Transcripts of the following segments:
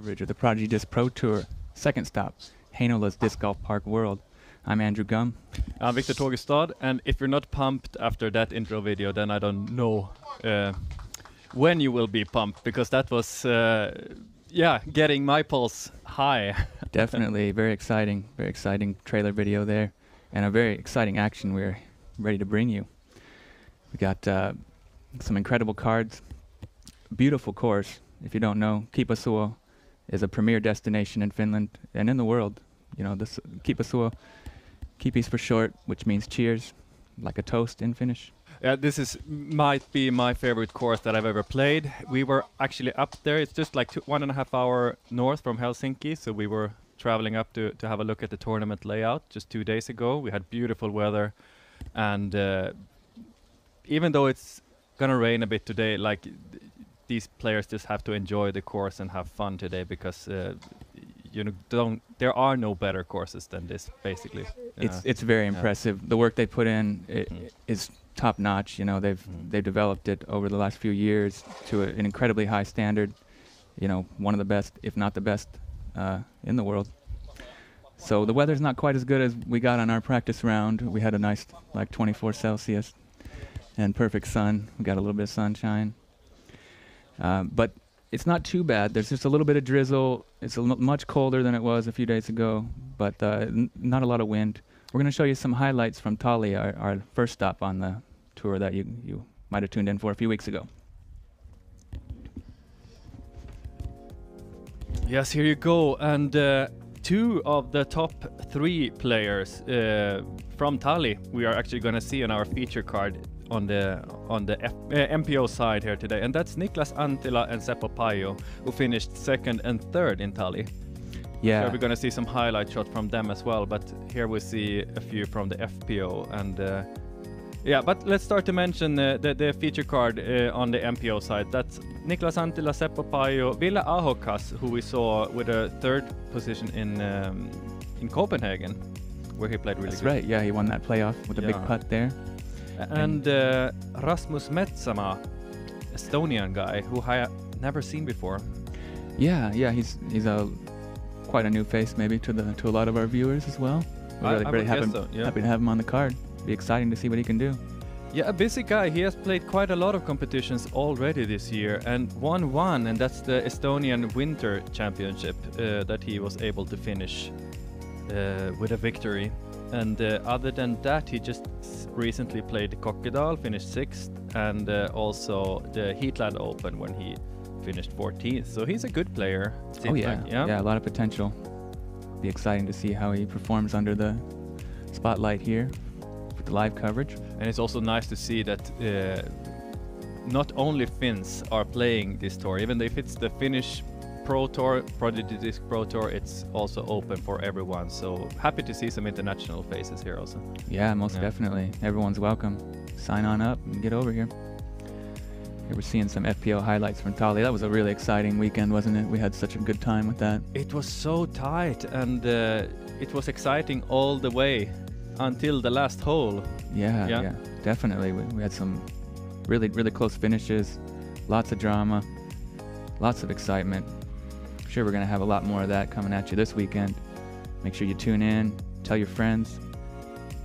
Coverage of the Prodigy Disc Pro Tour. Second stop, Heinola's Disc Golf Park World. I'm Andrew Gum. I'm Victor Torgestad, and if you're not pumped after that intro video, then I don't know uh, when you will be pumped, because that was, uh, yeah, getting my pulse high. Definitely, very exciting, very exciting trailer video there, and a very exciting action we're ready to bring you. We got uh, some incredible cards, beautiful course. If you don't know, keep us Kippasuo is a premier destination in Finland and in the world. You know, this Kippasuo, Kippis for short, which means cheers, like a toast in Finnish. Yeah, this is might be my favorite course that I've ever played. We were actually up there. It's just like two, one and a half hour north from Helsinki, so we were traveling up to to have a look at the tournament layout just two days ago. We had beautiful weather, and uh, even though it's gonna rain a bit today, like these players just have to enjoy the course and have fun today because uh, you know don't there are no better courses than this basically. It's uh, it's very impressive. Yeah. the work they put in mm. is top notch you know they've mm. they've developed it over the last few years to a, an incredibly high standard you know one of the best if not the best uh, in the world. So the weather's not quite as good as we got on our practice round. We had a nice like 24 celsius and perfect sun. We got a little bit of sunshine um, but it's not too bad. There's just a little bit of drizzle. It's a little much colder than it was a few days ago, but uh, not a lot of wind. We're going to show you some highlights from Tali, our, our, first stop on the tour that you, you might have tuned in for a few weeks ago. Yes, here you go. And uh, two of the top three players uh, from Tali we are actually going to see on our feature card on the on the F, uh, MPO side here today, and that's Niklas Anttila and Seppo Paju, who finished second and third in Tali. Yeah, so we're gonna see some highlight shot from them as well, but here we see a few from the FPO and. Uh, yeah, but let's start to mention uh, the, the feature card uh, on the MPO side. That's Niklas Anttila, Seppo Paju, Ville Ahokas, who we saw with a third position in um, in Copenhagen, where he played really That's good. right. Yeah, he won that playoff with a yeah. big putt there and uh, Rasmus Metsamaa, Estonian guy who I never seen before. Yeah, yeah, he's he's a quite a new face maybe to the to a lot of our viewers as well. We're really, I really happy, so, yeah. happy to have him on the card. Be exciting to see what he can do. Yeah, a busy guy. He has played quite a lot of competitions already this year and won one, and that's the Estonian Winter Championship uh, that he was able to finish uh, with a victory. And uh, other than that, he just recently played Kokkedal, finished sixth, and uh, also the Heatland Open when he finished 14th. So he's a good player. Oh yeah. Like, yeah, yeah, a lot of potential. Be exciting to see how he performs under the spotlight here with the live coverage. And it's also nice to see that uh, not only Finns are playing this tour, even if it's the Finnish Pro Tour, Prodigy Disc Pro Tour, it's also open for everyone. So happy to see some international faces here also. Yeah, most Yeah. definitely. Everyone's welcome. Sign on up and get over here. Here we're seeing some FPO highlights from Tali. That was a really exciting weekend, wasn't it? We had such a good time with that. It was so tight and uh, it was exciting all the way until the last hole. Yeah, Yeah. yeah, definitely. We, we had some really, really close finishes, lots of drama, lots of excitement. Sure we're going to have a lot more of that coming at you this weekend. Make sure you tune in, tell your friends,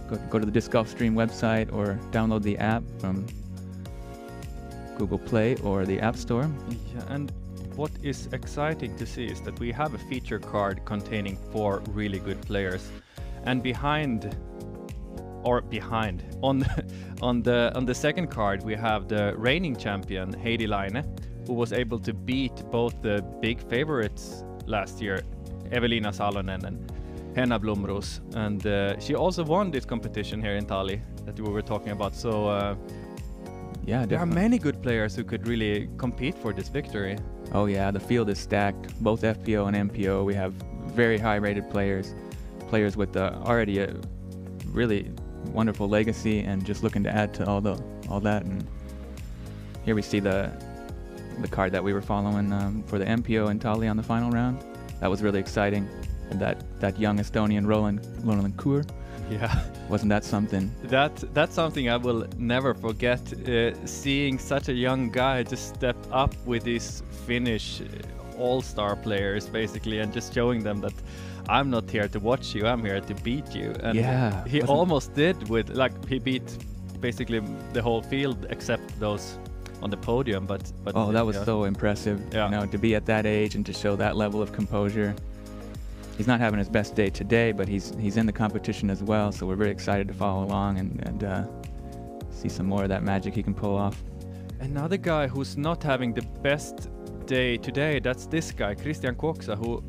go, go to the Disc Golf Stream website or download the app from Google Play or the App Store. Yeah, and what is exciting to see is that we have a feature card containing four really good players, and behind, or behind, on the, on the on the second card we have the reigning champion Heidi Laine, who was able to beat both the big favorites last year, Eveliina Salonen and Henna Blomroos, and uh, she also won this competition here in Tali that we were talking about. So. Uh, Yeah, there are many good players who could really compete for this victory. Oh yeah, the field is stacked. Both FPO and MPO, we have very high-rated players, players with uh, already a really wonderful legacy, and just looking to add to all the all that. And here we see the the card that we were following um, for the MPO in Tali on the final round. That was really exciting. And that that young Estonian Roland Roland Kur, Yeah, wasn't that something? that that's something I will never forget. Uh, seeing such a young guy just step up with these Finnish uh, all-star players, basically, and just showing them that I'm not here to watch you. I'm here to beat you. And Yeah, he wasn't- almost did with like he beat basically the whole field except those on the podium. But but Oh, that was yeah. so impressive. Yeah. You know, to be at that age and to show that level of composure. He's not having his best day today, but he's he's in the competition as well. So we're very excited to follow along and, and uh, see some more of that magic he can pull off. Another guy who's not having the best day today, that's this guy, Christian Koksa, who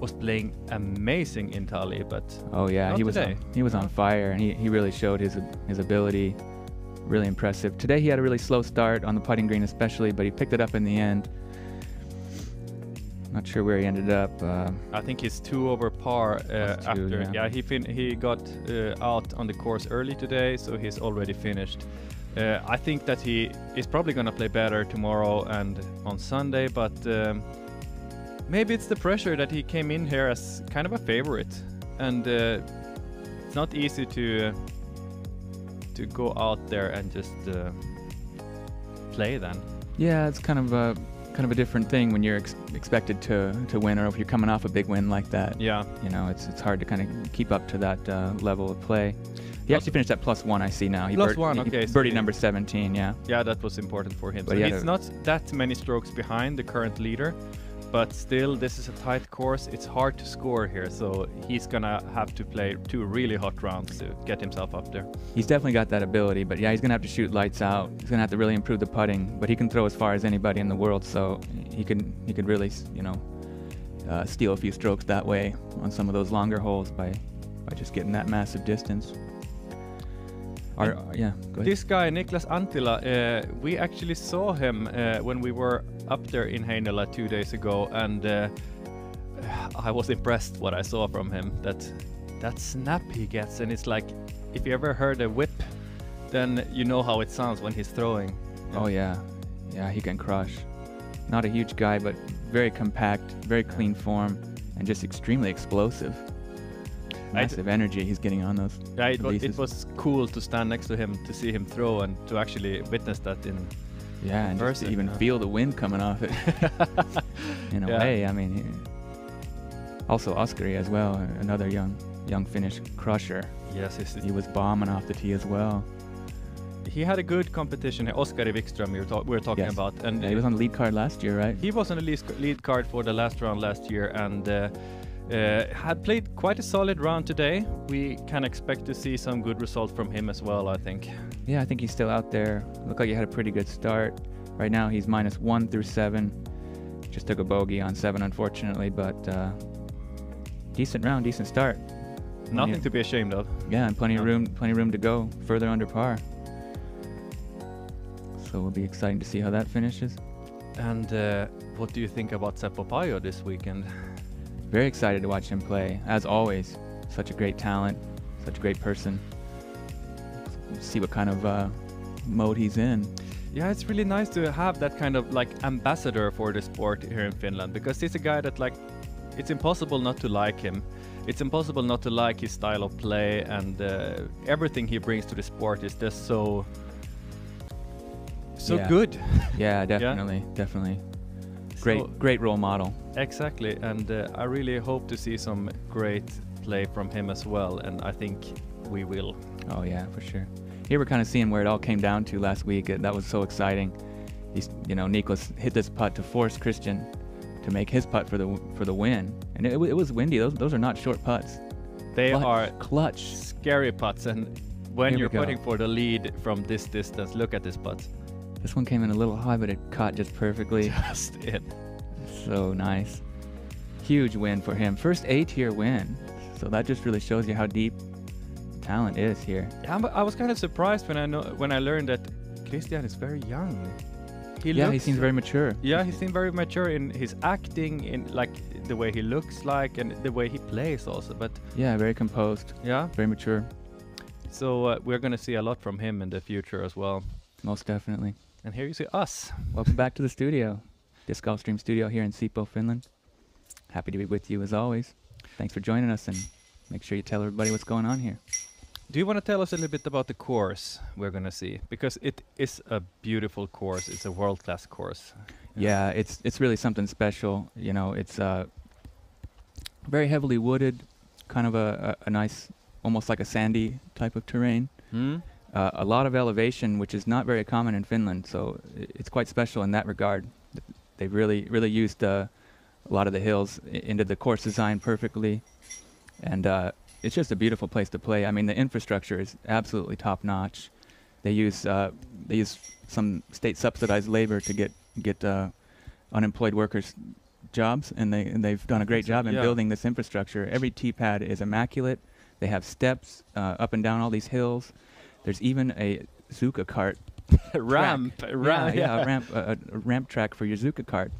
was playing amazing in Tali, but Oh yeah, Not he was today. on, he was on fire and he, he really showed his his ability. Really impressive. Today he had a really slow start on the putting green especially, but he picked it up in the end. Not sure where he ended up. Uh, I think he's two over par uh, two, after. yeah. Yeah, he fin- he got uh, out on the course early today, so he's already finished. Uh, I think that he is probably gonna play better tomorrow and on Sunday, but um, maybe it's the pressure that he came in here as kind of a favorite, and uh, it's not easy to uh, to go out there and just uh, play then. Yeah, it's kind of a kind of a different thing when you're ex- expected to to win, or if you're coming off a big win like that. Yeah, You know, it's it's hard to kind of keep up to that uh, level of play. He actually finished at plus one. I see now. He Plus bird- one, he- okay, He so number 17. Yeah. yeah, that was important for him. But so he he's not that many strokes behind the current leader, but still, this is a tight course. It's hard to score here, so he's gonna have to play two really hot rounds to get himself up there. He's definitely got that ability, but yeah, he's gonna have to shoot lights out. He's gonna have to really improve the putting, but he can throw as far as anybody in the world, so he could he could really you know uh, steal a few strokes that way on some of those longer holes by by just getting that massive distance. Our, yeah. This guy, Niklas Anttila, uh, we actually saw him uh, when we were up there in Heinola two days ago, and uh, I was impressed what I saw from him. That that snap he gets, and it's like if you ever heard a whip, then you know how it sounds when he's throwing. Oh yeah, yeah, he can crush. Not a huge guy, but very compact, very clean form, and just extremely explosive. I d- Massive energy he's getting on those. Yeah, it was, it was cool to stand next to him to see him throw and to actually witness that in. Yeah, and just to person, even feel the wind coming off it. In a Yeah. way, I mean, also Oskari as well, another young young Finnish crusher. yes, He was bombing off the tee as well. he had a good competition. Oskar Wikström we were, ta- we were talking Yes. about, and Yeah, he was on the lead card last year, right? He was on the lead, lead card for the last round last year and uh, uh, had played quite a solid round today. We can expect to see some good result from him as well, I think. Yeah, I think he's still out there. Looked like he had a pretty good start. Right now, he's minus one through seven. Just took a bogey on seven, unfortunately, but uh, decent round, decent start. Nothing of- to be ashamed of. Yeah, and plenty of room, plenty of room to go further under par. So it'll be exciting to see how that finishes. And uh, what do you think about Seppo Paju this weekend? Very excited to watch him play, as always. Such a great talent, such a great person. See what kind of uh, mode he's in. Yeah, it's really nice to have that kind of like ambassador for the sport here in Finland because he's a guy that like it's impossible not to like him. It's impossible not to like his style of play and uh, everything he brings to the sport is just so so Yeah. good. Yeah, definitely, definitely. Great, So- great role model. Exactly, and uh, I really hope to see some great play from him as well, and I think we will. Oh yeah, for sure. Here we're kind of seeing where it all came down to last week. That was so exciting. He's, you know, Nicholas hit this putt to force Christian to make his putt for the for the win, and it, it, was windy. Those those are not short putts. They Clutch, are clutch. scary putts, and when Here you're putting for the lead from this distance, look at this putt. This one came in a little high, but it caught just perfectly. Just it. so nice. Huge win for him. First A tier win. So that just really shows you how deep talent is here. Yeah, I was kind of surprised when I know when I learned that Christian is very young. He yeah, he seems very mature. Yeah, he seems very mature in his acting, in like the way he looks like, and the way he plays also. But Yeah, very composed, yeah, very mature, so uh, we're gonna see a lot from him in the future as well. most definitely. And here you see us. Welcome back to the studio, Disc Golf Stream Studio here in Sipoo, Finland. Happy to be with you as always. Thanks for joining us, and make sure you tell everybody what's going on here. Do you want to tell us a little bit about the course we're gonna see? Because it is a beautiful course. It's a world-class course. Yeah, it's it's really something special. You know, it's uh, very heavily wooded, kind of a, a, a nice, almost like a sandy type of terrain. Hmm? Uh, a lot of elevation, which is not very common in Finland, so it's quite special in that regard. They've really, really used uh, a lot of the hills into the course design perfectly, and uh, it's just a beautiful place to play. I mean, the infrastructure is absolutely top notch. They use uh, they use some state subsidized labor to get get uh, unemployed workers jobs, and they and they've done a great job in yeah. building this infrastructure. Every tee pad is immaculate. They have steps uh, up and down all these hills. There's even a Zuca cart ramp, ramp, yeah, yeah, a ramp, a, a- a ramp track for your Zuca cart.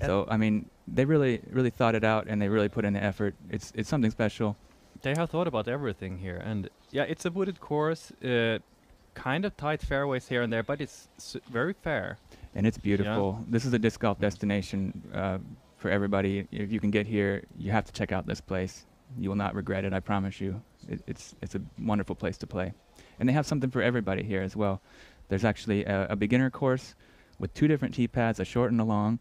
So I mean, they really, really thought it out, and they really put in the effort. It's it's something special. They have thought about everything here, and yeah, it's a wooded course. Uh, kind of tight fairways here and there, but it's s- very fair. and it's beautiful. This is a disc golf destination uh, for everybody. If you can get here, you have to check out this place. You will not regret it, I promise you. It, it's it's a wonderful place to play, and they have something for everybody here as well. There's actually a, a beginner course with two different tee pads, a short and a long,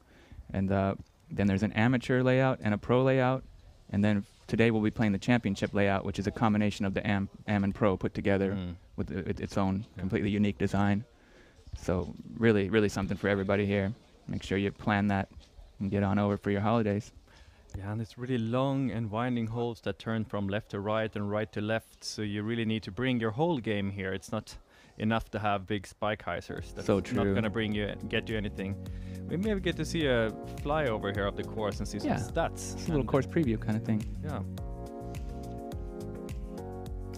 and uh, then there's an amateur layout and a pro layout, and then today we'll be playing the championship layout, which is a combination of the Am, Am and Pro put together Mm. with i- it, its own completely unique design. So really, really something for everybody here. Make sure you plan that and get on over for your holidays. Yeah, and it's really long and winding holes that turn from left to right and right to left. So you really need to bring your whole game here. It's not enough to have big spike hyzers. That's So not gonna bring you get you anything. We maybe get to see a flyover here of the course and see some Yeah, stats. It's a little course preview kind of thing. Yeah.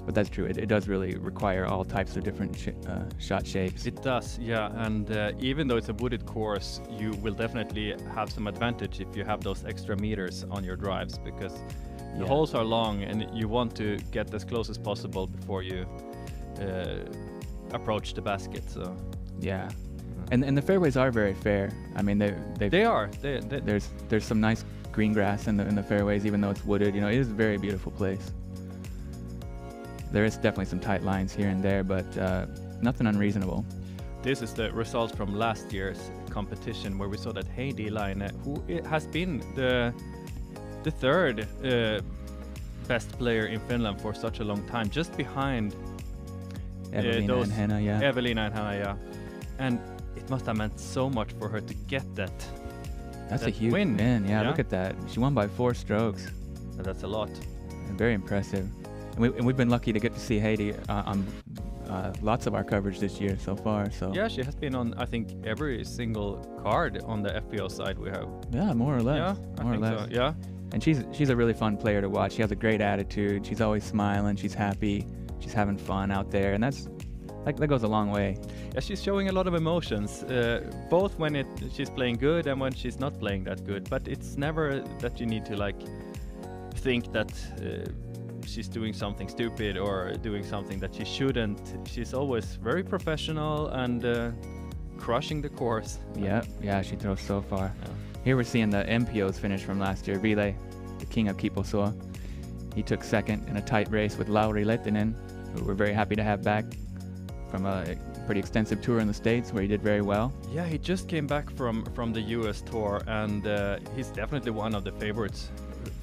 But that's true. It, it does really require all types of different sh- uh, shot shapes. It does, yeah. And uh, even though it's a wooded course, you will definitely have some advantage if you have those extra meters on your drives because the Yeah. holes are long and you want to get as close as possible before you uh, approach the basket. So Yeah. And and the fairways are very fair. I mean, they they they are. They, they, there's there's some nice green grass in the in the fairways, even though it's wooded. You know, it is a very beautiful place. There is definitely some tight lines here and there, but uh, nothing unreasonable. This is the result from last year's competition where we saw that Heidi Laine, who has been the the third uh, best player in Finland for such a long time, just behind Eveliina those and Henna, yeah. Eveliina and Hannah, yeah. And it must have meant so much for her to get that. That's a that huge win, win. Yeah, yeah? look at that. She won by four strokes. And that's a lot. Very impressive. And, we, and we've been lucky to get to see Heidi uh, on uh, lots of our coverage this year so far. So Yeah, she has been on, I think, every single card on the FPO side we have. yeah, more or less. Yeah, more or less. so. Yeah. And she's she's a really fun player to watch. She has a great attitude. She's always smiling. She's happy. She's having fun out there, and that's That, that goes a long way. Yeah, she's showing a lot of emotions, uh, both when it she's playing good and when she's not playing that good. But it's never that you need to like think that uh, she's doing something stupid or doing something that she shouldn't. She's always very professional and uh, crushing the course. Yeah, yeah, she throws so far. Yeah. Here we're seeing the MPO's finish from last year. Ville, the king of Kippasuo. He took second in a tight race with Lauri Lehtinen, who we're very happy to have back from a pretty extensive tour in the States where he did very well. Yeah, he just came back from from the U.S. tour, and uh, he's definitely one of the favorites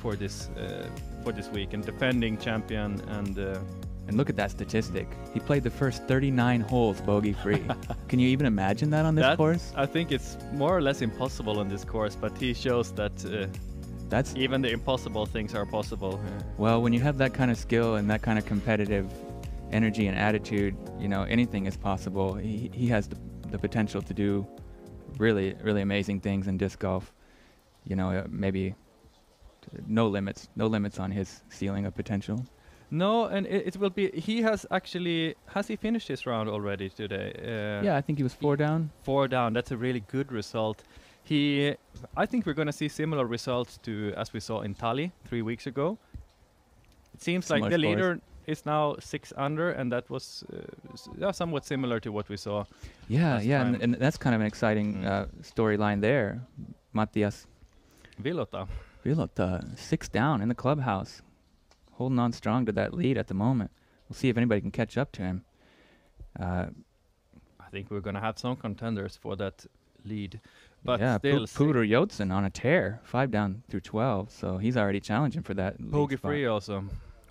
for this uh, for this week and defending champion. And uh, And look at that statistic. He played the first 39 holes bogey free. Can you even imagine that on this that- course? I think it's more or less impossible on this course, but he shows that uh, That's even the impossible things are possible. Well, when you have that kind of skill and that kind of competitive energy and attitude, you know, anything is possible. He, he has the, the potential to do really, really amazing things in disc golf. You know, uh, maybe no limits, no limits on his ceiling of potential. no, and it, it will be. He has actually has he finished his round already today? Uh, yeah, I think he was four down. four down. That's a really good result. He, I think we're going to see similar results to as we saw in Tali three weeks ago. It seems like the leader is now six under, and that was uh, s- somewhat similar to what we saw. Yeah, yeah, and, and that's kind of an exciting Mm. uh, storyline there. Matthias Vilota. Vilota, six down in the clubhouse, holding on strong to that lead at the moment. We'll see if anybody can catch up to him. Uh, I think we're going to have some contenders for that lead, but yeah, still, Jotsen on a tear, five down through 12, so he's already challenging for that. lead Bogey-free also.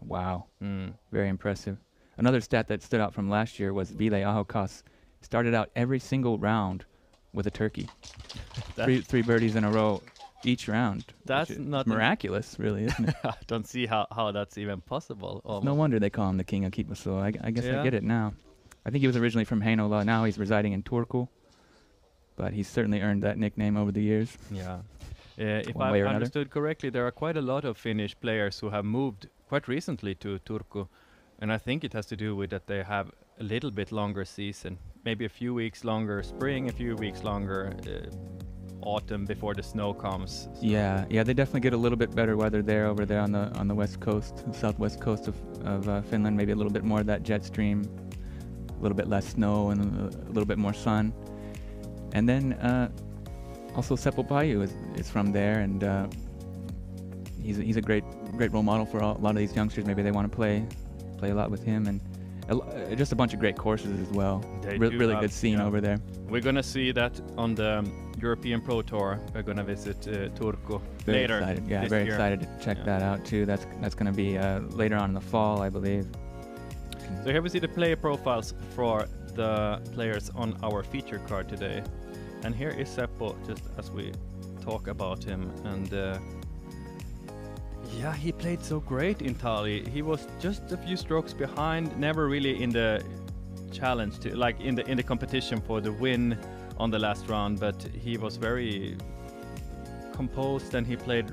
Wow, Mm. very impressive. Another stat that stood out from last year was Ville Ahokas started out every single round with a turkey. Three, three birdies in a row each round. That's not miraculous, really, isn't it? I don't see how, how that's even possible. no wonder they call him the king of Kippasuo. I, I guess Yeah. I get it now. I think he was originally from Heinola. Now he's residing in Turku. But he's certainly earned that nickname over the years. Yeah. Uh, if I or another. understood correctly, there are quite a lot of Finnish players who have moved quite recently to Turku, and I think it has to do with that they have a little bit longer season, maybe a few weeks longer spring, a few weeks longer uh, autumn before the snow comes. So- Yeah, yeah, they definitely get a little bit better weather there over there on the on the west coast, southwest coast of of uh, Finland. Maybe a little bit more of that jet stream, a little bit less snow and a, little bit more sun. And then uh, also Seppo is, is from there, and uh, he's a, he's a great great role model for all, a lot of these youngsters. Maybe they want to play play a lot with him, and a uh, just a bunch of great courses as well. Re- really good scene yeah. over there. We're gonna see that on the European Pro Tour. We're gonna visit uh, Turku Very later. excited. Yeah, very year. excited to check Yeah. that out too. That's that's going to be uh, later on in the fall, I believe. So here we see the player profiles for the players on our feature card today. And here is Seppo, just as we talk about him. And uh, yeah, he played so great in Tali. He was just a few strokes behind, never really in the challenge to like in the in the competition for the win on the last round, but he was very composed and he played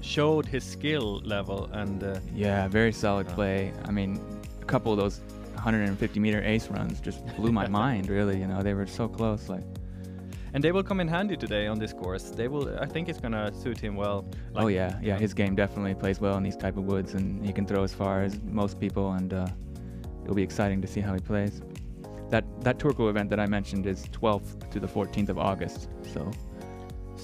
showed his skill level and uh, Yeah, very solid Yeah. play. I mean, a couple of those 150 meter ace runs just blew my mind. Really, you know, they were so close. Like, And they will come in handy today on this course. They will. I think it's gonna suit him well. oh yeah, yeah, his game definitely plays well in these type of woods, and he can throw as far as most people, and uh, it'll be exciting to see how he plays. That that Turku event that I mentioned is 12th to the 14th of August, so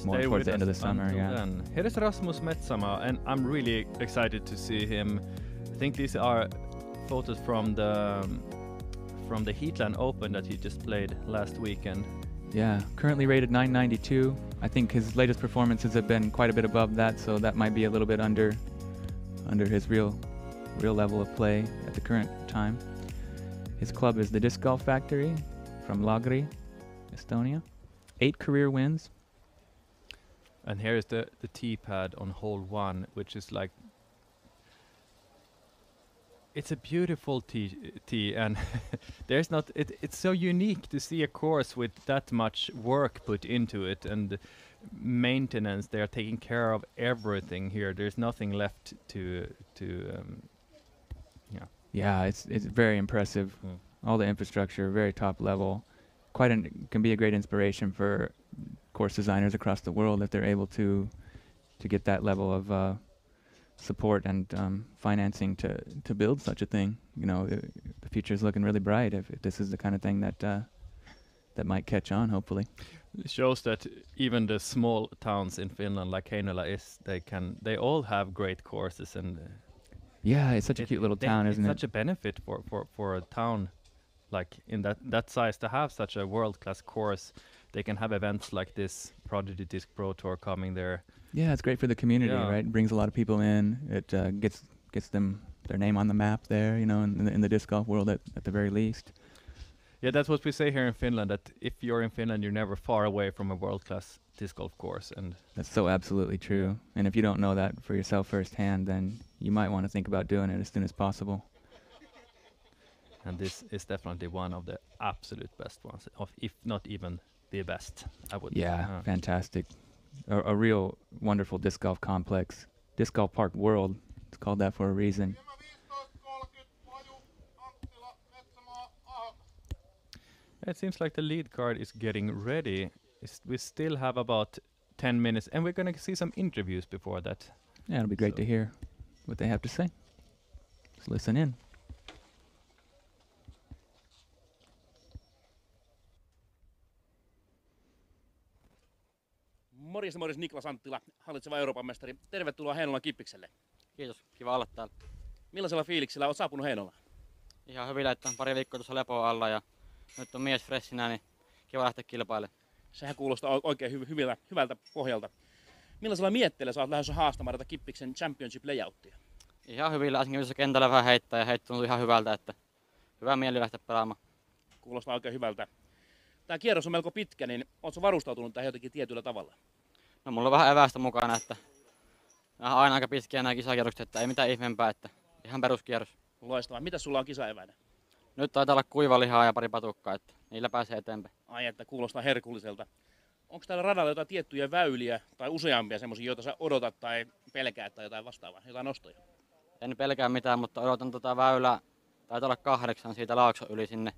more Stay towards the end of the summer, yeah. Then. Here is Rasmus Metsamaa, and I'm really excited to see him. I think these are photos from the um, from the Heatland Open that he just played last weekend. Yeah, currently rated 992. I think his latest performances have been quite a bit above that, so that might be a little bit under under his real real level of play at the current time. His club is the Disc Golf Factory from Laagri, Estonia. Eight career wins. And here is the the tee pad on hole one, which is like. It's a beautiful tee, tee and there's not. It, it's so unique to see a course with that much work put into it and maintenance. They are taking care of everything here. There's nothing left to to. Um, yeah. It's it's very impressive. Mm. all the infrastructure, very top level. Quite an, can be a great inspiration for course designers across the world if they're able to to get that level of uh, support and um, financing to to build such a thing. You know, uh, the future is looking really bright if, if this is the kind of thing that uh, that might catch on. Hopefully, it shows that even the small towns in Finland, like Heinola is, they can they all have great courses and. Uh, yeah, it's such it, a cute little town, isn't it? It's such a benefit for, for, for a town like in that that size to have such a world class course. They can have events like this Prodigy Disc Pro Tour coming there. Yeah, it's great for the community, yeah. right? It brings a lot of people in. It uh, gets gets them their name on the map there, you know, in, in, the, in the disc golf world at, at the very least. Yeah, that's what we say here in Finland. That if you're in Finland, you're never far away from a world-class disc golf course, and that's so absolutely true. And if you don't know that for yourself firsthand, then you might want to think about doing it as soon as possible. And this is definitely one of the absolute best ones, of if not even the best. I would. Yeah, uh, fantastic. A, a real wonderful disc golf complex, disc golf park world. It's called that for a reason. It seems like the lead card is getting ready. It's, we still have about 10 minutes, and we're going to see some interviews before that. Yeah, it'll be great so to hear what they have to say. Let's listen in. Morjes morjes Niklas Anttila, hallitseva Euroopan mestari. Tervetuloa Heinolan Kippikselle. Kiitos, kiva olla täällä. Millaisella fiiliksellä olet saapunut Heinolaan? Ihan hyvillä, että on pari viikkoa tuossa lepoa alla ja nyt on mies freshinä, niin kiva lähteä kilpailemaan. Sehän kuulostaa oikein hy- hyvältä, hyvältä pohjalta. Millaisella mietteellä sä oot lähdössä haastamaan tätä Kippiksen Championship layouttia? Ihan hyvillä, äsken kentällä vähän heittää ja heitti tuntui ihan hyvältä, että hyvä mieli lähteä pelaamaan. Kuulostaa oikein hyvältä. Tämä kierros on melko pitkä, niin ootko varustautunut tähän jotenkin tietyllä tavalla? No mulla on vähän evästä mukana, että aina aika pitkiä nämä kisakierrokset, että ei mitään ihmeempää, että ihan peruskierros. Loistavaa. Mitä sulla on kisaeväinen? Nyt taitaa olla kuivalihaa ja pari patukkaa, että niillä pääsee eteenpäin. Ai, että kuulostaa herkulliselta. Onko täällä radalla jotain tiettyjä väyliä tai useampia semmoisia, joita sä odotat tai pelkäät tai jotain vastaavaa, jotain nostoja? En pelkää mitään, mutta odotan tota väylää, taitaa olla kahdeksan siitä laakso yli sinne,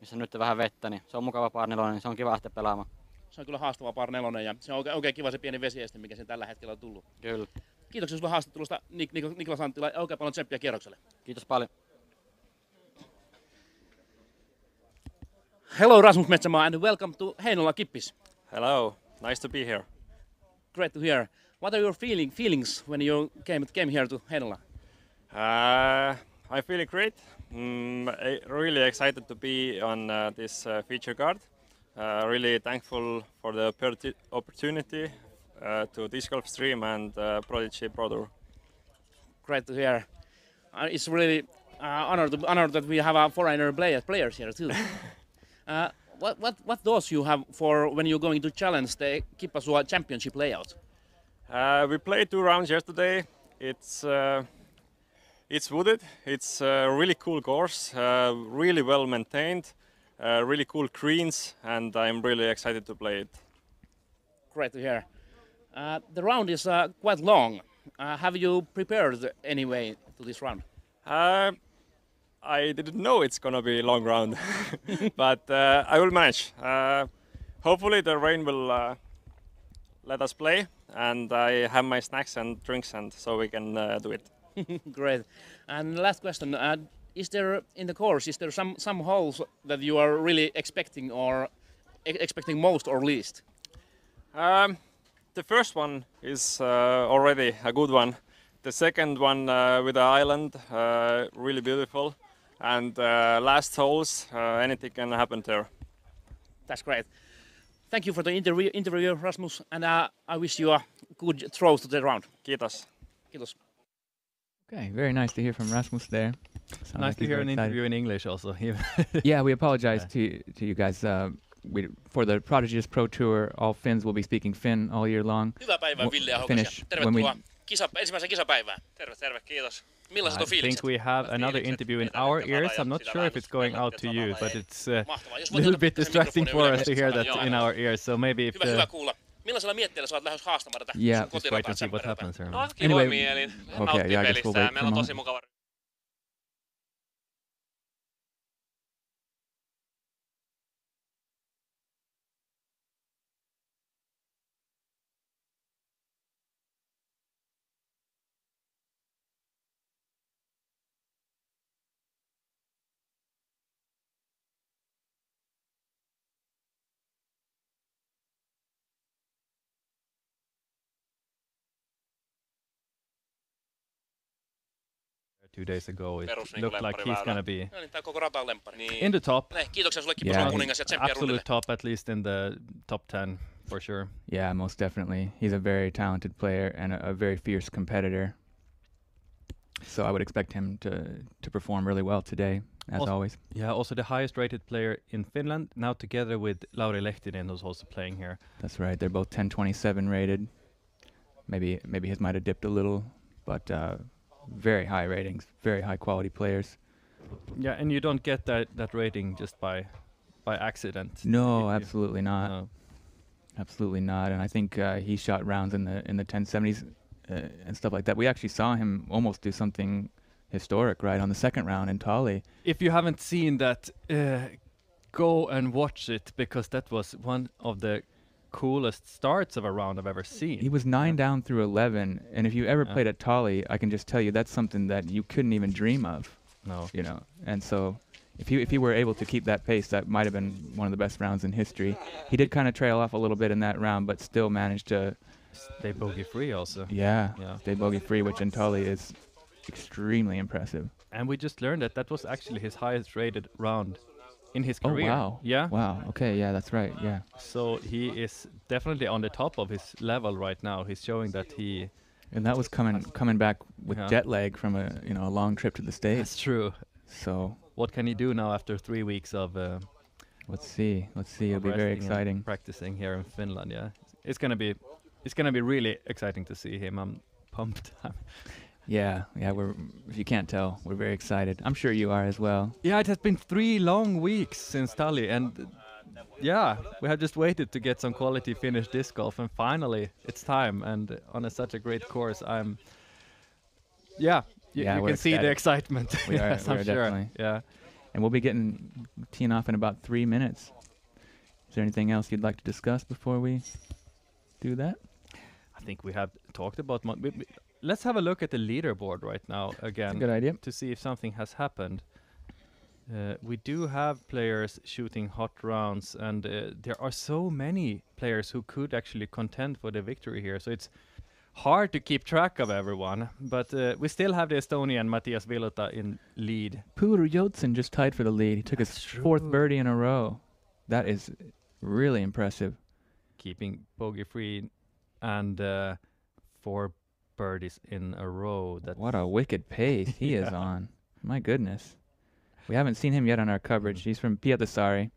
missä nyt vähän vettä, niin se on mukava parneloinen, niin se on kiva lähteä pelaamaan. Se on kyllä haastava par nelonen ja se on oikein, oikein kiva se pieni vesieste, mikä sen tällä hetkellä on tullut. Kyllä. Kiitoksia sinulle haastattelusta Nik- Nik- Niklas Anttila ja oikein paljon tsemppiä kierrokselle. Kiitos paljon. Hello Rasmus Metsämaa and welcome to Heinola Kippis. Hello, nice to be here. Great to hear. What are your feeling, feelings when you came, came here to Heinola? Uh, I'm feeling great. Mm, really excited to be on uh, this uh, feature card. Uh, really thankful for the opportunity uh, to Disc Golf Stream and uh, Prodigy Pro Tour. Great to hear. it's really honored, honored that we have a foreigner players, players here too. Uh, what, what, what doors you have for when you're going to challenge the Kippasuo championship layout? Uh, we played two rounds yesterday. It's uh, it's wooded. It's a really cool course, uh, really well maintained, uh, really cool greens, and I'm really excited to play it. Great to hear. Uh, the round is quite long. have you prepared anyway to this round? I didn't know it's gonna be a long round, but uh, I will manage. Uh, hopefully the rain will uh, let us play, and I have my snacks and drinks, and so we can uh, do it. Great. And last question: uh, Is there in the course is there some some holes that you are really expecting or e expecting most or least? Um, the first one is uh, already a good one. The second one with the island, really beautiful and uh, last holes, uh, anything can happen there. That's great. Thank you for the interview, interview Rasmus, and uh, I wish you a good throw to the round. Kiitos. Kiitos. Okay, very nice to hear from Rasmus there. Sounds nice like to hear an excited. interview in English also. yeah, we apologize yeah. to to you guys. Uh, we, for the Prodigy Disc Pro Tour, all Finns will be speaking Finn all year long. Hyvää päivää, Ville Finnish. Tervetuloa kisa, ensimmäisen kisapäivään. Terve, terve, kiitos. I think we have another interview in our ears. I'm not sure if it's going out to you, but it's uh, a little bit distracting for us to hear that in our ears. So maybe if the Millaisella mietteellä sä oot lähes haastamaan tätä yeah. Just wait and see what happens here. No, kivoin anyway. Okay, yeah, I guess we'll wait Meillä on tosi mukava two days ago, it looked like he's gonna be niin, tää koko rata on lemppari. Niin. in the top, Ne, kiitoksia sulle Yeah, kuningas ja absolute top, at least in the top ten for sure. Yeah, most definitely. He's a very talented player and a, a very fierce competitor. So I would expect him to to perform really well today, as Also- always. Yeah, also the highest rated player in Finland now, together with Lauri Lehtinen, who's also playing here. That's right. They're both 1027 rated. Maybe maybe his might have dipped a little, but uh, very high ratings, very high quality players. Yeah, and you don't get that that rating just by by accident. No, If you- absolutely not. no. Absolutely not. And I think uh, he shot rounds in the in the 1070s uh, and stuff like that. We actually saw him almost do something historic right on the second round in Tali. If you haven't seen that, uh, go and watch it because that was one of the coolest starts of a round I've ever seen. He was nine Yeah. down through 11, and if you ever Yeah. played at Tali, I can just tell you that's something that you couldn't even dream of, no. you know. And so, if he if he were able to keep that pace, that might have been one of the best rounds in history. He did kind of trail off a little bit in that round, but still managed to, Stay bogey free also. yeah, Yeah. stay bogey free, which in Tali is extremely impressive. And we just learned that that was actually his highest rated round in his Oh career. wow! Yeah. Wow. Okay. Yeah, that's right. Yeah. So he is definitely on the top of his level right now. He's showing that he. And that was coming coming back with Yeah. jet lag from a you know a long trip to the states. That's true. So What can he do now after three weeks of, uh, let's see. Let's see. It'll be very exciting. practicing here in Finland? Yeah, it's gonna be, it's gonna be really exciting to see him. I'm pumped. Yeah, yeah, we're if you can't tell, we're very excited. I'm sure you are as well. yeah, it has been three long weeks since Tali, and yeah, we have just waited to get some quality Finnish disc golf, and finally it's time. And on a, such a great course, I'm. Yeah, you, Yeah, you we're can see the excitement. We are- yes, we I'm are sure. definitely. Yeah. And we'll be getting teeing off in about three minutes. Is there anything else you'd like to discuss before we do that? I think we have talked about. Mon- we, we- let's have a look at the leaderboard right now That's a again good idea. to see if something has happened. Uh, we do have players shooting hot rounds, and uh, there are so many players who could actually contend for the victory here. So it's hard to keep track of everyone, but uh, we still have the Estonian Matthias Vilota in lead. Puru Jotsen just tied for the lead. He took his That's fourth birdie in a row. That is really impressive. keeping bogey free and uh, four birdies in a row. That What a wicked pace he is on. My goodness. We haven't seen him yet on our coverage. He's from Pietarsaari.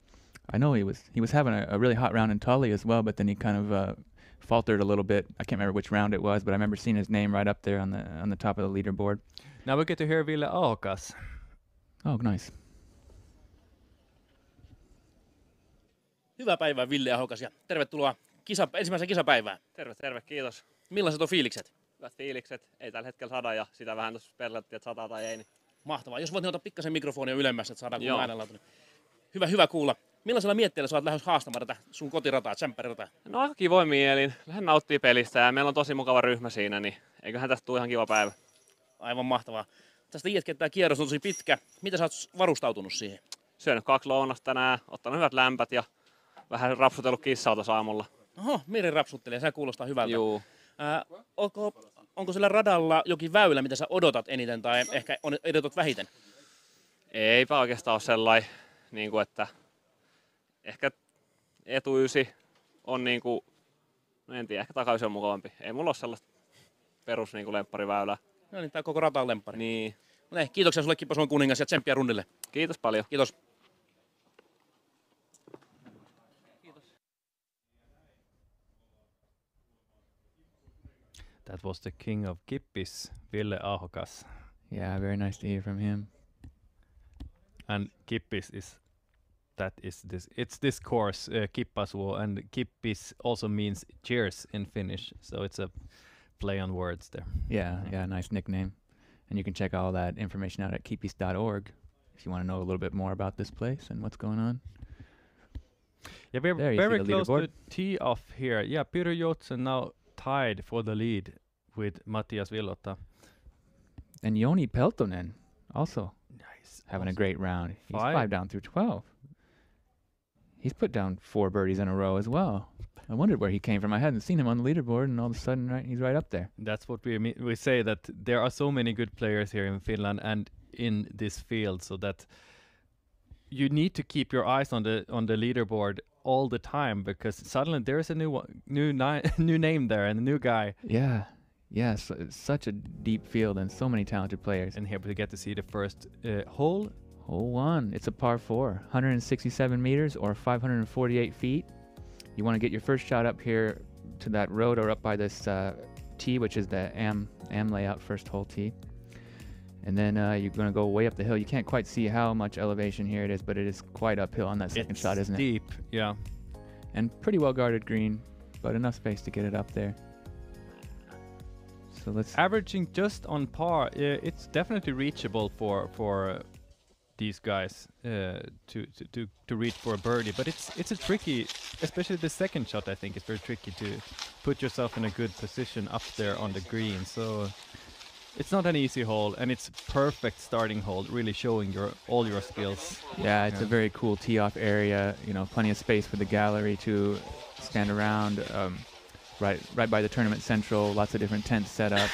I know he was he was having a, a really hot round in Tali as well, but then he kind of uh, faltered a little bit. I can't remember which round it was, but I remember seeing his name right up there on the on the top of the leaderboard. now we get to hear Ville Ahokas. Oh, nice. Hyvää päivää Ville Ahokas ja tervetuloa kisa, ensimmäiseen kisapäivään. Terve, terve, kiitos. Millaiset on fiilikset? Hyvät fiilikset. Ei tällä hetkellä sada ja sitä vähän tuossa perlattiin, että sataa tai ei. Niin Mahtavaa. Jos voit niin ottaa pikkasen mikrofonia ylemmäs, että saadaan kuulla äänenlaatu. niin Hyvä, hyvä kuulla. Millaisella mietteellä sä oot lähes haastamaan tätä sun kotirataa, tsempärirataa? No aika kivoin mielin. Lähden nauttii pelistä ja meillä on tosi mukava ryhmä siinä, niin eiköhän tästä tule ihan kiva päivä. Aivan mahtavaa. Tästä tiedätkö, että tämä kierros on tosi pitkä. Mitä sä oot varustautunut siihen? Syönyt kaksi lounasta tänään, ottanut hyvät lämpät ja vähän rapsutellut kissaa tuossa aamulla. Oho, Miri rapsuttelee, se kuulostaa hyvältä. Juu. Ää, onko, onko sillä radalla jokin väylä, mitä sä odotat eniten tai ehkä odotat vähiten? Eipä oikeastaan ole sellainen, niin kuin, että ehkä etuysi on niin kuin, no en tiedä, ehkä takaysi on mukavampi. Ei mulla ole sellaista perus niin kuin lemppariväylää. No niin, tää koko rata on lemppari. Niin, No niin, kiitoksia sulle Kippo Suomen kuningas ja tsemppiä rundille. kiitos paljon. Kiitos. That was the king of Kippis, Ville Ahokas. Yeah, very nice to hear from him. And Kippis is that is this it's this course uh, Kippasuo and Kippis also means cheers in Finnish so it's a play on words there Yeah, yeah, nice nickname. And you can check all that information out at kippis.org if you want to know a little bit more about this place and what's going on. yeah we're very close to tee off here yeah Peter Jotsen now tied for the lead with Matthias Villota And Joni Peltonen also nice having a great round. He's Five. five down through 12. He's put down four birdies in a row as well. I wondered where he came from. I hadn't seen him on the leaderboard, and all of a sudden, right, he's right up there. That's what we me- we say that there are so many good players here in Finland and in this field, so that you need to keep your eyes on the on the leaderboard all the time because suddenly there's a new one, new ni- new name there and a new guy. Yeah, yeah. So it's such a deep field and so many talented players. And here we get to see the first uh, hole. Hole one. It's a par four, 167 meters or 548 feet. You want to get your first shot up here to that road or up by this uh, tee, which is the AM AM layout first hole tee. And then uh, you're going to go way up the hill. You can't quite see how much elevation here it is, but it is quite uphill on that second it's shot, isn't it? deep, yeah. And pretty well guarded green, but enough space to get it up there. So let's. Averaging just on par, it's definitely reachable for for these guys uh, to, to to to reach for a birdie. But it's it's a tricky, especially the second shot. I think is very tricky to put yourself in a good position up there on the green. So it's not an easy hole, and it's perfect starting hole, really showing your all your skills. Yeah, it's Yeah. a very cool tee off area. You know, plenty of space for the gallery to stand around. Um, right, right by the tournament central. Lots of different tents set up.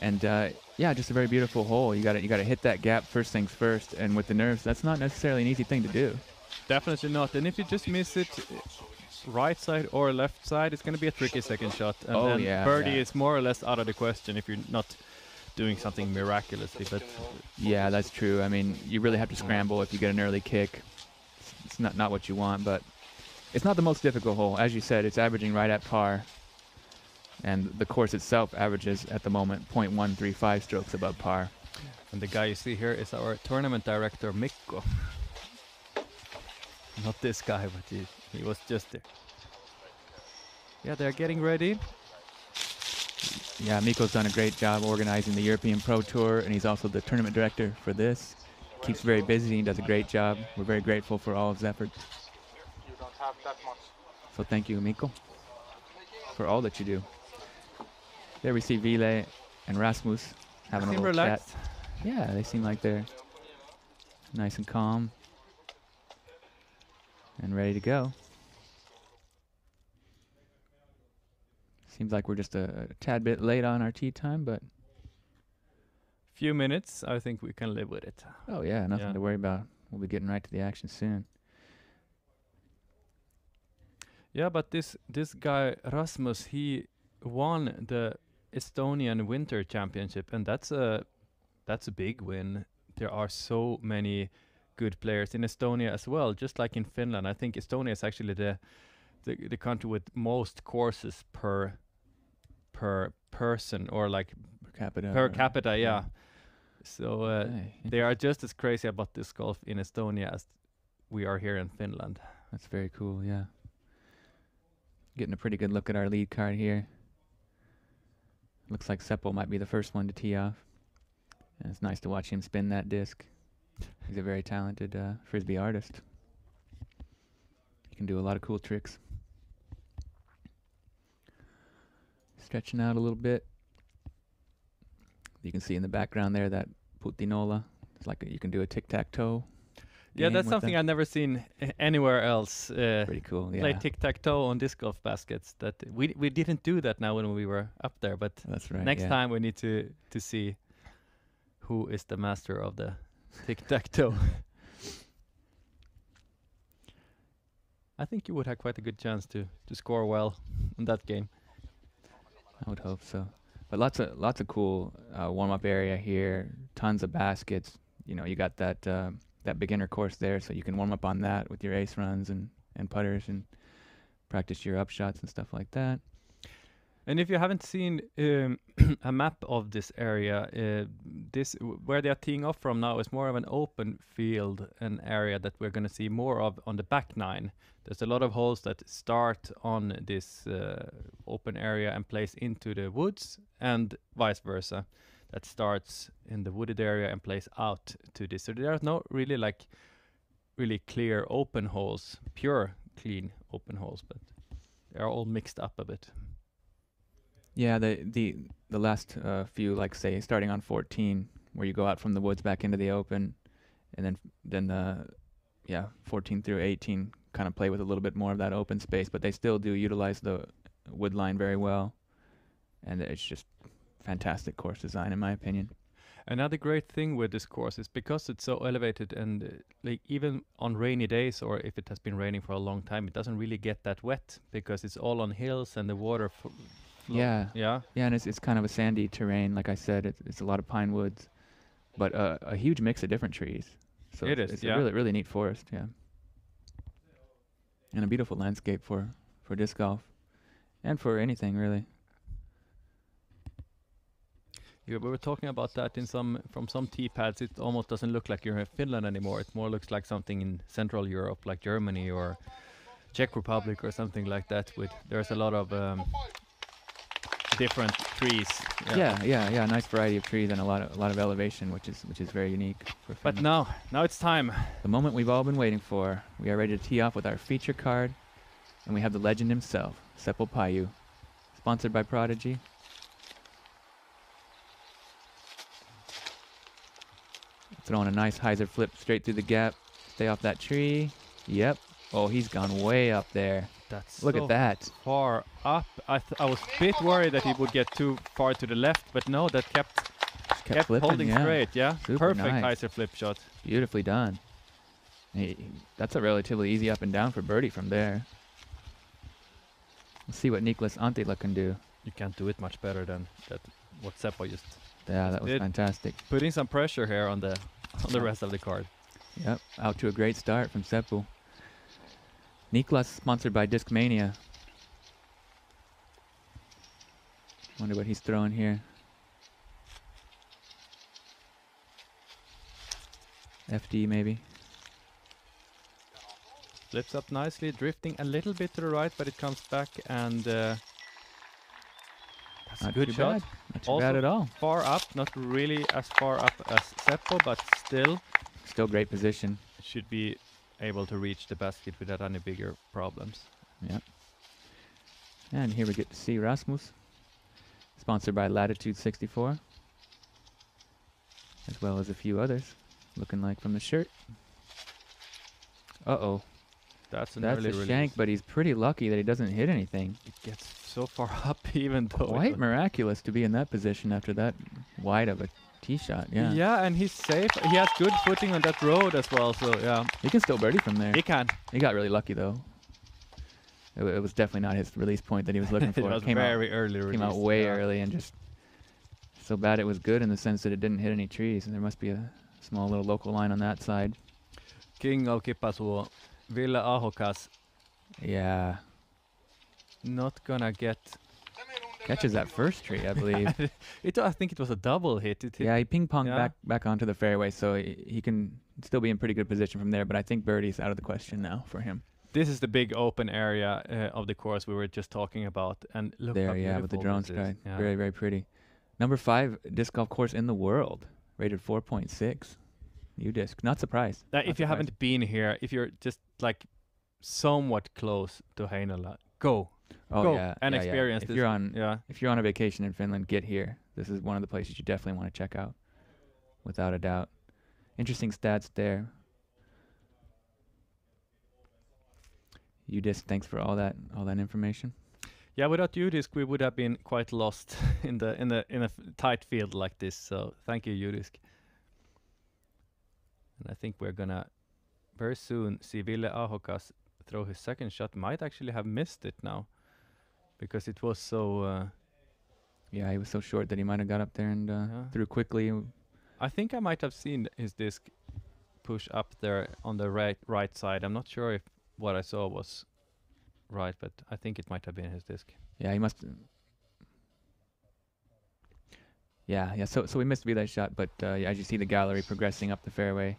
And uh, yeah, just a very beautiful hole. You got to you got to hit that gap first things first. And with the nerves, that's not necessarily an easy thing to do. Definitely not. And if you just miss it, right side or left side, it's going to be a tricky second shot. And Oh, then yeah, birdie yeah. is more or less out of the question if you're not doing something miraculously. But Yeah, that's true. I mean, you really have to scramble if you get an early kick. It's, it's not not what you want, but it's not the most difficult hole. As you said, it's averaging right at par. And the course itself averages at the moment 0.135 strokes above par. and the guy you see here is our tournament director Mikko. Not this guy, but he, he was just there. Yeah, they're getting ready. Yeah, Mikko's done a great job organizing the European Pro Tour, and he's also the tournament director for this. Keeps very busy and does a great job. We're very grateful for all his efforts. So thank you, Miko, for all that you do. There we see Ville and Rasmus having a little relaxed. chat. Yeah, they seem like they're nice and calm and ready to go. Seems like we're just a, a tad bit late on our tea time, but a Few minutes, I think we can live with it. oh yeah, nothing Yeah. to worry about. We'll be getting right to the action soon. Yeah, but this this guy Rasmus, he won the Estonian Winter Championship, and that's a that's a big win. There are so many good players in Estonia as well, just like in Finland. I think Estonia is actually the the, the country with most courses per per person or like Per capita. per capita. Yeah. So uh, Okay, they are just as crazy about disc golf in Estonia as we are here in Finland. That's very cool, yeah. Getting a pretty good look at our lead card here. Looks like Seppo might be the first one to tee off. And it's nice to watch him spin that disc. He's a very talented uh, frisbee artist. He can do a lot of cool tricks. Stretching out a little bit. You can see in the background there that Putinola. It's like a, you can do a tic-tac-toe. Yeah, that's something. I've never seen anywhere else. Uh, Pretty cool, yeah. Play tic tac toe on disc golf baskets. That we we didn't do that now when we were up there, but That's right. next yeah. time we need to to see who is the master of the tic tac toe. I think you would have quite a good chance to to score well in that game. I would hope so. But lots of lots of cool uh, warm up area here. Tons of baskets. You know, you got that uh, that beginner course there, so you can warm up on that with your ace runs and and putters and practice your upshots and stuff like that. And if you haven't seen um, a map of this area, uh, this where they are teeing off from now is more of an open field, an area that we're going to see more of on the back nine. There's a lot of holes that start on this uh, open area and place into the woods, and vice versa, that starts in the wooded area and plays out to this. So there are no really like really clear open holes, pure clean open holes, but they are all mixed up a bit. Yeah, the the the last uh, few, like say, starting on 14, where you go out from the woods back into the open, and then then the yeah 14 through 18 kind of play with a little bit more of that open space, but they still do utilize the wood line very well, and it's just fantastic course design in my opinion. Another great thing with this course is because it's so elevated and uh, like even on rainy days or if it has been raining for a long time, it doesn't really get that wet because it's all on hills and the water. Yeah. Yeah. Yeah, and it's it's kind of a sandy terrain, like I said. It's it's a lot of pine woods, but uh, a huge mix of different trees. So It it's, is, It's yeah. a really really neat forest, yeah. And a beautiful landscape for for disc golf, and for anything really. Yeah, we were talking about that in some from some tee pads. It almost doesn't look like you're in Finland anymore. It more looks like something in Central Europe, like Germany or Czech Republic or something like that. With there's a lot of um, different trees. Yeah. yeah, yeah, A Nice variety of trees and a lot of a lot of elevation, which is which is very unique. For But now, now it's time. the moment we've all been waiting for. We are ready to tee off with our feature card, and we have the legend himself, Seppo Paju, sponsored by Prodigy. Throwing a nice hyzer flip straight through the gap. Stay off that tree. Yep. Oh, he's gone way up there. That's Look so at that. far up. I th- I was a bit worried that he would get too far to the left, but no, that kept Just kept, kept flipping. holding yeah. straight. Yeah, Super perfect nice. flip shot. Beautifully done. He, that's a relatively easy up and down for birdie from there. Let's see what Niklas Anttila can do. You can't do it much better than that. What Seppo just Yeah, that was Did- fantastic. putting some pressure here on the on the rest of the card. Yep, out to a great start from Seppo. Niklas, sponsored by Discmania. Wonder what he's throwing here. FD maybe. Flips up nicely, drifting a little bit to the right, but it comes back and uh, that's a good shot. bad. Not too Also bad at all. Far up, not really as far up as Seppo, but still Still great position. should be able to reach the basket without any bigger problems. Yeah. And here we get to see Rasmus, sponsored by Latitude 64, as well as a few others, looking like from the shirt. Uh oh, That's an that's early a release. shank, but he's pretty lucky that he doesn't hit anything. it gets so far up, even though. Quite miraculous to be in that position after that wide of a tee shot. Yeah. Yeah, and he's safe. He has good footing on that road as well. So yeah, He can still birdie from there. he can. He got really lucky though. It, it was definitely not his release point that he was looking for. it was came out very early. came out way yeah. early and just so bad it was good in the sense that it didn't hit any trees and there must be a small little local line on that side. King of Kippasuo, Ville Ahokas, Yeah. not gonna get. Catches that first tree, I believe. It. I think it was a double hit. It hit yeah, he ping ponged Yeah. back back onto the fairway, so he, he can still be in pretty good position from there. But I think birdie's out of the question now for him. This is the big open area uh, of the course we were just talking about, and look how there, yeah, with the drone sky, Yeah. very very pretty. Number five disc golf course in the world, rated 4.6. UDisc, not surprised. Uh, not if you haven't been here, if you're just like somewhat close to Heinola, go. Oh, go yeah, and yeah, yeah. experience If this. you're on Yeah, if you're on a vacation in Finland, get here. This is one of the places you definitely want to check out, without a doubt. Interesting stats there. UDisc, thanks for all that all that information. yeah. Without UDisc, we would have been quite lost in the in the in a f- tight field like this. So thank you, UDisc. And I think we're gonna very soon see Ville Ahokas throw his second shot. Might actually have missed it now, because it was so. Uh, Yeah, he was so short that he might have got up there and uh, Yeah. threw quickly. I think I might have seen his disc push up there on the right right side. I'm not sure if what I saw was right, but I think it might have been his disc. Yeah, he must. Yeah, yeah. So so we missed that shot, but uh, yeah, as you see the gallery progressing up the fairway,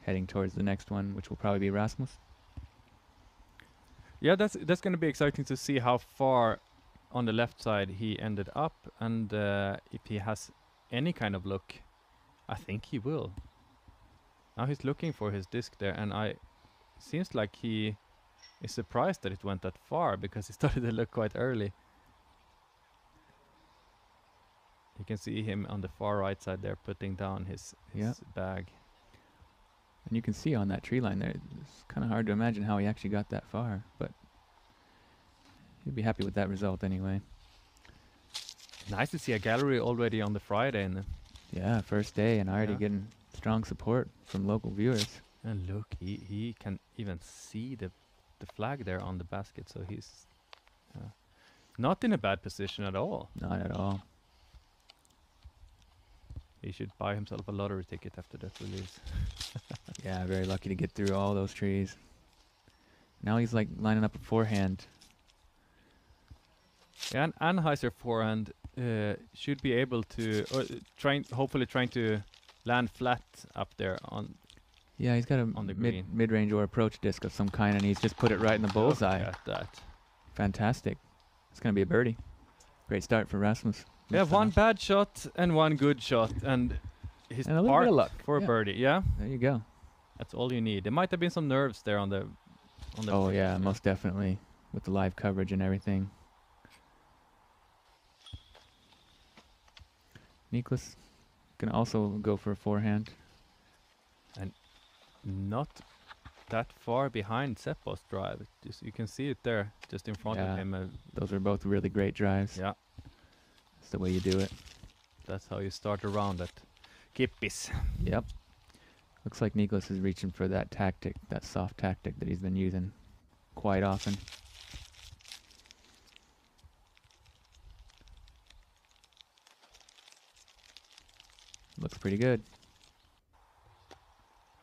heading towards the next one, which will probably be Rasmus. Yeah, that's that's going to be exciting to see how far on the left side he ended up, and uh, if he has any kind of look. I think he will. Now he's looking for his disc there, and I seems like he is surprised that it went that far because he started to look quite early. You can see him on the far right side there putting down his, his Yeah. bag. And you can see on that tree line there, it's kind of hard to imagine how he actually got that far, but he'd be happy with that result anyway. Nice to see a gallery already on the Friday, and Yeah, first day and already Yeah. getting strong support from local viewers. and look, he he can even see the the flag there on the basket, so he's uh, not in a bad position at all. Not at all. He should buy himself a lottery ticket after that release. Yeah, very lucky to get through all those trees. Now he's like lining up a forehand. Yeah, and an hyzer forehand uh, should be able to, or uh, trying, hopefully trying to land flat up there on. Yeah, he's got a On the mid green. mid range or approach disc of some kind, and he's just put it right in the bullseye. Look at that. Fantastic. It's gonna be a birdie. Great start for Rasmus. Yeah, one bad shot and one good shot, and his And a little bit of luck. for a birdie. Yeah, There you go. That's all you need. There might have been some nerves there on the. On the Oh yeah, most definitely with the live coverage and everything. Niklas can also go for a forehand. And not that far behind Seppo's drive. Just you can see it there, just in front Yeah. of him. Uh, Those are both really great drives. yeah, That's the way you do it. that's how you start a round at Kippis. Yep. Looks like Niklas is reaching for that tactic, that soft tactic that he's been using quite often. Looks pretty good.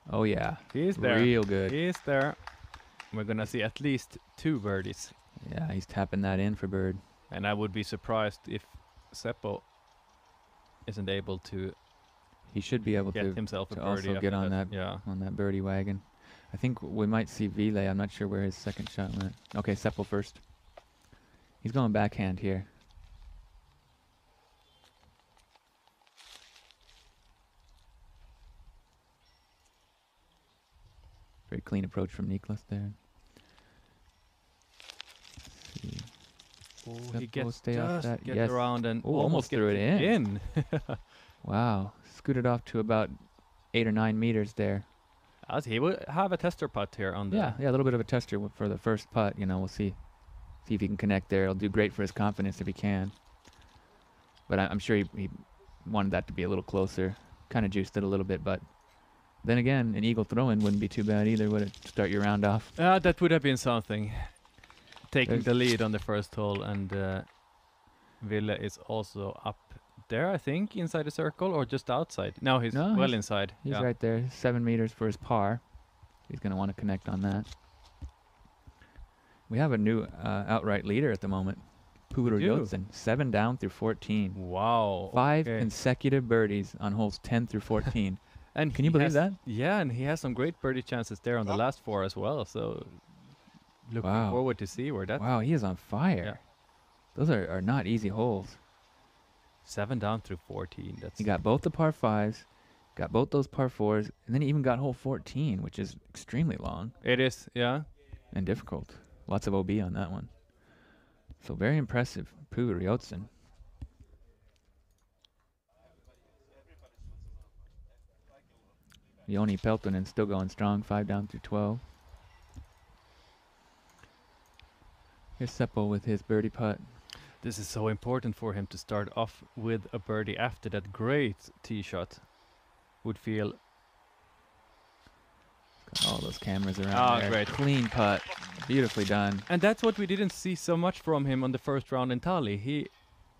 Oh yeah, He's there. real good. He's there. We're gonna see at least two birdies, Yeah, he's tapping that in for bird. and I would be surprised if Seppo isn't able to He should be able get to himself to also get on that. Yeah. on that birdie wagon. I think we might see Ville. I'm not sure where his second shot went. Okay, Seppo first. He's going backhand here. Very clean approach from Niklas there. Oh, he gets stay just that. get Yes. around and Ooh, almost get threw it in. in. Wow, scooted off to about eight or nine meters there. As he will have a tester putt here on the. Yeah, yeah, a little bit of a tester for the first putt. You know, we'll see, see if he can connect there. It'll do great for his confidence if he can. But I, I'm sure he, he wanted that to be a little closer. Kind of juiced it a little bit, but then again, an eagle throw-in wouldn't be too bad either, would it? Start your round off. Uh, that would have been something. Taking There's- the lead on the first hole, and uh, Ville is also up there, I think, inside the circle or just outside. No, he's No, well he's- inside. He's yeah. right there, seven meters for his par. He's going to want to connect on that. We have a new uh, outright leader at the moment, Puro do? Jotsen, seven down through 14. Wow. Five okay. consecutive birdies on holes 10 through 14. and Can you believe has- that? Yeah, and he has some great birdie chances there on the last four as well. So looking Wow. forward to see where that wow, he is on fire. Yeah. Those are, are not easy holes. Seven down through 14. That's He got both the par fives, got both those par fours, and then he even got hole 14, which is extremely long it is. Yeah. and difficult. Lots of OB on that one. So very impressive, Puu Ryotsen. Joni Peltonen still going strong, five down through 12. Here's Seppo with his birdie putt. This is so important for him to start off with a birdie after that great tee shot. Would feel all those cameras around Ah, there. great. Clean putt. Beautifully done. And that's what we didn't see so much from him on the first round in Tali. He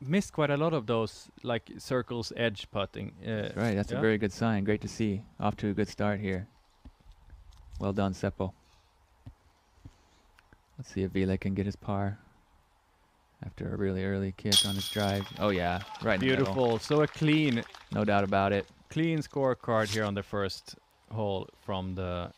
missed quite a lot of those like circles edge putting. Uh, That's right. That's yeah. a very good sign. Great to see. Off to a good start here. Well done, Seppo. Let's see if Ville can get his par after a really early kick on his drive. Oh yeah, right. Beautiful. So a clean, No doubt about it. clean scorecard here on the first hole from the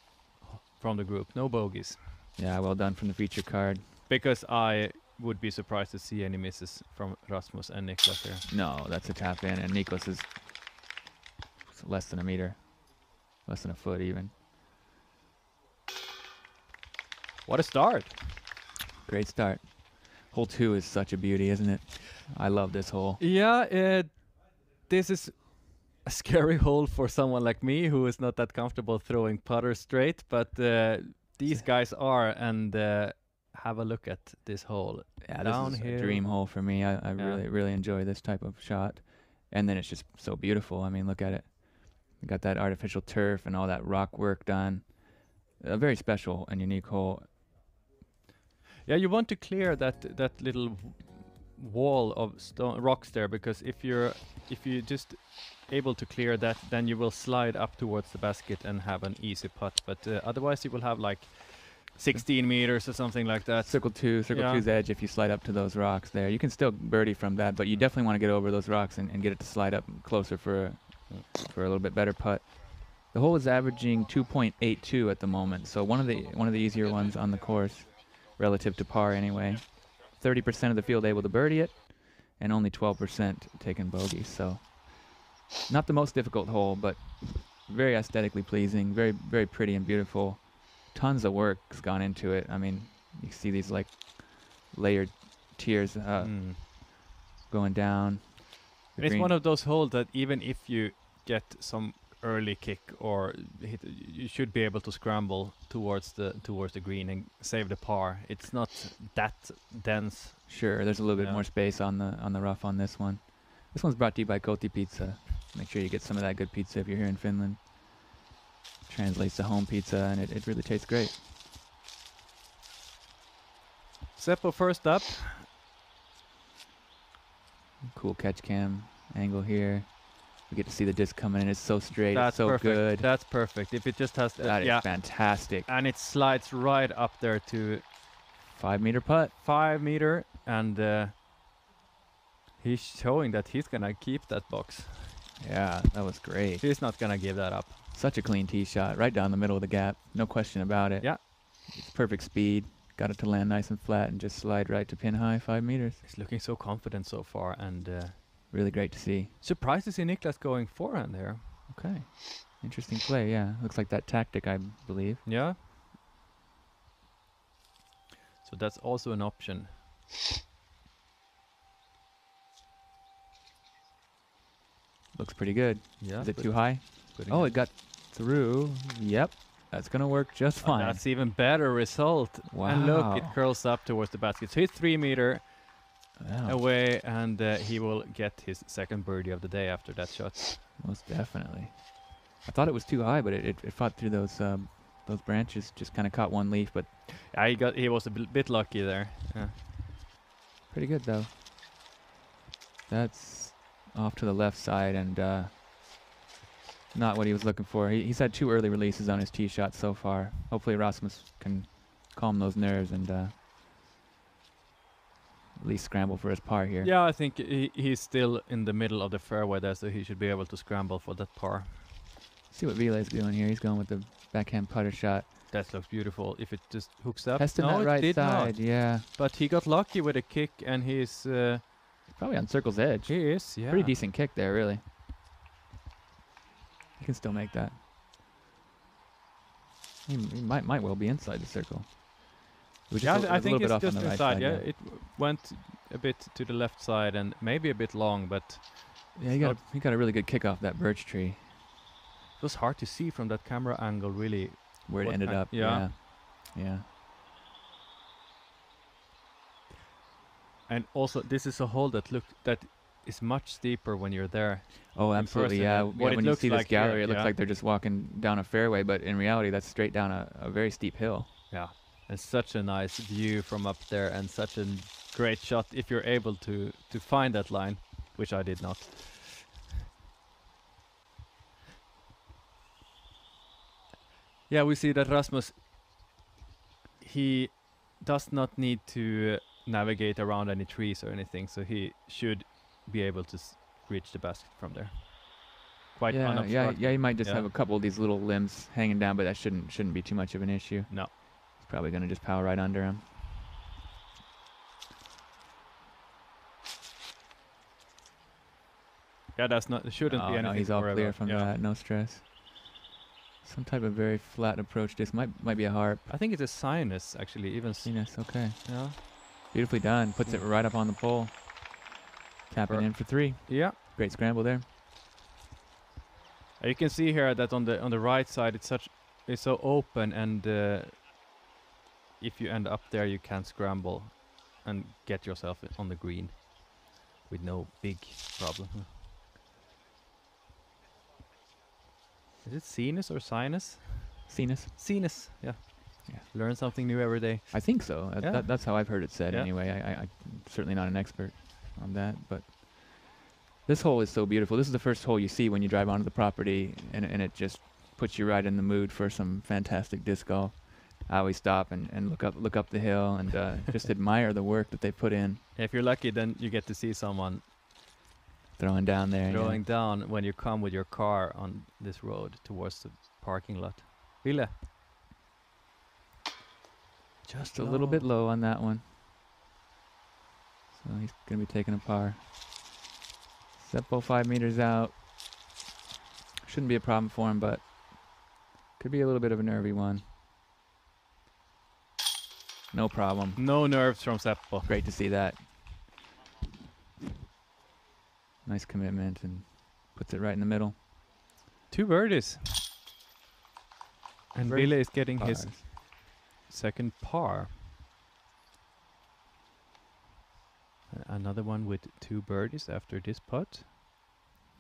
from the group. No bogeys. Yeah, well done from the feature card. Because I would be surprised to see any misses from Rasmus and Niklas here. No, that's a tap in, and Niklas is less than a meter, less than a foot even. What a start! Great start. Hole two is such a beauty, isn't it? I love this hole. Yeah, uh, this is a scary hole for someone like me who is not that comfortable throwing putter straight, but uh, these guys are. And uh, have a look at this hole. Yeah, this is a dream hole for me. I, I Yeah. really, really enjoy this type of shot. And then it's just so beautiful. I mean, look at it. Got that artificial turf and all that rock work done. A very special and unique hole. Yeah, you want to clear that that little wall of stone rocks there because if you're if you just able to clear that, then you will slide up towards the basket and have an easy putt. But uh, otherwise, you will have like 16 meters or something like that. Circle two, circle Yeah. two's edge. If you slide up to those rocks there, you can still birdie from that, but you definitely want to get over those rocks and, and get it to slide up closer for a, for a little bit better putt. The hole is averaging 2.82 at the moment, so one of the one of the easier ones on the course, relative to par anyway. 30% of the field able to birdie it, and only 12% taking bogeys. So, not the most difficult hole, but very aesthetically pleasing, very very pretty and beautiful. Tons of work's gone into it. I mean, you see these like layered tiers uh, Mm. going down. It's one of those holes that even if you get some early kick or hit, you should be able to scramble towards the towards the green and save the par. It's not that dense. Sure, there's a little bit Yeah. more space on the on the rough on this one. This one's brought to you by Koti Pizza. Make sure you get some of that good pizza if you're here in Finland. Translates to home pizza, and it, it really tastes great. Seppo first up. Cool catch cam angle here. We get to see the disc coming in. It's so straight. That's it's so perfect. good. That's perfect. If it just has uh, That is yeah, fantastic. and it slides right up there to Five meter putt. five meter, and uh, he's showing that he's gonna keep that box. Yeah, that was great. He's not gonna give that up. Such a clean tee shot, right down the middle of the gap. No question about it. Yeah. It's perfect speed. Got it to land nice and flat and just slide right to pin high, five meters. He's looking so confident so far, and uh, Really great to see. surprised to see Niklas going forehand there. Okay. Interesting play, yeah. Looks like that tactic, I believe. Yeah. So that's also an option. Looks pretty good. Yeah. Is it too high? Oh, it got through. Yep. That's going to work just Oh, fine. That's even better result. Wow. And look, it curls up towards the basket. So he's three meter Wow, away, and uh, he will get his second birdie of the day after that shot. Most definitely. I thought it was too high, but it, it, it fought through those um, those branches. Just kind of caught one leaf, but he got he was a bit bit lucky there. Yeah. pretty good though. That's off to the left side and uh, not what he was looking for. He, he's had two early releases on his tee shot so far. Hopefully Rasmus can calm those nerves and uh, at least scramble for his par here. Yeah, I think he, he's still in the middle of the fairway there, so he should be able to scramble for that par. See what Ville's doing here. He's going with the backhand putter shot. That looks beautiful. If it just hooks up, Testing no, that right side. not. Yeah. But he got lucky with a kick, and he's uh, Probably on circle's edge. he is yeah Pretty decent kick there, really. He can still make that. He, he might might well be inside the circle. Was Yeah, I, just th- a, I a think little bit it's off on just inside. side, yeah, it went a bit to the left side and maybe a bit long, but Yeah, he got a, he got a really good kick off that birch tree it was hard to see from that camera angle. Really, where it ended up. yeah. Yeah. Yeah. and also this is a hole that look that is much steeper when you're there. Oh, absolutely. Yeah. yeah. Yeah, What it when you looks see like this here, gallery, it looks yeah. like they're just walking down a fairway, but in reality, that's straight down a, a very steep hill. Yeah, and such a nice view from up there, and such a great shot if you're able to to find that line, which I did not. Yeah, we see that Rasmus. He does not need to navigate around any trees or anything, so he should be able to s- reach the basket from there. Quite yeah, yeah, yeah. You might just Yeah. have a couple of these little limbs hanging down, but that shouldn't shouldn't be too much of an issue. No. He's probably gonna just power right under him. Yeah, that's not. It shouldn't oh, be anything. no, he's all clear about. from yeah. that. No stress. Some type of very flat approach This might might be a harp. I think it's a sinus actually. Even s- Venus, okay. yeah. Beautifully done. Puts it right up on the pole. Tapping Per- in for three. Yeah. Great scramble there. Uh, You can see here that on the on the right side it's such it's so open and uh, if you end up there you can scramble and get yourself on the green with no big problem. Is it sinus or sinus? Sinus. Sinus, yeah. Yeah. Learn something new every day. I think so. Yeah. That, that's how I've heard it said. Yeah. Anyway, I, I, I'm certainly not an expert on that, but this hole is so beautiful. This is the first hole you see when you drive onto the property, and and it just puts you right in the mood for some fantastic disc golf. I always stop and, and look up look up the hill and uh, just admire the work that they put in If you're lucky, then you get to see someone throwing down there. yeah. throwing down when you come with your car on this road towards the parking lot. Ville. Just a little bit low on that one. So he's going to be taking a par. Seppo five meters out. Shouldn't be a problem for him, but could be a little bit of a nervy one. No problem. No nerves from Seppo. Great to see that. Nice commitment and puts it right in the middle. Two birdies. And Ville is getting his second par. Another one with two birdies after this putt.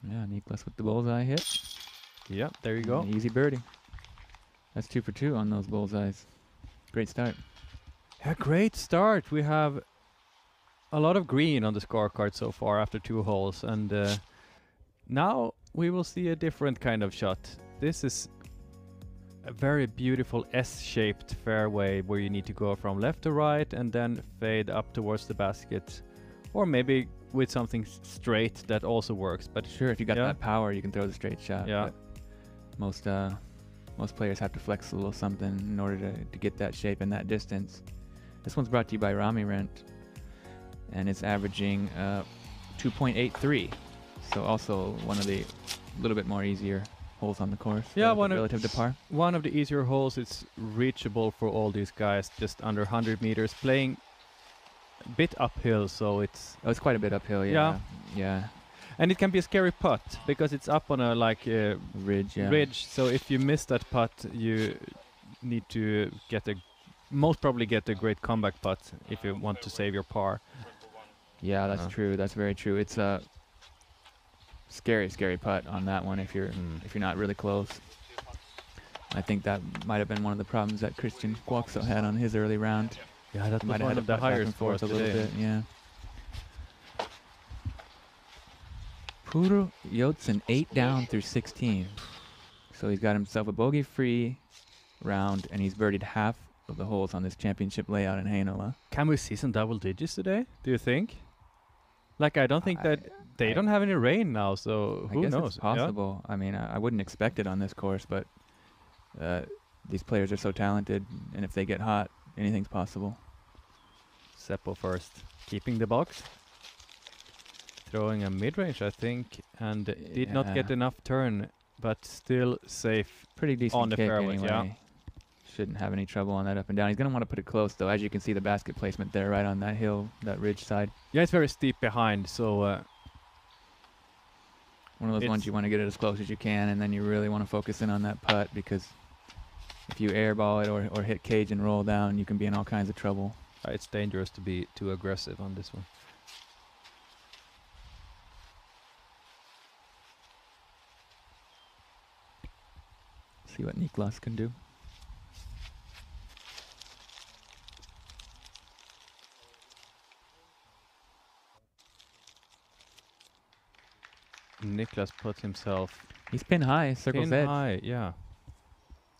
Yeah, Niklas with the bullseye hit. Yeah, there you go. An easy birdie. That's two for two on those bullseyes. Great start. A great start. We have a lot of green on the scorecard so far after two holes, and uh, now we will see a different kind of shot. This is a very beautiful S-shaped fairway where you need to go from left to right and then fade up towards the basket, or maybe with something straight that also works. But Sure, if you got Yeah. that power, you can throw the straight shot. Yeah. but Most uh, most players have to flex a little something in order to, to get that shape and that distance. This one's brought to you by Rami Rent, and it's averaging uh, 2.83. So also one of the little bit more easier holes on the course. Yeah, relative- one of- relative to par. one of the easier holes. It's reachable for all these guys, just under 100 meters, playing a bit uphill, so it's Oh, it's quite a bit uphill. Yeah. Yeah. Yeah. and it can be a scary putt because it's up on a like uh, Ridge. Yeah. ridge. So if you miss that putt, you need to get a most probably get a great comeback putt if you want to save your par. Yeah, that's Uh. true. That's very true. It's a scary, scary putt on that one if you're Mm. if you're not really close. I think that might have been one of the problems that Christian Guaxo had on his early round. Yeah, that He was might have one had of to the putt back higher and forth scores a little today. bit. Yeah. Puro Yotsen eight down through 16. So he's got himself a bogey-free round, and he's birdied half of the holes on this championship layout in Heinola. Can we see some double digits today? Do you think? Like I don't think that they I- don't have any rain now, so I who guess knows? it's Yeah. possible. I mean, I, I wouldn't expect it on this course, but uh, these players are so talented, and if they get hot, anything's possible. Seppo first, keeping the box, throwing a mid-range, I think, and did not get enough turn, but still safe. Pretty decent On the fairway, anyway. yeah. Shouldn't have any trouble on that up and down. He's gonna want to put it close though, as you can see the basket placement there, right on that hill, that ridge side. Yeah, it's very steep behind, so uh, One of those ones you want to get it as close as you can, and then you really want to focus in on that putt because if you airball it or, or hit cage and roll down, you can be in all kinds of trouble. uh, it's dangerous to be too aggressive on this one. See what Niklas can do. Niklas puts himself He's pin high, circles pin edge. high. Yeah,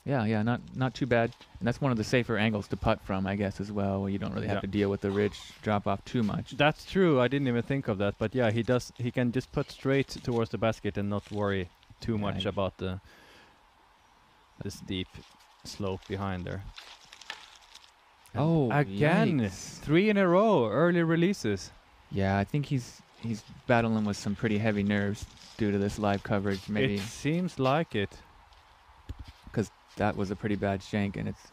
Yeah, yeah, not not too bad. And that's one of the safer angles to putt from, I guess, as well, where you don't really Yeah. have to deal with the ridge drop off too much. that's true. I didn't even think of that, but yeah, he does. He can just put straight towards the basket and not worry too much he- about the the steep slope behind there. And Oh, again, yikes. three in a row, early releases. Yeah, I think he's he's battling with some pretty heavy nerves due to this live coverage. Maybe It seems like it. Because that was a pretty bad shank, and it's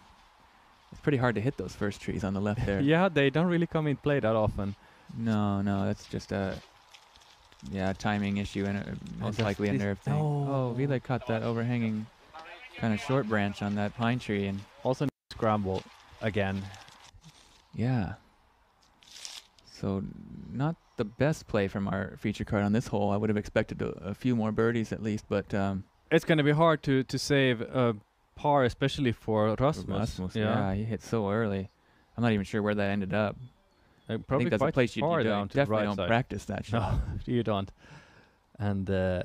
it's pretty hard to hit those first trees on the left there. Yeah, they don't really come in play that often. No, no, that's just a yeah, timing issue and uh, most does likely a nerve thing. Oh, Ville caught that overhanging kind of short branch on that pine tree, and Also scramble again. yeah. So not the best play from our feature card on this hole. I would have expected a, a few more birdies at least, but um, It's going to be hard to to save a par, especially for Rasmus. Rasmus, yeah. he hit so early. I'm not even sure where that ended up. Uh, I probably think that's a place you, you down don't, definitely right don't side. practice that shot. No, you don't. And uh,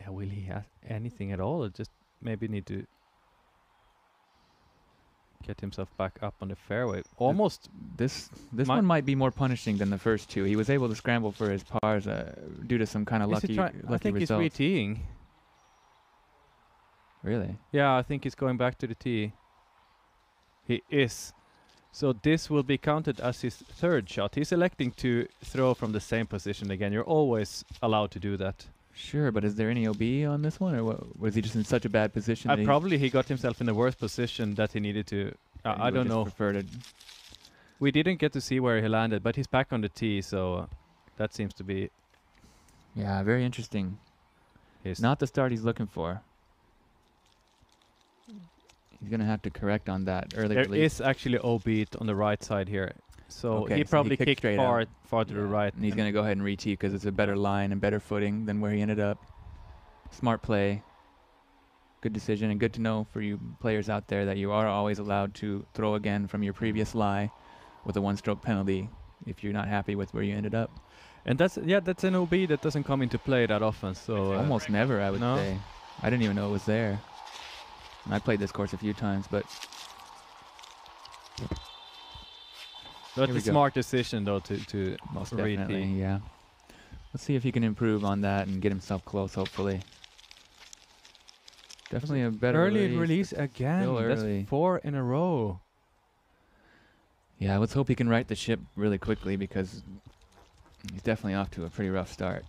yeah, will he have anything at all? Or Just maybe need to get himself back up on the fairway. Almost. This this one might be more punishing than the first two. He was able to scramble for his pars uh, due to some kind of lucky lucky I think results. he's re-teeing. really? Yeah, I think he's going back to the tee. He is. So this will be counted as his third shot. He's electing to throw from the same position again. You're always allowed to do that. Sure, but is there any OB on this one, or what, was he just in such a bad position? Uh, probably he got himself in the worst position that he needed to. Uh, I don't know. We didn't get to see where he landed, but he's back on the tee, so uh, that seems to be Yeah, very interesting. his. Not the start he's looking for. He's gonna have to correct on that early there release. is actually OB on the right side here, so Okay, so he he probably kicked kicked far out. far to the right. and he's gonna go ahead and re-tee because it's a better line and better footing than where he ended up. Smart play. Good decision and good to know for you players out there that you are always allowed to throw again from your previous lie with a one-stroke penalty if you're not happy with where you ended up. And that's yeah, that's an OB that doesn't come into play that often. So uh, Almost never, I would no. say. I didn't even know it was there. And I played this course a few times, but That's Here a go. smart decision though to to most re-tee. definitely, yeah. Let's see if he can improve on that and get himself close. Hopefully. Definitely a better early release. release again. still That's four in a row. Yeah, let's hope he can right the ship really quickly because he's definitely off to a pretty rough start.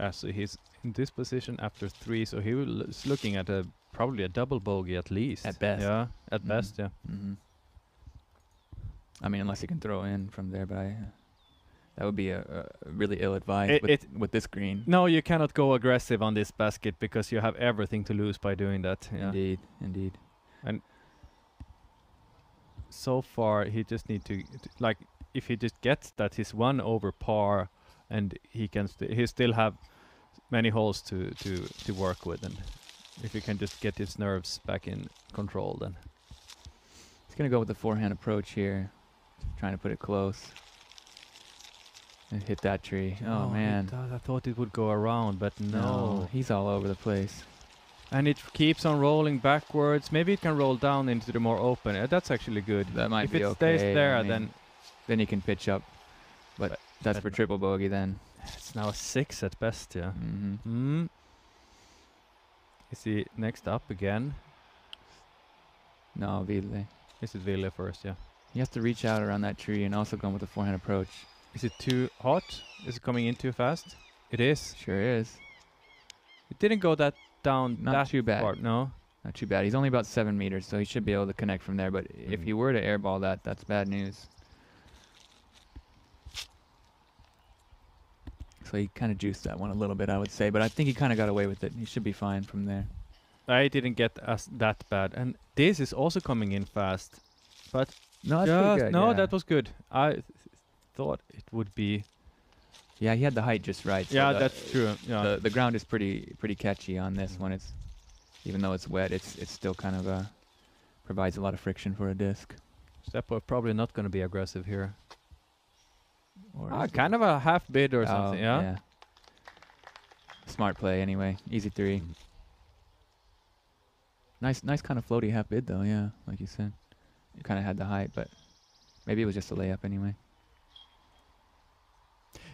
Yeah, so he's in this position after three, so he will is looking at a probably a double bogey at least. At best. Yeah, at Mhm. best, yeah. hmm I mean, unless he can throw in from there, but I, that would be a, a really ill-advised It- with, it- with this green. No, you cannot go aggressive on this basket because you have everything to lose by doing that. Yeah. Indeed, indeed. And so far, he just need to, to like if he just gets that he's one over par, and he can st- he still have many holes to to to work with, and if he can just get his nerves back in control, then He's gonna go with the forehand approach here, trying to put it close. And hit that tree. Oh, he man. does. I thought it would go around, but no. he's all over the place. And it keeps on rolling backwards. Maybe it can roll down into the more open. Uh, that's actually good. That might if be it okay. stays I there, mean, then then he can pitch up. But, But- that's for triple bogey then. it's now a six at best. Yeah. hmm Hmm. Is he next up again? No, Ville. This is it Ville first? Yeah. He has to reach out around that tree and also go with a forehand approach. Is it too hot? Is it coming in too fast? It is. Sure is. It didn't go that down Not that too bad. No. Not too bad. He's only about seven meters, so he should be able to connect from there. But if Mhm. he were to airball that, that's bad news. So he kind of juiced that one a little bit, I would say. But I think he kind of got away with it. He should be fine from there. I didn't get as that bad. And this is also coming in fast. But No, that's just- good. no, yeah. that was good. I th- thought it would be. Yeah, he had the height just right. so yeah, the- that's true. Yeah. The the ground is pretty pretty catchy on this one. It's even though it's wet, it's it's still kind of uh provides a lot of friction for a disc. Seppo probably not going to be aggressive here. Or Ah, is it? kind of a half bid or Oh, something. Yeah. Smart play anyway. Easy three. Mhm. Nice nice kind of floaty half bid though. Yeah, like you said. It kind of had the height, but maybe it was just a layup anyway.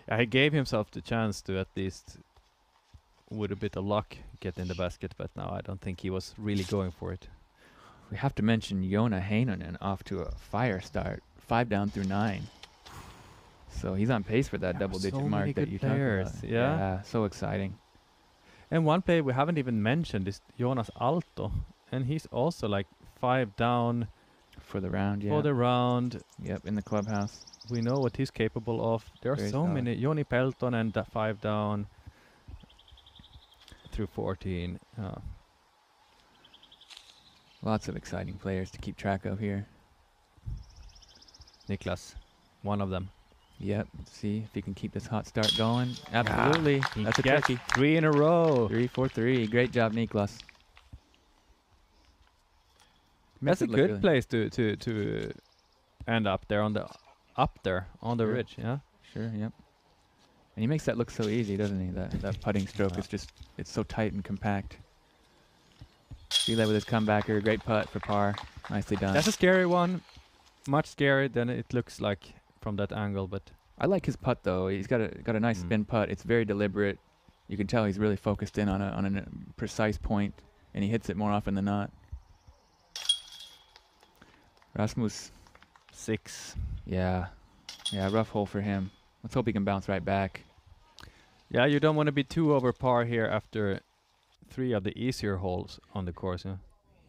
Yeah, he gave himself the chance to at least, with a bit of luck, get in the basket. But now I don't think he was really going for it. We have to mention Joona Heinonen off to a fire start, five down through nine. So he's on pace for that There double-digit so mark that you talked players, about. yeah. yeah, so exciting. And one player we haven't even mentioned is Jonas Alto, and he's also like five down. For the round. Yeah. for the round. yep, in the clubhouse. We know what he's capable of. There are Very so solid. many. Joni Peltonen, da- five down through 14. Uh, Lots of exciting players to keep track of here. Niklas, one of them. Yep. See if he can keep this hot start going. Absolutely. He That's a gets tricky. Three in a row. Three, four, three. Great job, Niklas. That's a good place to to to end up there on the up there on the Sure. ridge. Yeah. Sure. Yep. And he makes that look so easy, doesn't he? That that putting stroke is just it's so tight and compact. See that with his comebacker. Great putt for par. Nicely done. That's a scary one. Much scarier than it looks like from that angle, but I like his putt though. He's got a got a nice Mm. spin putt. It's very deliberate. You can tell he's really focused in on a on a precise point, and he hits it more often than not. Rasmus, six. yeah, yeah, rough hole for him. Let's hope he can bounce right back. Yeah, you don't want to be too over par here after three of the easier holes on the course. Yeah.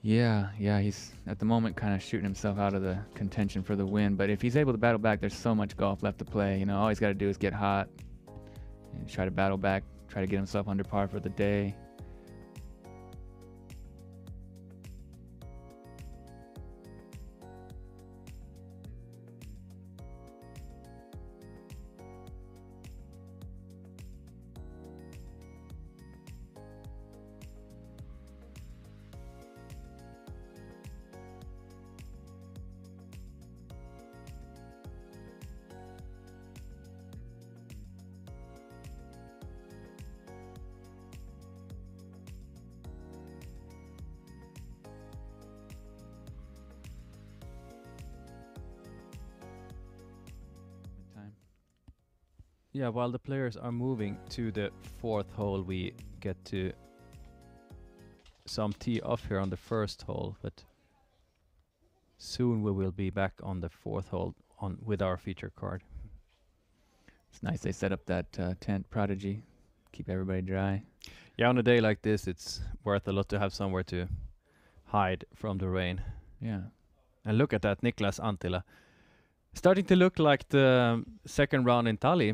Yeah, yeah, he's at the moment kind of shooting himself out of the contention for the win. But if he's able to battle back, there's so much golf left to play. You know, all he's got to do is get hot and try to battle back, try to get himself under par for the day. While the players are moving to the fourth hole, we get to some tee off here on the first hole, but soon we will be back on the fourth hole on with our feature card. It's nice they set up that uh, tent prodigy, keep everybody dry. Yeah, on a day like this, it's worth a lot to have somewhere to hide from the rain. Yeah. And look at that, Niklas Anttila. Starting to look like the um, second round in Tali.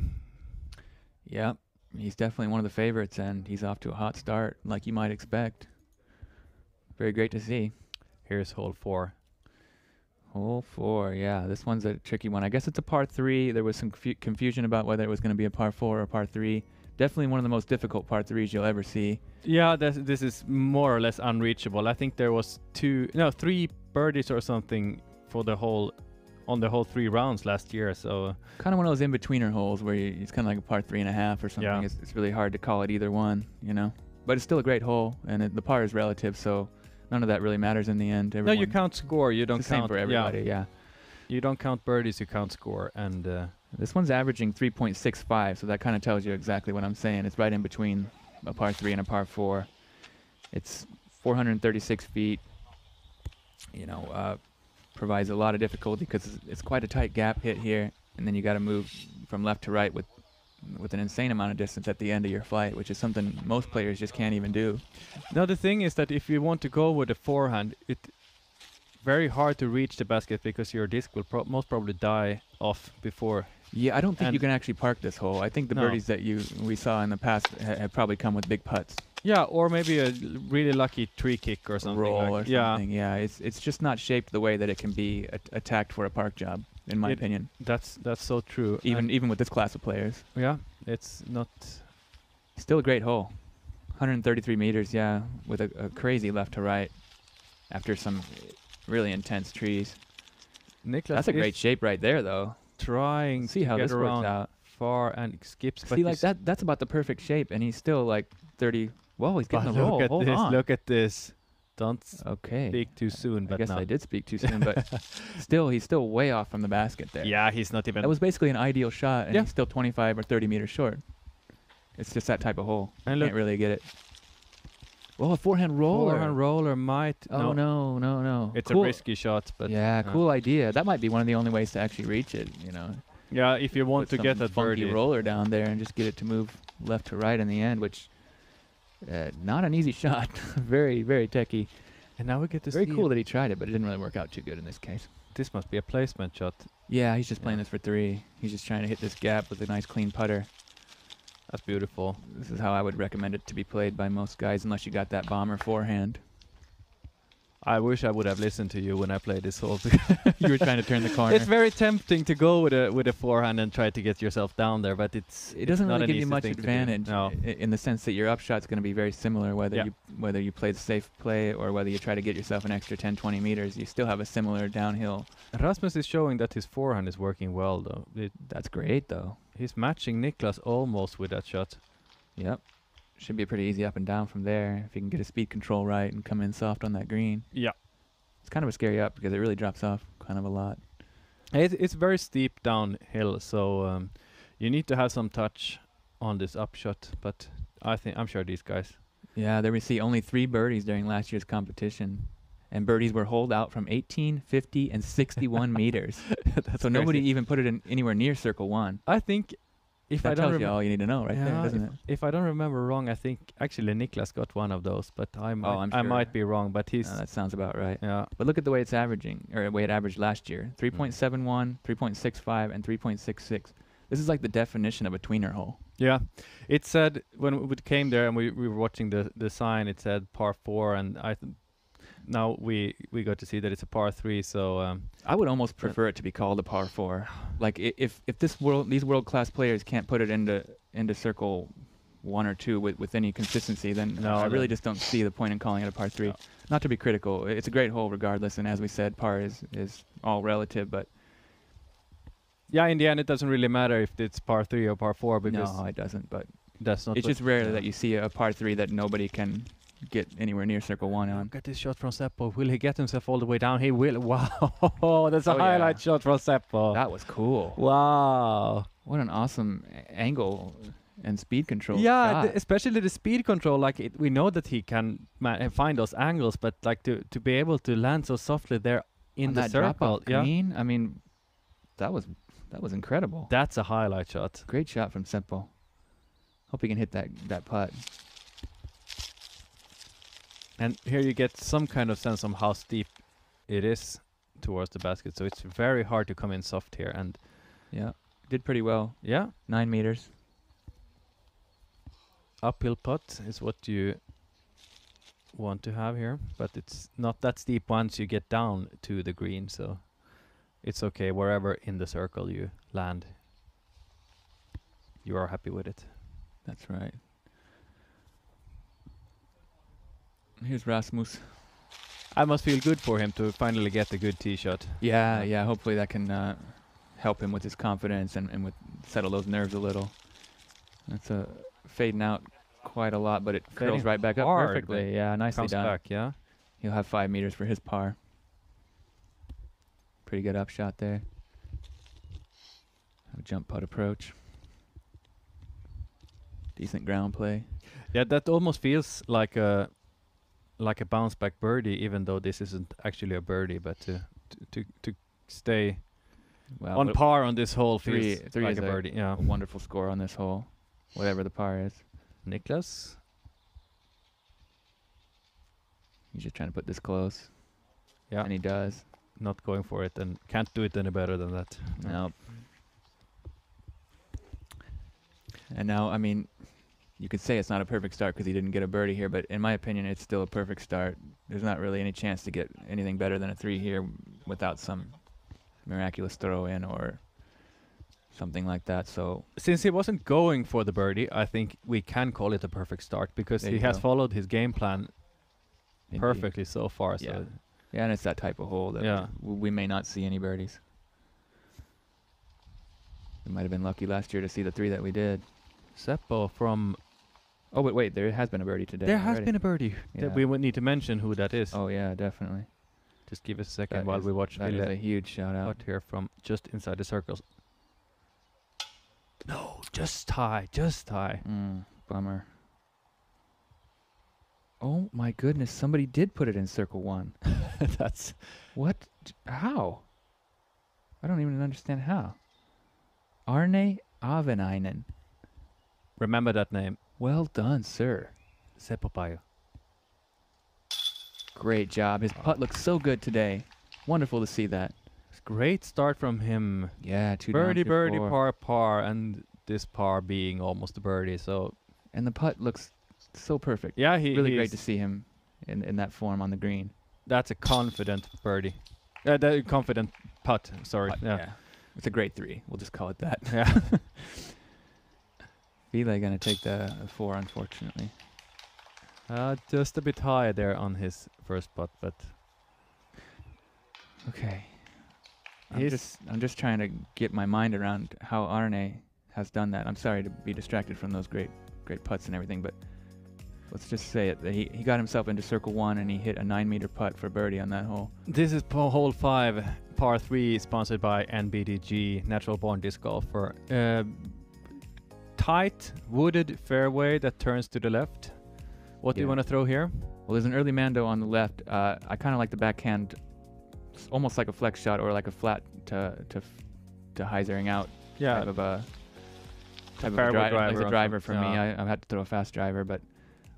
Yeah, he's definitely one of the favorites, and he's off to a hot start, like you might expect. Very great to see. Here's hole four. Hole four, yeah, this one's a tricky one. I guess it's a par three. There was some confu- confusion about whether it was going to be a par four or a par three. Definitely one of the most difficult par threes you'll ever see. Yeah, this, this is more or less unreachable. I think there was two, no, three birdies or something for the whole, on the whole three rounds last year. So Kind of one of those in-betweener holes where you, it's kind of like a par three and a half or something. Yeah. It's, it's really hard to call it either one, you know. But it's still a great hole, and it, the par is relative, so none of that really matters in the end. no, Everyone, you count score. You don't it's the same count for everybody. Yeah, yeah. you don't count birdies. You count score. And uh, This one's averaging 3.65, so that kind of tells you exactly what I'm saying. It's right in between a par 3 and a par 4. It's 436 feet. You know, uh, provides a lot of difficulty because it's, quite a tight gap hit here, and then you got to move from left to right with with an insane amount of distance at the end of your flight, which is something most players just can't even do. now the thing is that if you want to go with a forehand, it very hard to reach the basket because your disc will pro- most probably die off before. Yeah, I don't think you can actually park this hole. I think the No. birdies that you we saw in the past ha- have probably come with big putts. Yeah, or maybe a really lucky tree kick or something. roll like- or yeah, something. Yeah, it's it's just not shaped the way that it can be at- attacked for a park job, in my It- opinion. that's that's so true. Even And even with this class of players, yeah, it's not. still a great hole. 133 meters, yeah, with a, a crazy left to right, after some really intense trees. Niklas That's a great shape right there, though. trying See to how this works out. far and skips. See, like that. That's about the perfect shape, and he's still like 30. Whoa, he's but getting a look roll. at Hold this! on. Look at this! Don't okay. speak too soon. I But guess no. I did speak too soon, but still, he's still way off from the basket there. Yeah, he's not even. That was basically an ideal shot, and Yeah. he's still 25 or 30 meters short. It's just that type of hole. And Can't really get it. Well, a forehand roller. Forehand roller might. Oh no, no, no. no. It's cool. a risky shot, but yeah, uh, cool idea. That might be one of the only ways to actually reach it. You know, Yeah, if you want Put to get that funky birdie. roller down there and just get it to move left to right in the end, which uh, not an easy shot. very, very techie. And now we get to Very see cool it. that he tried it, but it didn't really work out too good in this case. This must be a placement shot. Yeah, he's just playing this for three. He's just trying to hit this gap with a nice clean putter. That's beautiful. This is how I would recommend it to be played by most guys, unless you got that bomber forehand. I wish I would have listened to you when I played this hole. you were trying to turn the corner. it's very tempting to go with a with a forehand and try to get yourself down there, but it's it doesn't not really give you much thing to do. advantage No. in the sense that your upshot's going to be very similar whether Yeah. you whether you play the safe play or whether you try to get yourself an extra 10 20 meters you still have a similar downhill Rasmus is showing that his forehand is working well, though. It, that's great though he's matching Niklas almost with that shot. yep should be pretty easy up and down from there if you can get a speed control right and come in soft on that green Yeah. it's kind of a scary up because it really drops off kind of a lot It, it's very steep downhill, so um, you need to have some touch on this upshot. But I think I'm sure these guys. yeah there we see only three birdies during last year's competition and birdies were holed out from 18 50 and 61 meters so nobody even put it in anywhere near circle one I think if I that don't tells you all you need to know right there doesn't if, it if I don't remember wrong, I think actually Niklas got one of those, but I might Oh, I'm I might be wrong. But he's Uh, that sounds about right. yeah But look at the way it's averaging, or the way it averaged last year: 3.71, 3.65, and 3.66. This is like the definition of a tweener hole. yeah. It said when we came there and we, we were watching the the sign, it said par four, and I th- now we we got to see that it's a par three. So um, I would almost prefer it to be called a par four. Like if if this world these world class players can't put it into into circle one or two with with any consistency, then No, I really just don't see the point in calling it a par three. Not to be critical, it's a great hole regardless, and as we said, par is is all relative, but yeah, in the end, it doesn't really matter if it's par three or par four because no, it doesn't. But that's not. it's just rare yeah. that you see a par three that nobody can get anywhere near circle one on. At this shot from Seppo. Will he get himself all the way down? He will. Wow, that's a Oh, yeah. highlight shot from Seppo. That was cool. wow. What an awesome angle and speed control. Yeah, the, especially the speed control. Like it, we know that he can ma- find those angles, but like to to be able to land so softly there in On the circle, yeah, green. I mean, that was that was incredible. that's a highlight shot. Great shot from Seppo. Hope he can hit that that putt. And here you get some kind of sense on how steep it is towards the basket. So it's very hard to come in soft here. And Yeah, did pretty well. yeah, Nine meters. uphill putt is what you want to have here, but it's not that steep once you get down to the green. So it's okay wherever in the circle you land. You are happy with it. That's right. Here's Rasmus. I must feel good for him to finally get a good tee shot. Yeah, Yeah. Hopefully that can uh, help him with his confidence and, and with settle those nerves a little. That's a fading out quite a lot, but it curls Fading right back up perfectly. Yeah, nicely done. back, yeah. He'll have five meters for his par. Pretty good upshot there. Have a jump putt approach. Decent ground play. Yeah, that almost feels like a like a bounce back birdie, even though this isn't actually a birdie, but to to to, to stay Well, on par on this hole three, feels three like is a birdie. Yeah, a wonderful score on this hole, whatever the par is. Niklas. He's just trying to put this close, Yeah, and he does. not going for it and can't do it any better than that. Nope. And now, I mean, you could say it's not a perfect start because he didn't get a birdie here, but in my opinion, it's still a perfect start. There's not really any chance to get anything better than a three here without some miraculous throw in or something like that. So Since he wasn't going for the birdie, I think we can call it a perfect start because There he has go. followed his game plan indeed. perfectly so far. Yeah. So Yeah, and it's that type of hole that Yeah. w- we may not see any birdies. We might have been lucky last year to see the three that we did. Seppo from Oh, but wait, there has been a birdie today. there has already. been a birdie. Yeah. That we would need to mention who that is. Oh yeah, definitely. Just give us a second That while is- we watch That is Ville a huge shout out. out here from just inside the circles. No, just high, just high. Mm, bummer. Oh my goodness, somebody did put it in circle one. That's What? How? I don't even understand how. Arne Ahvenainen. remember that name, Well done, sir. said Paju. Great job. His putt looks so good today. Wonderful to see that. Great start from him. Yeah, two birdie, two birdie, four. par, par, and this par being almost a birdie. So And the putt looks so perfect. yeah, he really great to see him in, in that form on the green. That's a confident birdie. Uh, the confident putt. Sorry. Putt, yeah. It's a great three. We'll just call it that. Yeah. Ville gonna take the the four, unfortunately. uh, just a bit high there on his first putt, but Okay. I'm just I'm just trying to get my mind around how Arne has done that. I'm sorry to be distracted from those great great putts and everything, but let's just say it. that He he got himself into circle one and he hit a nine meter putt for birdie on that hole. this is po- hole five, par three, sponsored by NBDG, Natural Born Disc Golfer. Uh, tight wooded fairway that turns to the left. What do you want to throw here? Well, there's an early Mando on the left. Uh, I kind of like the backhand, almost like a flex shot or like a flat to to to hyzering out Yeah, type of a type of a fairway dri- like driver a driver for me. I, I've had to throw a fast driver, but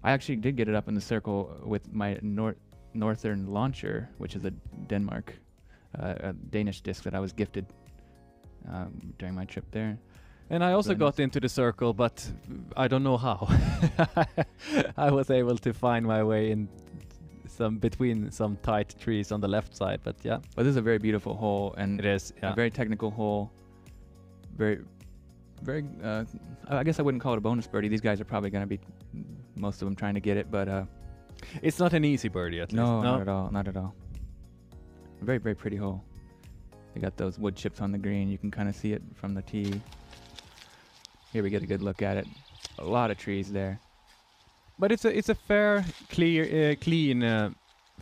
I actually did get it up in the circle with my nor- northern launcher, which is a Denmark, uh, a Danish disc that I was gifted um, during my trip there. And I also got into the circle, but I don't know how. I was able to find my way in some between some tight trees on the left side, but yeah, But this is a very beautiful hole, and it is. Yeah. a very technical hole. Very, very. Uh, I guess I wouldn't call it a bonus birdie. These guys are probably going to be, most of them, trying to get it, but uh, it's not an easy birdie at least. no, not at all, not at all. Very, very pretty hole. They got those wood chips on the green. You can kind of see it from the tee. Here we get a good look at it. A lot of trees there. But it's a it's a fair, clear, uh, clean uh,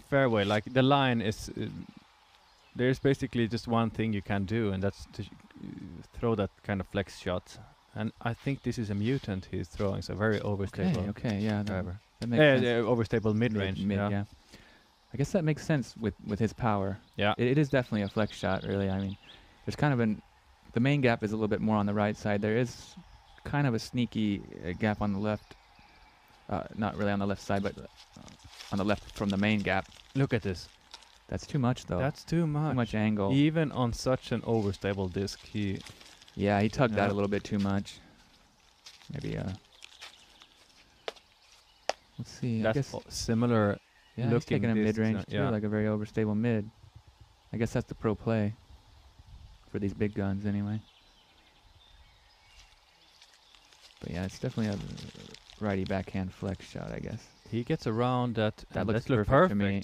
fairway. Like the line is, uh, there's basically just one thing you can do, and that's to throw that kind of flex shot. And I think this is a mutant he's throwing, so very overstable okay, yeah. Driver. that makes sense. uh, overstable mid range. Mid, yeah. yeah. I guess that makes sense with with his power. Yeah. It, it is definitely a flex shot, really. I mean, there's kind of an the main gap is a little bit more on the right side. There is kind of a sneaky uh, gap on the left. Uh, not really on the left side, but uh, on the left from the main gap. Look at this. That's too much, though. That's too much. too much angle. Even on such an overstable disc, he yeah, he tugged that a little bit too much. Maybe. Uh. Let's see. I that's similar. Yeah, he's taking a mid-range too, yeah. like a very overstable mid. I guess that's the pro play for these big guns, anyway. But yeah, it's definitely a righty backhand flex shot, I guess, He gets around that. That looks that look perfect to me.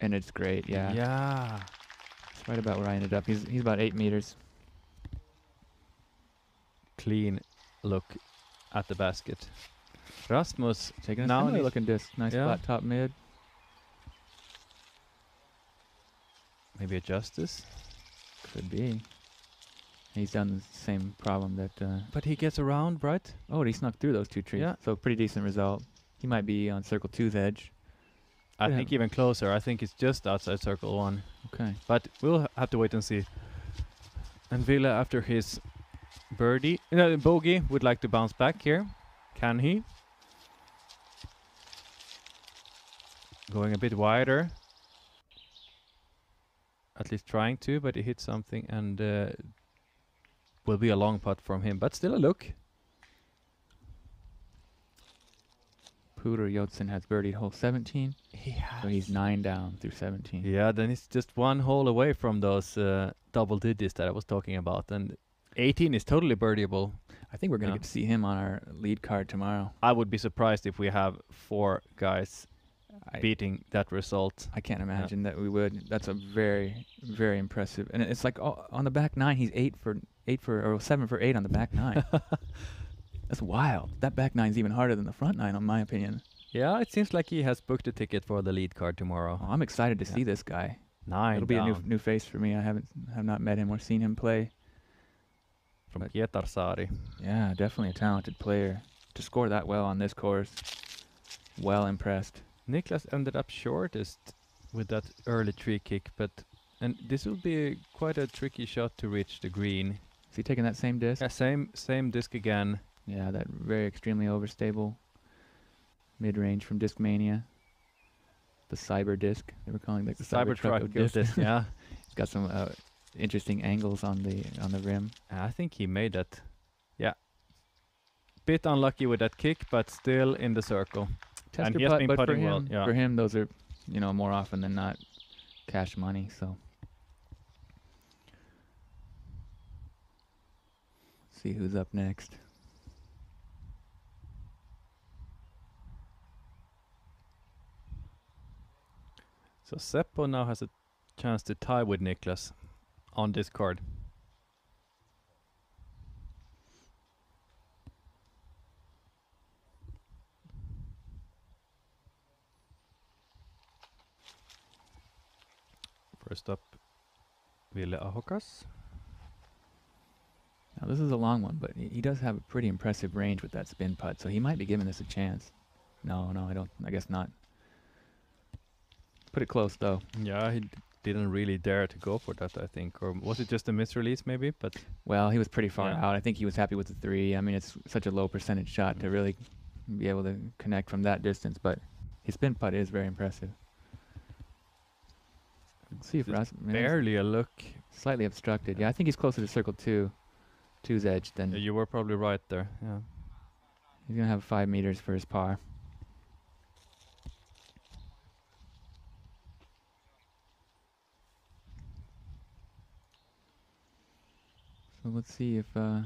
and it's great. Yeah, Yeah. it's right about where I ended up. He's he's about eight meters. Clean look at the basket. Rasmus Taking a Now similar looking disc, nice yeah. flat top mid. maybe a justice. Could be. He's done the same problem that. Uh, but he gets around, right? oh, he snuck through those two trees. Yeah. So pretty decent result. He might be on circle two's edge. I Yeah. think even closer. I think it's just outside circle one. Okay. But we'll have to wait and see. And Ville, after his birdie, no, bogey, would like to bounce back here. Can he? Going a bit wider. At least trying to, but he hit something and uh, will be a long putt from him. But still a look. Pooter Yotson has birdied hole 17, He so he's nine down through 17. Yeah, then it's just one hole away from those uh, double digits that I was talking about. And 18 is totally birdieable. I think we're gonna Yeah. get to see him on our lead card tomorrow. I would be surprised if we have four guys I, beating that result. I can't imagine that we would. That's a very, very impressive. And it's like oh, on the back nine, he's eight for eight for or seven for eight on the back nine. That's wild. That back nine's even harder than the front nine, in my opinion. Yeah, it seems like he has booked a ticket for the lead card tomorrow. Oh, I'm excited to Yeah. see this guy. Nine It'll be a new new face for me. I haven't have not met him or seen him play. from but- Pietarsaari. Yeah, definitely a talented player. To score that well on this course, well impressed. Niklas ended up shortest with that early tree kick, but and this will be quite a tricky shot to reach the green. Is he taking that same disc? Yeah, same same disc again. Yeah, that very extremely overstable mid range from Discmania. the Cyber Disc. They were calling it like the Cybertruck of did discs. this, yeah. it's got some uh, interesting angles on the on the rim. I think he made that. Yeah. Bit unlucky with that kick, but still in the circle. Tester he has been but for putting him, well, yeah. for him, those are you know more often than not cash money. So see who's up next. So Seppo now has a chance to tie with Niklas on this card. First up, Ville Ahokas. Now this is a long one, but he, does have a pretty impressive range with that spin putt, so he might be giving this a chance. No, no, I don't. I guess not. Put it close though. Yeah, he d- didn't really dare to go for that, I think. Or was it just a misrelease, maybe? But Well, he was pretty far Yeah. out. I think he was happy with the three. I mean, it's such a low percentage shot to mm. really be able to connect from that distance, but his spin putt is very impressive. Let's see if Ras- barely a look. slightly obstructed. Yeah, I think he's closer to circle two, two's edge then. Yeah, you were probably right there. Yeah. he's gonna have five meters for his par. So let's see if uh,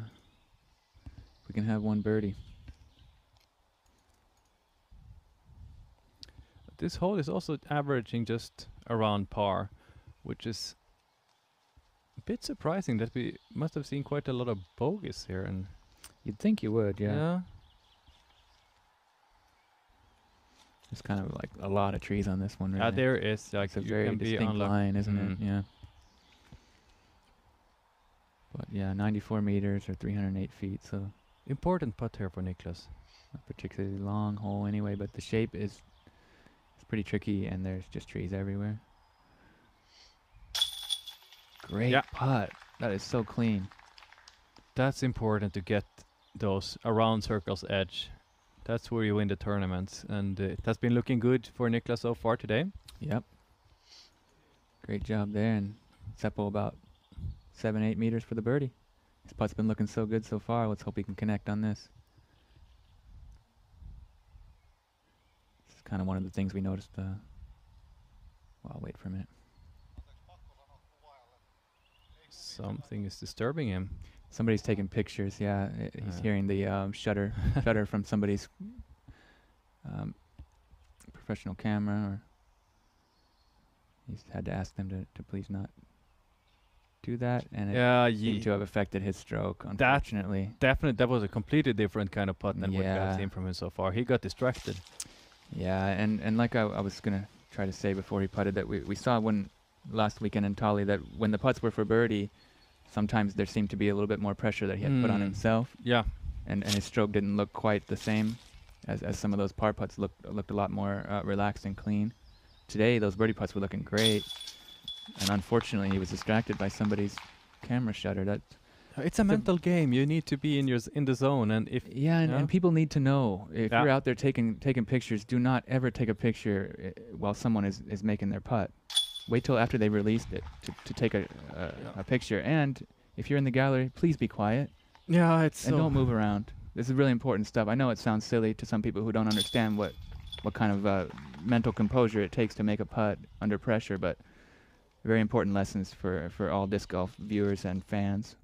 we can have one birdie. This hole is also averaging just around par, which is bit surprising that we must have seen quite a lot of bogeys here. And You'd think you would, yeah. yeah, There's kind of like a lot of trees on this one, yeah, really. there is like it's a very distinct line, isn't it? Mm. Yeah. But yeah, 94 meters or 308 feet, so Important putt here for Niklas. not particularly long hole anyway. But the shape is it's pretty tricky, and there's just trees everywhere. Great Yeah. putt. That is so clean. That's important to get those around circles edge. That's where you win the tournaments, and uh, it has been looking good for Niklas so far today. Yep. Great job there, and Seppo about seven, eight meters for the birdie. His putt's been looking so good so far. Let's hope he can connect on this. It's kind of one of the things we noticed. Uh, well, I'll wait for a minute. Something is disturbing him. Somebody's taking pictures. Yeah, he's Uh. hearing the um, shutter shutter from somebody's um, professional camera, or he's had to ask them to, to please not do that, and it Yeah, seemed to have affected his stroke. Unfortunately, definitely that was a completely different kind of putt than what Yeah. have seen from him so far. He got distracted. yeah, and and like I, I was gonna try to say before he putted that we we saw when last weekend in Tali that when the putts were for birdie, sometimes there seemed to be a little bit more pressure that he had put on Mm. himself. Yeah, and, and his stroke didn't look quite the same as, as some of those par putts looked looked a lot more uh, relaxed and clean. Today, those birdie putts were looking great, and unfortunately, he was distracted by somebody's camera shutter. That it's a mental game. You need to be in your z- in the zone, and if yeah, and, and people need to know if Yeah. you're out there taking taking pictures, do not ever take a picture uh, while someone is, is making their putt. Wait till after they released it to, to take a, a, a picture. And if you're in the gallery, please be quiet. yeah, it's and so don't move around. This is really important stuff. I know it sounds silly to some people who don't understand what what kind of uh, mental composure it takes to make a putt under pressure, but very important lessons for for all disc golf viewers and fans.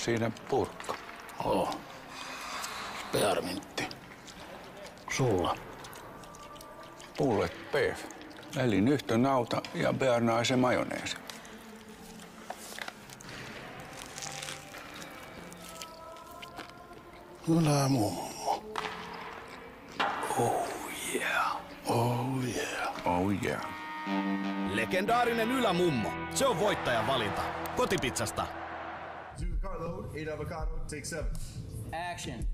Siinä purkka. Oo. Pearmintti. Sulla. Pullet beef. Eli nyhtönauta ja bearnaise majoneesi. Hyvä mummo. Oh yeah. Oh yeah. Oh yeah. Legendaarinen ylämummo. Se on voittajan valinta. Kotipizzasta. Eight avocado, take seven. Action.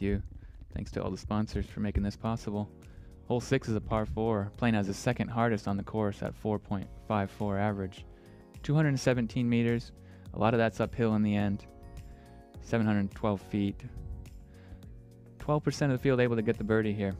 You. Thanks to all the sponsors for making this possible. Hole 6 is a par 4, playing as the second hardest on the course at 4.54 average. 217 meters, a lot of that's uphill in the end. 712 feet. 12% of the field able to get the birdie here.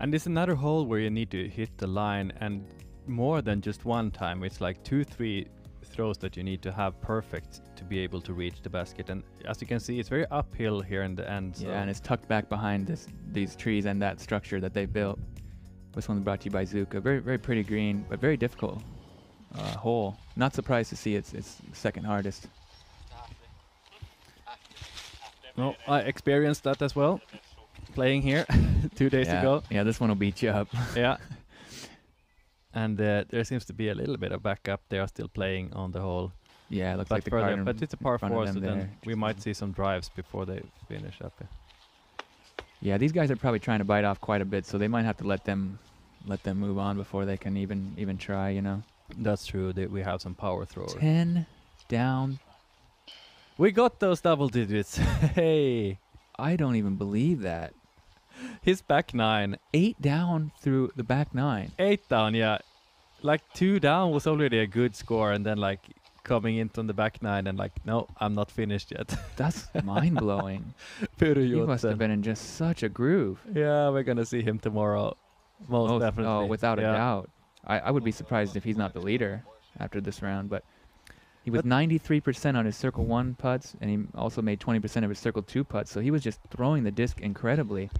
And it's another hole where you need to hit the line and more than just one time. It's like two, three throws that you need to have perfect to be able to reach the basket. And as you can see, it's very uphill here in the end. So Yeah, and it's tucked back behind this these trees and that structure that they built. This one's brought to you by Zuca. Very very pretty green, but very difficult uh, hole. Not surprised to see it's it's second hardest. no, I experienced that as well, playing here two days yeah, ago. yeah, this one will beat you up. yeah. And uh, there seems to be a little bit of backup. They are still playing on the hole. yeah, it looks but like the further, in but it's a par four, so there, then we might see some drives before they finish up. Yeah, these guys are probably trying to bite off quite a bit, so they might have to let them let them move on before they can even even try. You know, That's true. They, we have some power throwers. ten down. We got those double digits. hey, I don't even believe that. his back nine, Eight down through the back nine. eight down. Yeah, like two down was already a good score, and then like coming into the back nine and like, no, I'm not finished yet. That's mind blowing. Pyry He must have been in just such a groove. Yeah, we're gonna see him tomorrow. Most Oh, definitely. Oh, without a doubt. I, I would be surprised if he's not the leader after this round, but he was But- 93% on his circle one putts, and he also made 20% of his circle two putts. So he was just throwing the disc incredibly.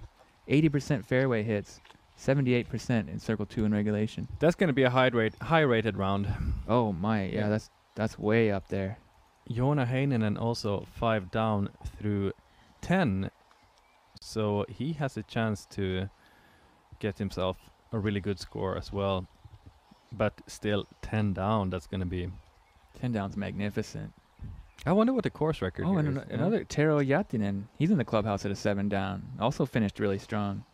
80% fairway hits, 78% in circle two in regulation. That's gonna be a high rate, high rated round. Oh my, yeah, Yeah. that's that's way up there. Joona Heinonen also five down through ten, so he has a chance to get himself a really good score as well. But still, ten down. That's gonna be. 10 down's magnificent. I wonder what the course record. Oh, and is, ano- yeah. another Tero Yatinen. He's in the clubhouse at a seven down. Also finished really strong.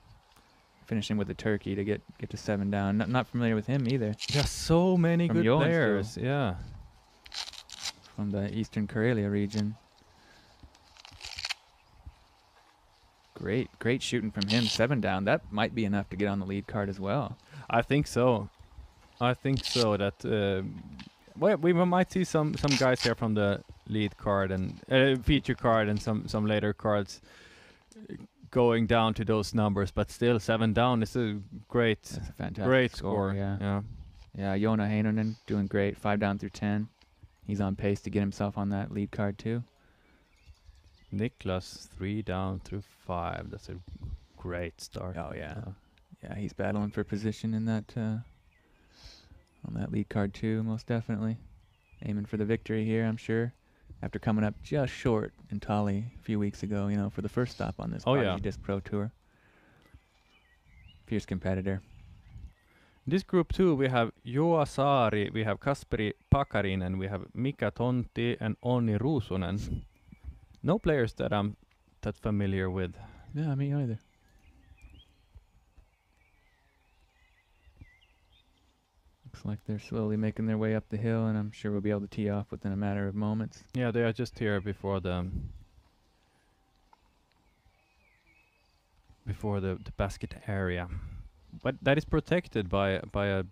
Finishing with the turkey to get get to seven down. Not, not familiar with him either. There's so many From good Joensuu. players. Yeah. From the Eastern Karelia region. Great, great shooting from him. Seven down. That might be enough to get on the lead card as well. I think so. I think so. That uh, well, we might see some some guys here from the lead card and uh, feature card and some some later cards going down to those numbers. But still, seven down is a great That's a fantastic great score. score. Yeah, yeah. yeah. Joona Heinonen doing great. Five down through ten. He's on pace to get himself on that lead card too. Niklas three down through five. That's a great start. Oh, yeah. Uh, Yeah, he's battling for position in that uh, on that lead card too, most definitely. Aiming for the victory here, I'm sure. After coming up just short in Tali a few weeks ago, you know, for the first stop on this Oh, Prodigy yeah. Disc Pro Tour. Fierce competitor. This group too, we have Joa Saari, we have Kasperi Pakarinen, and we have Mika Tonti and Onni Ruusunen. No players that I'm that familiar with. Yeah, me either. Looks like they're slowly making their way up the hill, and I'm sure we'll be able to tee off within a matter of moments. Yeah, they are just here before the before the, the basket area. But that is protected by by a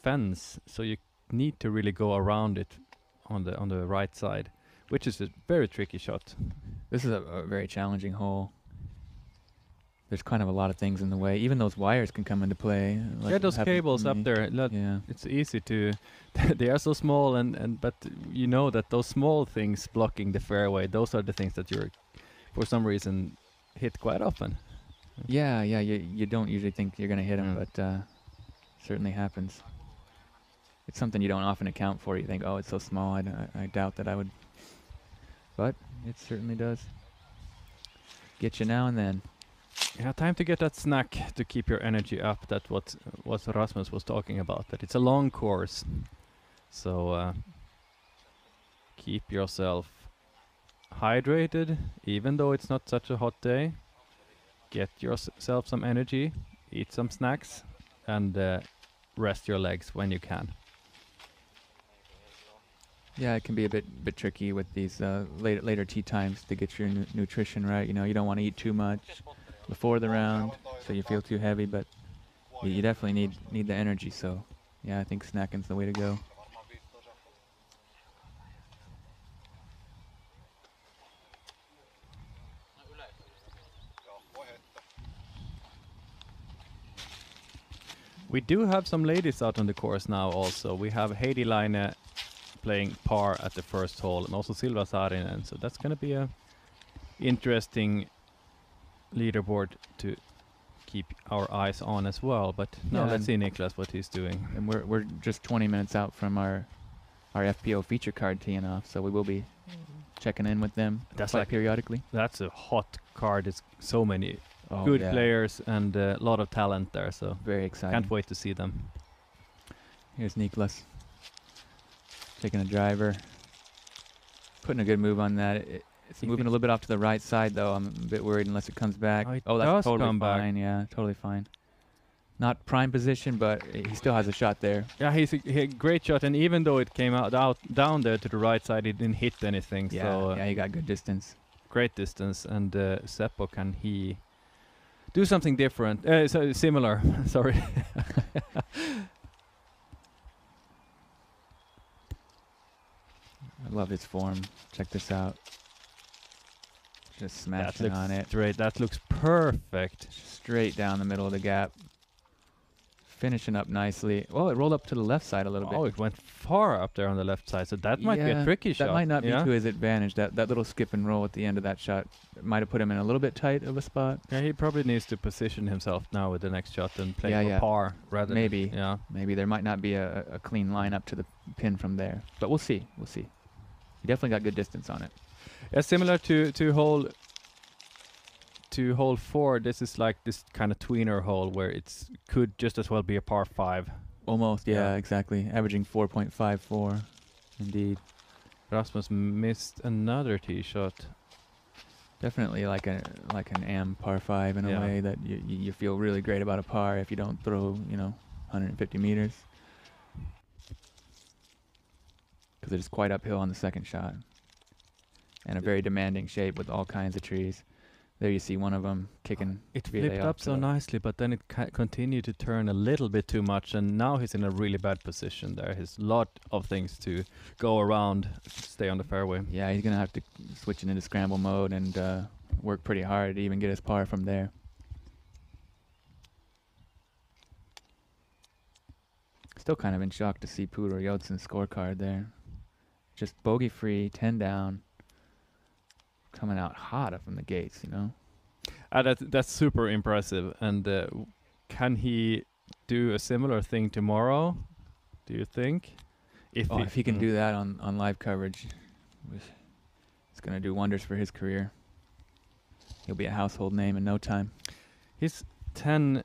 fence, so you need to really go around it on the on the right side, which is a very tricky shot. This is a, a very challenging hole. There's kind of a lot of things in the way. Even those wires can come into play. like yeah, those cables up there. lot- Yeah. It's easy to. they are so small, and and but you know that those small things blocking the fairway, those are the things that you're, for some reason, hit quite often. Yeah, yeah. You you don't usually think you're gonna hit them, Mm. but uh, certainly happens. It's something you don't often account for. You think, oh, it's so small. I, d- I- I doubt that I would. But it certainly does. Get you now and then. Yeah, time to get that snack to keep your energy up. That what what Rasmus was talking about. That it's a long course, so uh, keep yourself hydrated, even though it's not such a hot day. Get yourself some energy, eat some snacks, and uh, rest your legs when you can. Yeah, it can be a bit bit tricky with these uh, later later tea times to get your nu- nutrition right. You know, you don't want to eat too much before the round, so you feel too heavy. But you, definitely need need the energy. So, yeah, I think snacking's the way to go. We do have some ladies out on the course now. Also, we have Heidi Laine playing par at the first hole, and also Silva Saarinen. So that's going to be a interesting leaderboard to keep our eyes on as well. But now Yeah, let's see Niklas what he's doing. And we're we're just 20 minutes out from our our FPO feature card teeing off, so we will be checking in with them That's like- periodically. That's a hot card. It's so many Oh, good yeah. players and a lot of talent there. So Very exciting. can't wait to see them. Here's Niklas taking a driver, putting a good move on that. It, it's moving a little bit off to the right side though. I'm a bit worried unless it comes back. Oh, oh, that's totally come back. fine. Yeah, totally fine. Not prime position, but he still has a shot there. Yeah, he's a, he great shot, and even though it came out, out down there to the right side, it didn't hit anything. Yeah, so uh, yeah, he got good distance. great distance. And uh, Seppo, can he do something different? Uh, so similar. Sorry. I love his form. Check this out. Just that smashing looks on it. straight. That looks perfect. Straight down the middle of the gap. Finishing up nicely. Oh, it rolled up to the left side a little Oh, bit. Oh, it went far up there on the left side, so that might be a tricky that shot. might not yeah? be to his advantage. That that little skip and roll at the end of that shot might have put him in a little bit tight of a spot. Yeah, he probably needs to position himself now with the next shot and play Yeah, for yeah. par rather. Maybe. Yeah. Maybe there might not be a, a clean line up to the pin from there, but we'll see. We'll see. He definitely got good distance on it. Yeah, similar to to hole to hole four. This is like this kind of tweener hole where it's could just as well be a par five. Almost, yeah, Yeah. exactly. Averaging 4.54. Indeed. Rasmus missed another tee shot. Definitely like a like an am par five in Yeah. a way that you you you feel really great about a par if you don't throw you know 150 meters because it is quite uphill on the second shot and a very demanding shape with all kinds of trees. There you see one of them kicking. It relay flipped up so nicely, but then it ca- continued to turn a little bit too much, and now he's in a really bad position. There, he's a lot of things to go around, stay on the fairway. Yeah, he's gonna have to switch it into scramble mode and uh, work pretty hard to even get his par from there. Still kind of in shock to see Pudor Yodson's scorecard there. Just bogey free, 10 down, coming out hot up from the gates, you know? Uh, that, that's super impressive. And uh, can he do a similar thing tomorrow? Do you think? If Oh, if he can mm. do that on, on live coverage, it's going to do wonders for his career. He'll be a household name in no time. He's 10,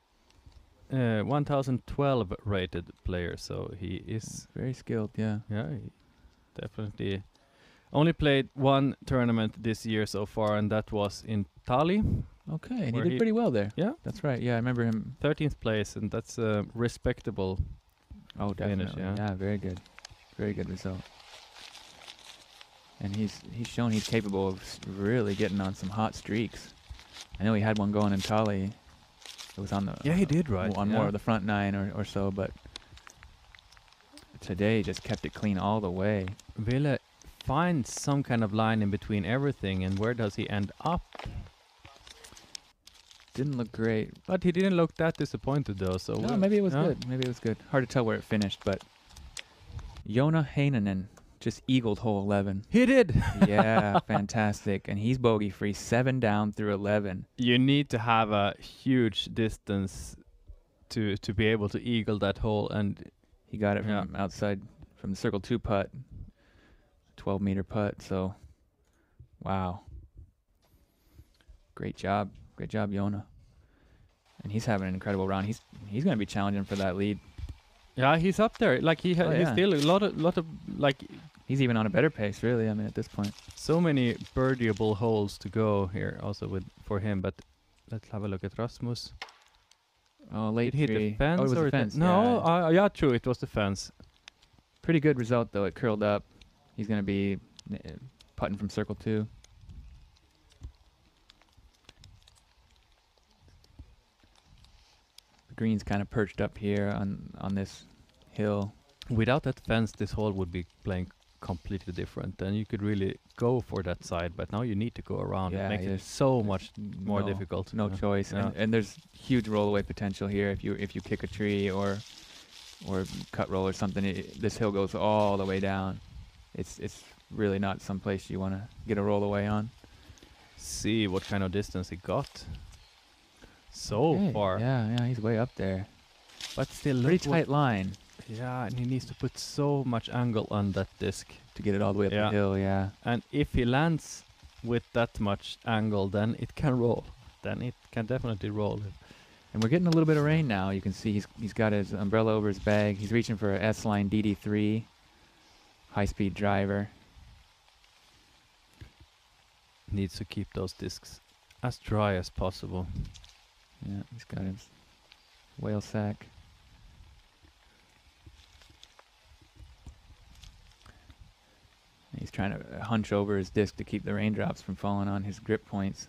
uh, 1012 rated player, so he is Very skilled, yeah. Yeah, he definitely. Only played one tournament this year so far, and that was in Tali. Okay, and he did he- pretty well there. Yeah, That's right. Yeah, I remember him 13th place, and that's uh, respectable. Oh, finish, definitely. yeah. yeah. very good. Very good result. And he's he's shown he's capable of really getting on some hot streaks. I know he had one going in Tali. It was on the Yeah, he did, right, on more of the front nine or, or so, but today just kept it clean all the way. Ville finds some kind of line in between everything, and where does he end up? Didn't look great. But he didn't look that disappointed though. So No, maybe it was yeah. good. Maybe it was good. Hard to tell where it finished, but Joona Heinonen just eagled hole 11. He did. yeah, fantastic. And he's bogey free, seven down through 11. You need to have a huge distance to to be able to eagle that hole, and He got it Yeah. from outside from the circle two putt, 12 meter putt. So, wow. Great job. Great job, Joona. And he's having an incredible round. He's he's going to be challenging for that lead. yeah, he's up there. Like he ha- Oh, he's yeah. still a lot of lot of like He's even on a better pace, really. I mean, at this point. so many birdieable holes to go here also with for him. But let's have a look at Rasmus. Oh, late Did he hit the fence oh, it was or the it- fence. No, yeah. uh, yeah, true. It was the fence. Pretty good result though. It curled up. He's going to be uh, putting from circle two. The green's kind of perched up here on on this hill. Without that fence, this hole would be playing completely different. Then you could really go for that side, but now you need to go around. Yeah, it makes it so much more no- difficult. No Yeah. choice, Yeah. and, and there's huge rollaway potential here if you if you kick a tree or or cut roll or something. It, this hill goes all the way down. It's it's really not some place you want to get a roll away on. See what kind of distance he got. So Okay, far, Yeah, yeah, he's way up there. but still, Pretty tight line Yeah, and he needs to put so much angle on that disc. to get it all the way up Yeah. the hill. Yeah. And if he lands with that much angle, then it can roll. Then it can definitely roll. And we're getting a little bit of rain now. You can see he's he's got his umbrella over his bag. He's reaching for a S line DD3 high speed driver. Needs to keep those discs as dry as possible. Yeah, he's got his whale sack. He's trying to uh, hunch over his disc to keep the raindrops from falling on his grip points.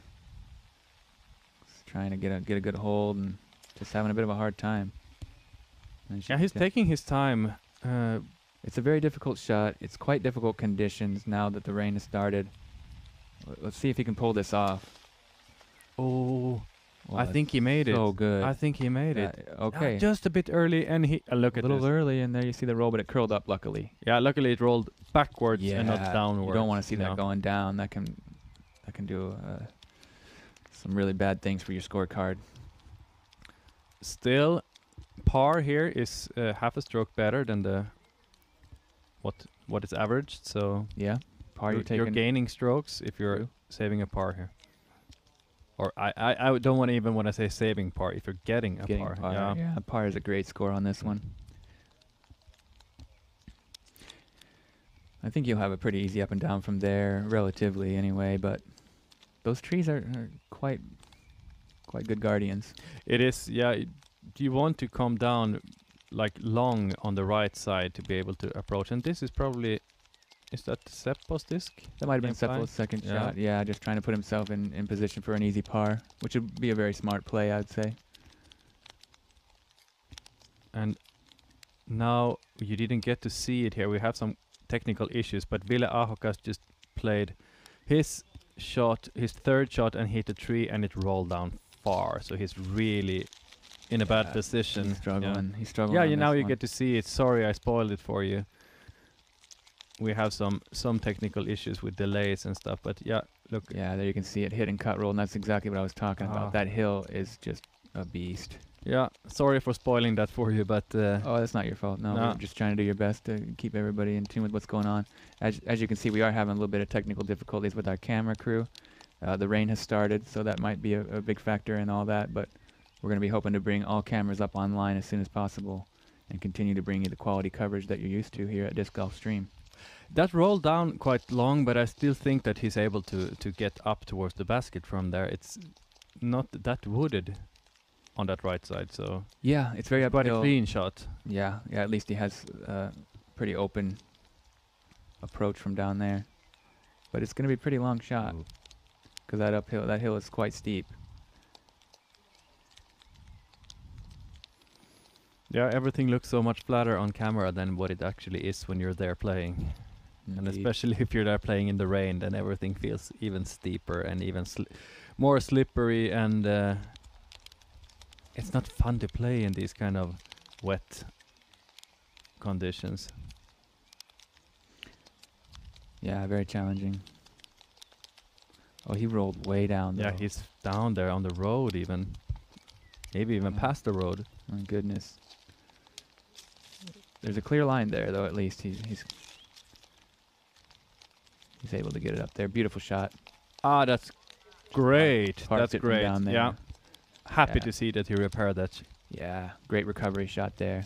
He's trying to get a get a good hold and just having a bit of a hard time. And as you Yeah, he's taking his time. Uh, It's a very difficult shot. It's quite difficult conditions now that the rain has started. Let's see if he can pull this off. oh, Well, I think he made it. Oh, good. I think he made it. Yeah, Uh, okay. just a bit early, and he uh, look a at a little this. early, and there you see the roll, but it curled up luckily. Yeah, luckily it rolled backwards yeah, and not downwards. You don't want to see no. that going down. That can that can do uh, some really bad things for your scorecard. Still, par here is uh, half a stroke better than the what what is averaged. So Yeah, par you're, you're you're gaining strokes if you're True. saving a par here. Or I I, I don't want to even want to say saving par if you're getting a getting par. par. Yeah. Yeah, par is a great score on this one. I think you'll have a pretty easy up and down from there, relatively anyway. But those trees are, are quite quite good guardians. It is. Yeah. it- you want to come down like long on the right side to be able to approach, and this is probably. Is that Seppo's disc? That might have been. Seppo's second Yeah. shot. Yeah, just trying to put himself in, in position for an easy par, which would be a very smart play, I'd say. And now you didn't get to see it here. We have some technical issues, but Ville Ahokas just played his shot, his third shot, and hit a tree, and it rolled down far. So he's really in a bad position. He's Yeah. struggling. He's struggling. Yeah, you now you one. get to see it. Sorry, I spoiled it for you. We have some some technical issues with delays and stuff, but yeah, look, Yeah, there you can see it hit and cut roll, and that's exactly what I was talking Ah. about. That hill is just a beast. yeah. Sorry for spoiling that for you, but uh, Oh, that's not your fault. No, No. we're just trying to do your best to keep everybody in tune with what's going on. As as you can see, we are having a little bit of technical difficulties with our camera crew. Uh, the rain has started, so that might be a, a big factor in all that. But we're going to be hoping to bring all cameras up online as soon as possible, and continue to bring you the quality coverage that you're used to here at Disc Golf Stream. That rolled down quite long, but I still think that he's able to to get up towards the basket from there. It's not that wooded on that right side, so Yeah, it's very quite a uphill. clean shot. Yeah, yeah. At least he has uh, pretty open approach from down there, but it's going to be a pretty long shot because that uphill, that hill is quite steep. Yeah, everything looks so much flatter on camera than what it actually is when you're there playing. And especially if you're there playing in the rain, then everything feels even steeper and even sli- more slippery and uh, it's not fun to play in these kind of wet conditions. Yeah, very challenging. Oh, he rolled way down. Yeah, he's down there on the road even. Maybe even Yeah. past the road. My goodness. There's a clear line there, though. At least he's he's he's able to get it up there. Beautiful shot. Ah, that's great. That's great. down there. Yeah. Happy Yeah. to see that he repaired that. Yeah, great recovery shot there.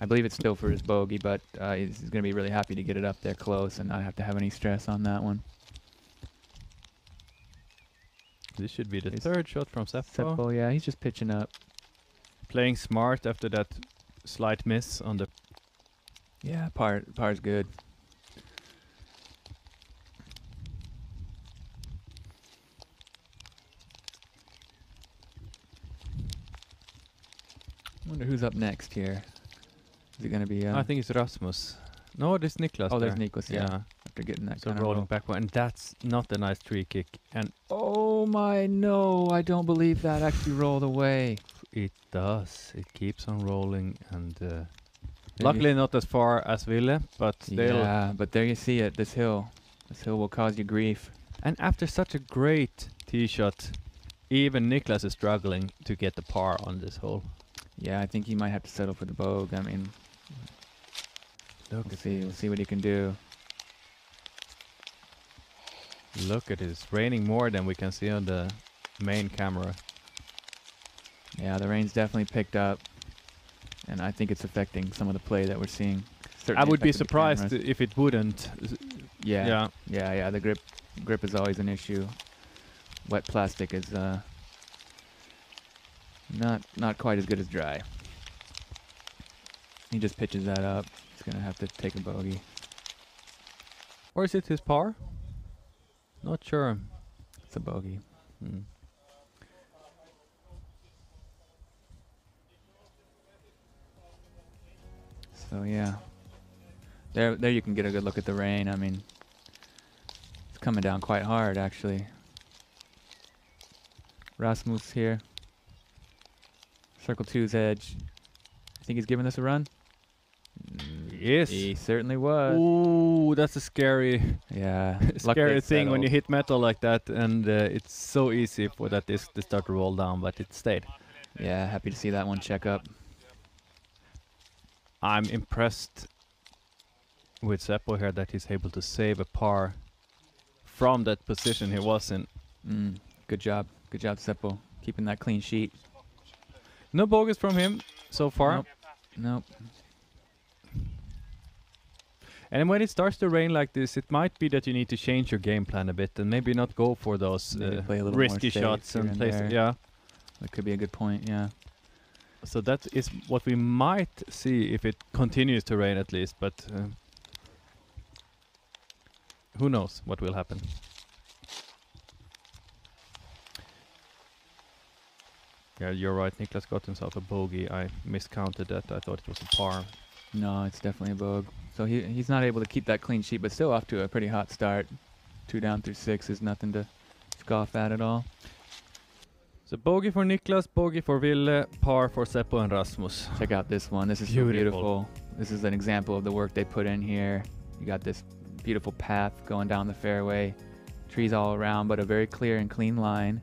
I believe it's still for his bogey, but uh, he's, he's going to be really happy to get it up there close and not have to have any stress on that one. This should be the He's- third shot from Seppo. Seppo, yeah, he's just pitching up. Playing smart after that slight miss on the Yeah, par par's good. Wonder who's up next here. Is it gonna be? Um, I think it's Rasmus. No, there's Niklas. Oh, there's there. Niklas, yeah. after getting that So kind rolling of backward, and that's not a nice tree kick, and Oh my no! I don't believe that actually rolled away. it does. It keeps on rolling, and uh, you- luckily not as far as Ville, but still. Yeah, but there you see it. This hill, this hill will cause you grief. And after such a great tee shot, even Niklas is struggling to get the par on this hole. Yeah, I think he might have to settle for the bogue. I mean, Look we'll see. We'll see what he can do. Look at it. It's raining more than we can see on the main camera. Yeah, the rain's definitely picked up, and I think it's affecting some of the play that we're seeing. I would be surprised if it wouldn't. Yeah, Yeah. yeah, yeah. The grip, grip is always an issue. Wet plastic is uh, not not quite as good as dry. He just pitches that up. He's gonna have to take a bogey. Or is it his par? Not sure. It's a bogey. Hmm. So yeah, there there you can get a good look at the rain. I mean, it's coming down quite hard actually. Rasmus here. Circle two's edge. I think he's giving this a run. Yes. He certainly was. Ooh, that's a scary, Yeah. scary thing when you hit metal like that, and uh, it's so easy for that disc to start to roll down, but it stayed. Yeah, happy to see that one check up. I'm impressed with Seppo here that he's able to save a par from that position he was in. Mm, good job. Good job, Seppo. Keeping that clean sheet. No bogeys from him so far. Nope. Nope. And when it starts to rain like this, it might be that you need to change your game plan a bit and maybe not go for those uh, risky shots and and place. Yeah. That could be a good point, yeah. So that is what we might see if it continues to rain at least, but uh, who knows what will happen. Yeah, you're right. Niklas got himself a bogey. I miscounted that. I thought it was a par. No, it's definitely a bogue. So he he's not able to keep that clean sheet, but still off to a pretty hot start. Two down through six is nothing to scoff at at all. So bogey for Niklas, bogey for Ville, par for Seppo and Rasmus. Check out this one. This is so Beautiful. beautiful. This is an example of the work they put in here. You got this beautiful path going down the fairway, trees all around, but a very clear and clean line.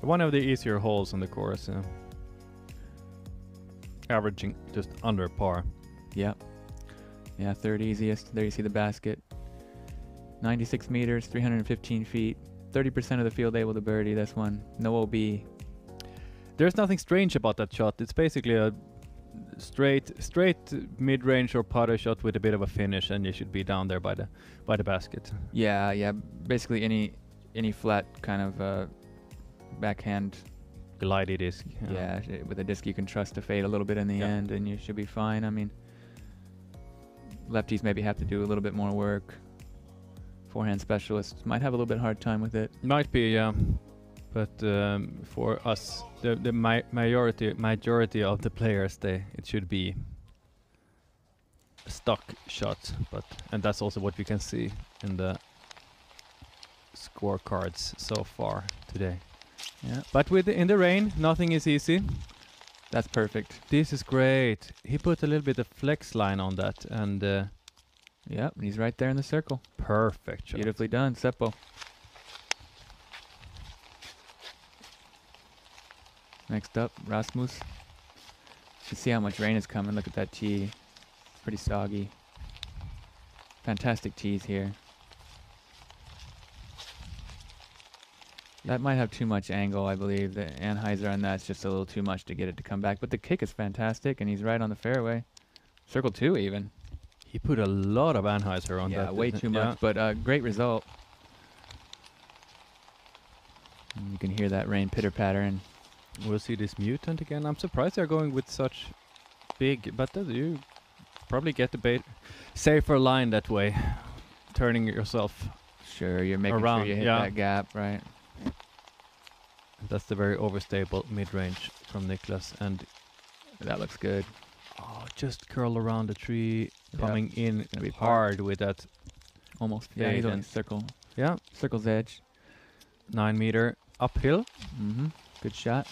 One of the easier holes on the course. Uh, averaging just under par. Yep. Yeah, third easiest. There you see the basket. 96 meters, 315 feet. 30% of the field able to birdie this one. No OB. There's nothing strange about that shot. It's basically a straight, straight mid-range or putter shot with a bit of a finish, and you should be down there by the by the basket. Yeah, yeah. Basically any any flat kind of uh, backhand. Glidey disc. Yeah, sh- with a disc you can trust to fade a little bit in the Yeah. end, and you should be fine. I mean, lefties maybe have to do a little bit more work. Forehand specialists might have a little bit hard time with it. Might be, yeah. But um, for us, the the mi- majority majority of the players, they it should be a stock shot. But and that's also what we can see in the scorecards so far today. Yeah. But with the, in the rain, nothing is easy. That's perfect. This is great. He put a little bit of flex line on that, and uh, Yep, and he's right there in the circle. perfect shot. Beautifully done, Seppo. Next up, Rasmus. You see how much rain is coming. Look at that tee. Pretty soggy. Fantastic tees here. That might have too much angle, I believe. The an hyzer on that's just a little too much to get it to come back. But the kick is fantastic, and he's right on the fairway. Circle two, even. He put a lot of an hyzer on that. yeah, that. way too yeah. much, but uh, great result. And you can hear that rain pitter pattering. We'll see this mutant again. I'm surprised they're going with such big, but you probably get the bait safer line that way, turning yourself. Sure, you're making Around, sure you hit yeah. that gap, right? That's the very overstable mid-range from Niklas, and That looks good. oh, just curl around the tree, Yep. coming in Gonna be hard with that. Almost. Yeah, he's on circle. Yeah, Circle's edge. nine meter uphill. Mm-hmm. Good shot.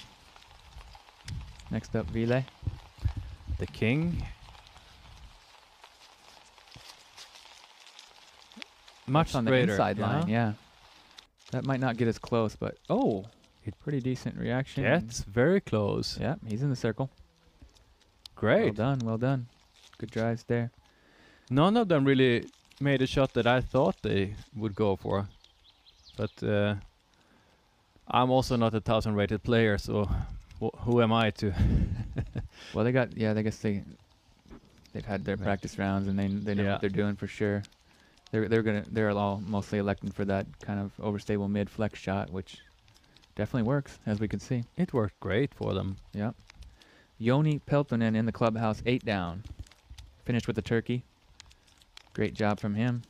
Next up, Ville. The king. Much That's on the inside yeah. line. Yeah. That might not get as close, but oh, it's pretty decent reaction. Gets very close. Yeah, he's in the circle. Great. Well done. Well done. Good drives there. None of them really made a shot that I thought they would go for. But uh, I'm also not a thousand rated player, so wh- who am I to? Well, they got yeah. I guess they they've had their practice rounds and they they know Yeah. what they're doing for sure. They're they're gonna they're all mostly electing for that kind of overstable mid flex shot, which definitely works as we can see. it worked great for them. Yeah. Joni Peltonen in the clubhouse, eight down. Finished with the turkey. Great job from him.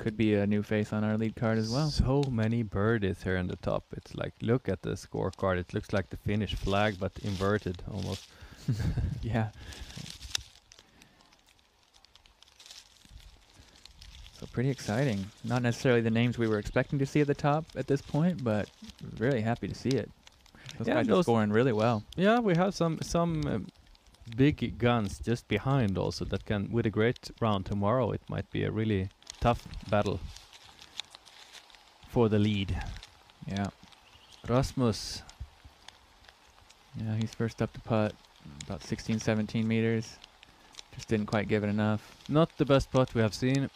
Could be a new face on our lead card as well. So many birdies here in the top. It's like look at the scorecard. It looks like the Finnish flag, but inverted almost. yeah. So pretty exciting. Not necessarily the names we were expecting to see at the top at this point, but really happy to see it. Those Yeah, guys are scoring really well. Yeah, we have some some um, big guns just behind also that can with a great round tomorrow. It might be a really tough battle for the lead. Yeah. Rasmus, Yeah, he's first up to putt, about 16, 17 meters. Just didn't quite give it enough. not the best putt we have seen.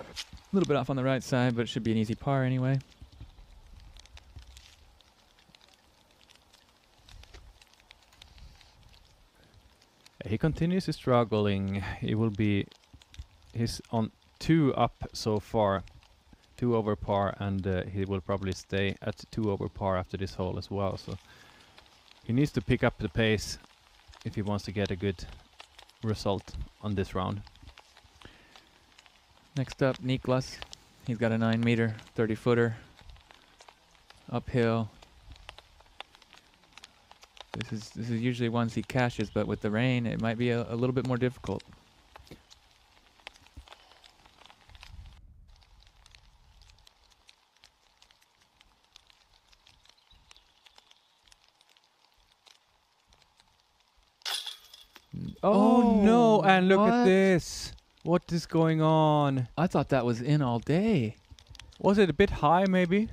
A little bit off on the right side, but it should be an easy par anyway. He continues struggling. He will be. He's on two up so far, two over par, and uh, he will probably stay at two over par after this hole as well. So he needs to pick up the pace if he wants to get a good result on this round. Next up, Niklas. He's got a 9 meter, 30 footer. Uphill. This is this is usually ones he cashes, but with the rain, it might be a, a little bit more difficult. N- Oh, And look what? at this. What is going on? I thought that was in all day. Was it a bit high, maybe?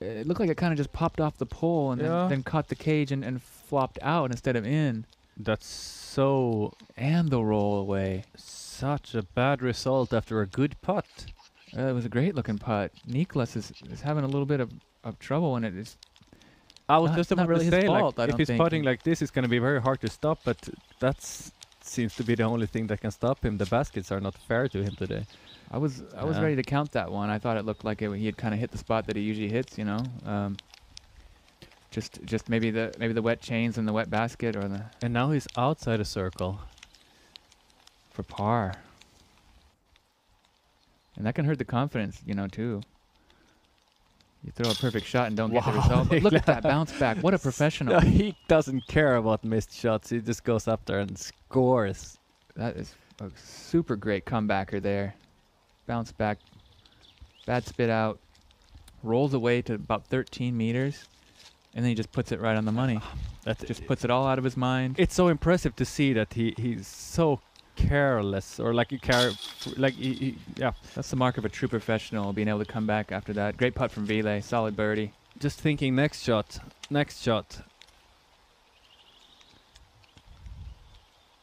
It looked like it kind of just popped off the pole and Yeah. then, then caught the cage and, and flopped out instead of in. That's so And the roll away. such a bad result after a good putt. Uh, it was a great looking putt. Niklas is, is having a little bit of, of trouble and it is I was Not- just not about really to his say, fault, I like, if don't he's think. putting like this, it's going to be very hard to stop. But that seems to be the only thing that can stop him. The baskets are not fair to him today. I was I was Yeah. ready to count that one. I thought it looked like it, he had kind of hit the spot that he usually hits, you know. Um, just just maybe the maybe the wet chains and the wet basket or the And now he's outside a circle. for par. And that can hurt the confidence, you know, too. You throw a perfect shot and don't get the Wow, result. But look at that bounce back. What a professional. No, he doesn't care about missed shots. He just goes up there and scores. That is a super great comebacker there. Bounce back, bad spit out, rolls away to about 13 meters, and then he just puts it right on the money. That Just puts it all out of his mind. it's so impressive to see that he he's so careless or like you care like he, he yeah That's the mark of a true professional, being able to come back after that. Great putt from Ville, solid birdie. just thinking next shot next shot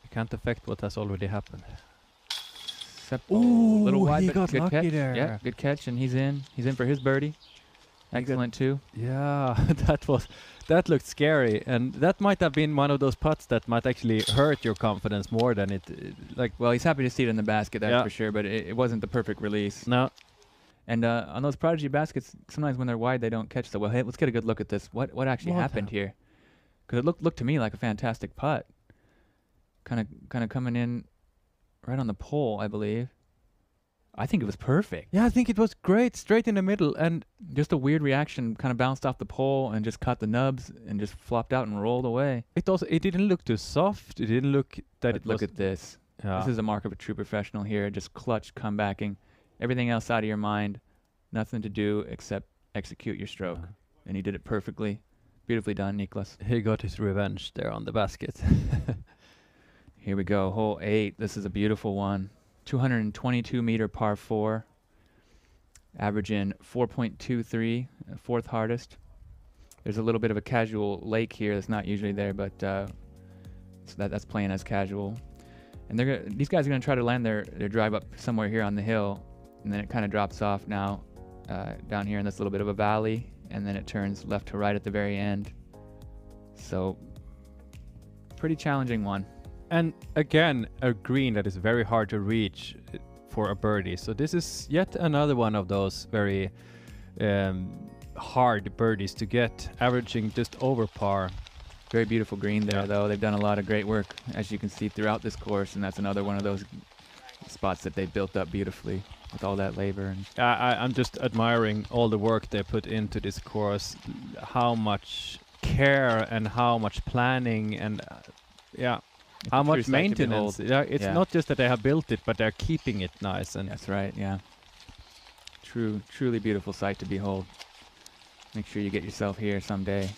you can't affect what has already happened Seppo, oh, Ooh, little wide, he but got good lucky catch. there. Yeah, good catch, and he's in. He's in for his birdie. Excellent too. yeah that was that looked scary and that might have been one of those putts that might actually hurt your confidence more than it like Well, he's happy to see it in the basket, that's Yeah. for sure. But it, it wasn't the perfect release. no And uh, on those prodigy baskets, sometimes when they're wide, they don't catch so well. Hey, let's get a good look at this. What what actually What happened here? Because it looked looked to me like a fantastic putt. Kind of kind of coming in right on the pole, I believe. I think it was perfect. yeah i think it was great straight in the middle and Just a weird reaction, kind of bounced off the pole and just caught the nubs and just flopped out and rolled away. it also it didn't look too soft it didn't look that But look at this. yeah. This is a mark of a true professional here. Just clutch comebacking. Everything else out of your mind. Nothing to do except execute your stroke. Uh-huh. And he did it perfectly. Beautifully done, Niklas. he got his revenge there on the basket Here we go. Hole eight. This is a beautiful one. 222 meter par four. Averaging 4.23, uh, fourth hardest. There's a little bit of a casual lake here that's not usually there, but uh, so that, that's playing as casual. And they're gonna, these guys are going to try to land their, their drive up somewhere here on the hill, and then it kind of drops off now uh, down here in this little bit of a valley, and then it turns left to right at the very end. So, pretty challenging one. And again a green that is very hard to reach uh, for a birdie so this is yet another one of those very um, hard birdies to get averaging just over par Very beautiful green there, Yeah. though. They've done a lot of great work, as you can see throughout this course, and that's another one of those spots that they built up beautifully with all that labor. And I, I, I'm just admiring all the work they put into this course, how much care and how much planning and uh, yeah, how much maintenance. Yeah, it's Yeah. not just that they have built it, but they're keeping it nice and That's right. Yeah. True, truly beautiful sight to behold. Make sure you get yourself here someday.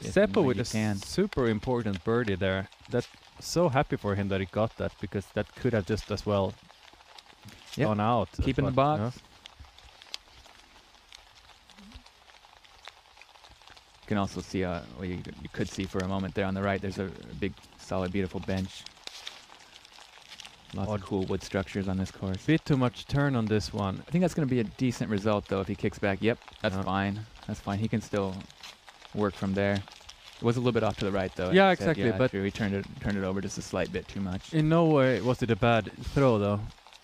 Seppo with a can. super important birdie there. That so happy for him that he got that because that could have just as well Yep. gone out. Keep in the box. You can also see, uh, well, you, you could see for a moment there on the right, there's a, a big, solid, beautiful bench. Lots Odd. of cool wood structures on this course. Bit too much turn on this one. I think that's going to be a decent result, though, if he kicks back. Yep, that's fine. That's fine. He can still work from there. It was a little bit off to the right, though. Yeah, said. exactly, Yeah, but- true. he turned it turned it over just a slight bit too much. In no way was it a bad throw though.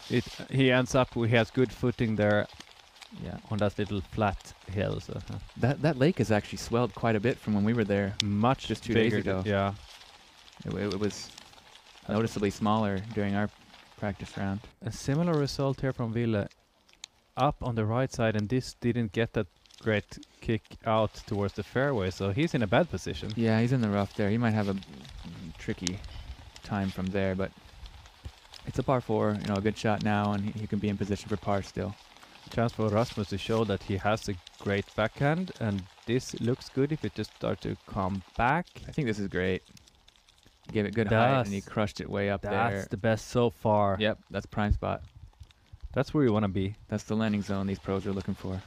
It he ends up he has good footing there yeah, on that little flat hill. So that that lake has actually swelled quite a bit from when we were there. much Just two days ago. Yeah. It, it was noticeably smaller during our practice round. A similar result here from Ville. Up on the right side, and this didn't get that great kick out towards the fairway, so he's in a bad position. Yeah, he's in the rough there. He might have a tricky time from there, but it's a par four. You know, a good shot now, and he, he can be in position for par still. Chance for Rasmus to show that he has a great backhand, and this looks good if it just start to come back. I think this is great. Gave it good height, and he crushed it way up there. That's the best so far. Yep, that's prime spot. That's where you want to be. That's the landing zone these pros are looking for.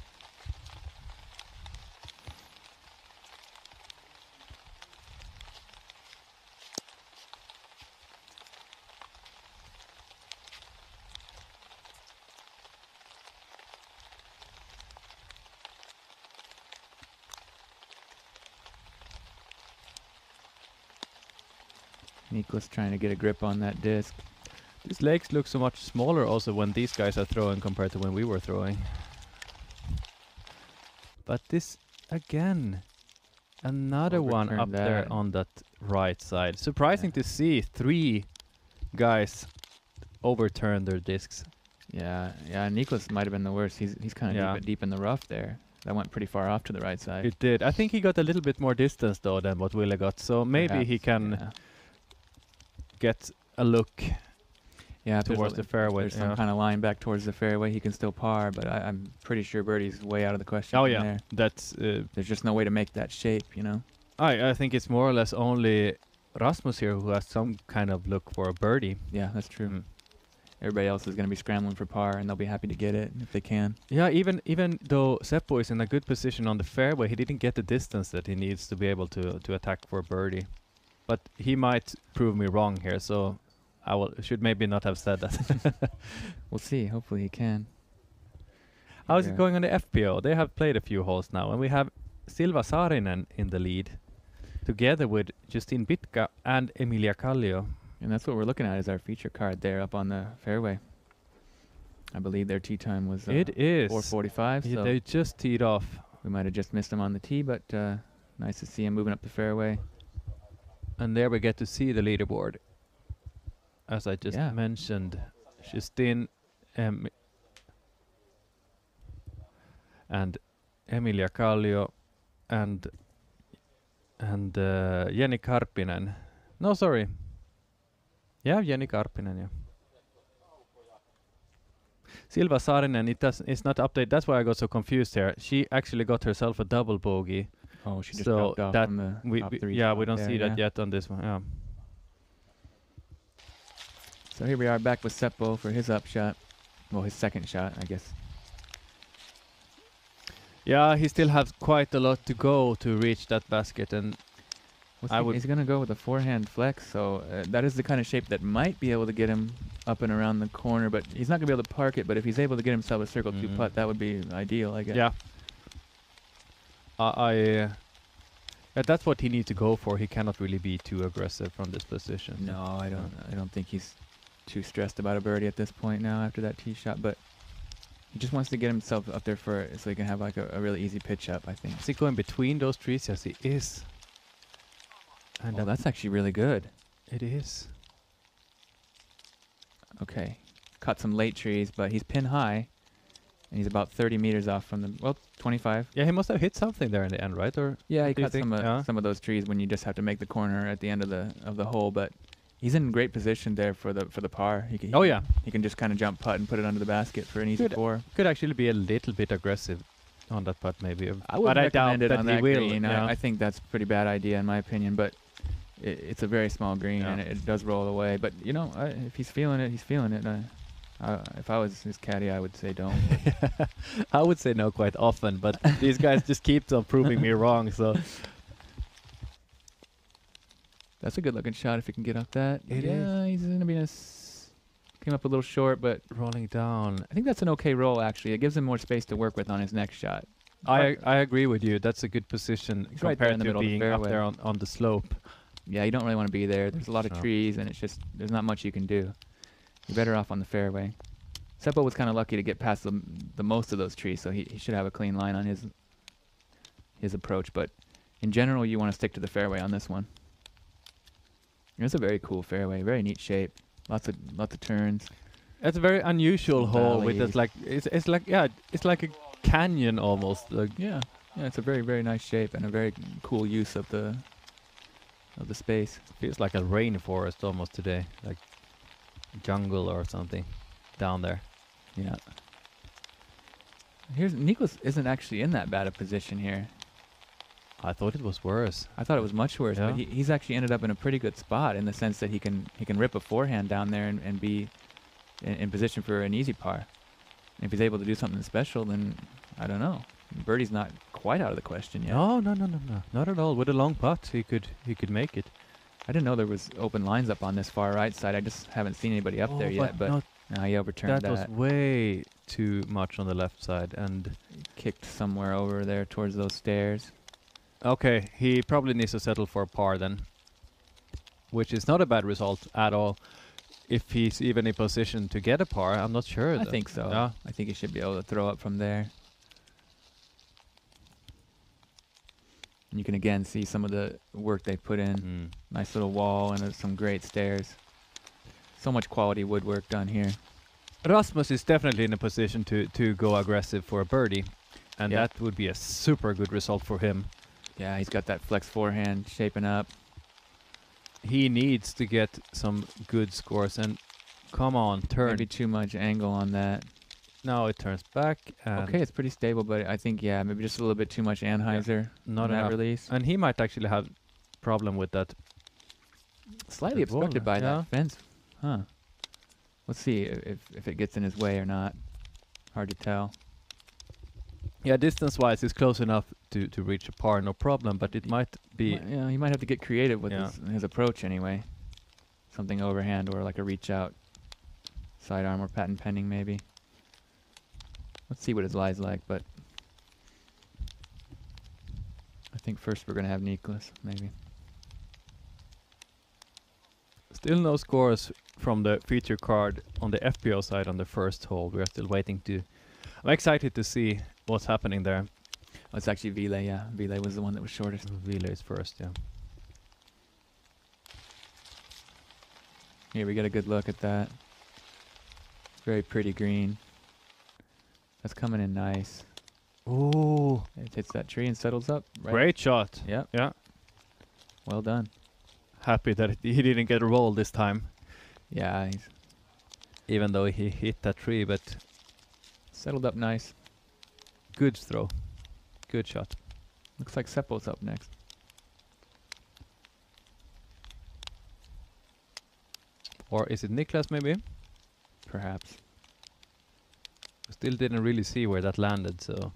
Niklas trying to get a grip on that disc. These legs look so much smaller also when these guys are throwing compared to when we were throwing. But this again, another one Overturned up there on that right side. Surprising Yeah. to see three guys overturn their discs. Yeah, yeah. Niklas might have been the worst. He's he's kind of Yeah. deep, deep in the rough there. That went pretty far off to the right side. It did. I think he got a little bit more distance though than what Ville got, so maybe he can yeah. Get a look. Yeah, towards the fairway. There's some kind of line back towards the fairway. He can still par, but I, I'm pretty sure birdie's way out of the question. Oh yeah, there. that's. Uh, There's just no way to make that shape, you know. I I think it's more or less only Rasmus here who has some kind of look for a birdie. Yeah, that's true. Mm. Everybody else is going to be scrambling for par, and they'll be happy to get it if they can. Yeah, even even though Seppo is in a good position on the fairway, he didn't get the distance that he needs to be able to to attack for a birdie. But he might prove me wrong here, so I will should maybe not have said that. We'll see. Hopefully he can. How's Yeah. it going on the FPO? They have played a few holes now, and we have Silva Saarinen in the lead, together with Justin Bitka and Emilia Kallio. And that's what we're looking at is our feature card there up on the fairway. I believe their tee time was uh, it is 4:45. Yeah, So they just teed off. we might have just missed them on the tee, but uh, nice to see him moving up the fairway. And there we get to see the leaderboard. As I just Yeah. mentioned, Justine um, and Emilia Kallio and and uh, Jenny Karppinen. No, sorry. Yeah, Jenny Karppinen, yeah. Silva Saarinen, it does, it's not updated. That's why I got so confused here. She actually got herself a double bogey. Oh, she just so dropped off that from the we, top we- three yeah, we don't there, see that yeah. yet on this one. Yeah. So here we are back with Seppo for his upshot. Well, his second shot, I guess. Yeah, he still has quite a lot to go to reach that basket, and What's I he- would- he's going to go with a forehand flex, so uh, that is the kind of shape that might be able to get him up and around the corner, but he's not going to be able to park it. But if he's able to get himself a circle two Mhm. putt, that would be ideal, I guess. yeah, I, I uh, that's what he needs to go for. He cannot really be too aggressive from this position. No, I don't. I don't think he's too stressed about a birdie at this point now after that tee shot, but he just wants to get himself up there for so he can have like a, a really easy pitch up. I think. Is he going between those trees? Yes, he is. And Oh, that's actually really good. it is. Okay, cut some late trees, but he's pin high, and he's about 30 meters off from the well, 25. Yeah, he must have hit something there in the end, right? Or Yeah, he cut some uh, Yeah. some of those trees when you just have to make the corner at the end of the of the hole, but he's in great position there for the for the par. He can, Oh yeah, he can just kind of jump putt and put it under the basket for an easy Good. four. could actually be a little bit aggressive on that putt, maybe. I would but I doubt recommend it on that will. green. yeah. I, I think that's a pretty bad idea in my opinion, but it, it's a very small green Yeah. and it, it does roll away. But you know, I, if he's feeling it, he's feeling it. Uh, if I was his caddy, I would say don't. I would say no quite often, but these guys just keep on proving me wrong. So That's a good looking shot if he can get up that. It yeah, he's gonna be in a s- came up a little short, but rolling down. I think that's an okay roll actually. It gives him more space to work with on his next shot. I I agree with you. That's a good position right compared in the to middle of the being up there on, on the slope. Yeah, you don't really want to be there. There's a lot of No. trees, and it's just there's not much you can do. You're better off on the fairway. Seppo was kind of lucky to get past the, the most of those trees, so he, he should have a clean line on his his approach. But in general, you want to stick to the fairway on this one. It's a very cool fairway, very neat shape. Lots of lots of turns. It's a very unusual hole with this like it's it's like yeah it's like a canyon almost. Like Yeah, yeah, it's a very very nice shape and a very cool use of the of the space. feels like a rainforest almost today, like jungle or something down there. Yeah. Here's Niklas isn't actually in that bad a position here. I thought it was worse. I thought it was much worse, Yeah. but he, he's actually ended up in a pretty good spot in the sense that he can he can rip a forehand down there and, and be in, in position for an easy par. And if he's able to do something special, then I don't know. Birdie's not quite out of the question yet. No, no, no, no, no, not at all. With a long putt, he could he could make it. I didn't know there was open lines up on this far right side. I just haven't seen anybody up there Oh, yet. But not- now he overturned that that. was way too much on the left side. And kicked somewhere over there towards those stairs. okay, he probably needs to settle for a par then, which is not a bad result at all. If he's even in position to get a par, I'm not sure. I though. think so. Yeah. I think he should be able to throw up from there. And you can again see some of the work they put in. Mm. Nice little wall and uh, some great stairs. So much quality woodwork done here. Rasmus is definitely in a position to to go aggressive for a birdie, and Yeah. that would be a super good result for him. Yeah, he's got that flex forehand shaping up. He needs to get some good scores, and Come on, turn. Maybe too much angle on that. Now it turns back. And Okay, it's pretty stable, but I think yeah, maybe just a little bit too much an hyzer not on that enough. release. And he might actually have problem with that. Slightly ball, obstructed by yeah. that fence, huh? Let's see if if it gets in his way or not. Hard to tell. Yeah, distance-wise, it's close enough to to reach a par, no problem. But it might be. Yeah, he might have to get creative with Yeah. his, his approach anyway. Something overhand or like a reach out, sidearm or patent pending maybe. Let's see what his lie's like, but I think first we're gonna have Niklas maybe. Still no scores from the feature card on the FPO side on the first hole. We are still waiting to. I'm excited to see what's happening there. Oh, it's actually Ville, yeah. Ville was the one that was shortest. Ville is first, yeah. Here we get a good look at that. Very pretty green. That's coming in nice. Ooh, It hits that tree and settles up. Right. great shot. Yep. Yeah. Well done. Happy that he didn't get a roll this time, Yeah, he's even though he hit that tree. But settled up nice. good throw, good shot. Looks like Seppo's up next. Or is it Niklas maybe? Perhaps. Still didn't really see where that landed, so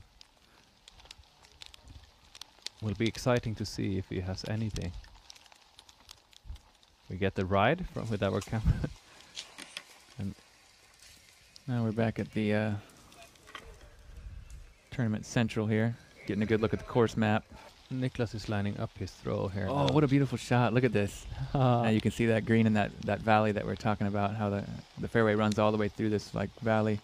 will be exciting to see if he has anything. We get the ride from with our camera. And now we're back at the uh, tournament central here, getting a good look at the course map. Niklas is lining up his throw here. Oh, what a beautiful shot! Look at this. now you can see that green in that that valley that we're talking about. How the the fairway runs all the way through this like valley.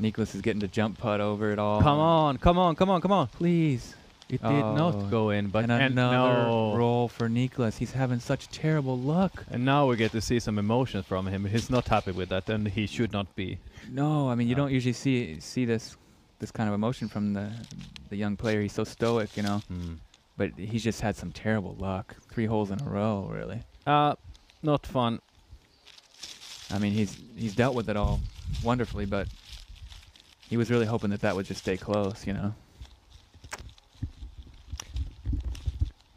Nicholas is getting to jump putt over it all. Come on, come on, come on, come on. please. It did Oh, not go in, but and another no. roll for Nicholas. He's having such terrible luck. And now we get to see some emotions from him. He's not happy with that, and he should not be. No, I mean you No. don't usually see see this this kind of emotion from the the young player. He's so stoic, you know. But he's just had some terrible luck. Three holes in a row, really. Uh, not fun. I mean, he's he's dealt with it all wonderfully, but he was really hoping that that would just stay close, you know.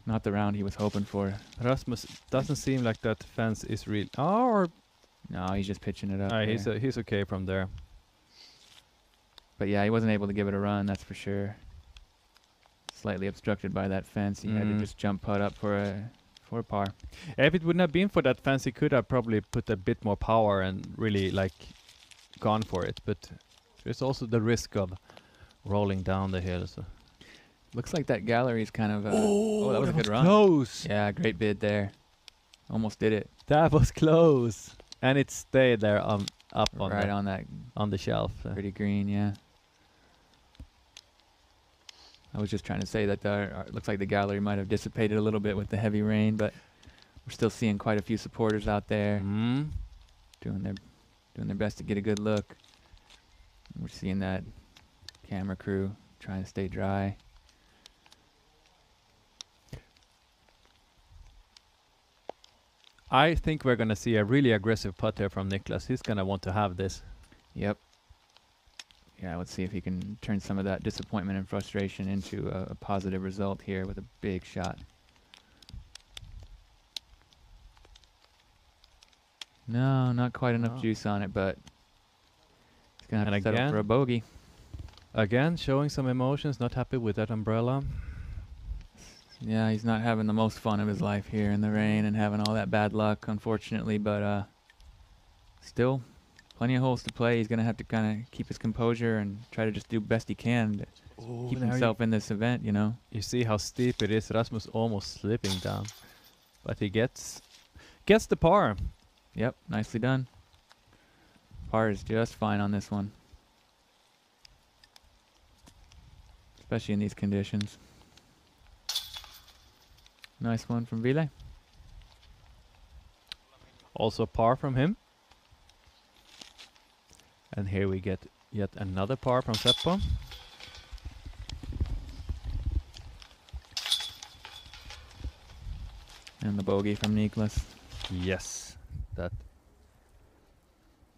Not the round he was hoping for. Rasmus doesn't seem like that fence is real. Oh, or No, he's just pitching it up. uh, he's uh, he's okay from there. but yeah, he wasn't able to give it a run. That's for sure. Slightly obstructed by that fence. He had to Mhm. just jump putt up for a for a par. If it wouldn't have been for that fence, he could have probably put a bit more power and really like gone for it. But there's also the risk of rolling down the hill. So. Looks like that gallery's kind of. Uh, oh, that was a good run. close. Yeah, great bid there. Almost did it. That was close, and it stayed there um, up on right the, on that on the shelf. uh. pretty green, yeah. I was just trying to say that the, uh, looks like the gallery might have dissipated a little bit with the heavy rain, but we're still seeing quite a few supporters out there Mm. doing their doing their best to get a good look. We're seeing that camera crew trying to stay dry. I think we're gonna see a really aggressive putt putter from Niklas. He's gonna want to have this. Yep. Yeah, let's see if he can turn some of that disappointment and frustration into a, a positive result here with a big shot. No, not quite enough No. juice on it, but gonna have And to settle for again? a bogey. Again, showing some emotions. Not happy with that umbrella. Yeah, he's not having the most fun of his life here in the rain and having all that bad luck, unfortunately. But uh, still, plenty of holes to play. He's gonna have to kind of keep his composure and try to just do best he can to keep himself in this event. You know. You see how steep it is. Rasmus almost slipping down, but he gets gets the par. Yep, nicely done. Par is just fine on this one. Especially in these conditions. Nice one from Ville. Also par from him. And here we get yet another par from Seppo. And the bogey from Niklas. Yes,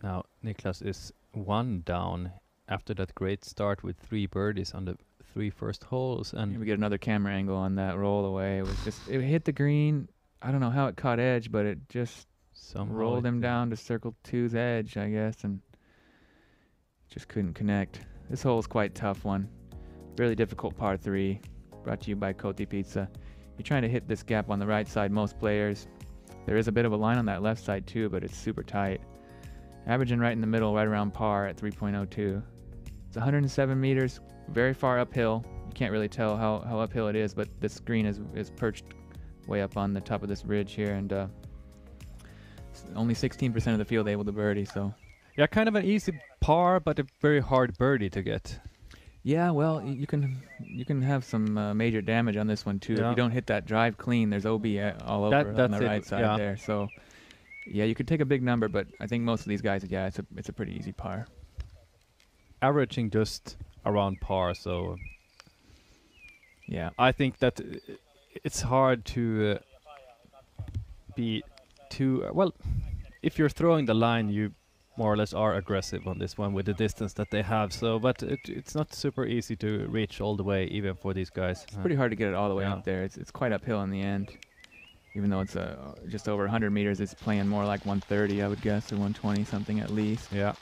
Now Niklas is one down after that great start with three birdies on the three first holes, And and we get another camera angle on that roll away. It was just it hit the green. I don't know how it caught edge, but it just somehow rolled him down to circle two's edge, I guess, and just couldn't connect. This hole's quite tough one. Really difficult par three. Brought to you by Kotipizza. You're trying to hit this gap on the right side, most players. There is a bit of a line on that left side too, but it's super tight. Averaging right in the middle, right around par at 3.02. It's 107 meters, very far uphill. You can't really tell how, how uphill it is, but this green is, is perched way up on the top of this ridge here, and uh, only 16% of the field able to birdie. So Yeah, kind of an easy par, but a very hard birdie to get. yeah, well, you can you can have some uh, major damage on this one too. If you don't hit that drive clean, there's OB a- all That- over on that's the it, right side yeah. there. So yeah, you could take a big number, but I think most of these guys, yeah, it's a it's a pretty easy par. Averaging just around par, so Yeah. I think that uh, it's hard to uh, be too uh, well. If you're throwing the line, you more or less are aggressive on this one with the distance that they have. So, but it, it's not super easy to reach all the way, even for these guys. It's pretty hard to get it all the way yeah. up there. It's it's quite uphill in the end. Even though it's uh, just over 100 meters, it's playing more like 130, I would guess, or 120 something at least. Yeah.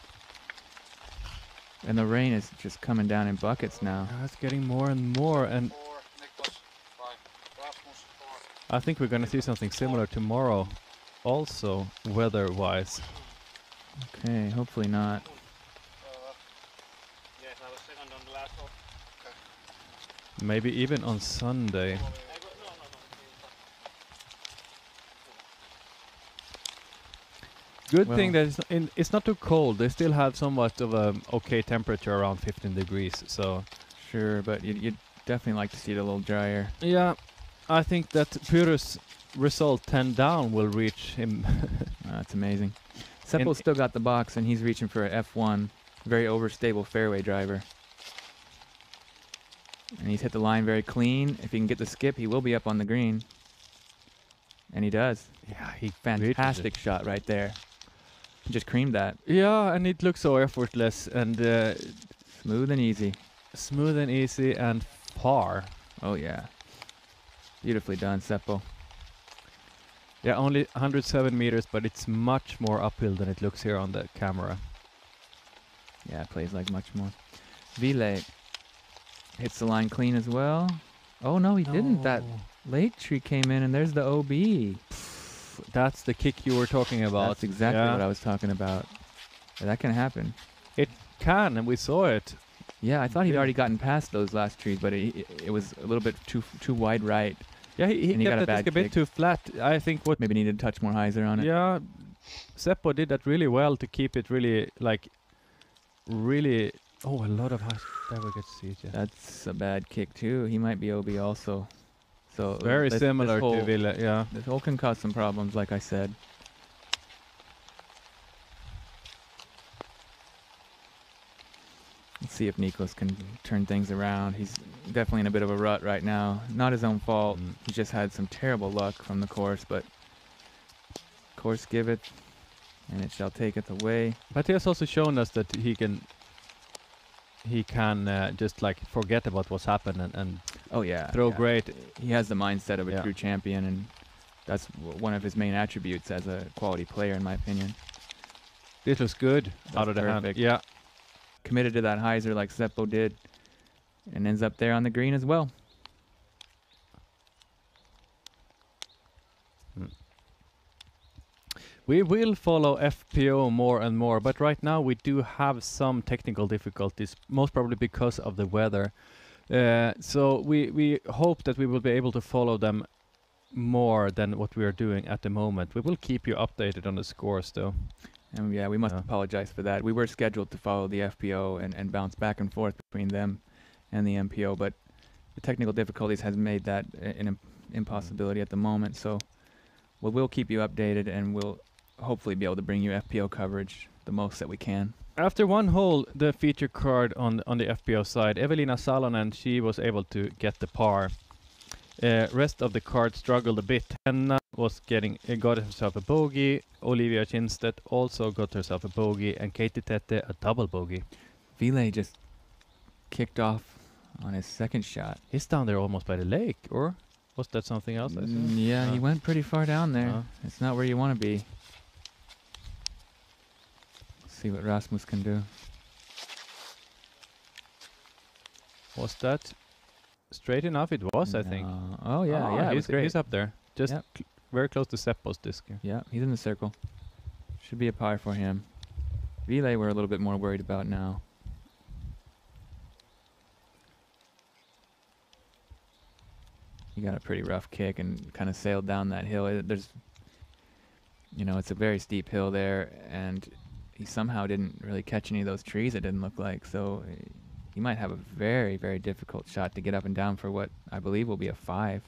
And the rain is just coming down in buckets now. Yeah, it's getting more and more, and I think we're gonna see something similar tomorrow, also weather-wise. Okay, hopefully not. Maybe even on Sunday. Good thing that it's, in, it's not too cold. They still have somewhat of a okay temperature around 15 degrees. So Sure, but you'd, you'd definitely like to see it a little drier. yeah, I think that Pyrrhus result 10 down will reach him. That's amazing. Seppo's still got the box, and he's reaching for a F1. Very overstable fairway driver. And he's hit the line very clean. If he can get the skip, he will be up on the green. And he does. yeah, he Fantastic shot right there. Just creamed that. Yeah, and it looks so effortless and uh, Smooth and easy. smooth and easy and far. Oh, yeah. Beautifully done, Seppo. Yeah, only 107 meters, but it's much more uphill than it looks here on the camera. Yeah, it plays like much more. Ville hits the line clean as well. Oh, no, he didn't. That late tree came in, and there's the OB. That's the kick you were talking about. That's exactly Yeah. what I was talking about. That can happen. It can, and we saw it. Yeah, I thought he'd already gotten past those last trees, but it, it, was a little bit too too wide right. Yeah, he, he he got kept a bad a bit too flat. I think what Maybe needed to touch more hyzer on it. Yeah, Seppo did that really well to keep it really like really. Oh, a lot of high. There we get to see it. Yeah. That's a bad kick too. He might be OB also. So Very this- this similar hole- to Ville. Yeah. This hole can cause some problems, like I said. Let's see if Niklas can turn things around. He's definitely in a bit of a rut right now. Not his own fault. Mm. He's just had some terrible luck from the course, but course give it, and it shall take it away. But he has also shown us that he can. He can uh, just like forget about what's happened and, and Oh yeah, throw yeah. great. He has the mindset of a Yeah. true champion, and that's w- one of his main attributes as a quality player, in my opinion. This looks good out That's of the hand. Yeah. committed to that hyzer like Seppo did, and ends up there on the green as well. We will follow FPO more and more, but right now we do have some technical difficulties, most probably because of the weather. Uh, so we we hope that we will be able to follow them more than what we are doing at the moment. We will keep you updated on the scores, though. And yeah, we must Yeah. apologize for that. We were scheduled to follow the FPO and, and bounce back and forth between them and the MPO, but the technical difficulties has made that an im- impossibility at the moment. So we will keep you updated, and we'll hopefully be able to bring you FPO coverage the most that we can. After one hole, the feature card on on the FPO side, Eveliina Salonen, she was able to get the par. Uh, rest of the card struggled a bit. And was getting uh, got herself a bogey. Olivia Kindstedt also got herself a bogey, and Keiti Tätte a double bogey. Ville just kicked off on his second shot. He's down there almost by the lake, or was that something else? Mm, yeah, he Uh, went pretty far down there. Uh. It's not where you want to be. See what Rasmus can do. Was that straight enough? It was, I think. Oh yeah, Ah, yeah, he's, great. he's up there, just Yep. cl- very close to Seppo's disc. here. Yeah, he's in the circle. Should be a par for him. Relay we're a little bit more worried about now. He got a pretty rough kick and kind of sailed down that hill. It- There's, you know, it's a very steep hill there, and he somehow didn't really catch any of those trees. It didn't look like so. He might have a very, very difficult shot to get up and down for what I believe will be a five.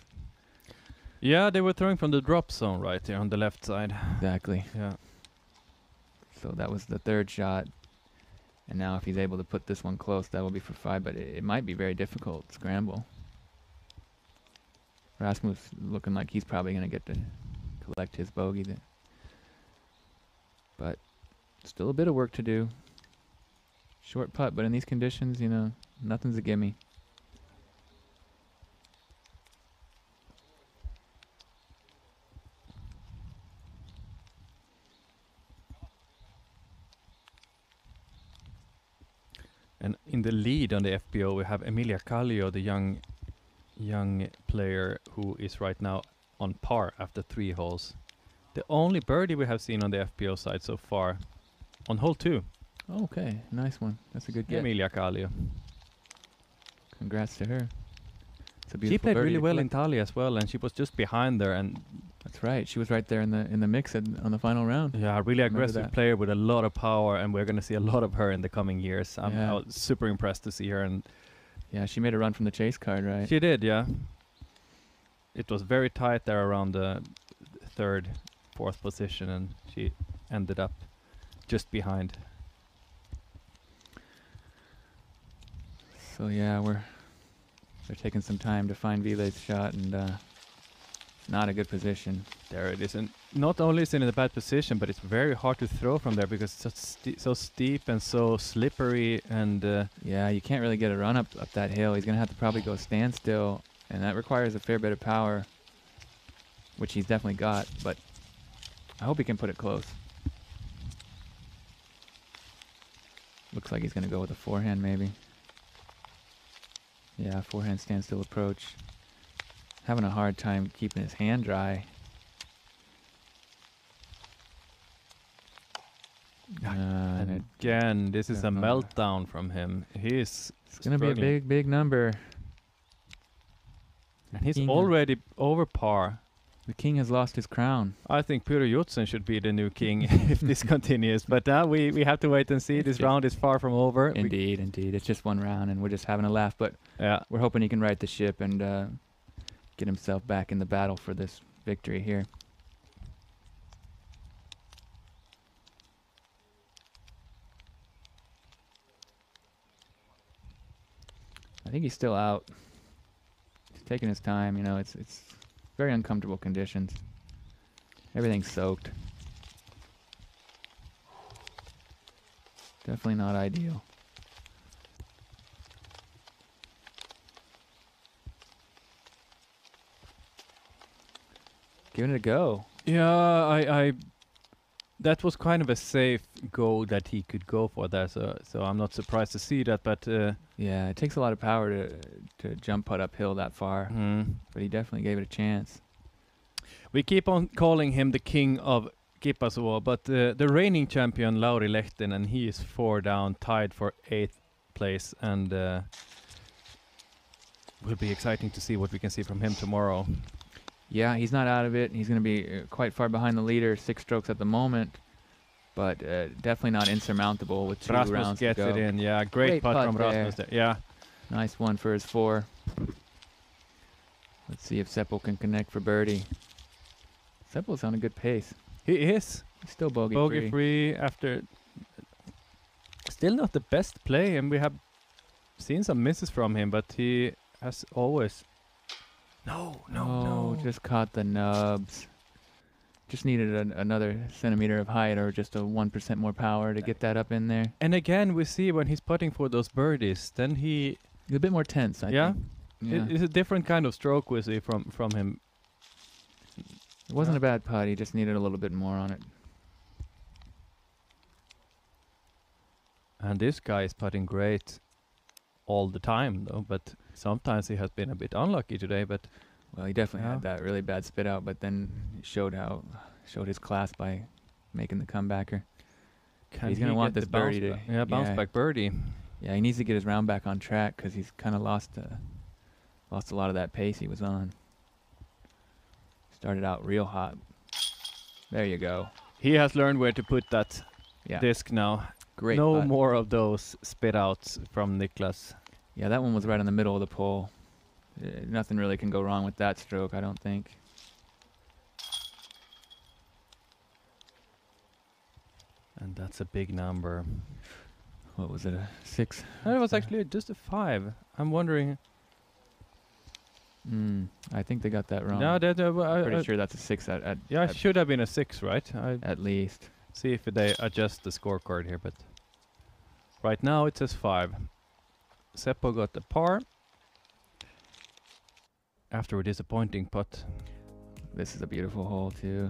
Yeah, they were throwing from the drop zone right there on the left side. Exactly. Yeah. So that was the third shot. And now if he's able to put this one close, that will be for five, but it, it might be very difficult scramble. Rasmus looking like he's probably going to get to collect his bogey. There. But still a bit of work to do. Short putt, but in these conditions, you know, nothing's a gimme. And in the lead on the FPO, we have Emilia Kallio, the young, young player who is right now on par after three holes. The only birdie we have seen on the FPO side so far, on hole two. Okay, nice one. That's a good game. Emilia Kallio. Congrats to her. It's a She played really well in Tali as well, and she was just behind there. And That's right. She was right there in the in the mix at, on the final round. yeah, a really aggressive player with a lot of power, and we're going to see a lot of her in the coming years. I'm Yeah. Super impressed to see her, and Yeah, she made a run from the chase card, right? she did. Yeah, it was very tight there around the third, fourth position, and she ended up just behind. So yeah, we're they're taking some time to find Ville's shot, and uh, not a good position. There it is, and not only is it in a bad position, but it's very hard to throw from there because it's so, ste- so steep and so slippery. And uh, Yeah, you can't really get a run up up that hill. He's gonna have to probably go standstill, and that requires a fair bit of power, which he's definitely got. But I hope he can put it close. Looks like he's gonna go with a forehand, maybe. Yeah, forehand standstill approach. Having a hard time keeping his hand dry. Uh, and again, this is a meltdown from him. He's it's gonna be a big, big number. And he's already over par. The king has lost his crown. I think Peter Jutsen should be the new king if this continues. But uh, we we have to wait and see. This round is far from over. We- Indeed, indeed. It's just one round, and we're just having a laugh. But yeah, we're hoping he can right the ship and uh, get himself back in the battle for this victory here. I think he's still out. He's taking his time. You know, it's it's very uncomfortable conditions. Everything's soaked. Definitely not ideal. Giving it a go. yeah. I I that was kind of a safe goal that he could go for that. So so I'm not surprised to see that. But uh, Yeah, it takes a lot of power to to jump putt uphill that far, mm, but he definitely gave it a chance. we keep on calling him the king of Kippasuo, but uh, the reigning champion Lauri Lehtinen, and he is four down, tied for eighth place, and uh, will be exciting to see what we can see from him tomorrow. Yeah, he's not out of it. He's going to be uh, quite far behind the leader, six strokes at the moment, but uh, definitely not insurmountable with two Rasmus rounds gets to go. it in. Yeah, great, Great putt, putt from there. Rasmus. There. Yeah, Nice one for his four. Let's see if Seppo can connect for birdie. Seppo's on a good pace. he is He's still bogey, free. bogey free. free after. Still not the best play, and we have seen some misses from him, but he has always. No, no, oh, no. just caught the nubs. just needed an, another centimeter of height or just a 1% more power to get that up in there. And again, we see when he's putting for those birdies, then he He's a bit more tense, I yeah, think. It- it's a different kind of stroke we see from from him. It wasn't Yeah. a bad putt. He just needed a little bit more on it. And this guy is putting great all the time, though. But sometimes he has been a bit unlucky today. But Well, he definitely Yeah. had that really bad spit out, but then showed how showed his class by making the comebacker. can He's gonna want this birdie to- yeah, bounce yeah. back birdie. Yeah, he needs to get his round back on track because he's kind of lost uh, lost a lot of that pace he was on. Started out real hot. There you go. He has learned where to put that Yeah, disc now. great. no putt. more of those spit outs from Niklas. Yeah, that one was right in the middle of the pole. Uh, nothing really can go wrong with that stroke, I don't think. And that's a big number. What was it? A six? No, it was actually just a five. I'm wondering. Mm, I think they got that wrong. No, that, uh, I- Pretty I- sure that's a six at at, Yeah, it should have been a six, right? I at least. see if they adjust the scorecard here, but right now it says five. Seppo got the par after a disappointing putt. This is a beautiful hole too.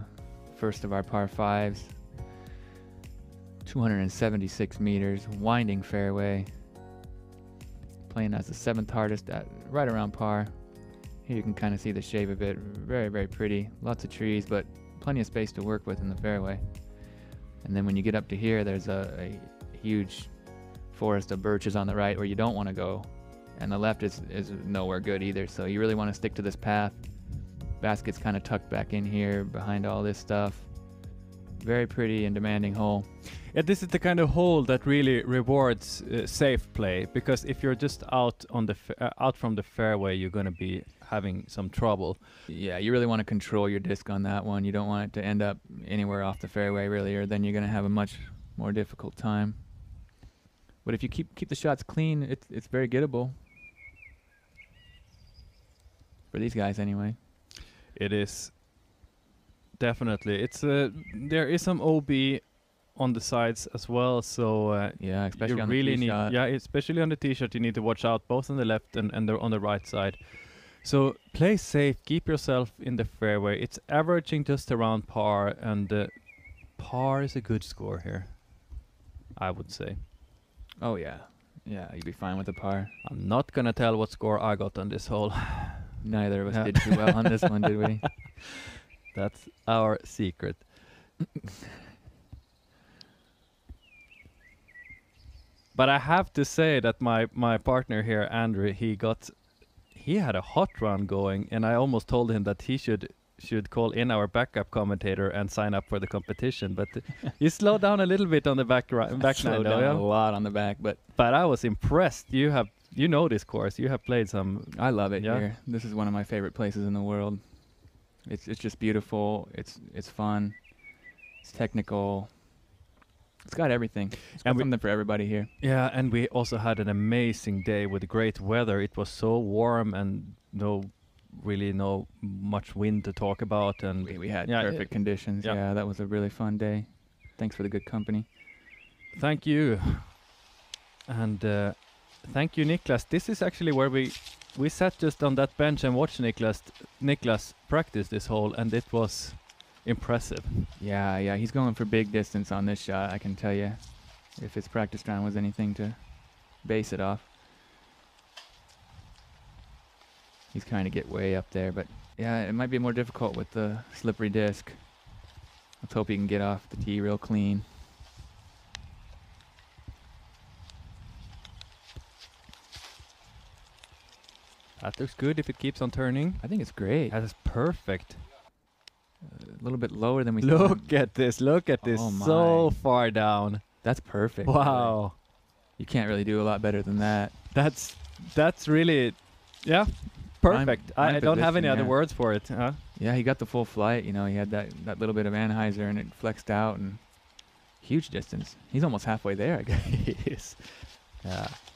First of our par fives. 276 meters, winding fairway. Playing as the seventh hardest at right around par. Here you can kind of see the shape of it. Very, very pretty. Lots of trees, but plenty of space to work with in the fairway. And then when you get up to here, there's a, a huge forest of birches on the right where you don't want to go. And the left is, is nowhere good either. So you really want to stick to this path. Basket's kind of tucked back in here behind all this stuff. Very pretty and demanding hole. Yeah, this is the kind of hole that really rewards uh, safe play because if you're just out on the f- uh, out from the fairway, you're gonna be having some trouble. Yeah, you really want to control your disc on that one. You don't want it to end up anywhere off the fairway, really, or then you're going to have a much more difficult time. But if you keep keep the shots clean, it's it's very gettable. For these guys, anyway. It is definitely. It's a there is some OB on the sides as well, so uh, Yeah, especially you on really the tee need yeah, especially on the t-shirt, you need to watch out both on the left and and the, on the right side. So play safe, keep yourself in the fairway. It's averaging just around par, and uh, par is a good score here. I would say. Oh yeah, yeah, you'd be fine with a par. I'm not gonna tell what score I got on this hole. Neither of us Yeah. did too well on this one, did we? That's our secret. but I have to say that my my partner here, Andrew, he got he had a hot run going, and I almost told him that he should should call in our backup commentator and sign up for the competition. But he slowed down a little bit on the back ri- back nine, Slowed though, down yeah? a lot on the back, but But I was impressed. You have you know this course. You have played some. I love it Yeah. here. This is one of my favorite places in the world. It's it's just beautiful. It's it's fun. It's technical. It's got everything. It's got And we- something for everybody here. Yeah, and we also had an amazing day with great weather. It was so warm and no, really no much wind to talk about, and We, we had Yeah, perfect uh, conditions. yeah. Yeah. that was a really fun day. Thanks for the good company. thank you, and uh, thank you, Niklas. This is actually where we we sat just on that bench and watched Niklas Niklas practice this hole, and it was impressive. Yeah, yeah, he's going for big distance on this shot. I can tell you, if his practice round was anything to base it off. He's trying to get way up there, but yeah, it might be more difficult with the slippery disc. Let's hope he can get off the tee real clean. That looks good if it keeps on turning. I think it's great. That is perfect. A little bit lower than we. Look at this! Look at this! Oh so far down. That's perfect. Wow. You can't really do a lot better than that. That's that's really, yeah, perfect. I, prime I don't have any position, other yeah. words for it. Huh? Yeah, he got the full flight. You know, he had that, that little bit of an hyzer and it flexed out and huge distance. He's almost halfway there, I guess. Yeah. Is it-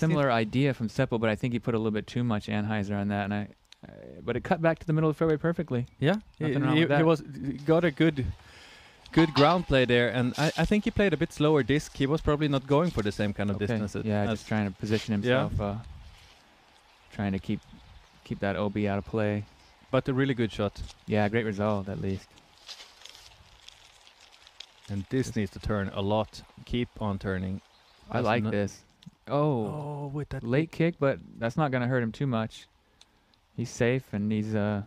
Similar idea from Seppo, but I think he put a little bit too much an hyzer on that, and I, Uh, but it cut back to the middle of the fairway perfectly. Yeah, he, Nothing wrong he, he that. was he got a good good ground play there, and I, I think he played a bit slower disc. He was probably not going for the same kind of Okay, distances. Yeah, just trying to position Yeah. himself. Uh, trying to keep keep that OB out of play. but a really good shot. Yeah, great result at least. And this needs to turn a lot. Keep on turning. I That's like this. Oh, Oh, with that late kick, but that's not going to hurt him too much. He's safe and he's uh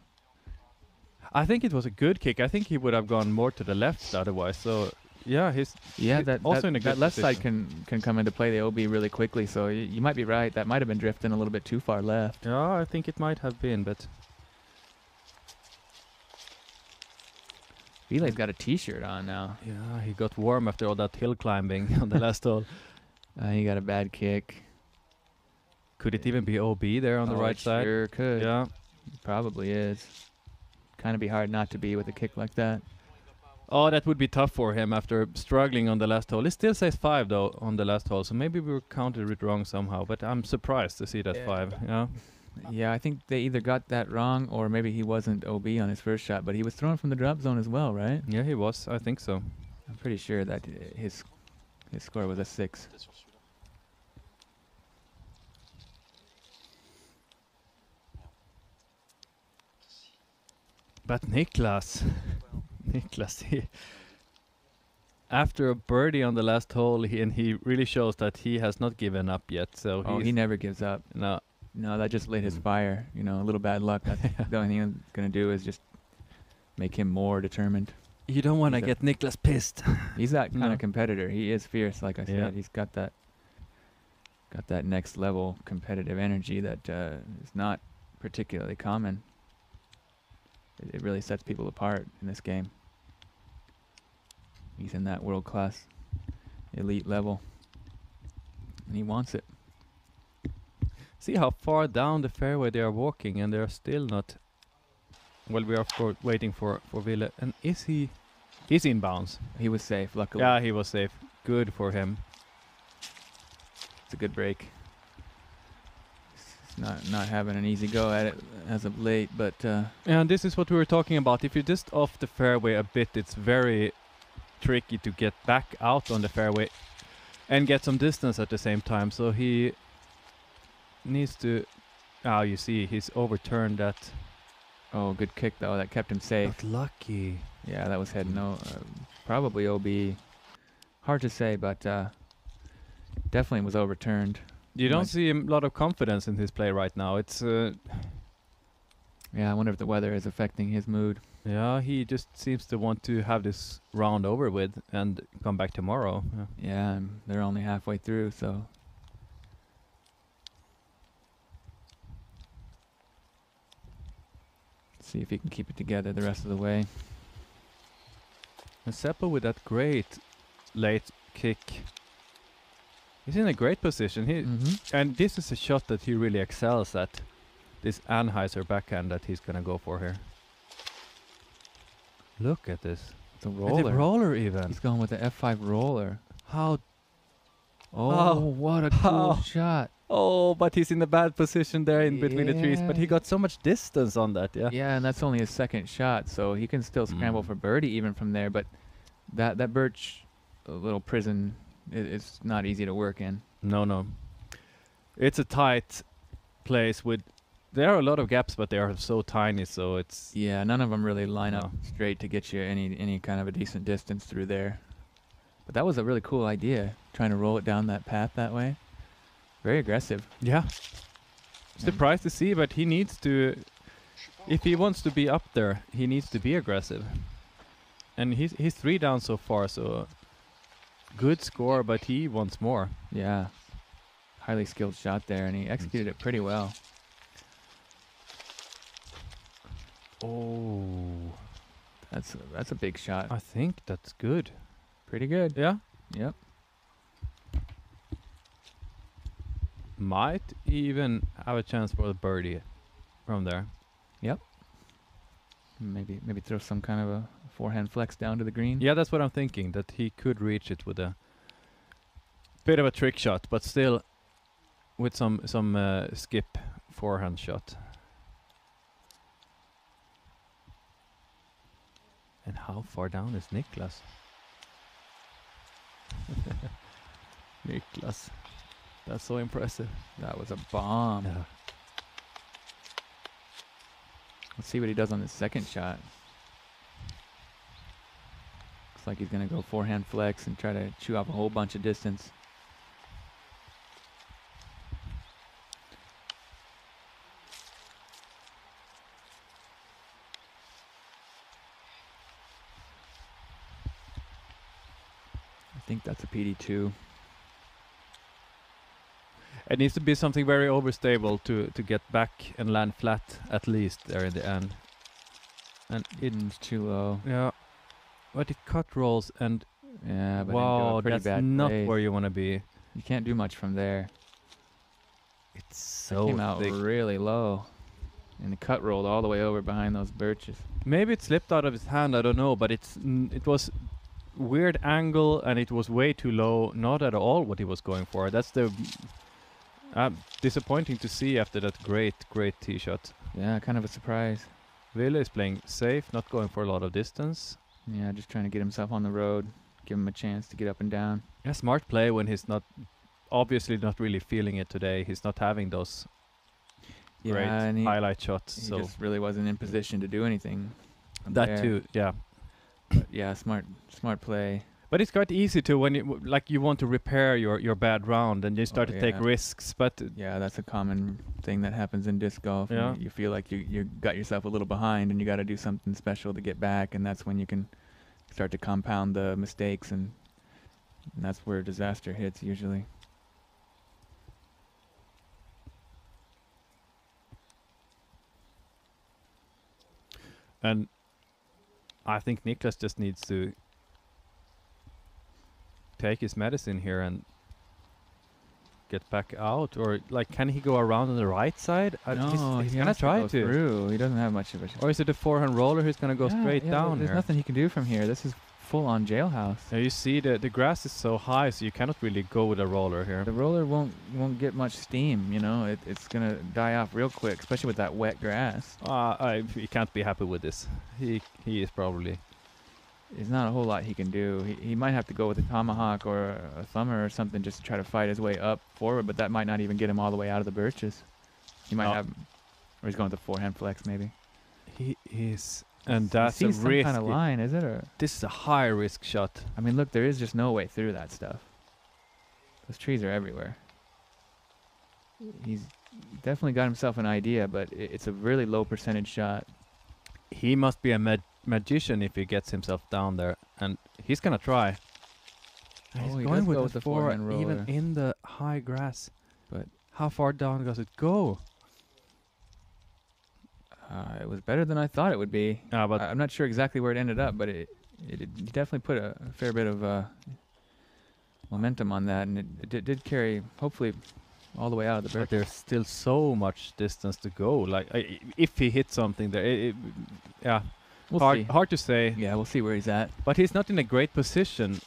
I think it was a good kick. I think he would have gone more to the left otherwise. So yeah, he's yeah he- that also that, in a that good left side can can come into play the OB really quickly. So y- you might be right. That might have been drifting a little bit too far left. Yeah, I think it might have been, but Relay's got a T-shirt on now. yeah, he got warm after all that hill climbing on the last hole. Uh, he got a bad kick Could it even be OB there on the Oh, right it side? Sure could. Yeah. Probably is. Kind of be hard not to be with a kick like that. Oh, that would be tough for him after struggling on the last hole. It still says five though on the last hole, so maybe we counted it wrong somehow. But I'm surprised to see that Yeah. five. Yeah. Yeah, I think they either got that wrong or maybe he wasn't OB on his first shot, but he was thrown from the drop zone as well, right? Yeah, he was. I think so. I'm pretty sure that his his score was a six. But Niklas, Niklas, he, after a birdie on the last hole, he, and he really shows that he has not given up yet. So Oh, he never gives up. no. No, that just lit his Mm. fire. You know, a little bad luck. That's the only thing I'm gonna do is just make him more determined. You don't want to get Niklas pissed. He's that kind No. of competitor. He is fierce, like I said. Yeah. He's got that got that next level competitive energy that uh, is not particularly common. It, it really sets people apart in this game. He's in that world class, elite level, and he wants it. See how far down the fairway they are walking, and they are still not. Well, we are of course waiting for for Ville. And is he? He's in bounds. He was safe, luckily. Yeah, he was safe. Good for him. It's a good break. Not not having an easy go at it as of late, but uh, And this is what we were talking about. If you're just off the fairway a bit, it's very tricky to get back out on the fairway and get some distance at the same time. So he needs to. Oh, you see, he's overturned that. oh, good kick though. That kept him safe. But lucky. Yeah, that was head no, uh, probably OB. Hard to say, but uh, definitely was overturned. You don't see a lot of confidence in his play right now. It's uh, Yeah, I wonder if the weather is affecting his mood. yeah, he just seems to want to have this round over with and come back tomorrow. Yeah. Yeah, they're only halfway through, so see if he can keep it together the rest of the way. And Seppo with that great late kick. He's in a great position. He Mm-hmm. and this is a shot that he really excels at. This an hyzer backhand that he's gonna go for here. Look at this. The roller. a roller even. He's going with the F5 roller. How? Oh, How- what a cool how- shot! Oh, but he's in a bad position there in between the trees. But he got so much distance on that. Yeah. Yeah, and that's only his second shot, so he can still scramble Mm. for birdie even from there. But that that birch little prison, i it's not easy to work in. No, no. It's a tight place with. There are a lot of gaps, but they are so tiny, so it's. Yeah, none of them really line up straight to get you any any kind of a decent distance through there. But that was a really cool idea, trying to roll it down that path that way. Very aggressive. Yeah. Yeah. Surprised to see, but he needs to. If he wants to be up there, he needs to be aggressive. And he's he's three down so far, so good score, but he wants more. Yeah, highly skilled shot there, and he executed it pretty well. Oh, That's a, that's a big shot. I think that's good. Pretty good. Yeah, Yep. might even have a chance for the birdie from there. Yep. Maybe maybe throw some kind of a forehand flex down to the green. Yeah, that's what I'm thinking, that he could reach it with a bit of a trick shot, but still with some some uh, skip forehand shot. And how far down is Niklas? Niklas. That's so impressive. That was a bomb. Yeah. Let's see what he does on his second shot. Looks like he's gonna go forehand flex and try to chew off a whole bunch of distance. I think that's a PD2. It needs to be something very overstable to to get back and land flat at least there in the end. And it It's too low. yeah, but it cut rolls and Yeah, but wow, that's not place. where you want to be. You can't do much from there. It's so came out thick. really low. And the cut rolled all the way over behind those birches. Maybe it slipped out of his hand. I don't know, but it's n- it was weird angle and it was way too low. Not at all what he was going for. That's the uh, disappointing to see after that great great tee shot. Yeah, kind of a surprise. Ville is playing safe, not going for a lot of distance. Yeah, just trying to get himself on the road, give him a chance to get up and down. Yeah, smart play when he's not obviously not really feeling it today. He's not having those Yeah, great highlight shots. he so just really wasn't in position to do anything. that there. too, yeah. But yeah, smart, smart play. But it's quite easy to when you w- like you want to repair your your bad round and you oh, start to take Oh, risks. But Yeah, that's a common thing that happens in disc golf. and Yeah. You feel like you you got yourself a little behind, and you got to do something special to get back, and that's when you can start to compound the mistakes, and, and that's where disaster hits usually. and I think Niklas just needs to take his medicine here and get back out, or like, can he go around on the right side? Uh, he's- no, he's, he gonna try to. through. He doesn't have much of a. chance. Or is it a forehand roller who's gonna go Yeah, straight yeah, down There's here? nothing he can do from here. This is full on jailhouse. Now you see the the grass is so high, so you cannot really go with a roller here. The roller won't won't get much steam. You know, it, it's gonna die off real quick, especially with that wet grass. Uh, I he can't be happy with this. He he is probably There's not a whole lot he can do. He, he might have to go with a tomahawk or a thumber or something just to try to fight his way up forward, but that might not even get him all the way out of the birches. He might No. have, or he's going with the forehand flex maybe. he is, and that's a risky. kind of line, is it? Or This is a high risk shot. I mean, look, there is just no way through that stuff. Those trees are everywhere. He's definitely got himself an idea, but it's a really low percentage shot. He must be a mag- magician if he gets himself down there, and he's gonna try. And he's Oh, he going with go the with the four, forehand even in the high grass. But How far down does it go? uh, it was better than I thought it would be. Ah, but I- I'm not sure exactly where it ended up, but it it, did- he definitely put a, a fair bit of uh, momentum on that, and it, it did, did carry hopefully all the way out of the but there's still so much distance to go. Like I, i- if he hits something there, it, it, yeah, We'll hard see. hard to say. Yeah, we'll see where he's at. But he's not in a great position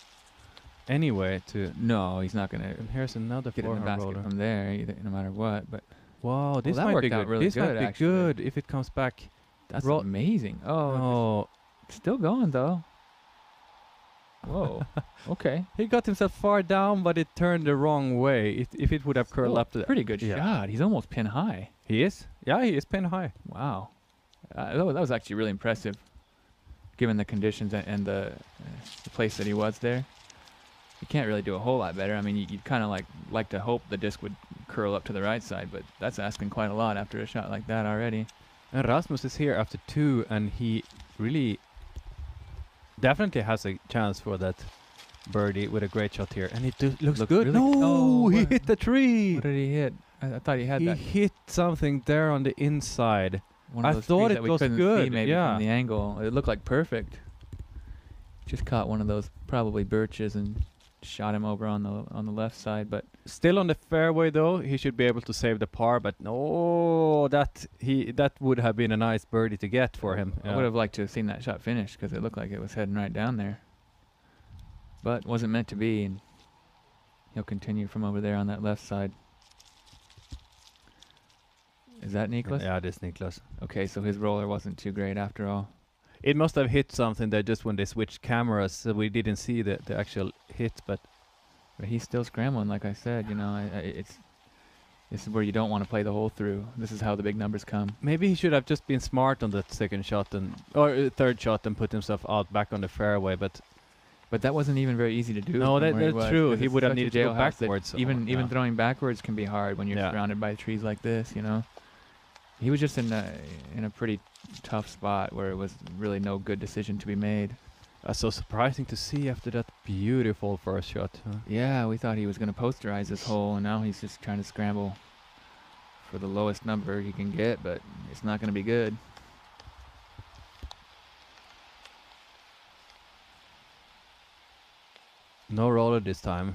anyway to. No, he's not gonna And here's another get in the basket roller. from there, either, no matter what. But Wow, this that might be worked out good. really this might be actually. good if it comes back. that's Ro- amazing. Oh, Oh, still going though. Whoa. okay. he got himself far down, but it turned the wrong way. It, if it would have curled Still up to a pretty good Yeah. shot. He's almost pin high. He is. Yeah, he is pin high. Wow. Uh, that was actually really impressive, given the conditions and, and the, uh, the place that he was there. You can't really do a whole lot better. I mean, you, you'd kind of like like to hope the disc would curl up to the right side, but that's asking quite a lot after a shot like that already. And Rasmus is here after two, and he really definitely has a chance for that birdie with a great shot here. And it do- looks, Looks good. really- no, Oh, he hit the tree. What did he hit? I, I thought he had he that. hit something there on the inside. One I those thought it was couldn't see good, maybe yeah. from the angle. It looked like perfect. Just caught one of those probably birches and shot him over on the on the left side, but Still on the fairway though, he should be able to save the par. But no, that he that would have been a nice birdie to get for him. I would have liked to have seen that shot finish because it looked like it was heading right down there. But wasn't meant to be, and he'll continue from over there on that left side. Is that Niklas? Yeah, it is Niklas. Okay, so his roller wasn't too great after all. It must have hit something there just when they switched cameras, so we didn't see the, the actual hit. But But he's still scrambling, like I said. You know, I, I, it's this is where you don't want to play the hole through. This is how the big numbers come. maybe he should have just been smart on that second shot and or uh, third shot and put himself out back on the fairway. But But that wasn't even very easy to do. No, that- that's was, true. He would have needed to go backwards Even or- even yeah. throwing backwards can be hard when you're Yeah. surrounded by trees like this. You know, he was just in a in a pretty tough spot where it was really no good decision to be made. so surprising to see after that beautiful first shot. huh? Yeah, we thought he was going to posterize this hole, and now he's just trying to scramble for the lowest number he can get, but it's not going to be good. No roller this time.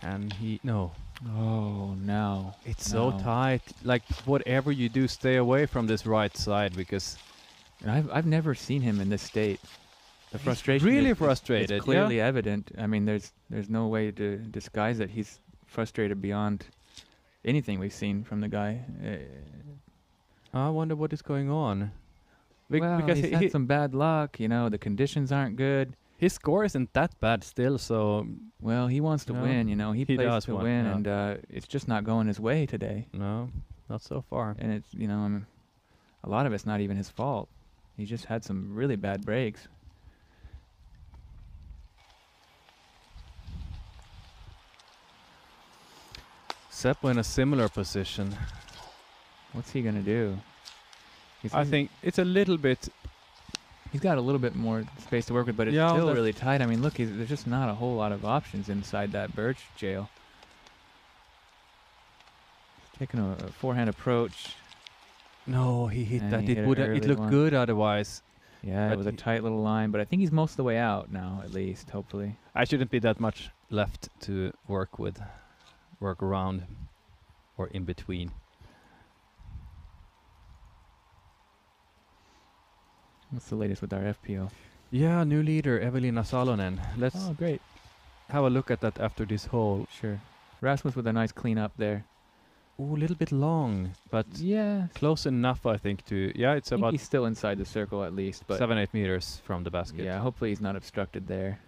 Can he? No. Oh no! It's so tight. Like whatever you do, stay away from this right side because And I've I've never seen him in this state. The He's frustration really is- frustrated, yeah. It's clearly evident. I mean, there's there's no way to disguise it. He's frustrated beyond anything we've seen from the guy. Uh, I wonder what is going on. Bec- well, because he's he, had he- some bad luck. You know, the conditions aren't good. His score isn't that bad still. So Well, he wants to No, win. You know, he, he plays to want- win, yeah. and uh, it's just not going his way today. no, not so far. And it's you know, I mean, a lot of it's not even his fault. He just had some really bad breaks. Seppo in a similar position. What's he gonna do? He's- I think it's a little bit. He's got a little bit more space to work with, but it's Yeah, still really tight. I mean, look, he's, there's just not a whole lot of options inside that birch jail. Taking a, a forehand approach. No, he hit And that. he It hit would. It looked one. good otherwise. Yeah, But it was a tight little line, but I think he's most of the way out now, at least, hopefully. I shouldn't be that much left to work with, work around, or in between. What's the latest with our FPO? Yeah, new leader Eveliina Salonen. Let's Oh, great. have a look at that after this hole. Sure. Rasmus with a nice clean up there. Ooh, a little bit long, but Yeah. close enough, I think. To yeah, it's about he's still inside the circle at least, but seven, eight meters from the basket. yeah, hopefully he's not obstructed there.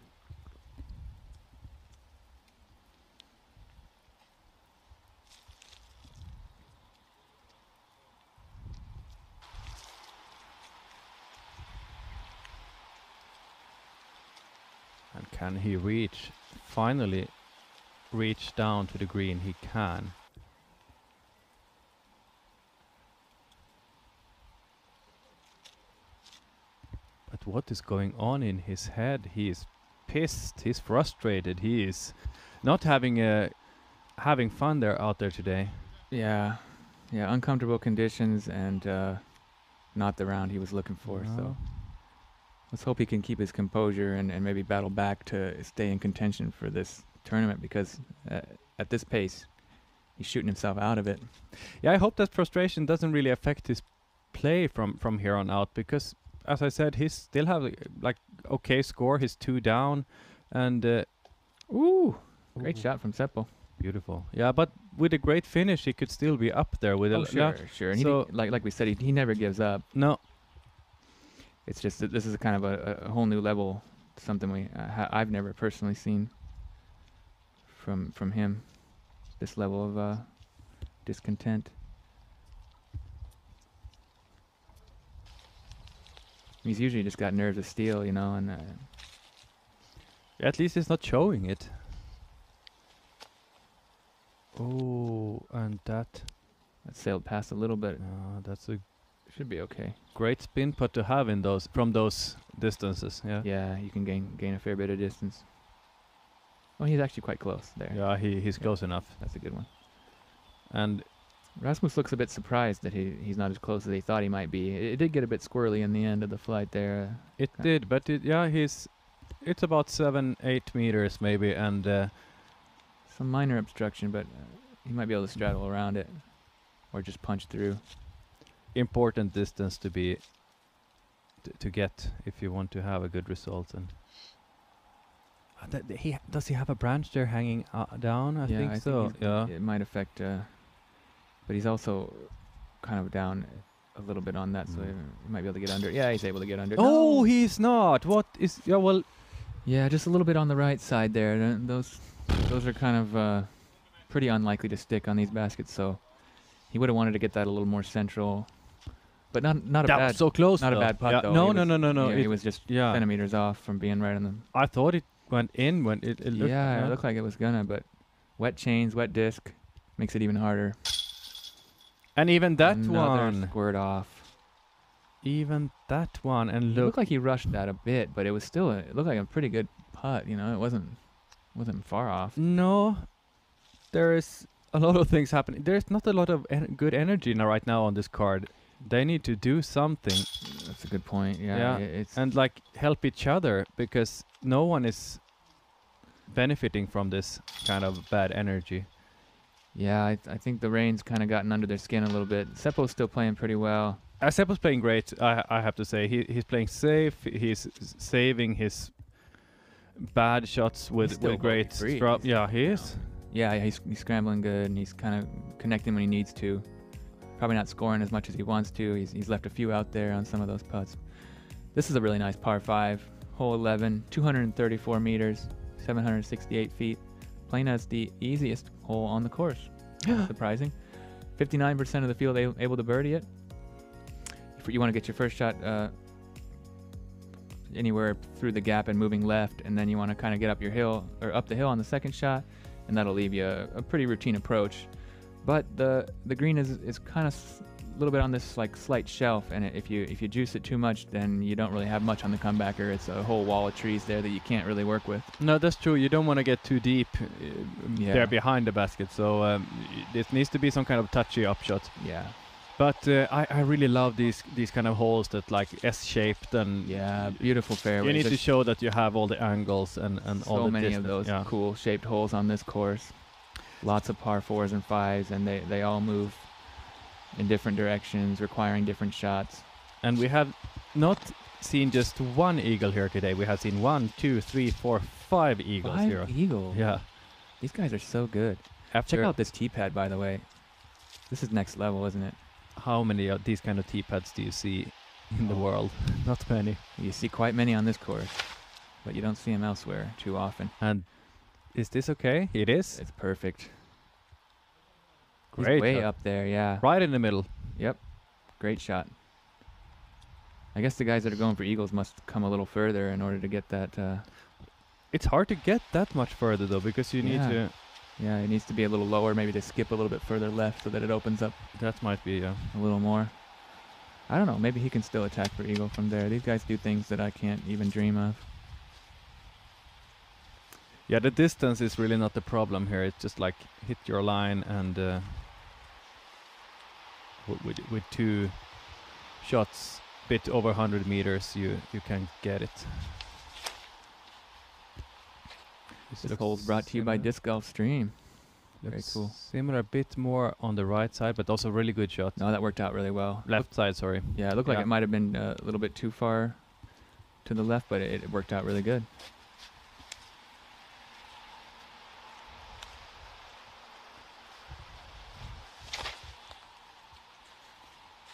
And can he reach? Finally, reach down to the green. He can. But what is going on in his head? He is pissed. He's frustrated. He is not having a having fun there out there today. Yeah, yeah, uncomfortable conditions and uh, not the round he was looking for. So No. Let's hope he can keep his composure and, and maybe battle back to stay in contention for this tournament because uh, at this pace, he's shooting himself out of it. Yeah, I hope that frustration doesn't really affect his play from from here on out because, as I said, he's still have like, like okay score. He's two down, and uh, Ooh, great Ooh. shot from Seppo. beautiful. Yeah, but with a great finish, he could still be up there with a Oh, l- sure, yeah, sure. And he so- didn't- like like we said, he, he never gives up. No, It's just that this is a kind of a, a whole new level, something we uh, I've never personally seen from from him. This level of uh, discontent. He's usually just got nerves of steel, you know, and uh, at least he's not showing it. Oh, and that that sailed past a little bit. uh, that's a Should be okay. great spin putt to have in those from those distances. Yeah, Yeah, you can gain gain a fair bit of distance. Oh, he's actually quite close there. yeah, he he's Yeah. close enough. That's a good one. And Rasmus looks a bit surprised that he he's not as close as he thought he might be. It, it did get a bit squirrely in the end of the flight there. Uh, It did, but it, yeah, he's it's about seven, eight meters maybe, and uh, some minor obstruction, but uh, he might be able to straddle around it, or just punch through. Important distance to be to get if you want to have a good result. And Uh, that- that he does he have a branch there hanging uh, down? I yeah, think I so. he's- yeah. It might affect, uh, but he's also kind of down a little bit on that, so Mm. he might be able to get under. Yeah, he's able to get under. Oh, No. he's not. What is? Yeah, well, Yeah, just a little bit on the right side there. Th- Those, those are kind of uh, pretty unlikely to stick on these baskets. So he would have wanted to get that a little more central, but not not a that bad, was so close. not a bad putt Yeah, though. No, He no, was- no, no, no. Yeah, it, he was just yeah. centimeters off from being right on them. I thought it went in when it, it looked. yeah, it looked like it was gonna, but wet chains, wet disc makes it even harder. and even that Another one, squirt off. even that one, and It looked like he rushed that a bit, but it was still a, it looked like a pretty good putt. You know, it wasn't wasn't far off. no, there is a lot of things happening. There's not a lot of en- good energy now right now on this card. They need to do something That's a good point. Yeah, Yeah, it's and like help each other because no one is benefiting from this kind of bad energy. yeah. I, I think the rain's kind of gotten under their skin a little bit. Seppo's still playing pretty well. Uh, Asep was playing great. I I have to say he he's playing safe. He's saving his bad shots with with great. He's- Yeah, he is. Yeah, he's he's scrambling good and he's kind of connecting when he needs to. Probably not scoring as much as he wants to. He's he's left a few out there on some of those putts. This is a really nice par five, hole 11, 234 meters, 768 feet, playing as the easiest hole on the course. Surprising. 59% of the field a- able to birdie it. If you want to get your first shot uh, anywhere through the gap and moving left, and then you want to kind of get up your hill or up the hill on the second shot, and that'll leave you a, a pretty routine approach. But the the green is is kind of a little bit on this like slight shelf, and if you if you juice it too much, then you don't really have much on the comebacker. It's a whole wall of trees there that you can't really work with. No, that's true. You don't want to get too deep uh, Yeah. there behind the basket. So um, it needs to be some kind of touchy upshot. Yeah, But uh, I I really love these these kind of holes that like S-shaped and yeah, beautiful fairways. you need to show that you have all the angles and and all the many distance. of those Yeah. cool shaped holes on this course. Lots of par fours and fives, and they they all move in different directions, requiring different shots. And we have not seen just one eagle here today. We have seen one, two, three, four, five eagles Five here. eagles. Yeah. These guys are so good. After Check out this tee pad, by the way. This is next level, isn't it? how many of these kind of tee pads do you see in the oh. world? Not many. You see quite many on this course, but you don't see them elsewhere too often. And is this okay? It is. It's perfect. He's Great way shot. up there, yeah. Right in the middle. Yep. Great shot. I guess the guys that are going for eagles must come a little further in order to get that. Uh, It's hard to get that much further though because you need Yeah. to. yeah, it needs to be a little lower, maybe to skip a little bit further left so that it opens up That might be yeah. a little more. I don't know. Maybe he can still attack for eagle from there. These guys do things that I can't even dream of. Yeah, the distance is really not the problem here. It's just like hit your line and uh, with with two shots, bit over 100 meters, you you can get it. This looks hole's brought to you by Disc Golf Stream. Very cool. Similar, a bit more on the right side, but also really good shot. No, that worked out really well. Left side, sorry. Yeah, it looked like it might have been uh, a little bit too far to the left, but it, it worked out really good.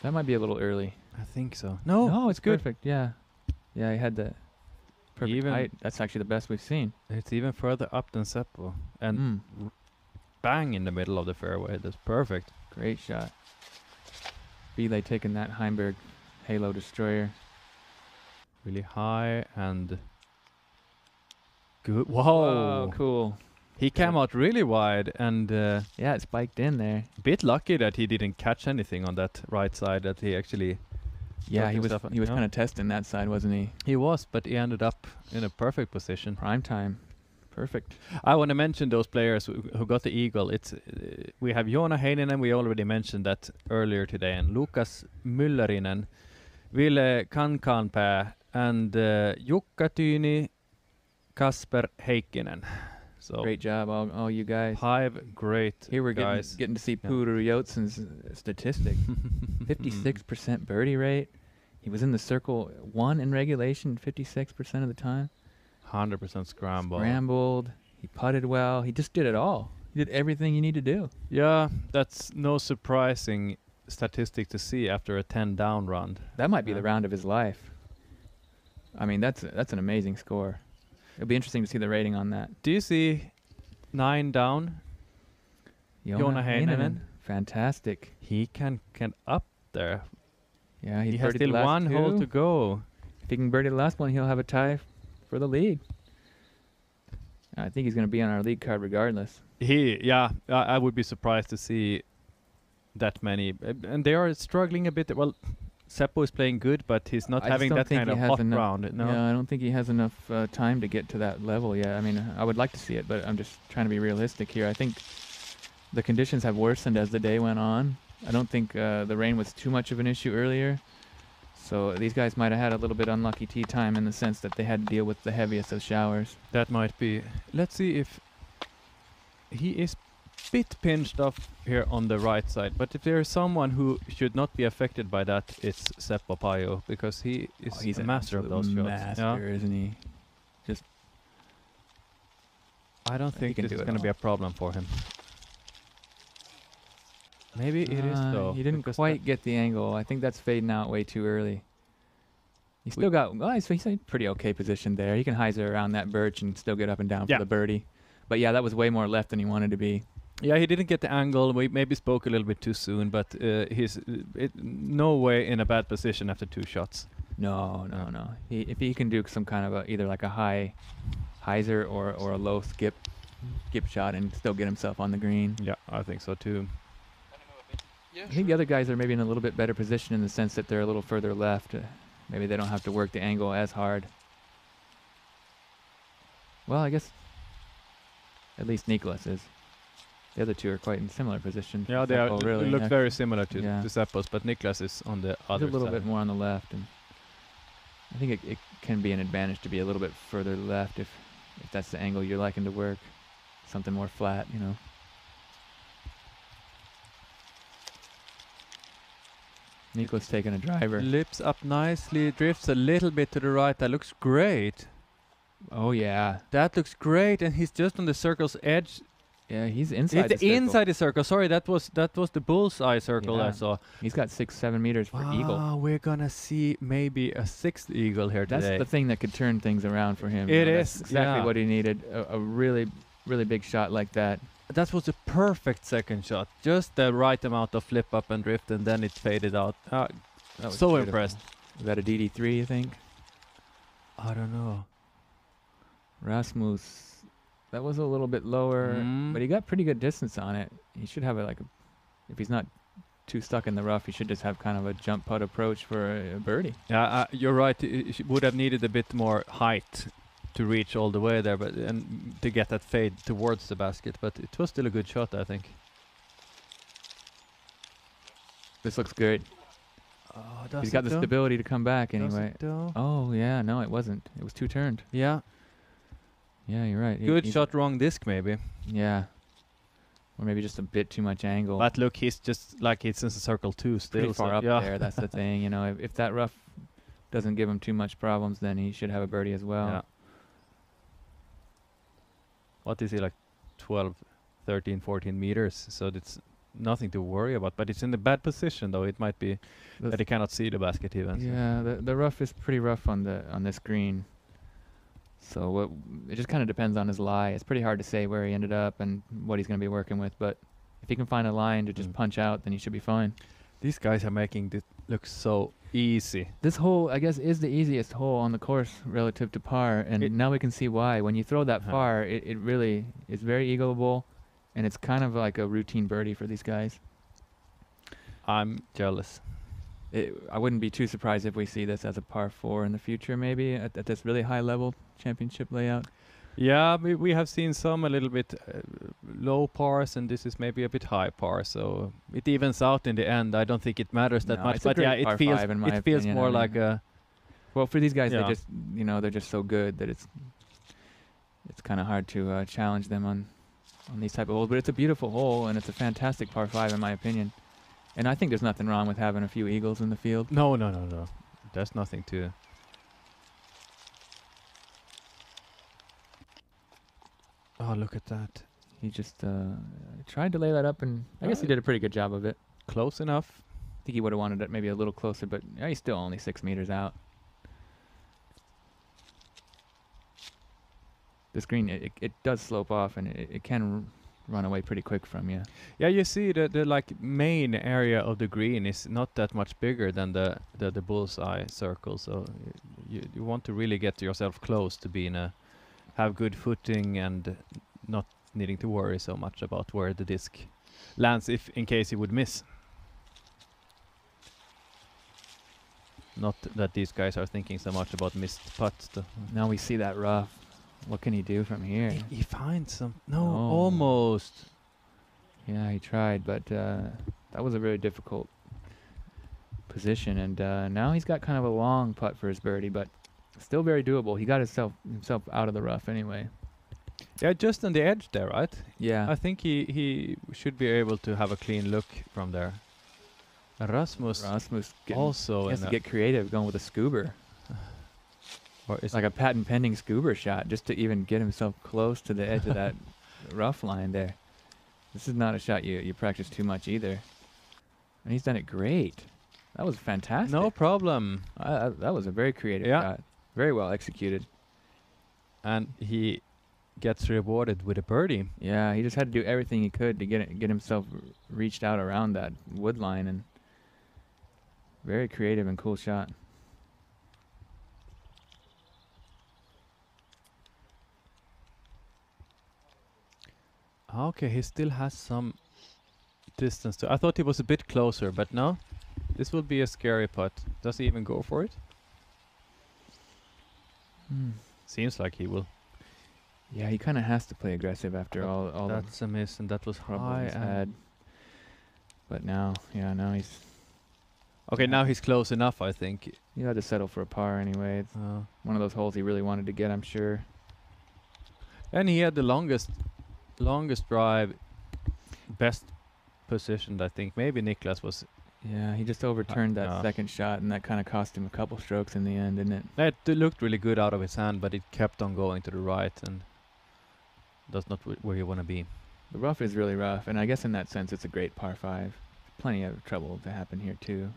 That might be a little early. I think so. No, no, it's good. perfect. Yeah, yeah, he had the perfect Even- height. That's actually the best we've seen. It's even further up than Seppo, and Mm, bang in the middle of the fairway. That's perfect. great shot. Ville taking that Heimberg Halo Destroyer. Really high and good. Whoa, Whoa, cool. He came out really wide and. Uh, Yeah, it spiked in there. bit lucky that he didn't catch anything on that right side that he actually Yeah, he was he was yeah. kind of testing that side, wasn't he? he was but he ended up in a perfect position Prime time. Perfect. i want to mention those players who, who got the eagle it's uh, we have Joona Heinonen we already mentioned that earlier today and Lukas Müllerinen Ville Kankaanpää and uh, Jukka Tyyni Kasper Heikkinen so Great job, all, all you guys. five great Here we're getting, guys getting to see Yeah. Puru Yotsen's uh, statistic. 56% birdie rate. He was in the circle one in regulation 56% of the time. 100% scramble. Scrambled. He putted well. He just did it all. He did everything you need to do. Yeah, that's no surprising statistic to see after a 10 down round. That might be the round of his life. I mean, that's that's an amazing score. It'll be interesting to see the rating on that. Do you see nine down? Joona Heinonen. fantastic. He can get up there. Yeah, He, he, has still one hole to go. If he can birdie the last one, he'll have a tie for the lead. I think he's going to be on our lead card regardless. He, yeah, I, I would be surprised to see that many, and they are struggling a bit. Well, Seppo is playing good, but he's not I having that kind of hot enough- round. No, Yeah, I don't think he has enough uh, time to get to that level yet. I mean, I would like to see it, but I'm just trying to be realistic here. I think the conditions have worsened as the day went on. I don't think uh, the rain was too much of an issue earlier. So these guys might have had a little bit unlucky tea time in the sense that they had to deal with the heaviest of showers. that might be. Let's see if he is bit pinched off here on the right side. But if there is someone who should not be affected by that, it's Seppo Paju because he is Oh, he's a master of those shots. Master, Yeah. isn't he? Just I don't think can this do is going to be a problem for him. Maybe it is Uh, though. He didn't quite get the angle. I think that's fading out way too early. He still got well, he's, he's in pretty okay position there. He can hyzer around that birch and still get up and down Yeah. for the birdie. But yeah, that was way more left than he wanted to be. Yeah, he didn't get the angle. We maybe spoke a little bit too soon, but uh, he's uh, it, no way in a bad position after two shots. No, no, no. He, if he can do some kind of a, either like a high hyzer or, or a low skip skip shot and still get himself on the green. Yeah, I think so too. I think the other guys are maybe in a little bit better position in the sense that they're a little further left. Uh, maybe they don't have to work the angle as hard. Well, I guess at least Niklas is. The other two are quite in similar positions. Yeah, they are, Seppo they look very similar to, Yeah. to Seppo's, but Niklas is on the He's other a little side. bit more on the left, and I think it, it can be an advantage to be a little bit further left if if that's the angle you're liking to work. Something more flat, you know. Niklas taking a driver. Lips up nicely, drifts a little bit to the right. That looks great. Oh yeah, That looks great, and he's just on the circle's edge. Yeah. He's inside. It's the circle. inside the circle. Sorry, that was that was the bullseye circle I Yeah. saw. He's got six, seven meters for eagle. Ah, we're gonna see maybe a sixth eagle here That's today. the thing that could turn things around for him. It you know, is, exactly yeah. what he needed. A, a really, really big shot like that. that was a perfect second shot. Just the right amount of flip up and drift, and then it faded out. Was so beautiful. impressed. Was that a DD3? You think? I don't know. Rasmus, that was a little bit lower, Mm. but he got pretty good distance on it. He should have a, like a, if he's not too stuck in the rough, he should just have kind of a jump putt approach for a, a birdie. Yeah, uh, you're right. It would have needed a bit more height to reach all the way there, but and to get that fade towards the basket. But it was still a good shot, I think. This looks good. Oh, He's got the stability to come back anyway. Oh yeah, no, it wasn't. It was two turned. Yeah, Yeah, you're right. Good shot, wrong disc maybe. Yeah. Or maybe just a bit too much angle. But look, he's just like it's in the circle two still. pretty far so up yeah. there. That's the thing. You know, if, if that rough doesn't give him too much problems, then he should have a birdie as well. Yeah. What is he like 12, 13, 14 meters? So it's nothing to worry about. But it's in a bad position though. It might be that he cannot see the basket even. so- Yeah, the the rough is pretty rough on the on this green. So what it just kind of depends on his lie. It's pretty hard to say where he ended up and what he's going to be working with, but if he can find a line to just Mm. punch out, then he should be fine. These guys are making this look so easy. This hole, I guess, is the easiest hole on the course relative to par, and It- now we can see why. When you throw that Uh-huh. far, it, it really is very eagleable, and it's kind of like a routine birdie for these guys. I'm jealous. It, I wouldn't be too surprised if we see this as a par four in the future, maybe at, at this really high level championship layout. Yeah, we, we have seen some a little bit uh, low pars, and this is maybe a bit high par, so it evens out in the end. I don't think it matters that No, much, but yeah, it feels five in my it feels opinion, I more mean, like a Well, for these guys, Yeah. they just you know they're just so good that it's it's kind of hard to uh, challenge them on on these type of holes. But it's a beautiful hole, and it's a fantastic par five in my opinion. And I think there's nothing wrong with having a few eagles in the field. no, no, no, no. There's nothing to. Oh, look at that. He just uh, tried to lay that up, and I guess he did a pretty good job of it. Close enough. I think he would have wanted it maybe a little closer, but he's still only six meters out. This green, it, it, it does slope off, and it, it can r- run away pretty quick from you. Yeah, you see the the like main area of the green is not that much bigger than the the, the bullseye circle. So y- you you want to really get yourself close to being a have good footing and not needing to worry so much about where the disc lands if in case you would miss. Not that these guys are thinking so much about missed putts. Now we see that rough. What can he do from here? He, he finds some. No, Oh. almost. Yeah, he tried, but uh, that was a very difficult position. And uh, now he's got kind of a long putt for his birdie, but still very doable. He got himself himself out of the rough anyway. Yeah, just on the edge there, right? Yeah. I think he he should be able to have a clean look from there. Rasmus, Rasmus also has to get creative going with a scoober. Or It's like a patent pending scoober shot just to even get himself close to the edge of that rough line there. This is not a shot you you practice too much either. And he's done it great. That was fantastic. no problem. That was a very creative Yeah. shot. Very well executed. And he gets rewarded with a birdie. Yeah, he just had to do everything he could to get it, get himself reached out around that wood line and very creative and cool shot. Ah, okay, he still has some distance to. I thought he was a bit closer, but no. This will be a scary putt. Does he even go for it? Seems like he will. Yeah, he kind of has to play aggressive after all all That's a miss, and that was high. had. But now, yeah, now he's Okay, Yeah. now he's close enough, I think. he had to settle for a par anyway. It's Uh, one of those holes he really wanted to get, I'm sure. and he had the longest, longest drive, best positioned. I think maybe Niklas was. Yeah, he just overturned that yeah. second shot, and that kind of cost him a couple strokes in the end, didn't it? It looked really good out of his hand, but it kept on going to the right, and that's not wh- where you want to be. The rough is really rough, and I guess in that sense, it's a great par five. Plenty of trouble to happen here too.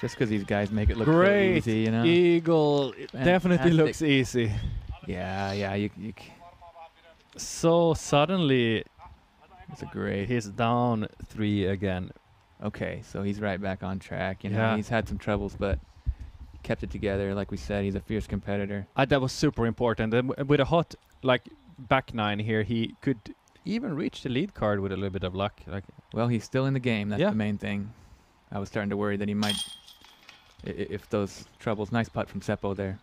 Just because these guys make it look so Great easy, you know. Eagle it definitely looks easy. yeah, yeah, you, you, c- So suddenly it's a great. he's down three again. Okay, so he's right back on track. You know, Yeah. he's had some troubles, but kept it together. Like we said, he's a fierce competitor. Uh, that was super important. And with a hot like back nine here, he could even reach the lead card with a little bit of luck. Like Well, he's still in the game. That's Yeah. the main thing. I was starting to worry that he might, if those troubles. Nice putt from Seppo there.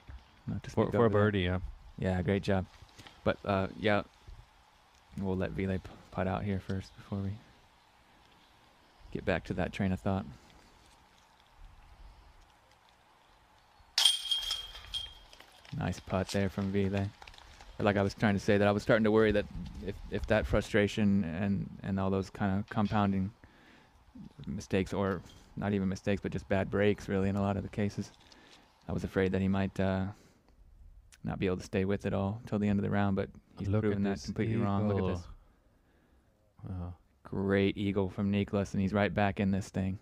Not for, for a that. birdie, yeah. Yeah, great job. But uh, yeah, we'll let Ville putt out here first before we get back to that train of thought. Nice putt there from Ville. Like I was trying to say that I was starting to worry that if if that frustration and and all those kind of compounding mistakes or not even mistakes but just bad breaks really in a lot of the cases, I was afraid that he might uh, not be able to stay with it all till the end of the round. But he's Look proven that completely wrong. Look at this Uh, great eagle from Niklas, and he's right back in this thing.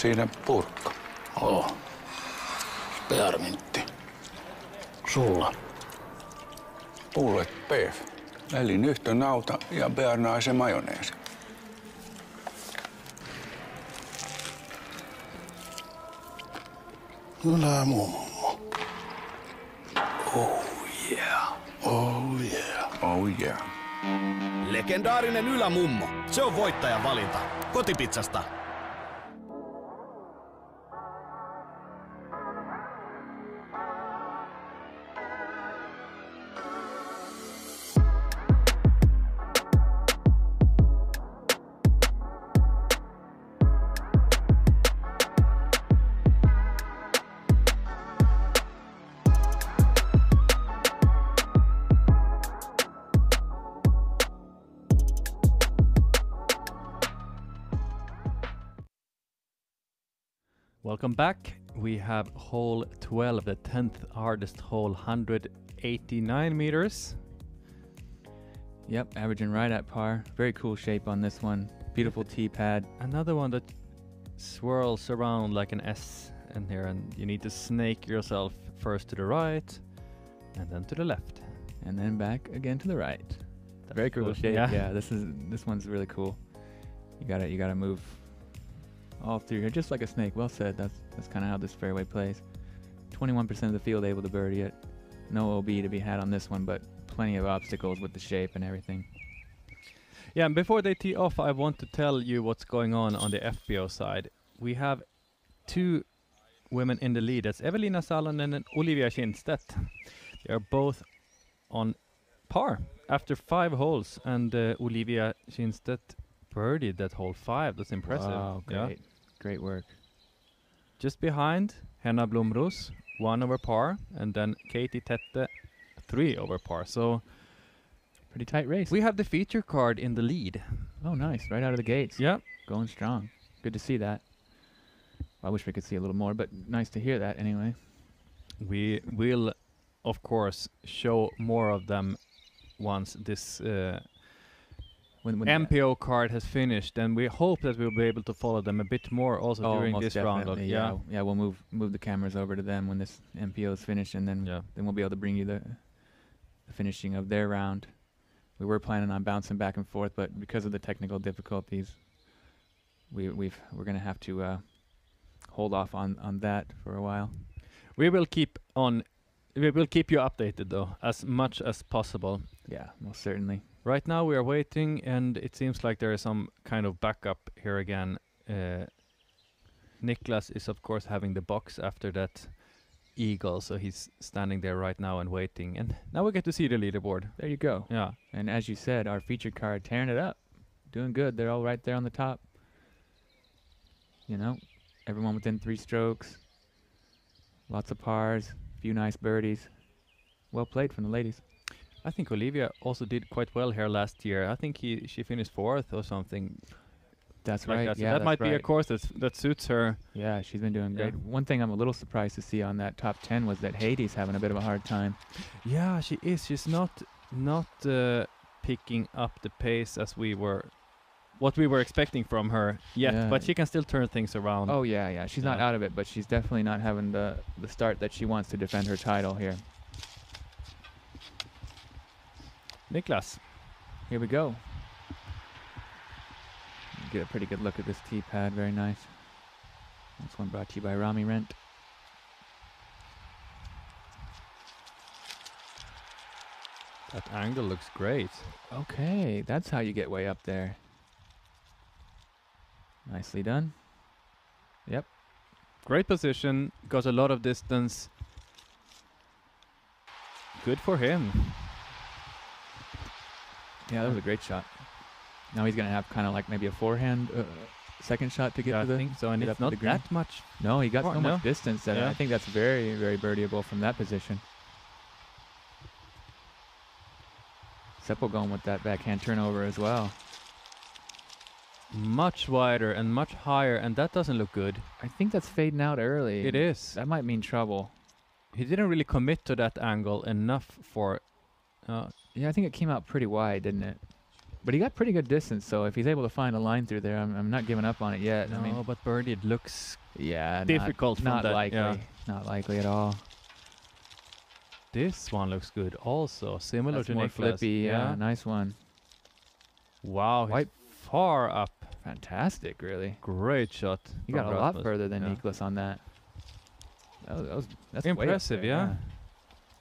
Siinä purkka. Oo. Spearmintti. Sulla. Pullet beef. Välin yhtä nauta ja bearnaise majoneesi. Ylämummo. Oh yeah. Oh yeah. Oh yeah. Legendaarinen ylämummo. Se on voittajan valinta. Kotipizzasta. Welcome back. We have hole 12, the 10th hardest hole, 189 meters. Yep, averaging right at par. Very cool shape on this one. Beautiful tee pad. Another one that swirls around like an S in here, and you need to snake yourself first to the right and then to the left. And then back again to the right. That's Very cool cool. shape. Yeah. Yeah. this is this one's really cool. You gotta you gotta move all through here, just like a snake. Well said. That's that's kind of how this fairway plays. 21% of the field able to birdie it. No OB to be had on this one, but plenty of obstacles with the shape and everything. Yeah, and before they tee off, I want to tell you what's going on on the FPO side. We have two women in the lead. That's Eveliina Salonen and Olivia Kindstedt. They are both on par after five holes, and uh, Olivia Kindstedt birdied that hole five. That's impressive. Wow, Yeah. Great, great work. Just behind, Henna Blomroos, one over par, and then Keiti Tätte, three over par. So Pretty tight race. we have the feature card in the lead. oh, nice, right out of the gates. Yep. going strong. Good to see that. I wish we could see a little more, but nice to hear that anyway. We will, of course, show more of them once this uh, When, when MPO card has finished, and we hope that we'll be able to follow them a bit more also oh, during this round. definitely, Yeah. yeah, yeah. We'll move move the cameras over to them when this MPO is finished, and then Yeah. then we'll be able to bring you the, the finishing of their round. We were planning on bouncing back and forth, but because of the technical difficulties, we we've we're gonna have to uh, hold off on on that for a while. We will keep on. We will keep you updated though, as much as possible. Yeah, most certainly. Right now we are waiting, and it seems like there is some kind of backup here again. Uh, Niklas is of course having the box after that eagle, so he's standing there right now and waiting. And now we get to see the leaderboard. There you go. Yeah, And as you said, our feature card tearing it up, doing good. They're all right there on the top. You know, everyone within three strokes. Lots of pars, a few nice birdies. Well played from the ladies. I think Olivia also did quite well here last year. I think he she finished fourth or something. That's like right. that. So yeah, that that's might be a course that that suits her. Yeah, she's been doing Yeah. great. One thing I'm a little surprised to see on that top 10 was that Heidi's having a bit of a hard time. Yeah, she is. She's not not uh, picking up the pace as we were, what we were expecting from her yet. Yeah. But she can still turn things around. Oh yeah, yeah. She's not out of it, but she's definitely not having the the start that she wants to defend her title here. Niklas. Here we go. Get a pretty good look at this tee pad. Very nice. This one brought to you by Ramirent. That angle looks great. Okay, that's how you get way up there. Nicely done. Yep. Great position. Got a lot of distance. Good for him. Yeah, that was a great shot. Now he's gonna have kind of like maybe a forehand uh, second shot to get Yeah, to the. I think so, and it's up to not that much. No, he got so no. much distance that Yeah. I think that's very, very birdieable from that position. Seppo going with that backhand turnover as well. Much wider and much higher, and that doesn't look good. I think that's fading out early. It is. That might mean trouble. He didn't really commit to that angle enough for. Uh, Yeah, I think it came out pretty wide, didn't it? But he got pretty good distance, so if he's able to find a line through there, I'm, I'm not giving up on it yet. no, I mean, but birdie, it looks yeah, difficult Not, that, likely. yeah. Not likely at all. This one looks good also, similar That's to more Niklas. flippy. Yeah, nice one. Wow, he's White- far up. Fantastic, really. Great shot. You got a lot further than Yeah. Niklas on that. That was, that was that's Impressive, there, yeah.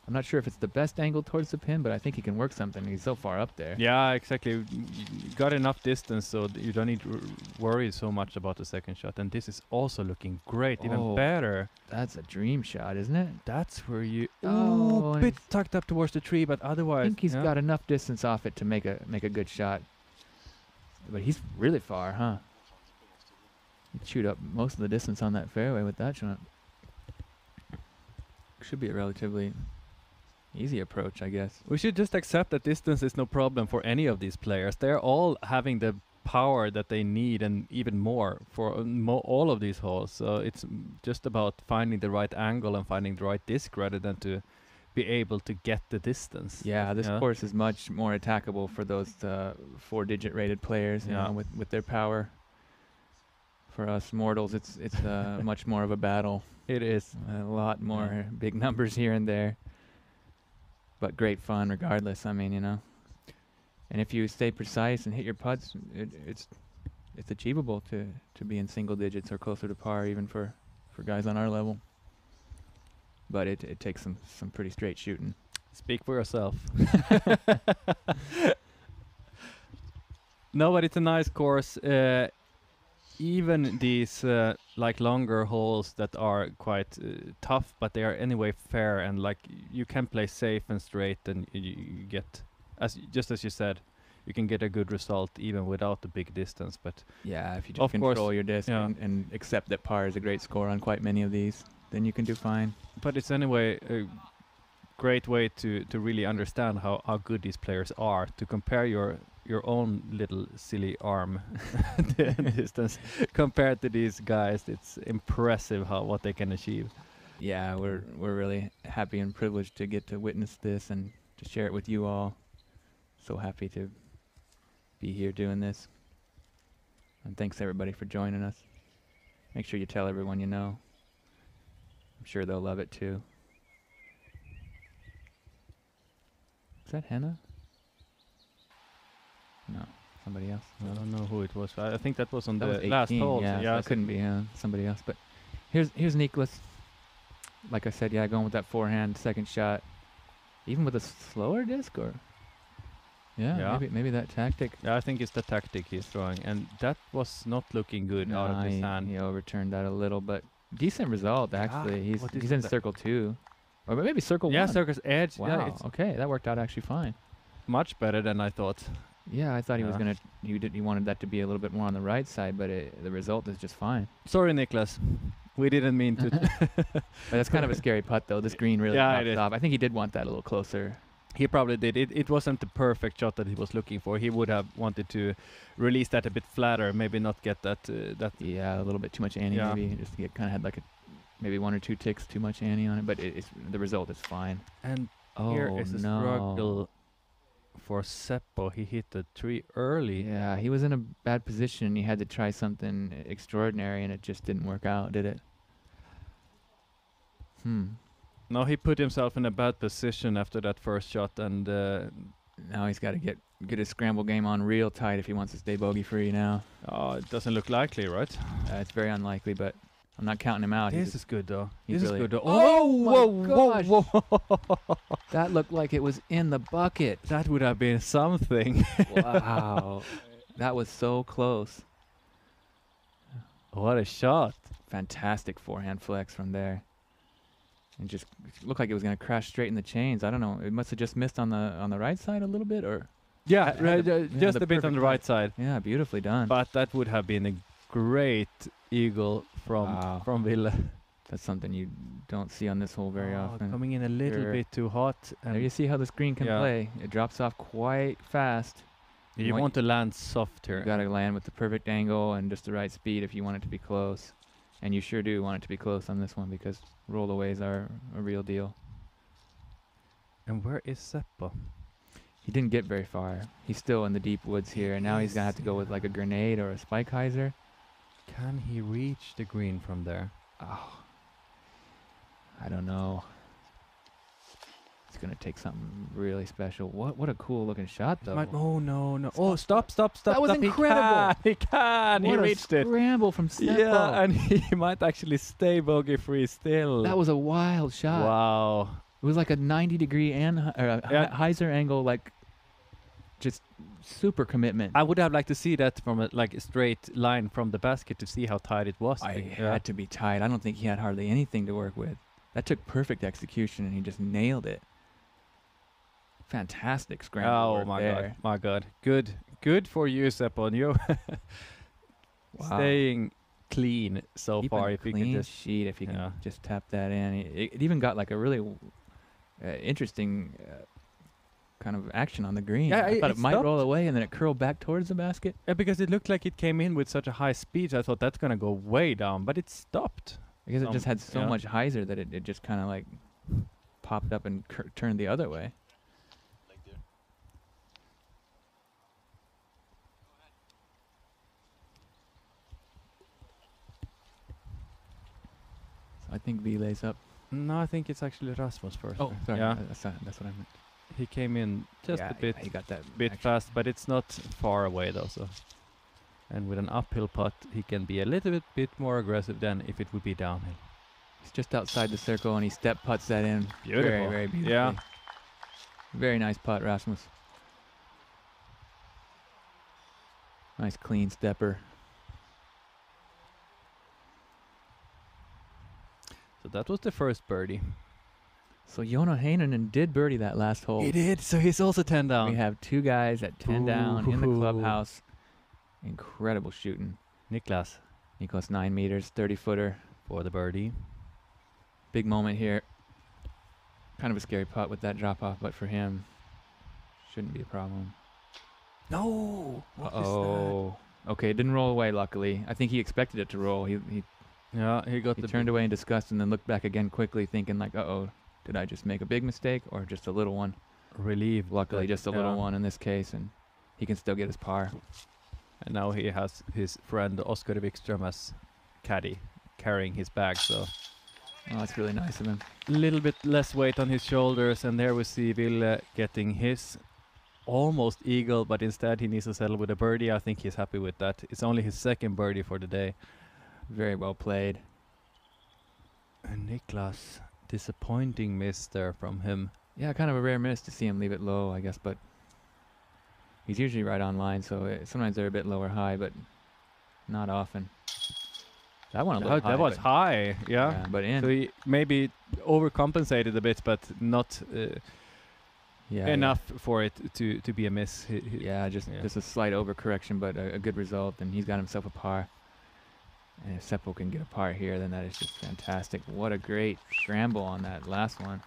I'm not sure if it's the best angle towards the pin, but I think he can work something. He's so far up there. Yeah, exactly. You you got enough distance so you don't need to worry so much about the second shot. And this is also looking great, even Oh, better. That's a dream shot, isn't it? That's where you. Oh, Oh, and bit tucked up towards the tree, but otherwise. I think he's yeah. got enough distance off it to make a make a good shot. But he's really far, huh? He chewed up most of the distance on that fairway with that shot. Should be a relatively easy approach, I guess. We should just accept that distance is no problem for any of these players. They're all having the power that they need and even more for uh, mo- all of these holes. So it's just about finding the right angle and finding the right disc rather than to be able to get the distance. Yeah, this Yeah. course is much more attackable for those uh, four-digit rated players. You Yeah. know, with with their power. For us mortals, it's it's uh, much more of a battle. It is. A lot more big numbers here and there. But great fun regardless. I mean, you know. And if you stay precise and hit your putts, it, it's it's achievable to to be in single digits or closer to par even for for guys on our level. But it it takes some some pretty straight shooting. Speak for yourself. no, but it's a nice course. Uh, even these uh, like longer holes that are quite uh, tough, but they are anyway fair and like you can play safe and straight, and you, you get as just as you said, you can get a good result even without the big distance. But Yeah, if you just Of course, control your disc yeah. and, and accept that par is a great score on quite many of these, then you can do fine. but it's anyway a great way to to really understand how how good these players are to compare your your own little silly arm distance compared to these guys it's impressive how what they can achieve Yeah, we're we're really happy and privileged to get to witness this and to share it with you all. So happy to be here doing this. And thanks everybody for joining us. Make sure you tell everyone you know. I'm sure they'll love it too. Is that Henna? No, somebody else. i don't know who it was i, I think that was on That the was last hole Yeah, so yeah that couldn't be uh, somebody else. But here's here's Niklas. Like I said, yeah, going with that forehand second shot, even with a slower disc, or yeah, Yeah. maybe maybe that tactic. yeah i think it's the tactic he's throwing and that was not looking good out of his he, hand he overturned that a little, but decent result actually. he's he's in that? circle two, or maybe circle yeah one. circus edge Wow. yeah okay, that worked out actually fine. much better than i thought Yeah, I thought he was gonna. He did. He wanted that to be a little bit more on the right side, but it, the result is just fine. sorry Niklas we didn't mean to But that's kind of a scary putt, though. This green really Yeah, it off. I think he did want that a little closer. He probably did. It, it wasn't the perfect shot that he was looking for. He would have wanted to release that a bit flatter, maybe not get that uh, that. Yeah, a little bit too much ante, Yeah. maybe just get kind of had like a maybe one or two ticks too much ante on it. But it, it's the result is fine. And Oh here is a no! struggle for Seppo. He hit the tree early. Yeah, he was in a bad position. He had to try something extraordinary, and it just didn't work out, did it? Hmm. No, he put himself in a bad position after that first shot, and uh, Now he's got to get get his scramble game on real tight if he wants to stay bogey free. Now oh, it doesn't look likely, right? uh, it's very unlikely, but I'm not counting him out. He's this is good though. he's This really- is good though. Oh Oh, my whoa, gosh. whoa, whoa! that looked like it was in the bucket. that would have been something. wow, that was so close. what a shot! fantastic forehand flex from there. And just looked like it was going to crash straight in the chains. I don't know. It must have just missed on the on the right side a little bit, or Yeah, right, the- uh, just a bit on the right side. yeah, beautifully done. But that would have been a great eagle from Wow. from Ville. That's something you don't see on this hole very Oh, often. Coming in a little bit too hot. There you see how the screen can Yeah. play. It drops off quite fast. you want- want to land softer. You here. got to land with the perfect angle and just the right speed if you want it to be close. And you sure do want it to be close on this one because rollaways are a real deal. And where is Seppo? He didn't get very far. He's still in the deep woods here, and now he's gonna have to go with like a grenade or a spike hyzer. Can he reach the green from there? Oh, I don't know. It's gonna take something really special. What what a cool looking shot though. Might- oh no, no! Oh, stop, stop, stop! That was stop. He incredible. can, He can! He What a reached it. scramble from Seppo. Yeah, and he might actually stay bogey free still. that was a wild shot. wow. It was like a 90 degree and uh, Yeah. hyzer angle, like just super commitment. I would have liked to see that from a like a straight line from the basket to see how tight it was. I Yeah. had to be tight. I don't think he had hardly anything to work with. That took perfect execution, and he just nailed it. Fantastic scramble. Oh my there. god, my god, good, good for you, Sepon. You Wow. staying clean so far. If you can just sheet, if you can just tap that in, it, it even got like a really uh, interesting uh, kind of action on the green. Yeah, I it- thought it it might stopped. roll away, and then it curled back towards the basket. Yeah, because it looked like it came in with such a high speed. I thought that's gonna go way down, but it stopped. I guess it just Um, had so yeah. much hyzer that it, it just kind of like popped up and cur- turned the other way. I think V lays up. No, I think it's actually Rasmus first. Oh, sorry. Yeah, That's, that's what I meant. He came in just Yeah, a bit, got that bit action. fast, but it's not far away though. So, and with an uphill putt, he can be a little bit bit more aggressive than if it would be downhill. He's just outside the circle and he step puts that in. Very, Beautiful. very beautifully. Yeah. Very nice putt, Rasmus. Nice clean stepper. So that was the first birdie. So Joona Heinonen did birdie that last hole. He did. So he's also ten down. We have two guys at 10 down in the clubhouse. Incredible shooting. Niklas Niklas, nine meters, 30 footer. for the birdie. Big moment here. Kind of a scary putt with that drop off, but for him, shouldn't be a problem. No. Uh oh. Okay, it didn't roll away, luckily. I think he expected it to roll. He, he, Yeah, he got he the turned away in disgust and then looked back again quickly, thinking, like, uh oh, did I just make a big mistake or just a little one? relief. Luckily, just a little yeah. one in this case, and he can still get his par. And now he has his friend Oscar Wikström as caddy, carrying his bag. So Oh, that's really nice of him. a little bit less weight on his shoulders. And there we see Ville getting his almost eagle, but instead he needs to settle with a birdie. I think he's happy with that. It's only his second birdie for the day. Very well played. And Niklas, disappointing miss there from him. Yeah, kind of a rare miss to see him leave it low, I guess, but he's usually right on line, so uh sometimes they're a bit low or high, but not often. That one a little That, high, that was high, yeah. but in. So he maybe overcompensated a bit, but not uh, yeah, enough for it to to be a miss. He- he- Yeah, yeah just yeah. just a slight overcorrection, but a, a good result, and he's got himself a par. And if Seppo can get a par here, then that is just fantastic. What a great scramble on that last one.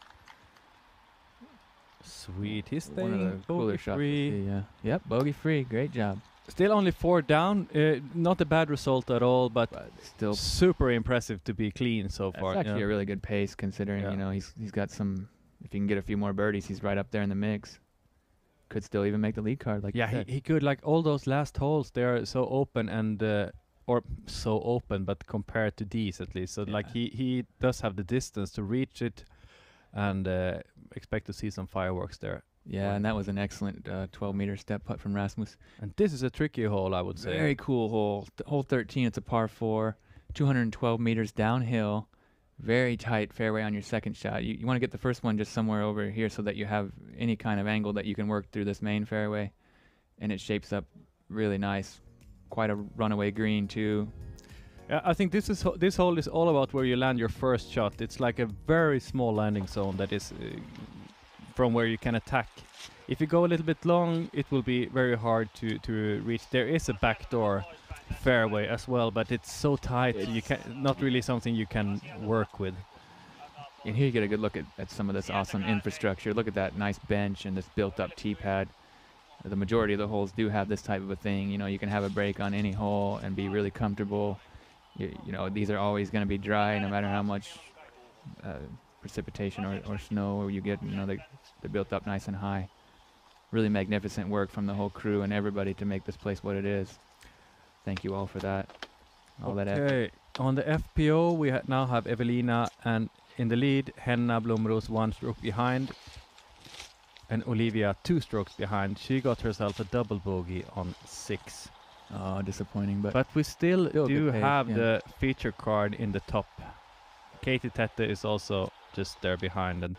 Sweet, he's One of the cooler bogey shots. free. see, yeah. Yep, bogey free. Great job. Still only four down. Uh, not a bad result at all, but, But still, super impressive to be clean so that's far. actually yeah. a really good pace considering Yeah. you know he's he's got some. If he can get a few more birdies, he's right up there in the mix. Could still even make the lead card, like yeah, he, he could like all those last holes. They are so open and uh, or so open, but compared to these at least. So like he he does have the distance to reach it, and uh, expect to see some fireworks there. yeah, and that was an excellent uh, 12 meter step putt from Rasmus. And this is a tricky hole, I would say. Very cool hole. Th- hole 13, it's a par four, 212 meters downhill. Very tight fairway on your second shot. You, you want to get the first one just somewhere over here so that you have any kind of angle that you can work through this main fairway. And it shapes up really nice. Quite a runaway green, too. I think this is this hole is all about where you land your first shot. It's like a very small landing zone that is uh, from where you can attack. If you go a little bit long, it will be very hard to to reach. There is a backdoor fairway as well, but it's so tight you can not really something you can work with. And here you get a good look at, at some of this awesome infrastructure. Look at that nice bench and this built up tee pad. The majority of the holes do have this type of a thing. You know, you can have a break on any hole and be really comfortable. You, you know, these are always going to be dry no matter how much uh, precipitation or, or snow or you get. You know, they, they're built up nice and high. Really magnificent work from the whole crew and everybody to make this place what it is. Thank you all for that. All that effort. Okay, on the FPO we ha- now have Eveliina and in the lead, Henna Blomroos one stroke behind, and Olivia two strokes behind. She got herself a double bogey on six. Oh, disappointing, but, But we still Still do have yeah. the feature card in the top. Keiti Tätte is also just there behind, and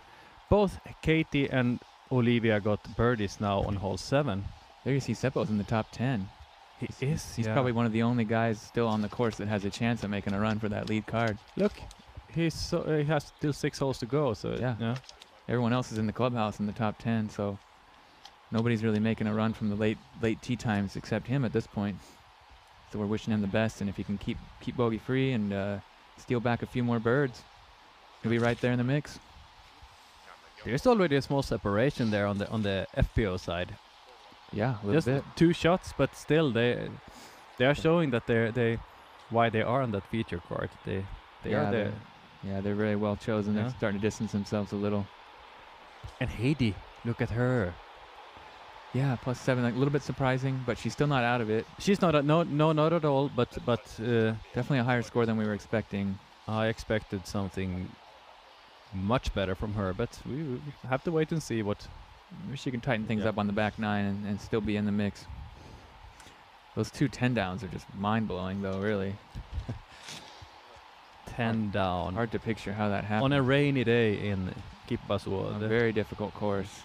both Keiti and Olivia got birdies now on hole seven. There you see Seppo's in the top 10. He He's- is. He's yeah. probably one of the only guys still on the course that has a chance at making a run for that lead card. Look, he's so, uh, he has still six holes to go. So Yeah. yeah. Everyone else is in the clubhouse in the top 10, so nobody's really making a run from the late late tee times except him at this point. So we're wishing him the best, and if he can keep keep bogey free and uh, steal back a few more birds, he'll be right there in the mix. There's already a small separation there on the on the FPO side. Yeah, a little Just bit. two shots, but still they they are showing that they're they why they are on that feature card. They they yeah, are there. they're, yeah, they're very well chosen. Yeah. They're starting to distance themselves a little. And Heidi, look at her. Yeah, plus seven, like a little bit surprising, but she's still not out of it. She's not a, no no not at all. But but uh, Definitely a higher score than we were expecting. I expected something much better from her. But we have to wait and see what. Maybe she can tighten things Yeah. up on the back nine and, and still be in the mix. Those two 10 downs are just mind blowing, though, really. Ten down Hard to picture how that happened. on a rainy day in a Kippasuo. The- very difficult course.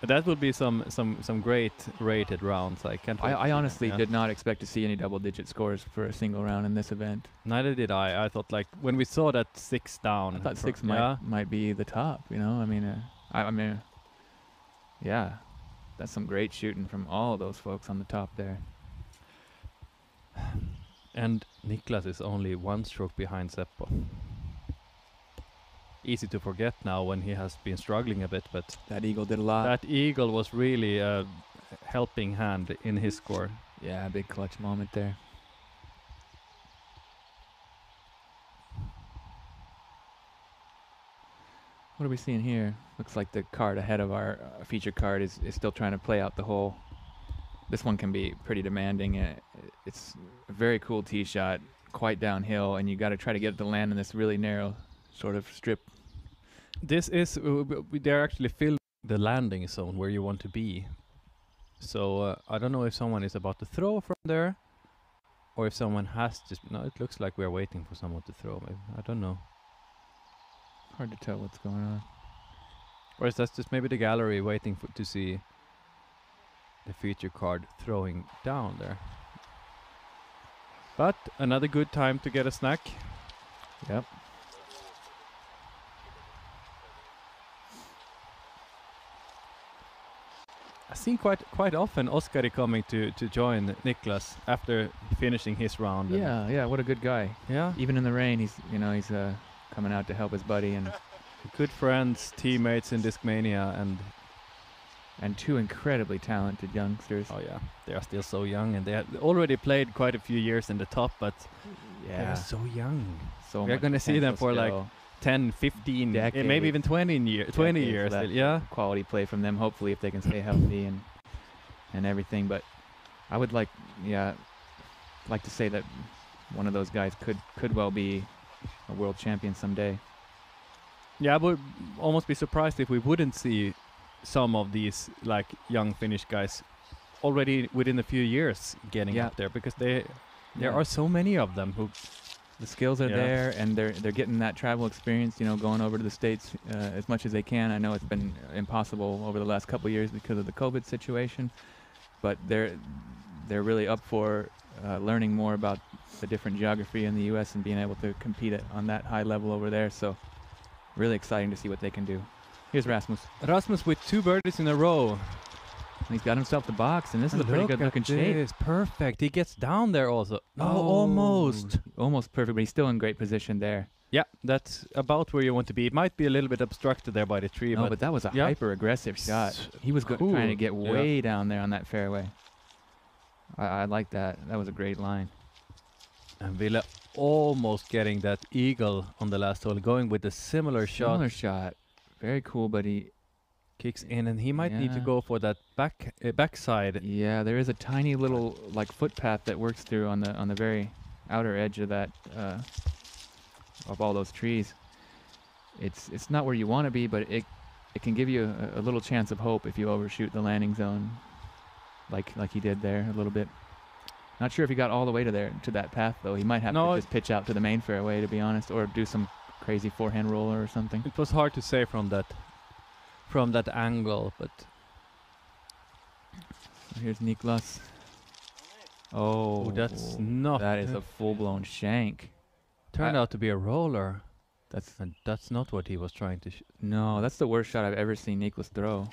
That would be some some some great rated rounds. I can't. I, I honestly yeah. did not expect to see any double digit scores for a single round in this event. Neither did I. I thought like when we saw that six down. I thought six might yeah, might be the top. You know, I mean, uh, I, I mean, yeah, that's some great shooting from all those folks on the top there. And Niklas is only one stroke behind Seppo. Easy to forget now when he has been struggling a bit, but That eagle did a lot. that eagle was really a helping hand in his score. yeah, big clutch moment there. What are we seeing here? Looks like the card ahead of our uh, feature card is, is still trying to play out the hole. This one can be pretty demanding. Uh, it's a very cool tee shot, quite downhill, and you got to try to get it to land in this really narrow sort of strip. This is uh, they're actually filling the landing zone where you want to be. So uh, I don't know if someone is about to throw from there, or if someone has just. No, it looks like we're waiting for someone to throw. Maybe I don't know. Hard to tell what's going on. Or is that just maybe the gallery waiting for to see the feature card throwing down there? But another good time to get a snack. Yep. Seen quite quite often Oskari coming to to join Niklas after finishing his round. Yeah, yeah. What a good guy. yeah. Even in the rain, he's you know he's uh, coming out to help his buddy and Good friends, teammates in Discmania, and and two incredibly talented youngsters. oh yeah, they are still so young, and they have already played quite a few years in the top, but they yeah, are so young. so we are gonna see them for, like, still. 10, 15, eh, maybe even 20 year, 20 years. still, Yeah. quality play from them. Hopefully, if they can stay healthy and and everything. But I would like, yeah, like to say that one of those guys could could well be a world champion someday. Yeah, I would almost be surprised if we wouldn't see some of these like young Finnish guys already within a few years getting Yeah. up there because they there Yeah. are so many of them who the skills are Yeah. there and they're they're getting that travel experience you know going over to the states uh, as much as they can i know it's been impossible over the last couple of years because of the covid situation but they're they're really up for uh, learning more about the different geography in the us and being able to compete at, on that high level over there so really exciting to see what they can do here's rasmus Rasmus with two birdies in a row. He's got himself the box and this is a pretty look good at looking shape this, Perfect. He gets down there also. No, Oh, almost. almost perfect but he's still in great position there Yeah, that's about where you want to be. It might be a little bit obstructed there by the tree, No, but, but that was a yeah. hyper aggressive shot. He was go- cool. trying to get Yeah. way down there on that fairway. I, I like that. That was a great line. and Ville almost getting that eagle on the last hole, going with a similar shot. Similar shot. Very cool, but he. Kicks in, and he might need to Yeah. go for that back uh, backside. Yeah, there is a tiny little like footpath that works through on the on the very outer edge of that uh, of all those trees. It's it's not where you want to be, but it it can give you a, a little chance of hope if you overshoot the landing zone, like like he did there a little bit. Not sure if he got all the way to there to that path though. He might have No, to just pitch out to the main fairway to be honest, or do some crazy forehand roller or something. It was hard to say from that from that angle, but here's Niklas. Oh, that's not That is a- full-blown shank. turned I- out to be a roller. That's And that's not what he was trying to. Sh- no, that's the worst shot I've ever seen Niklas throw.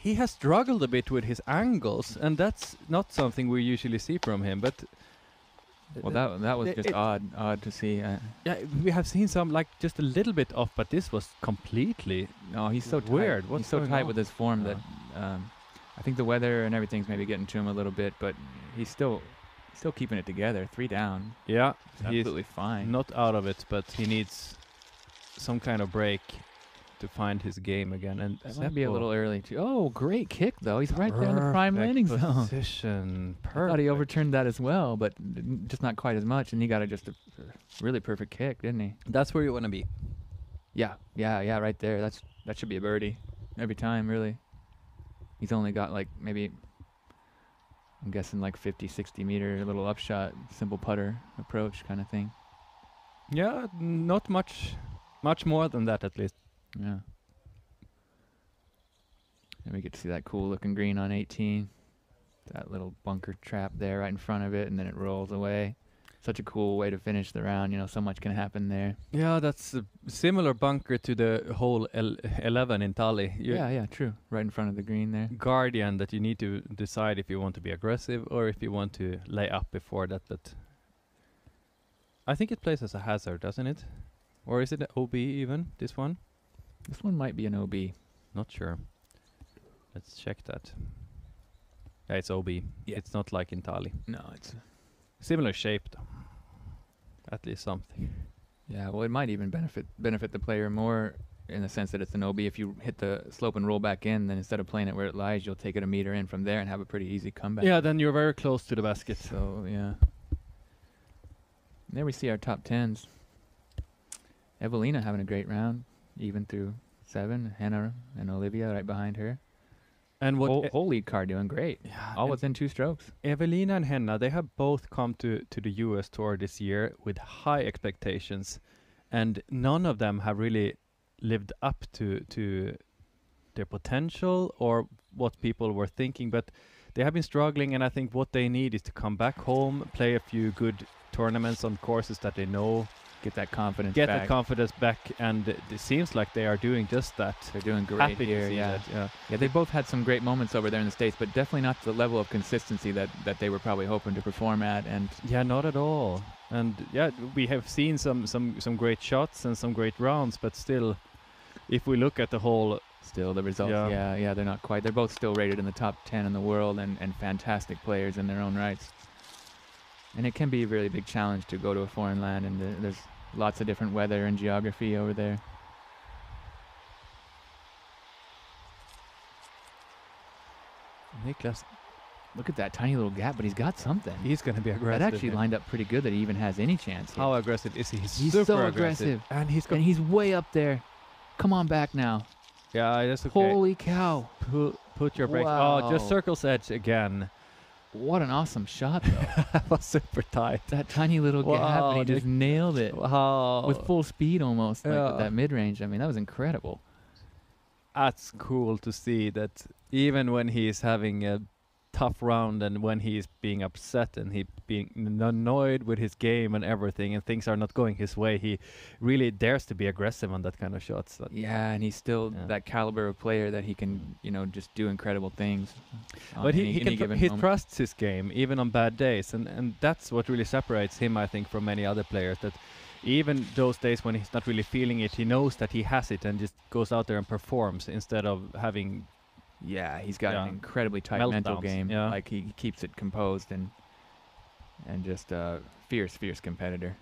he has struggled a bit with his angles, and that's not something we usually see from him. But Well, that that was just it- odd, odd to see. Uh, yeah, we have seen some like just a little bit off, but this was completely. no, he's so tight. Weird. He's so tight on? with his form that um, I think the weather and everything's maybe getting to him a little bit, but he's still still keeping it together. Three down, Yeah, He's he's absolutely fine. not out of it, but he needs some kind of break to find his game again. And That might be a little early. Too. Oh, great kick though. He's right there in the prime perfect landing zone. Position. I thought he overturned that as well, but just not quite as much. And he got a just a really perfect kick, didn't he? That's where you want to be. Yeah, yeah, yeah, right there. That's that should be a birdie every time, really. He's only got like maybe I'm guessing like 50, 60 meter little upshot, simple putter approach kind of thing. Yeah, not much, much more than that at least. Yeah. And we get to see that cool looking green on 18. That little bunker trap there right in front of it, and then it rolls away. Such a cool way to finish the round. You know, so much can happen there. Yeah, that's a similar bunker to the whole L- 11 in Tali. You- yeah, yeah, true. Right in front of the green there. Guardian that you need to decide if you want to be aggressive or if you want to lay up before that. But I think it plays as a hazard, doesn't it? Or is it an OB even? This one? This one might be an OB. Not sure. Let's check that. Yeah, it's OB. Yeah. It's not like in Tali. No, it's uh, Similar shape though. At least something. yeah. Well, it might even benefit benefit the player more in the sense that it's an OB. If you hit the slope and roll back in, then instead of playing it where it lies, you'll take it a meter in from there and have a pretty easy comeback. Yeah, then you're very close to the basket. So yeah. There we see our top tens. Eveliina having a great round, even through seven. Henna and Olivia right behind her. And what Whole, e- whole lead car doing great. Yeah, All within two strokes. Eveliina and Henna, they have both come to, to the US tour this year with high expectations, and none of them have really lived up to to their potential or what people were thinking. But they have been struggling, and I think what they need is to come back home, play a few good tournaments on courses that they know, Get that confidence get back. that confidence back, and it seems like they are doing just that. They're doing great Happy here. yeah. that, yeah. Yeah, they both had some great moments over there in the States, but definitely not the level of consistency that, that they were probably hoping to perform at. And Yeah, not at all. And yeah, we have seen some some some great shots and some great rounds, but still, if we look at the whole, still, the results, Yeah. yeah. yeah, they're not quite. They're both still rated in the top 10 in the world and, and fantastic players in their own rights. And it can be a really big challenge to go to a foreign land, and the, there's lots of different weather and geography over there. Niklas, Look at that tiny little gap, but he's got something. he's gonna be aggressive. That actually lined up pretty good that he even has any chance. here. How aggressive is he? He's, He's super so aggressive. aggressive. and he's got and he's way up there. Come on back now. yeah, that's okay. Holy cow. Put put your brakes. Oh, just Wow. circle's edge again. What an awesome shot, though. that was super tight. that tiny little gap, Wow, and he just nailed it Wow, with full speed almost, like Yeah. with that mid range. I mean, that was incredible. that's cool to see that even when he's having a tough round and when he's being upset and he being annoyed with his game and everything and things are not going his way he really dares to be aggressive on that kind of shots that Yeah, and he's still Yeah. that caliber of player that he can, you know, just do incredible things. but he, any- he can tr- he moment. trusts his game even on bad days and and that's what really separates him i think from many other players that even those days when he's not really feeling it he knows that he has it and just goes out there and performs instead of having Yeah, he's got Yeah. an incredibly tight mental game. yeah. Like he keeps it composed and and just a fierce, fierce competitor.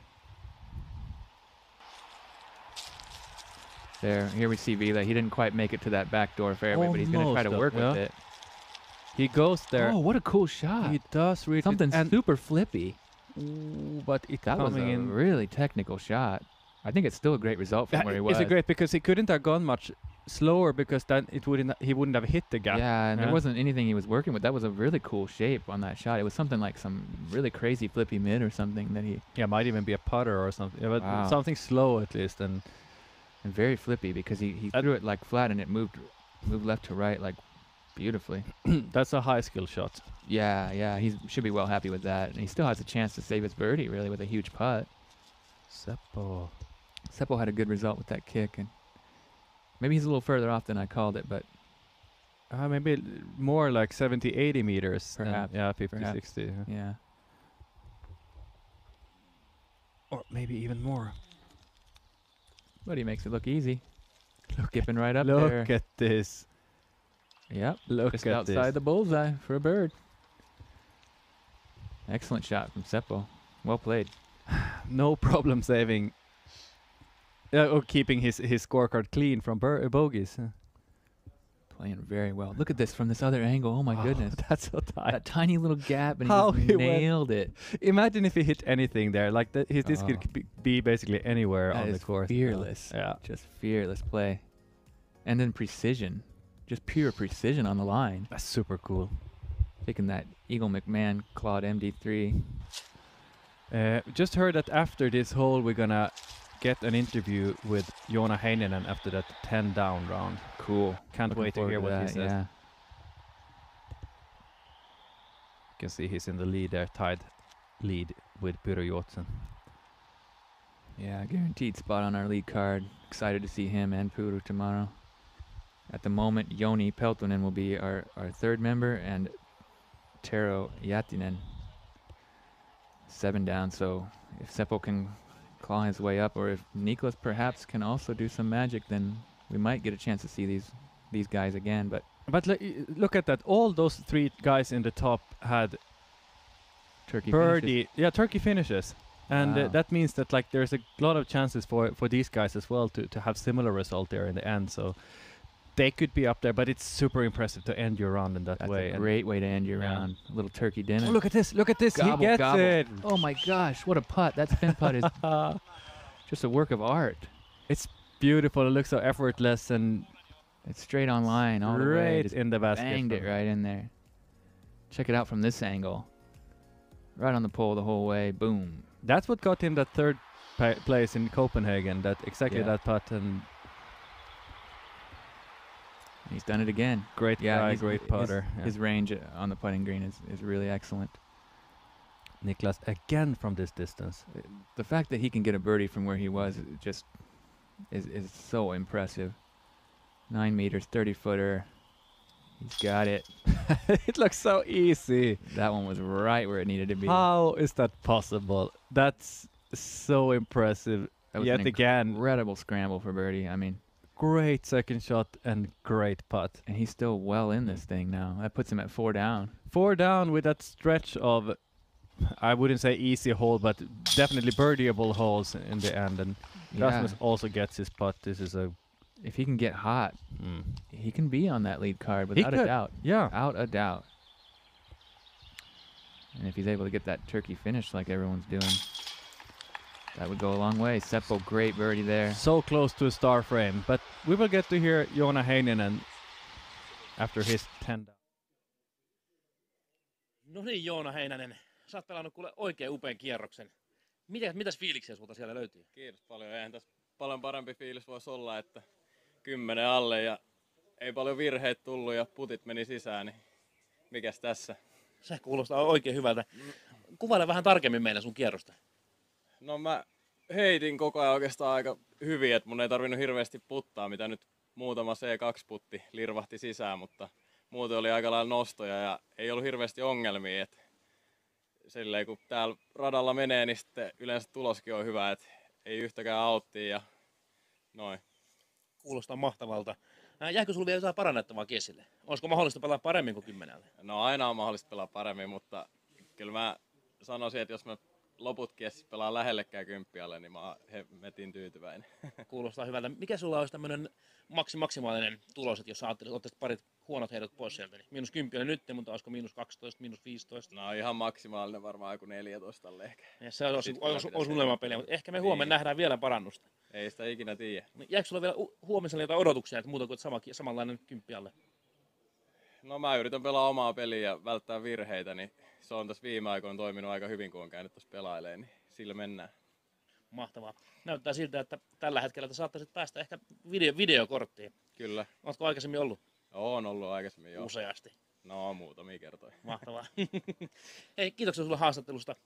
There, here we see Ville. He didn't quite make it to that backdoor fairway, but he's going to try to work with it. he goes there Oh, what a cool shot! he does really Something super flippy. Ooh, but it That was a in really technical shot. I think it's still a great result from Yeah, where he was. It's a great because he couldn't have gone much slower because then it wouldn't he wouldn't have hit the gap. Yeah, and there wasn't anything he was working with. That was a really cool shape on that shot. It was something like some really crazy flippy mid or something that he Yeah, might even be a putter or something. Yeah, but Wow. something slow at least. And and very flippy because he, he threw it like flat and it moved moved left to right like beautifully. that's a high skill shot. Yeah, yeah, he should be well happy with that. And he still has a chance to save his birdie really with a huge putt. Seppo. Seppo had a good result with that kick and maybe he's a little further off than I called it, but Uh, maybe more like 70, 80 meters. Perhaps, yeah, 50, perhaps. 60. yeah. yeah. Or maybe even more. But he makes it look easy. Look Skipping right up Look there. at this. Yep. Look just at outside this. the bullseye for a bird. Excellent shot from Seppo. Well played. no problem saving uh, or keeping his his scorecard clean from bur- uh, bogeys. huh? Playing very well. Look at this from this other angle. Oh my Oh, goodness. that's so tight. That tiny little gap and How he he just went- nailed it. Imagine if he hit anything there. Like that, his this Oh. could be, be basically anywhere That on the course. fearless. Yeah. Just fearless play. And then precision. Just pure precision on the line. That's super cool. Taking that Eagle McMahon Claude MD3. Uh, just heard that after this hole, we're gonna get an interview with Joona Heinonen after that 10 down round. Cool. Can't Looking wait to hear what he says. Yeah. You can see he's in the lead there, tied lead with Pyro Jotsen. Yeah, guaranteed spot on our lead card. Excited to see him and Puru tomorrow. At the moment, Joni Peltonen will be our, our third member and Tero Yatinen seven down. So if Seppo can claw his way up, or if Niklas perhaps can also do some magic, then we might get a chance to see these these guys again. But But look at that. All those three guys in the top had Turkey birdie. finishes. Yeah, Turkey finishes. And uh, that means that like there's a lot of chances for for these guys as well to to have similar result there in the end. So they could be up there, but it's super impressive to end your round in that That's way. a great way to end your Yeah. round. A little turkey dinner. Oh, look at this! Look at this! Gobble, he gets gobble. it. Oh my gosh, what a putt! That spin putt is just a work of art. It's beautiful. It looks so effortless and It's straight on line all the way. Right Just in the basket Banged it right in there. Check it out from this angle. Right on the pole the whole way. Boom. that's what got him that third pa- place in Copenhagen. That exactly Yeah. that putt and He's done it again. great Yeah, guy, great his- putter. yeah. His range uh, on the putting green is, is really excellent. Niklas again from this distance. The fact that he can get a birdie from where he was just is, is so impressive. Nine meters, 30 footer. He's got it. it looks so easy. That one was right where it needed to be. How is that possible? That's so impressive. That was Yet an again, incredible scramble for birdie. I mean, great second shot and great putt. and he's still well in this thing now. That puts him at four down. Four down with that stretch of, I wouldn't say easy hole, but definitely birdieable holes in the end. And Yeah. Rasmus also gets his putt. This is a If he can get hot, mm. he can be on that lead card without a doubt. yeah. Without a doubt. And if he's able to get that turkey finish like everyone's doing, that would go a long way. Seppo, great birdie there. so close to a star frame. But we will get to hear Jona Heinonen after his 10 down. No niin, Joona Heinänen. Sä oot pelannut kuule oikein upean kierroksen. Mitäs, mitäs fiiliksiä sulta siellä löytyy? Kiitos paljon. Eihän tässä paljon parempi fiilis voisi olla, että kymmenen alle ja ei paljon virheitä tullut ja putit meni sisään, niin mikäs tässä? Se kuulostaa oikein hyvältä. Kuvaile vähän tarkemmin meille sun kierrosta. No mä heitin koko ajan oikeastaan aika hyvin, että mun ei tarvinnut hirveästi puttaa, mitä nyt muutama C2-putti lirvahti sisään, mutta muuten oli aika lailla nostoja ja ei ollut hirveästi ongelmia. Et silleen kun täällä radalla menee, niin sitten yleensä tuloskin on hyvä, että ei yhtäkään auttia ja noin. Kuulostaa mahtavalta. Ää, Jääkö sulla vielä jotain parannettavaa kesille? Olisiko mahdollista pelata paremmin kuin kymmeneltä? No aina on mahdollista pelaa paremmin, mutta kyllä mä sanoisin, että jos mä loput kes pelaa lähellekään kymppialle, niin mä oon hemmetin tyytyväinen. Kuulostaa hyvältä. Mikä sulla olisi tämmöinen maksi maksimaalinen tulos, että jos sä ajattelet, että ottaisit parit huonot heidät pois sieltä, niin miinus 10 oli nyt, mutta olisiko miinus 12, miinus 15? No ihan maksimaalinen varmaan joku 14 ehkä. Ja se olisi, olisi, olisi unelmapeliä, mutta ehkä me huomenna Niin. nähdään vielä parannusta. Ei sitä ikinä tiedä. No, Jääkö sulla vielä huomiselle jotain odotuksia, että muuta kuin sama, samanlainen kymppi alle? No mä yritän pelaa omaa peliä ja välttää virheitä, niin se on tässä viime aikoina toiminut aika hyvin, kun on käynyt tuossa pelailemaan, niin sillä mennään. Mahtavaa. Näyttää siltä, että tällä hetkellä te saattaisit päästä ehkä video, videokorttiin. Kyllä. Oletko aikaisemmin ollut? On ollut aikaisemmin jo. Useasti. No muutamia kertoja. Mahtavaa. Hei, kiitoksia sulle haastattelusta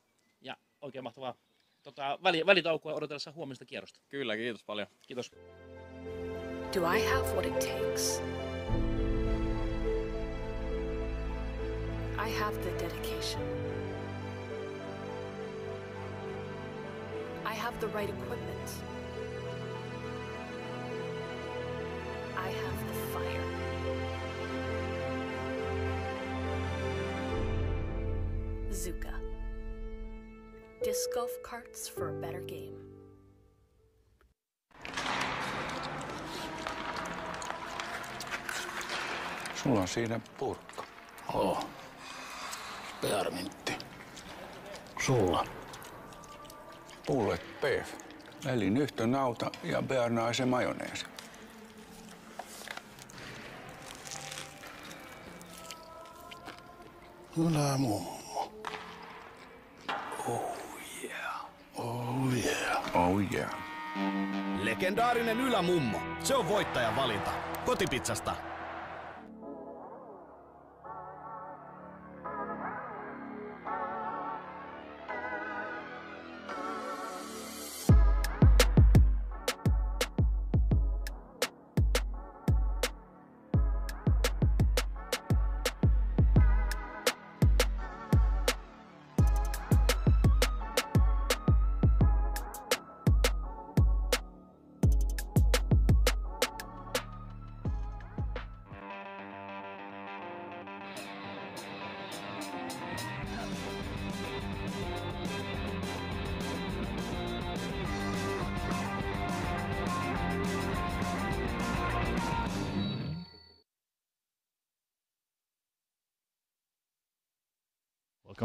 ja oikein mahtavaa tota, väli, välitaukoa odotellessa huomista kierrosta. Kyllä, kiitos paljon. Kiitos. Do I have what it takes? I have the dedication. I have the right equipment. I have the fire. Zuca. Disc golf carts for a better game. Sulla on siinä purkka. Oo. Pearmintti. Sulla. Pullet beef. Eli nyhtönauta ja bearnaise majoneesi. Ylämummo. Oh yeah. Oh yeah. Oh yeah. Legendaarinen ylämummo. Se on voittajan valinta. Kotipizzasta.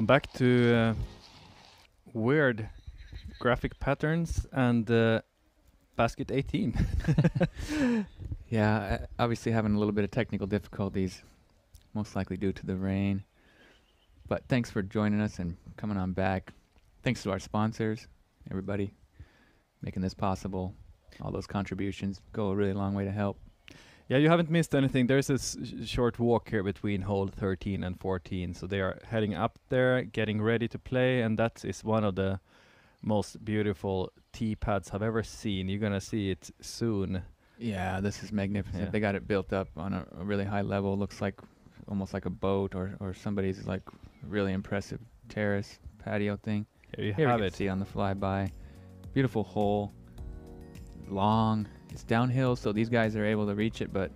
Back to uh, weird graphic patterns and uh, basket 18. Yeah, obviously having a little bit of technical difficulties, most likely due to the rain. But thanks for joining us and coming on back. Thanks to our sponsors, everybody making this possible. All those contributions go a really long way to help. Yeah, you haven't missed anything. There's a s- short walk here between hole 13 and 14, so they are heading up there, getting ready to play, and that is one of the most beautiful tee pads I've ever seen. You're gonna see it soon. Yeah, this is magnificent. Yeah. They got it built up on a, a really high level. Looks like almost like a boat or, or somebody's like really impressive terrace patio thing. Here you Here we can it. see on the flyby. Beautiful hole. Long. It's downhill, so these guys are able to reach it. But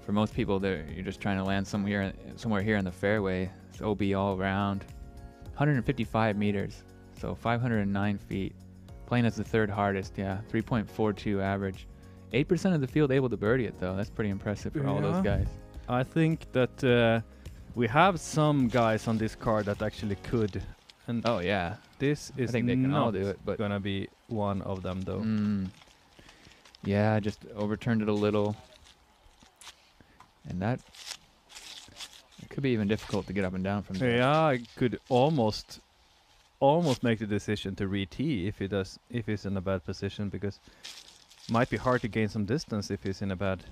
for most people, they're you're just trying to land somewhere somewhere here in the fairway. It's OB all around. 155 meters, so 509 feet. Playing as the third hardest, yeah, 3.42 average. 8% of the field able to birdie it though. That's pretty impressive for all those guys. I think that uh, we have some guys on this card that actually could. And oh yeah, this is I think they can all do it, but- gonna be one of them though. Mm. Yeah, just overturned it a little. And that it could be even difficult to get up and down from there. Yeah, I could almost almost make the decision to re-tee if he does if he's in a bad position because might be hard to gain some distance if he's in a bad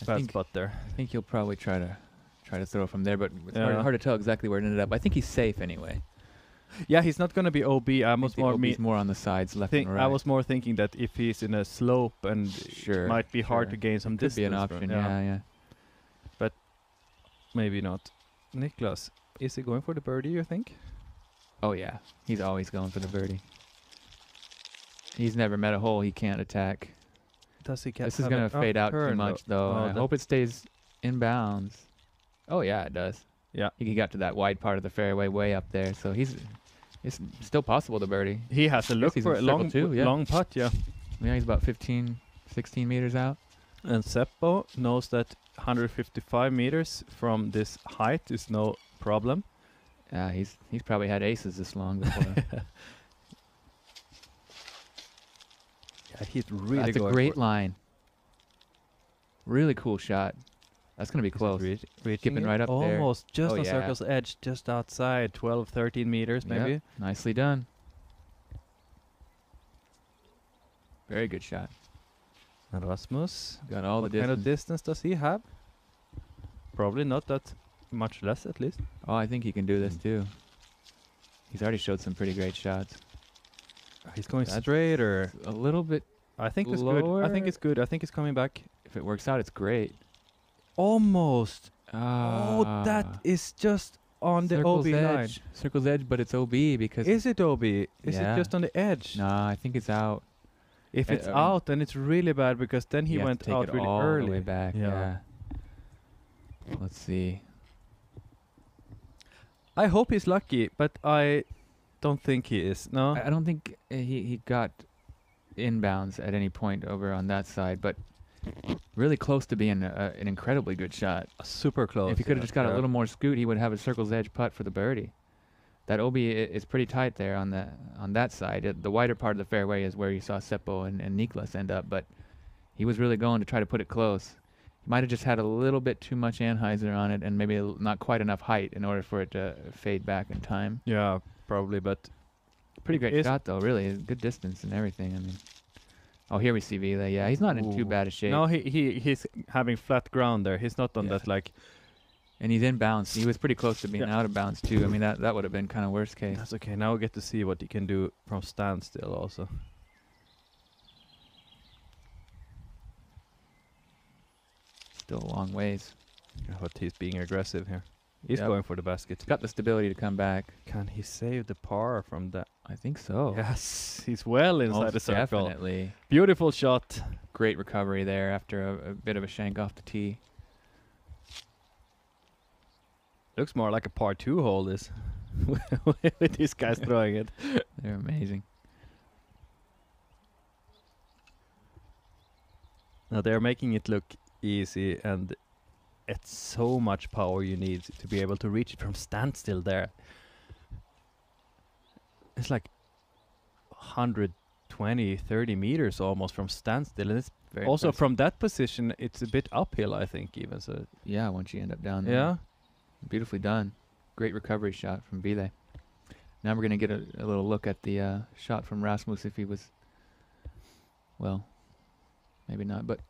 I bad think- spot there. I think he'll probably try to try to throw from there, but it's hard, Yeah. hard to tell exactly where it ended up. I think he's safe anyway. Yeah, he's not gonna be OB. I was more me more on the sides, left think and I was more thinking that if he's in a slope and Sure, might be hard to gain some It could distance. be an option, yeah, yeah. But maybe not. Niklas, is he going for the birdie? You think? Oh yeah, he's always going for the birdie. He's never met a hole he can't attack. Does he get This is gonna fade out too much though? though. Oh, I hope it stays in bounds. Oh yeah, it does. Yeah. He got to that wide part of the fairway way up there, so he's It's still possible to birdie. He has to look he's for in a long, two, yeah. long putt, yeah. Yeah, he's about 15, 16 meters out. And Seppo knows that 155 meters from this height is no problem. Yeah, he's he's probably had aces this long before. Yeah, he's really That's a great line. Really cool shot. That's gonna be close. reach- reaching Skipping it? right up there. Almost just Oh, on yeah. circle's edge, just outside, 12, 13 meters Yep, maybe. Nicely done. Very good shot. Rasmus, Got all what the kind of distance does he have? Probably not that much less, at least. Oh, I think he can do this hmm. too. He's already showed some pretty great shots. He's going That's straight or A little bit. I think it's good. I think it's good. I think it's coming back. If it works out, it's great. Almost. Ah, oh, that is just on the OB line. edge. Circle's edge, but it's OB because. Is it OB? Is Yeah. it just on the edge? Nah, I think it's out. If I- it's I mean, out, then it's really bad because then he you have to went out really all early. way back. Yeah. Yeah. Let's see. I hope he's lucky, but I don't think he is. No. I I don't think uh, he he got inbounds at any point over on that side, but really close to being a, an incredibly good shot. Super close. If he could have yeah, just got yeah. a little more scoot, he would have a circle's edge putt for the birdie. That OB i- is pretty tight there on the on that side. Uh, the wider part of the fairway is where you saw Seppo and, and Niklas end up, but he was really going to try to put it close. He might have just had a little bit too much an hyzer on it, and maybe not quite enough height in order for it to fade back in time. Yeah, probably, but Pretty great shot though, really. Good distance and everything. I mean, oh here we see Ville. Yeah, he's not in too bad a shape. no, he he he's having flat ground there. He's not on Yeah. that like. and he's in bounds. He was pretty close to being Yeah. out of bounds too. I mean, that that would have been kind of worst case. That's okay. Now we get to see what he can do from standstill also. Still a long ways. But he's being aggressive here. He's Yep. going for the basket. Got the stability to come back. Can he save the par from that? I think so. Yes, he's well inside Most the circle. Definitely. Beautiful shot. Great recovery there after a, a bit of a shank off the tee. Looks more like a par two hole. This with these guys throwing it. They're amazing. Now they're making it look easy, and it's so much power you need to be able to reach it from standstill there. It's like 120, 30 meters almost from standstill, and it's Very also impressive. from that position, it's a bit uphill, I think, even so. Yeah, once you end up down there. Yeah, Beautifully done. Great recovery shot from Ville. Now we're going to get a, a little look at the uh, shot from Rasmus if he was, well, maybe not, but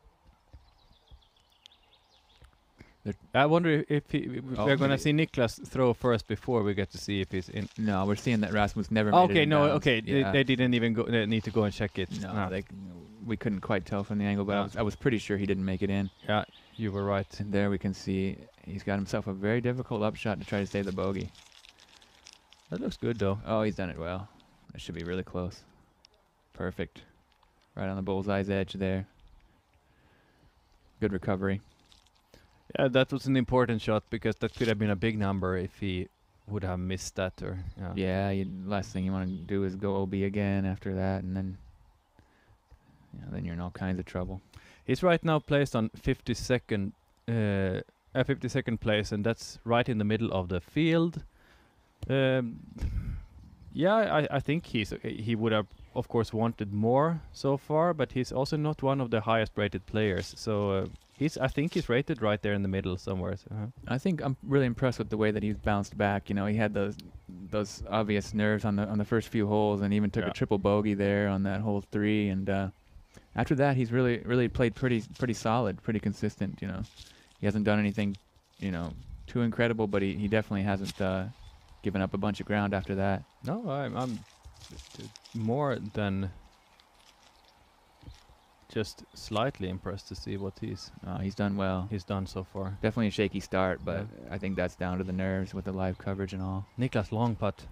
I wonder if he, if Oh, we're gonna see Niklas throw first before we get to see if he's in. no, we're seeing that Rasmus never made Okay, no, bounds. okay, Yeah. they, they didn't even go. They need to go and check it. No, Ah, they, we couldn't quite tell from the angle, but I was, I was pretty sure he didn't make it in. yeah, you were right. And there we can see he's got himself a very difficult upshot to try to save the bogey. That looks good though. Oh, he's done it well. That should be really close. Perfect. Right on the bullseye's edge there. Good recovery. Yeah, that was an important shot because that could have been a big number if he would have missed that or yeah. Yeah, you, last thing you want to do is go OB again after that, and then, yeah, then you're in all kinds of trouble. He's right now placed on 52nd, uh, uh, 52nd place, and that's right in the middle of the field. Um, yeah, I, I think he's uh, he would have of course wanted more so far, but he's also not one of the highest rated players. So uh, he's I think he's rated right there in the middle somewhere. So, uh, I think I'm really impressed with the way that he's bounced back. You know, he had those those obvious nerves on the on the first few holes, and even took Yeah. a triple bogey there on that hole three. And uh, after that, he's really really played pretty pretty solid, pretty consistent. You know, he hasn't done anything, you know, too incredible, but he, he definitely hasn't uh, given up a bunch of ground after that. no, I'm I'm more than just slightly impressed to see what he's Uh, he's done well. he's done so far. Definitely a shaky start, but I think that's down to the nerves with the live coverage and all. Niklas long putt.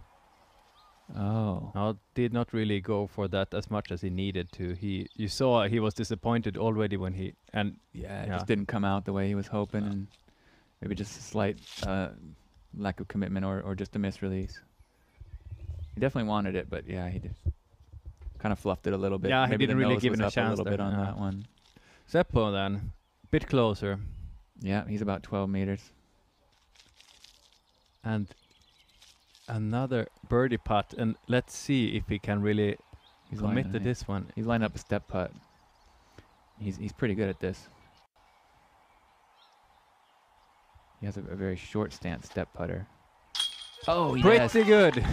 Oh, No, did not really go for that as much as he needed to. He, you saw, he was disappointed already when he and yeah, it Yeah. just didn't come out the way he was hoping, and maybe just a slight uh, lack of commitment or, or just a misrelease. He definitely wanted it, but yeah, he just kind of fluffed it a little bit. Yeah, he Maybe didn't really give him a chance a little bit there, on yeah. that one. Seppo then, bit closer, Yeah, he's about 12 meters. and another birdie putt, and let's see if he can really He's commit to this one. He's lined up a step putt. He's he's pretty good at this. He has a, a very short stance step putter. Oh, Pretty good.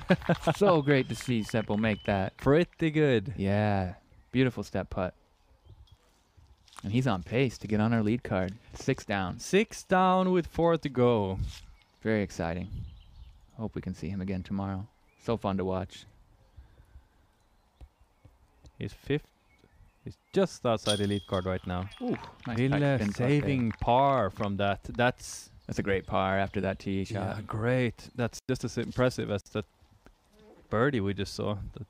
so great to see Seppo make that. Pretty good. Yeah, beautiful step putt. And he's on pace to get on our lead card. Six down. Six down with four to go. Very exciting. Hope we can see him again tomorrow. So fun to watch. He's fifth. He's just outside the lead card right now. Ooh, nice Ville tight spin putt there. saving par from that. That's That's a great par after that tee shot. yeah, great. That's just as impressive as that birdie we just saw. That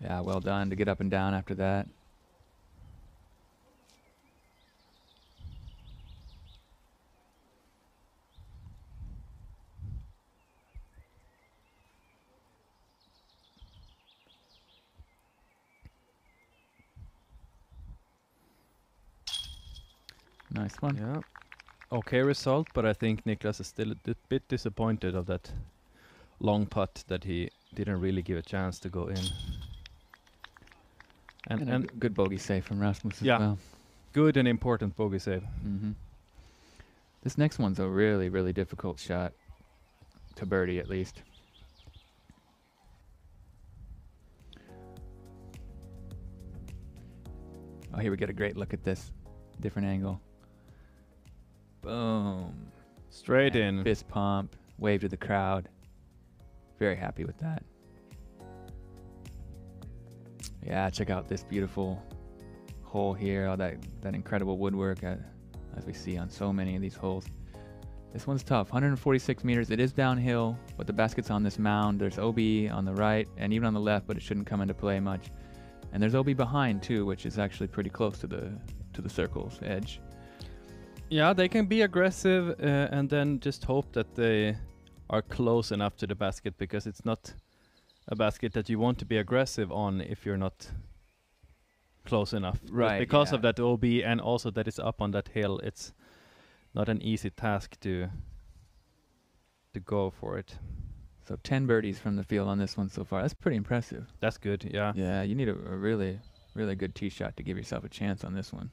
Yeah, well done to get up and down after that. Nice one. Yeah. Okay result, but I think Niklas is still a bit disappointed of that long putt that he didn't really give a chance to go in. And, And, and, good bogey save from Rasmus as Yeah. well. good and important bogey save. hmm This next one's a really, really difficult shot to birdie at least. Oh, here we get a great look at this. Different angle. Boom. Straight And in. Fist pump. Wave to the crowd. Very happy with that. Yeah, check out this beautiful hole here. All that that incredible woodwork uh, as we see on so many of these holes. This one's tough. 146 meters. It is downhill, but the basket's on this mound. There's OB on the right and even on the left, but it shouldn't come into play much. And there's OB behind too, which is actually pretty close to the to the circle's edge. Yeah, they can be aggressive uh, and then just hope that they are close enough to the basket because it's not a basket that you want to be aggressive on if you're not close enough. But Right, Because yeah. of that OB and also that it's up on that hill, it's not an easy task to to go for it. So 10 birdies from the field on this one so far. That's pretty impressive. That's good. Yeah. Yeah, you need a, a really, really good tee shot to give yourself a chance on this one.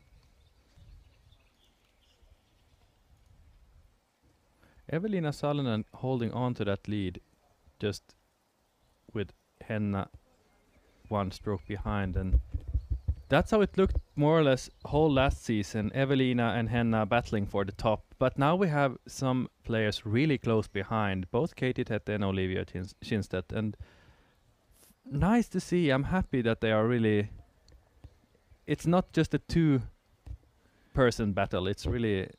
Eveliina Salonen holding on to that lead just with Henna one stroke behind and that's how it looked more or less whole last season Eveliina and Henna battling for the top. But now we have some players really close behind both Keiti Tätte and Olivia Kindstedt and nice to see I'm happy that they are really it's not just a two person battle it's really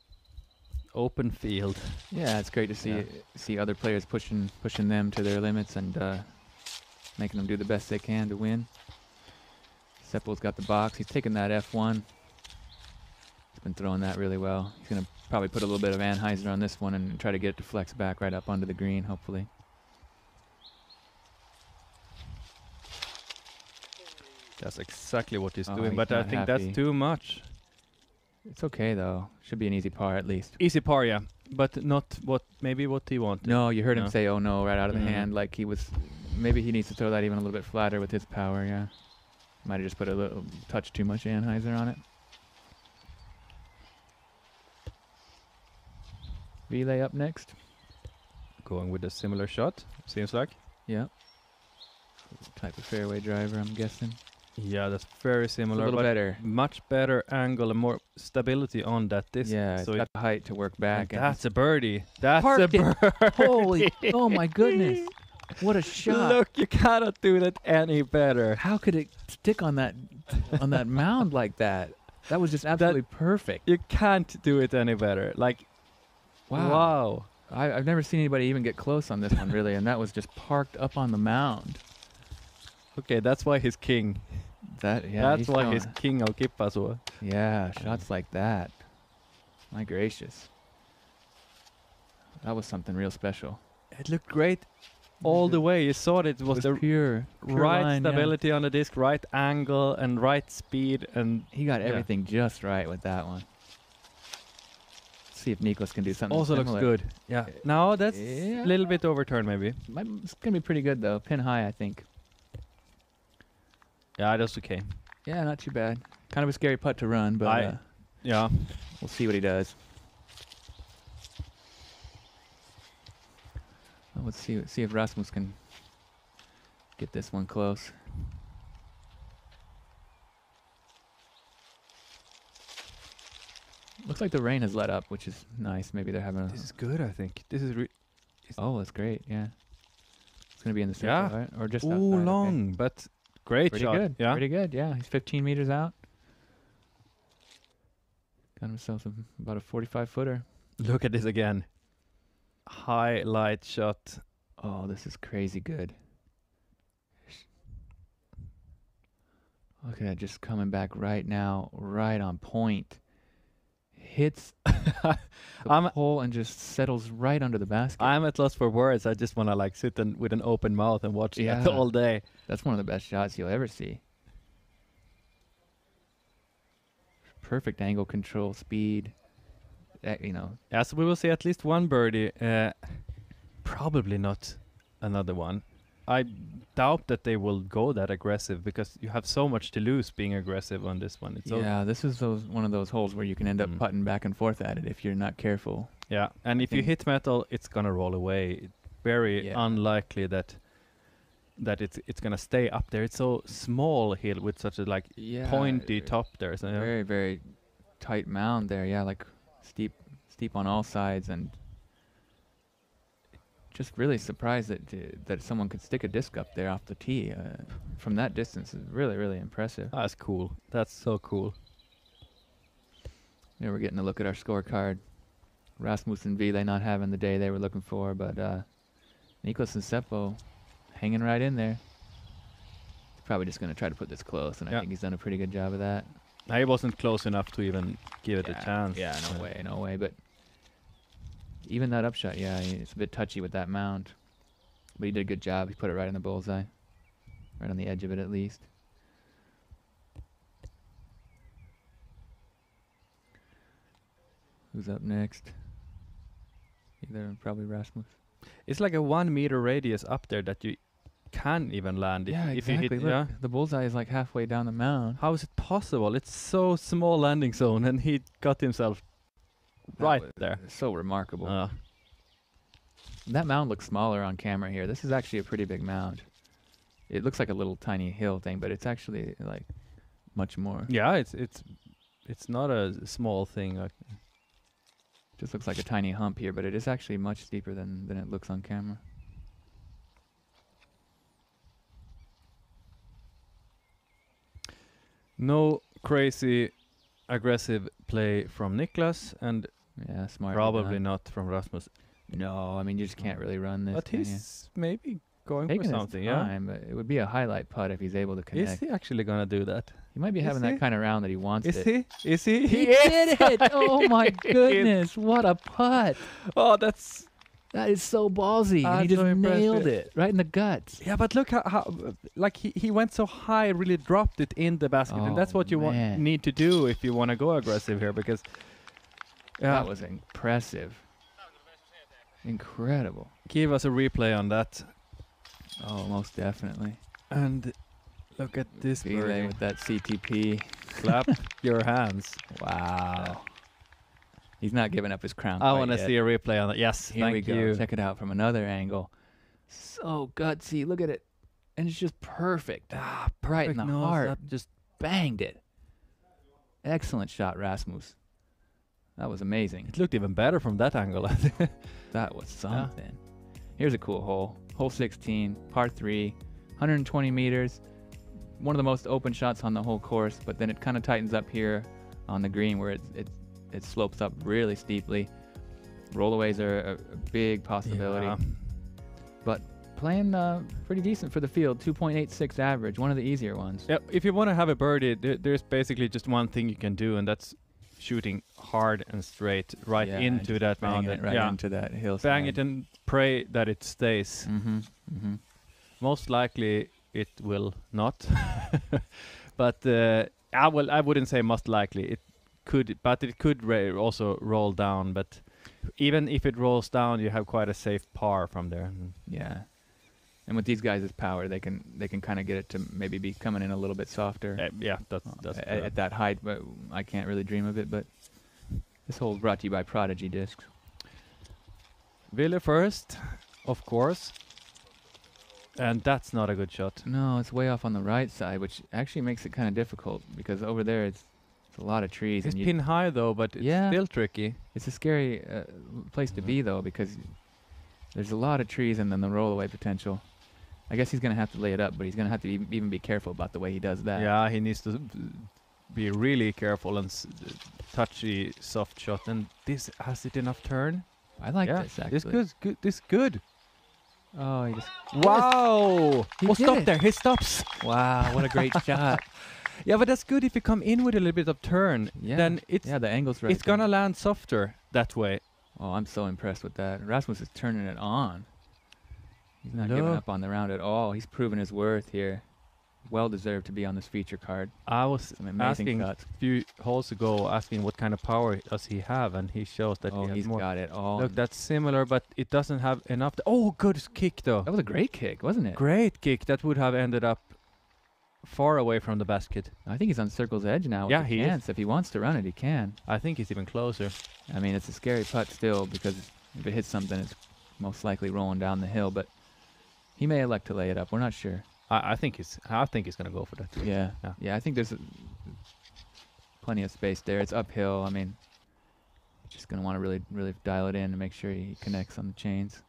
open field Yeah, it's great to see Yeah. see other players pushing pushing them to their limits and uh, making them do the best they can to win. Seppo's got the box. He's taking that F1. He's been throwing that really well. He's gonna probably put a little bit of an hyzer on this one and try to get it to flex back right up onto the green, hopefully. That's exactly what he's Oh, doing, he's but I think happy. that's too much. It's okay though. Should be an easy par at least. Easy par, yeah, but not what maybe what he wanted. No, you heard No. him say "Oh no" right out of the Mhm. hand, like he was. Maybe he needs to throw that even a little bit flatter with his power. Yeah, might have just put a little touch too much an hyzer on it. Relay up next. Going with a similar shot, seems like. Yeah. Type of fairway driver, I'm guessing. Yeah, that's very similar. little but better. Much better angle and more stability on that disc. yeah, so it's it- got the height to work back. and that's a birdie. That's Parked a it. birdie. Holy! Oh my goodness! What a shot! Look, you cannot do that any better. How could it stick on that on that mound like that? That was just absolutely perfect. You can't do it any better. Like, Wow. wow. I, I've never seen anybody even get close on this one, really, and that was just parked up on the mound. Okay, that's why he's king. That yeah, that's like his king of Kippasuo. Yeah, shots like that. My gracious, that was something real special. It looked great all the way. You saw that it was, the pure, pure right line, yeah. stability on the disc, right angle, and right speed, and He got yeah. everything just right with that one. See if Niklas can do something. also looks good. Yeah. Now that's a Yeah. little bit overturned maybe. It's gonna be pretty good though. Pin high, I think. Yeah, that's okay. Yeah, not too bad. Kind of a scary putt to run, but I- uh, Yeah. we'll see what he does. Well, let's see see if Rasmus can get this one close. Looks like the rain has let up, which is nice. Maybe they're having a. This is good, I think. This is re- oh, that's great. Yeah, it's gonna be in the circle, Yeah. right? Or just Ooh, outside, okay. long, but great Pretty shot. good. Yeah. Pretty good. Yeah, he's 15 meters out. Got himself a, about a 45 footer. Look at this again. Highlight shot. Oh, this is crazy good. Look at that, just coming back right now, right on point. Hits the I'm- pole and just settles right under the basket. I'm at loss for words. I just want to like sit and, with an open mouth and watch Yeah. that all day. That's one of the best shots you'll ever see. Perfect angle control, speed. eh, you know, Yeah, so we will see at least one birdie. Uh, probably not another one. I doubt that they will go that aggressive because you have so much to lose being aggressive on this one. It's so yeah, this is those one of those holes where you can end up Mm. putting back and forth at it if you're not careful. Yeah, and if you hit metal, it's gonna roll away. It- Very Yeah. unlikely that that it's it's gonna stay up there. It's so small hill with such a like Yeah, pointy top there. So yeah. Very, very tight mound there. Yeah, like steep, steep on all sides, and just really surprised that uh, that someone could stick a disc up there off the tee uh, from that distance. Is really, really impressive. That's cool. That's so cool. Yeah, we're getting a look at our scorecard. Rasmus and Ville not having the day they were looking for, but uh, Niklas and Seppo hanging right in there. He's probably just going to try to put this close, and I think he's done a pretty good job of that. He wasn't close enough to even give it yeah, a chance. Yeah, no way, no way. But even that upshot, yeah, it's a bit touchy with that mound. But he did a good job. He put it right in the bullseye, right on the edge of it at least. Who's up next? Either probably Rasmus. It's like a one meter radius up there that you can even land. yeah, if exactly. you hit. Look, Yeah. the bullseye is like halfway down the mound. How is it possible? It's so small landing zone, and he got himself right was there. So remarkable. Uh, That mound looks smaller on camera here. This is actually a pretty big mound. It looks like a little tiny hill thing, but it's actually like much more. yeah, it's it's it's not a small thing. Like, Just looks like a tiny hump here, but it is actually much steeper than than it looks on camera. no crazy aggressive play from Niklas, and Yeah, smart. probably not from Rasmus. No, I mean you just can't really run this. But can he's maybe going taking for his something. Yeah. but it would be a highlight putt if he's able to connect. Is he actually gonna do that? He might be Is having he? that kind of round that he wants Is it. he? Is he? He did it! Oh my goodness, what a putt! Oh, that's That is so ballsy. and he just so nailed it right in the guts. yeah. But look how, how like he, he went so high, really dropped it in the basket, and that's Oh, what you want oh, need to do if you want to go aggressive here, because yeah, That was impressive. Incredible. give us a replay on that, Oh, most definitely. and look at this Belay with that CTP. Clap your hands. Wow. He's not giving up his crown. I want to see a replay on that. Yes, Here thank we go. you. Check it out from another angle. So gutsy. Look at it. And it's just perfect. Ah, right in the perfect nose heart. up. Just banged it. Excellent shot, Rasmus. That was amazing. It looked even better from that angle. That was something. Here's a cool hole. Hole 16, par 3, 120 meters. One of the most open shots on the whole course, but then it kind of tightens up here on the green where it, it, it slopes up really steeply. Rollaways are a, a big possibility. Yeah. But playing uh, pretty decent for the field, 2.86 average, one of the easier ones. Yeah, if you want to have a birdie, there, there's basically just one thing you can do, and that's shooting hard and straight right Yeah, into that mountain. right yeah. into that hill. Bang it and pray that it stays. Mm-hmm. Mm-hmm. Most likely it will not. but uh, I will. I wouldn't say most likely. It could, but it could ra- also roll down. But even if it rolls down, you have quite a safe par from there. Yeah. And with these guys' power, they can they can kind of get it to maybe be coming in a little bit softer. Uh, yeah, that's Uh, that's at, at that height, but I can't really dream of it. But this whole brought to you by Prodigy discs. Ville first, of course. And that's not a good shot. No, it's way off on the right side, which actually makes it kind of difficult because over there it's, it's a lot of trees. It's pin high though, but it's Yeah. still tricky. It's a scary uh, place to be though because there's a lot of trees and then the rollaway potential. I guess he's gonna have to lay it up, but he's gonna have to e- even be careful about the way he does that. Yeah, he needs to be really careful and s- d- touchy soft shot. And this has it enough turn. I like yeah, this This actually. good, good. This good. Oh, he just Wow! He oh, did stop it. there. He stops. wow, what a great shot. Yeah, but that's good if you come in with a little bit of turn. Yeah, Then it's yeah, the angle's right. it's gonna land softer that way. Oh, I'm so impressed with that. Rasmus is turning it on. He's not giving up on the round at all. He's proven his worth here. Well deserved to be on this feature card. I was asking cuts. a few holes ago, asking what kind of power does he have, and he shows that Oh, he has he's more. got it all. Look, that's similar, but it doesn't have enough. oh, good kick though. that was a great kick, wasn't it? Great kick. That would have ended up far away from the basket. I think he's on circle's edge now. Yeah, he is. If he wants to run it, he can. I think he's even closer. I mean, it's a scary putt still because if it hits something, it's most likely rolling down the hill. But he may elect to lay it up. We're not sure. I, I think he's. I think he's gonna go for that. Yeah, Yeah. yeah. I think there's plenty of space there. It's uphill. I mean, just gonna want to really, really dial it in and make sure he connects on the chains.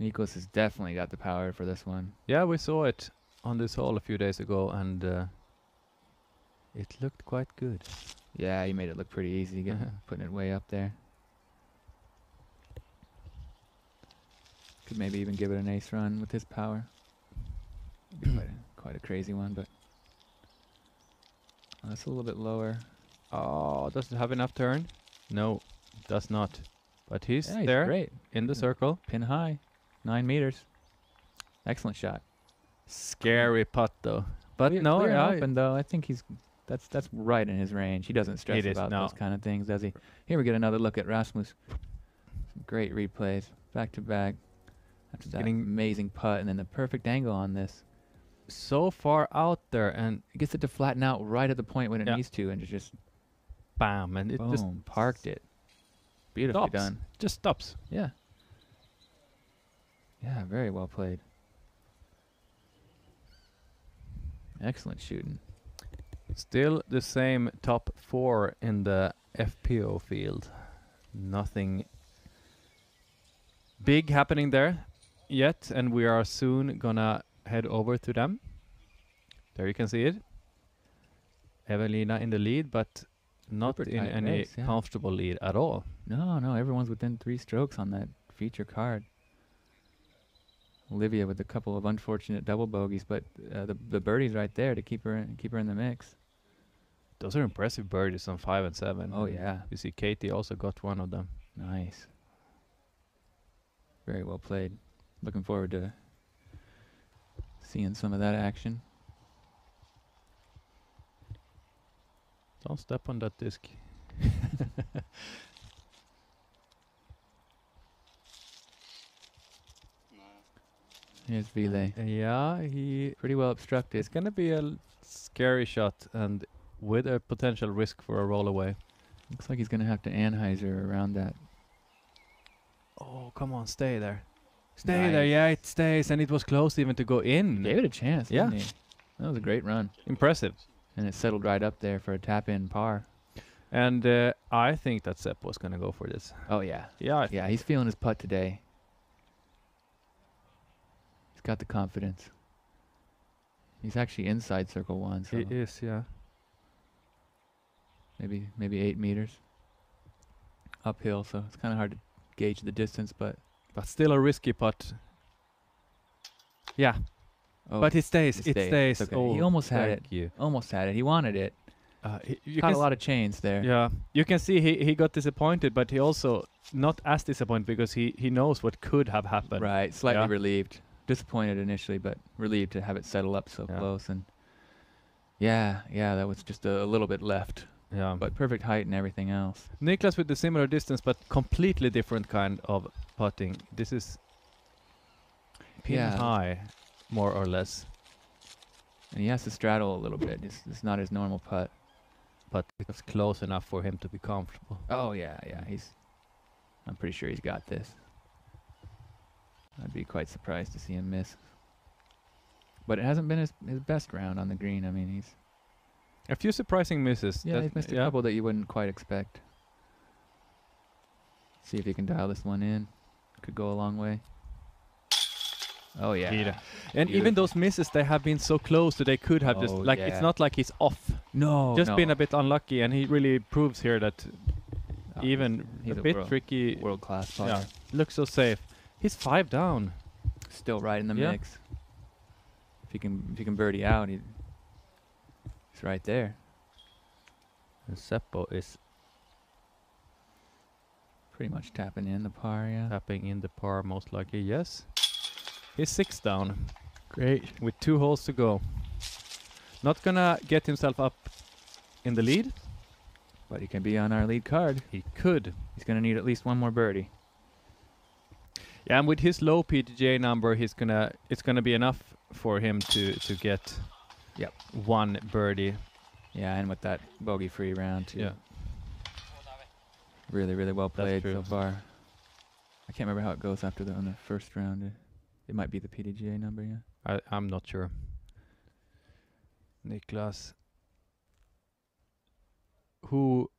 Nikos has definitely got the power for this one. Yeah, we saw it on this hole a few days ago, and uh, it looked quite good. Yeah, he made it look pretty easy, get, Uh-huh. putting it way up there. Could maybe even give it an ace run with his power. Be quite, a, quite a crazy one, but oh, that's a little bit lower. Oh, does it have enough turn? No, does not. But he's Yeah, he's there great. in the Yeah. circle. Pin high, nine meters. Excellent shot. Scary putt though. But Clear- no, clear and yeah, open though. I think he's that's that's right in his range. He doesn't stress It is, about no. those kind of things, does he? Here we get another look at Rasmus. Some great replays, back to back. After that getting- amazing putt, and then the perfect angle on this. so far out there, and It gets it to flatten out right at the point when it Yeah. needs to, and it just bam, and it boom, just parked it. Beautifully stops. done. Just stops. Yeah. Yeah, very well played. Excellent shooting. Still the same top four in the FPO field. Nothing big happening there yet, and we are soon gonna head over to them. There you can see it. Eveliina in the lead, but not Super in any race, yeah. comfortable lead at all. No, no, everyone's within three strokes on that feature card. Olivia with a couple of unfortunate double bogeys, but uh, the the birdie's right there to keep her in, keep her in the mix. Those are impressive birdies on five and seven. Oh, and yeah. You see Keiti also got one of them. Nice. Very well played. Looking forward to seeing some of that action. Don't step on that disc. Here's Ville. Yeah, he Pretty well obstructed. It's gonna be a scary shot and with a potential risk for a roll away. Looks like he's gonna have to an hyzer around that. Oh, come on, stay there. Stay there, yeah, it stays, and it was close even to go in. Gave it a chance, Yeah. didn't he? That was a great run. Impressive. And it settled right up there for a tap in par. And uh, I think that Sepp was gonna go for this. Oh yeah. Yeah, I Yeah, he's feeling his putt today. He's got the confidence. He's actually inside circle one, so he is, yeah. maybe maybe eight meters uphill. So it's kind of hard to gauge the distance, but But still a risky putt. Yeah, oh, but it stays. it It stays. Okay. Oh, he almost had it. You. Almost had it. He wanted it. Uh, he, you Caught a lot of chains there. Yeah, you can see he, he got disappointed, but he also not as disappointed because he, he knows what could have happened. Right, slightly Yeah. relieved, disappointed initially, but relieved to have it settle up so Yeah. close. And yeah, yeah, that was just a, a little bit left, Yeah. but perfect height and everything else. Niklas with the similar distance, but completely different kind of putting. This is pin Yeah. high, more or less, And he has to straddle a little bit. It's, it's not his normal putt. but it's close enough for him to be comfortable. Oh yeah, yeah. He's. I'm pretty sure he's got this. I'd be quite surprised to see him miss. But it hasn't been his his best round on the green. I mean, he's A few surprising misses. yeah, he's missed a yeah. couple that you wouldn't quite expect. See if he can dial this one in. Could go a long way. Oh yeah. Peter. And even those misses, they have been so close that they could have just Oh, like yeah. it's not like he's off. No, just no. been a bit unlucky, and he really proves here that Oh, even he's a a bit world- tricky. world class Yeah, looks so safe. He's five down. Still right in the Yeah. mix. If he can if he can birdie out, he, he's right there. And Seppo is Pretty much tapping in the par, yeah. tapping in the par, most likely. Yes, he's six down. Great. With two holes to go. Not gonna get himself up in the lead. But he can be on our lead card. He could. He's gonna need at least one more birdie. Yeah, and with his low PDGA number, he's gonna it's gonna be enough for him to to get Yep. one birdie. Yeah, and with that bogey free round too. Yeah. Really, really well played so far. I can't remember how it goes after the on the first round. It, it might be the PDGA number, yeah. I I'm not sure. Niklas, who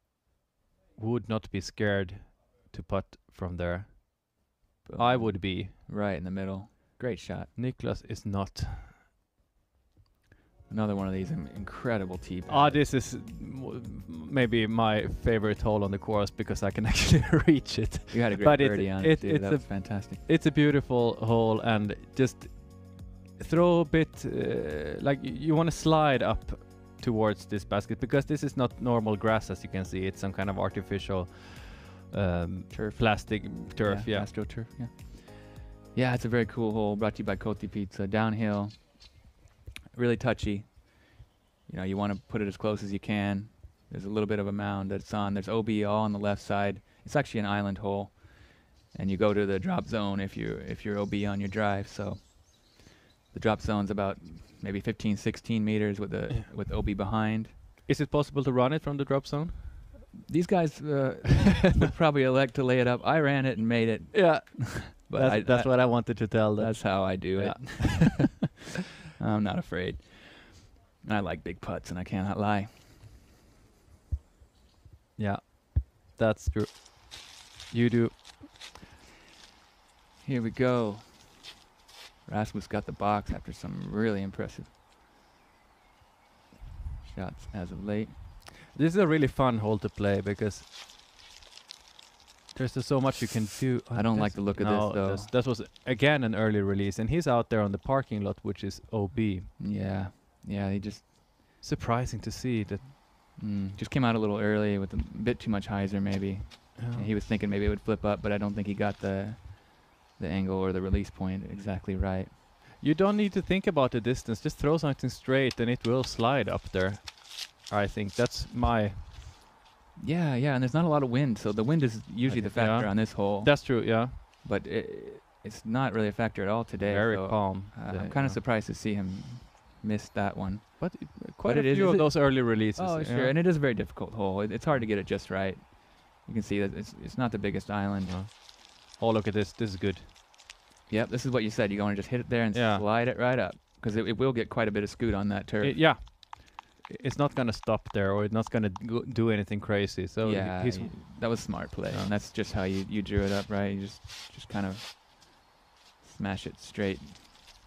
would not be scared to putt from there? I would be. Right in the middle. Great shot. Niklas is not. Another one of these incredible tee Ah, pads. this is maybe my favorite hole on the course because I can actually reach it. You had a great but it- birdie on it- it, it's a- fantastic. It's a beautiful hole and just throw a bit uh, like you want to slide up towards this basket because this is not normal grass as you can see. It's some kind of artificial um, Turf. plastic turf. Yeah, AstroTurf, yeah. Yeah, it's a very cool hole brought to you by Coti Pizza. Downhill, really touchy. You know, you want to put it as close as you can. There's a little bit of a mound that's on. There's OB all on the left side. It's actually an island hole, and you go to the drop zone if you if you're OB on your drive. So the drop zone's about maybe 15, 16 meters with the with OB behind. Is it possible to run it from the drop zone? These guys uh, would probably elect to lay it up. I ran it and made it. Yeah. but that's I, that's I- what I wanted to tell them. That's how I do it. I'm not afraid. I like big putts, and I cannot lie. Yeah, that's true. You do. Here we go. Rasmus got the box after some really impressive shots as of late. This is a really fun hole to play because there's just so much you can do. I don't like the look of this, no, though. that's- That was again an early release, and he's out there on the parking lot, which is OB. Yeah, yeah, he just Surprising to see that. mm, just came out a little early with a bit too much hyzer, maybe. He was thinking maybe it would flip up, but I don't think he got the the angle or the release point exactly right. You don't need to think about the distance. Just throw something straight, and it will slide up there. I think that's my. Yeah, yeah, and there's not a lot of wind, so the wind is usually the think- yeah. factor on this hole. That's true. Yeah. but it, it's not really a factor at all today. Very so, calm. uh, I'm kind of yeah. surprised to see him miss that one. But it- quite But a it is- few of those early releases. Oh, yeah. sure, and it is a very difficult hole. It, it's hard to get it just right. You can see that it's it's not the biggest island. Oh, look at this. This is good. Yep, this is what you said. You want to just hit it there and slide it right up because it, it will get quite a bit of scoot on that turf. Yeah. It's not gonna stop there, or it's not gonna do anything crazy. So he- yeah, he's y- that was smart play, Yeah. and that's just how you, you drew it up, right? You just just kind of smash it straight,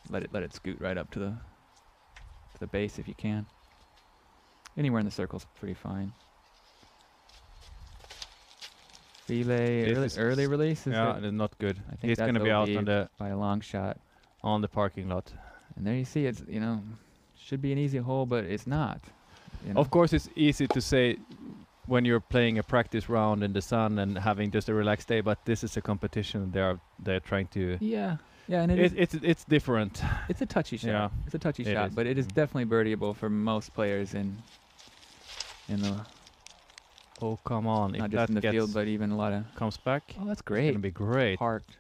let it let it scoot right up to the to the base if you can. Anywhere in the circle's pretty fine. Relay early, early release is yeah, it? not good. I think He's gonna be out on the by a long shot. on the parking lot. And there you see it's you know should be an easy hole, but it's not. You know? Of course, it's easy to say when you're playing a practice round in the sun and having just a relaxed day, but this is a competition. They are they're trying to. Yeah, yeah, and it it's it's different. It's a touchy shot. Yeah, It's a touchy it shot, is. but it is definitely birdieable for most players in in the Oh come on! not if just in the field, but even a lot of. comes back. Oh, that's great. It's gonna be great. Parked.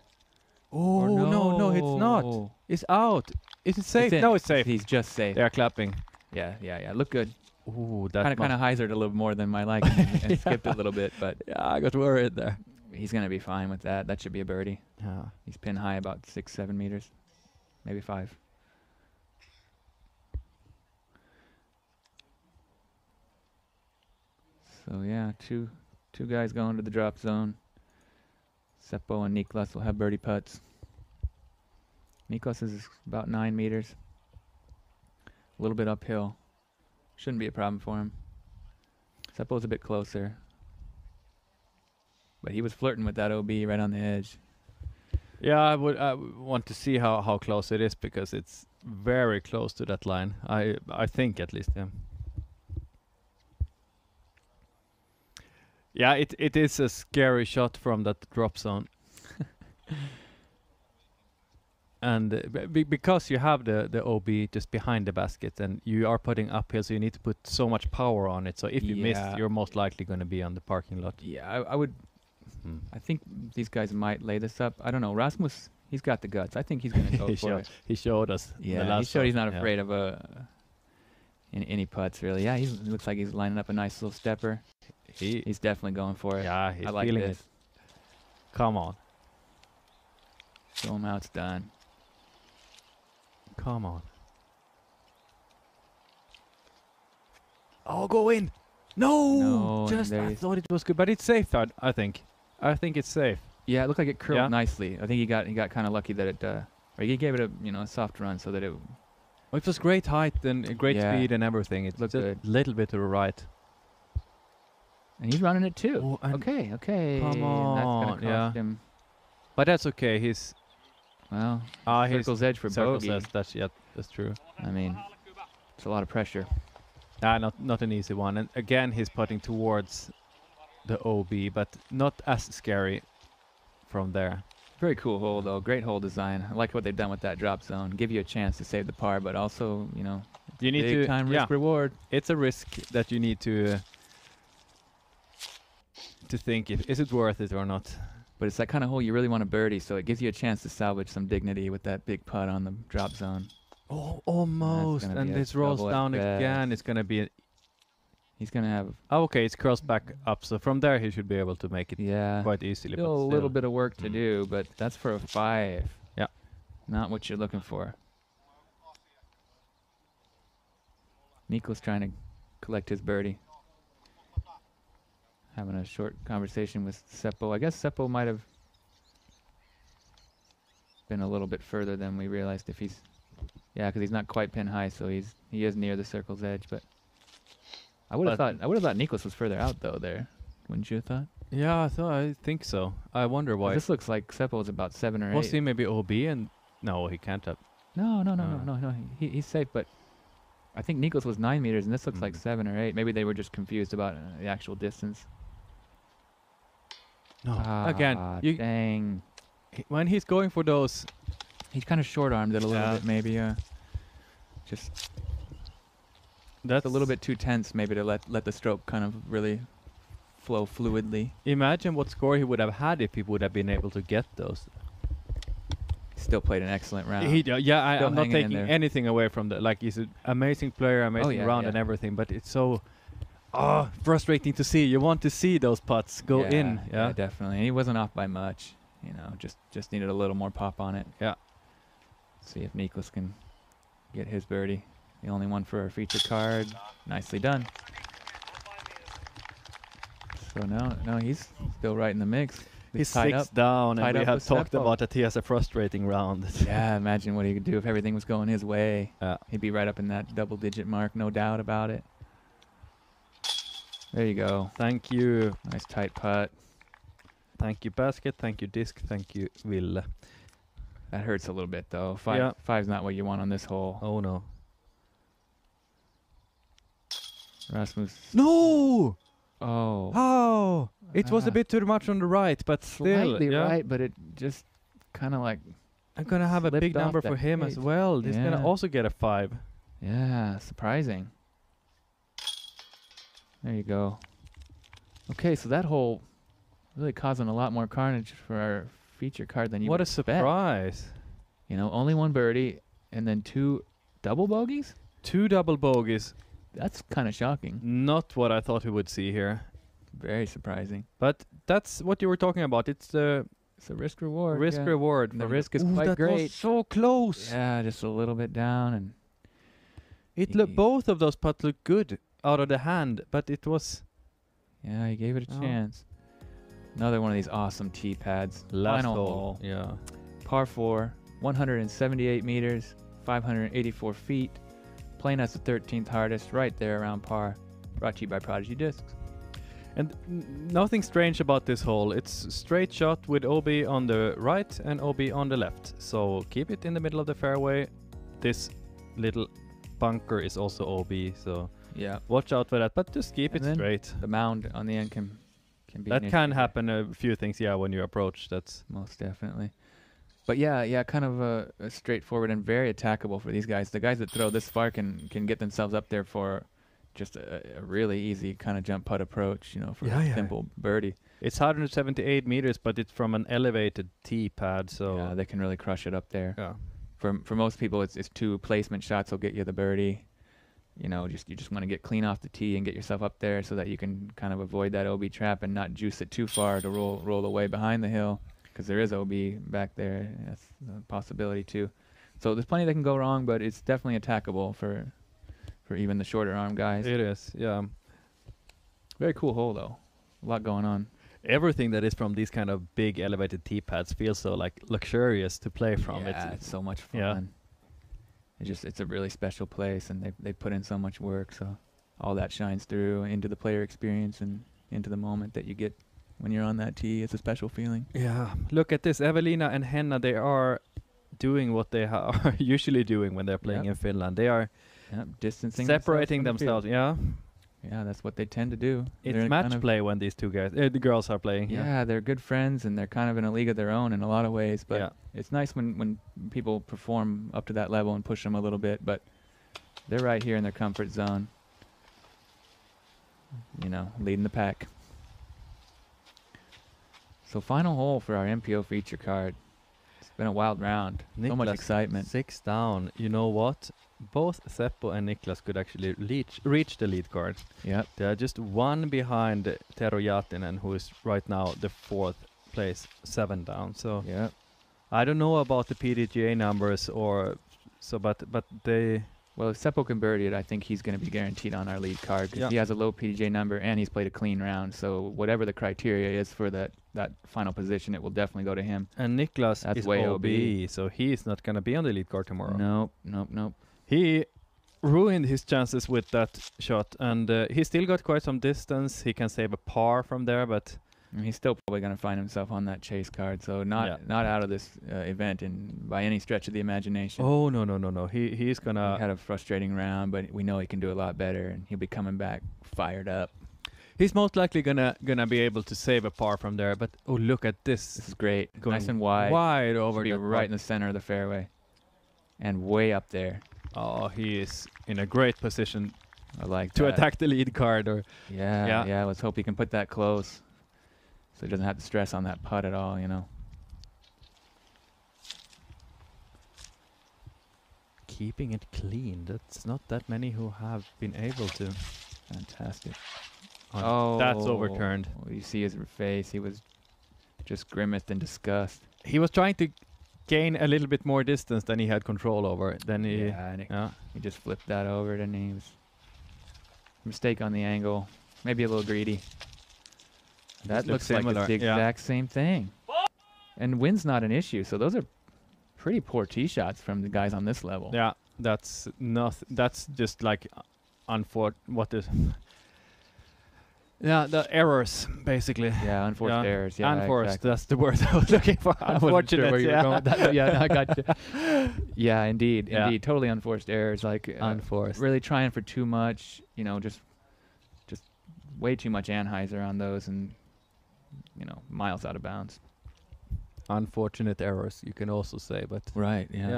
Oh Or no, no, it's not. It's out. Is it safe? no, it's safe. He's just safe. They are clapping. Yeah, yeah, yeah. Look good. Ooh, that Kind of, kind of hyzered a little more than my liking and, and skipped a little bit, but Yeah, I got worried there. he's gonna be fine with that. That should be a birdie. Yeah. He's pin high about six, seven meters, maybe five. So yeah, two two guys going to the drop zone. Seppo and Niklas will have birdie putts. Niklas is about nine meters. A little bit uphill. Shouldn't be a problem for him. Seppo's a bit closer. But he was flirting with that OB right on the edge. Yeah, I would I want to see how, how close it is because it's very close to that line. I I think at least. Yeah. Yeah, it it is a scary shot from that drop zone. and uh, b- because you have the the OB just behind the basket and you are putting uphill, so you need to put so much power on it. So if you miss, you're most likely going to be on the parking lot. Yeah, I, I would. Hmm. I think these guys might lay this up. I don't know. Rasmus, he's got the guts. I think he's going to go he, for showed, it. he showed us. the Yeah, he showed he's not yeah. afraid of uh, any, any putts really. Yeah, he looks like he's lining up a nice little stepper. He, He's definitely going for it. yeah, he's I like feeling this. it. Come on, Show him how it's done. Come on. Oh, go in! No, No, just I thought it was good, but it's safe. I, I think. I think it's safe. Yeah, it looked like it curled Yeah. nicely. I think he got he got kind of lucky that it. Uh, or he gave it a you know a soft run so that it. Oh, it was great height and great Yeah. speed and everything. It Looked a little bit to the right. And he's running it too. Oh, okay, okay. come That's gonna on, cost yeah. him. But that's okay. He's Well, he's circle's edge for circles bogey. That's yeah, that's true. I mean, it's a lot of pressure. Ah, not not an easy one. And again, he's putting towards the OB, but not as scary from there. Very cool hole though. Great hole design. I like what they've done with that drop zone. Give you a chance to save the par, but also you know You need big to time yeah, risk reward. It's a risk that you need to uh, to think if is it worth it or not. But it's that kind of hole you really want to birdie, so it gives you a chance to salvage some dignity with that big putt on the drop zone. Oh, almost. gonna And this rolls down again. It's gonna be. A, He's gonna have oh, okay, it's curls back up. So from there, he should be able to make it yeah quite easily. but still a little bit of work to Mm. do, but that's for a five. Yeah. Not what you're looking for. Nico's trying to collect his birdie. Having a short conversation with Seppo. I guess Seppo might have been a little bit further than we realized if he's yeah, because he's not quite pin high, so he's he is near the circle's edge, but I would have thought I would have thought Niklas was further out though there. Wouldn't you have thought? Yeah, I thought I think so. I wonder why. This looks like Seppo's about seven or Was eight. see maybe OB and no, he can't have. No, no, no, Uh. no, no, no. He, he's safe, but I think Niklas was nine meters, and this looks like Mm. seven or eight. Maybe they were just confused about uh, the actual distance. No, Ah, again, you, dang. when he's going for those, He's kind of short-armed it a little Yeah. bit, maybe. Uh, just that's a little bit too tense, maybe, to let let the stroke kind of really flow fluidly. Imagine what score he would have had if he would have been able to get those. Still played an excellent round. He, d- yeah, I, I'm not taking anything away from that. Like he's an amazing player, amazing yeah, round yeah. and everything, but it's so oh, frustrating to see. You want to see those putts go yeah, in. Yeah. definitely. And he wasn't off by much. You know, just just needed a little more pop on it. Yeah. See if Niklas can get his birdie. The only one for our feature card. Nicely done. So now, now he's still right in the mix. He's tied six up. down, and we have talked about that he has a frustrating round. Yeah, imagine what he could do if everything was going his way. Yeah. He'd be right up in that double-digit mark, no doubt about it. There you go. Thank you. Nice tight putt. Thank you, basket. Thank you, disc. Thank you, Ville. That hurts a little bit though. Five, Yeah. five's not what you want on this hole. Oh no. Rasmus. No! Oh. Oh. It was a Ah. bit too much on the right, but still. Slightly yeah. right, but it just kind of like. I'm gonna have a big number for him as well. He's gonna also get a five. Yeah, surprising. There you go. Okay, so that hole really causing a lot more carnage for our feature card than you What a surprise! You know, only one birdie and then two double bogeys? Two double bogeys. That's kind of shocking. Not what I thought we would see here. Very surprising. But that's what you were talking about. It's the It's a risk reward. risk yeah. reward. And the risk is Ooh, quite that great. Was so close. Yeah, just a little bit down and It looked both of those putts looked good out of the hand, but it was yeah, he gave it a Oh. chance. Another one of these awesome tee pads. last Final hole. Yeah. Par 4, 178 meters, 584 feet. Playing as the 13th hardest, right there around par. Brought to you by Prodigy Discs. And n- nothing strange about this hole. It's straight shot with OB on the right and OB on the left. So keep it in the middle of the fairway. This little bunker is also OB, so Yeah. watch out for that. But just keep And it straight. The mound on the end can can be That an can happen a few things, yeah, when you approach. That's most definitely. But yeah, yeah, kind of a, a straightforward and very attackable for these guys. The guys that throw this far can can get themselves up there for just a, a really easy kind of jump putt approach, you know, for Yeah, a yeah. simple birdie. it's 178 meters, but it's from an elevated tee pad, so Yeah, they can really crush it up there. yeah. For for most people, it's it's two placement shots will get you the birdie. You know, just you just want to get clean off the tee and get yourself up there so that you can kind of avoid that OB trap and not juice it too far to roll roll away behind the hill because there is OB back there. That's a possibility too. So there's plenty that can go wrong, but it's definitely attackable for for even the shorter arm guys. It is, yeah. Very cool hole though. A lot going on. Everything that is from these kind of big elevated tee pads feels so like luxurious to play from. Yeah, it's, it's so much fun. yeah. It just it's a really special place, and they they put in so much work. So all that shines through into the player experience and into the moment that you get when you're on that tee. It's a special feeling. Yeah, look at this. Eveliina and Henna, they are doing what they ha- are usually doing when they're playing Yep. in Finland. They are Yeah, distancing, separating themselves. themselves. Yeah. Yeah, that's what they tend to do. it's They're match kind of- play when these two guys, uh, the girls are playing. Yeah, they're good friends, and they're kind of in a league of their own in a lot of ways. But Yeah. it's nice when when people perform up to that level and push them a little bit. But they're right here in their comfort zone. You know, leading the pack. So final hole for our MPO feature card. It's been a wild round. so much excitement. Six down. You know what? Both Seppo and Niklas could actually reach reach the lead card. Yeah. They are just one behind Tero Jatinen, who is right now the fourth place, seven down. So yeah. I don't know about the PDGA numbers or so, but but they Well, if Seppo can birdie it, I think he's going to be guaranteed on our lead card because Yeah. he has a low PDGA number and he's played a clean round. So whatever the criteria is for that that final position, it will definitely go to him. and Niklas That's is way OB, OB. so he's not gonna be on the lead card tomorrow. Nope, nope, nope. He ruined his chances with that shot, and uh, he still got quite some distance. He can save a par from there, but And he's still probably going to find himself on that chase card. So not Yeah. not out of this uh, event in by any stretch of the imagination. oh no no no no, he he's he gonna had a frustrating round, but we know he can do a lot better, and he'll be coming back fired up. he's most likely gonna gonna be able to save a par from there. But oh look at this, This is great, Going nice and wide. wide over be right in the center of the fairway, and way up there. Oh, he is in a great position I like to that. attack the lead card. Or Yeah, Yeah. yeah, Let's hope he can put that close, so he doesn't have to stress on that putt at all. You know. keeping it clean. That's not that many who have been able to. Fantastic. Oh, that's overturned. Oh, You see his face. He was just grimaced in disgust. He was trying to gain a little bit more distance than he had control over. Then he, Yeah, it- yeah. he just flipped that over, didn't he? Was mistake on the angle. Maybe a little greedy. That looks looks like the yeah. exact same thing. And wind's not an issue, so those are pretty poor tee shots from the guys on this level. Yeah, that's not. That's just like unfor. What is? Yeah, the errors basically. Yeah, unforced Yeah, errors. Yeah, unforced. exactly. That's the word I was looking for. I sure Unfortunate. where you were yeah. going that, yeah, I got you. Yeah, indeed, Yeah. indeed, totally unforced errors. Like uh, Unforced. really trying for too much. You know, just just way too much an hyzer on those, and you know, miles out of bounds. Unfortunate errors, you can also say, but Right. Yeah.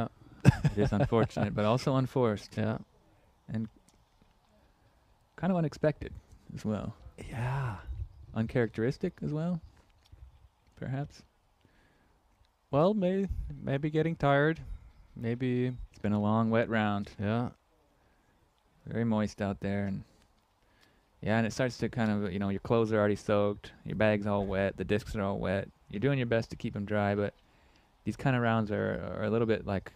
yeah. it is unfortunate, but also unforced yeah. and kind of unexpected as well. Yeah. Uncharacteristic as well, perhaps. Well, may maybe getting tired. Maybe It's been a long, wet round. yeah. Very moist out there, and yeah, and it starts to kind of, you know, your clothes are already soaked, your bag's all wet, the discs are all wet. You're doing your best to keep them dry, but these kind of rounds are, are a little bit like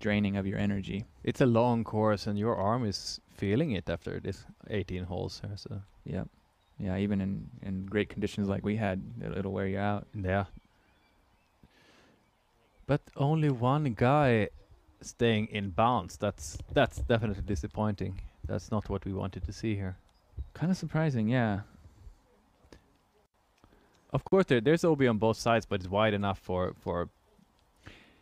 draining of your energy. It's a long course, and your arm is feeling it after this 18 holes here. So Yep. Yeah, even in, in great conditions like we had, it'll, it'll wear you out. yeah. But only one guy staying in bounds. That's that's definitely disappointing. That's not what we wanted to see here. Kind of surprising, yeah. Of course, there, there's OB on both sides, but it's wide enough for for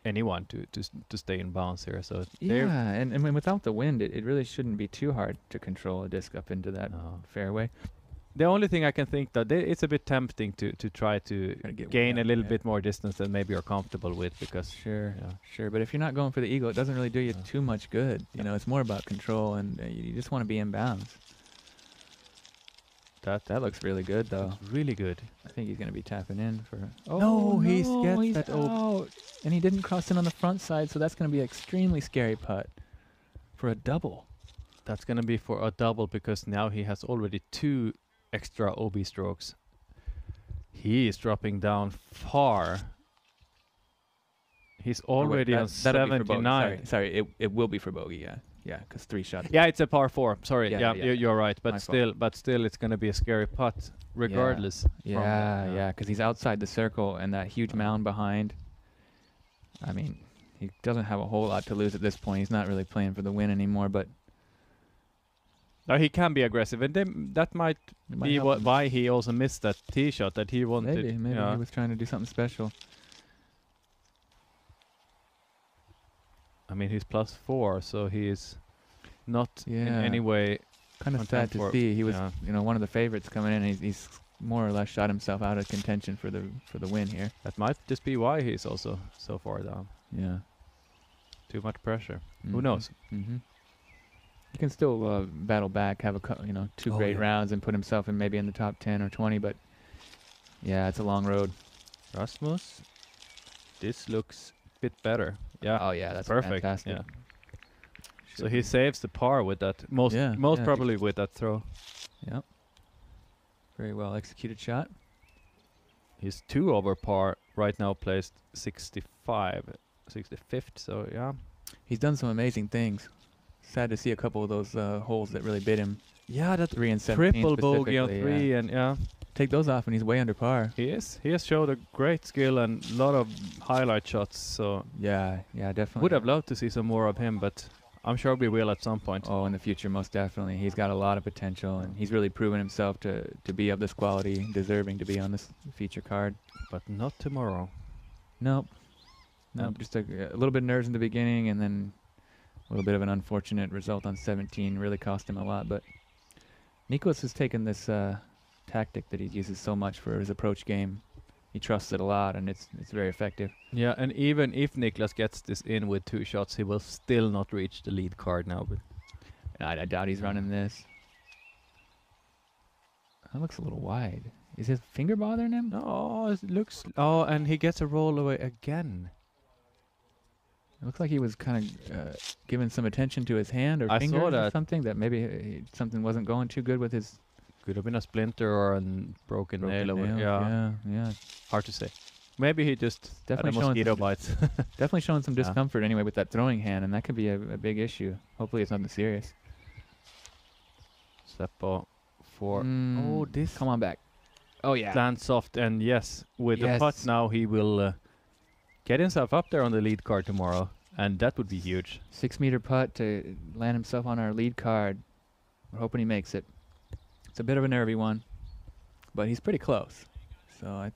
anyone to to to stay in bounds here. So Yeah, and, and when- without the wind, it, it really shouldn't be too hard to control a disc up into that No. fairway. The only thing I can think that they, it's a bit tempting to to try to gain a little yeah. bit more distance than maybe you're comfortable with because Sure, yeah. sure. But if you're not going for the eagle, it doesn't really do you No. too much good. You know, it's more about control, and uh, you just want to be in bounds. that That looks really good, though. looks really good. I think he's going to be tapping in for. Oh No, he's no, gets he's that out, and he didn't cross in on the front side, so that's going to be an extremely scary putt for a double. That's gonna be for a double because now he has already two extra OB strokes. He is dropping down far. He's Or wait, already that- on that'll be for bogey. 79. Sorry, sorry, it it will be for bogey. Yeah, yeah, because three shots. Yeah, it's a par four. Sorry, Yeah, yeah, yeah, you- yeah. you're right. But My fault. still, but still, it's gonna be a scary putt, regardless. Yeah, yeah, because he's outside the circle and that huge Uh-huh. mound behind. I mean, he doesn't have a whole lot to lose at this point. He's not really playing for the win anymore, but Now he can be aggressive, and then that might might be what, why he also missed that tee shot that he wanted. maybe maybe yeah. he was trying to do something special. I mean, he's plus four, so he is not in any way. Kind of sad to see. He was, yeah. you know, one of the favorites coming in. He's, he's more or less shot himself out of contention for the for the win here. That might just be why he's also so far down. Yeah. Too much pressure. Who Mhm, knows? mhm. He can still uh, battle back, have a you know two Oh, great yeah. rounds, and put himself in maybe in the top ten or twenty. But yeah, it's a long road. Rasmus, this looks a bit better. Yeah. Oh yeah, that's perfect. Fantastic. Yeah. So he saves the par with that. Most Yeah, most yeah. probably with that throw. Yep. Very well executed shot. He's two over par right now, placed 65, 65th. So yeah. He's done some amazing things. Sad to see a couple of those uh, holes that really bit him. Yeah, that Three and triple bogey on specifically, yeah. three, and yeah, Take those off, and he's way under par. he is. He has showed a great skill and a lot of highlight shots. So Yeah, yeah, definitely. would have loved to see some more of him, but I'm sure we will at some point. Oh, in the future, most definitely. He's got a lot of potential, and he's really proven himself to to be of this quality, deserving to be on this feature card. But not tomorrow. Nope. Nope. Nope. Just a, a little bit of nerves in the beginning, and then a little bit of an unfortunate result on 17 really cost him a lot. But Niklas has taken this uh, tactic that he uses so much for his approach game. He trusts it a lot, and it's it's very effective. Yeah, and even if Niklas gets this in with two shots, he will still not reach the lead card now. But I, I doubt he's running this. That looks a little wide. Is his finger bothering him? no, it looks. Oh, and he gets a roll away again. It looks like he was kind of uh, giving some attention to his hand or I or something that maybe uh, something wasn't going too good with his Could have been a splinter or a broken, broken nail. Nail. yeah, yeah, yeah. hard to say. Maybe he just Definitely showing mosquito some- bites. Definitely showing some discomfort anyway with that throwing hand, and that could be a, a big issue. Hopefully, it's nothing serious. Seppo for Mm, oh this come on back. Oh yeah. land soft and yes, with the putt now he will uh, get himself up there on the lead card tomorrow, and that would be huge. Six meter putt to land himself on our lead card. We're hoping he makes it. It's a bit of a nervy one, but he's pretty close. So I,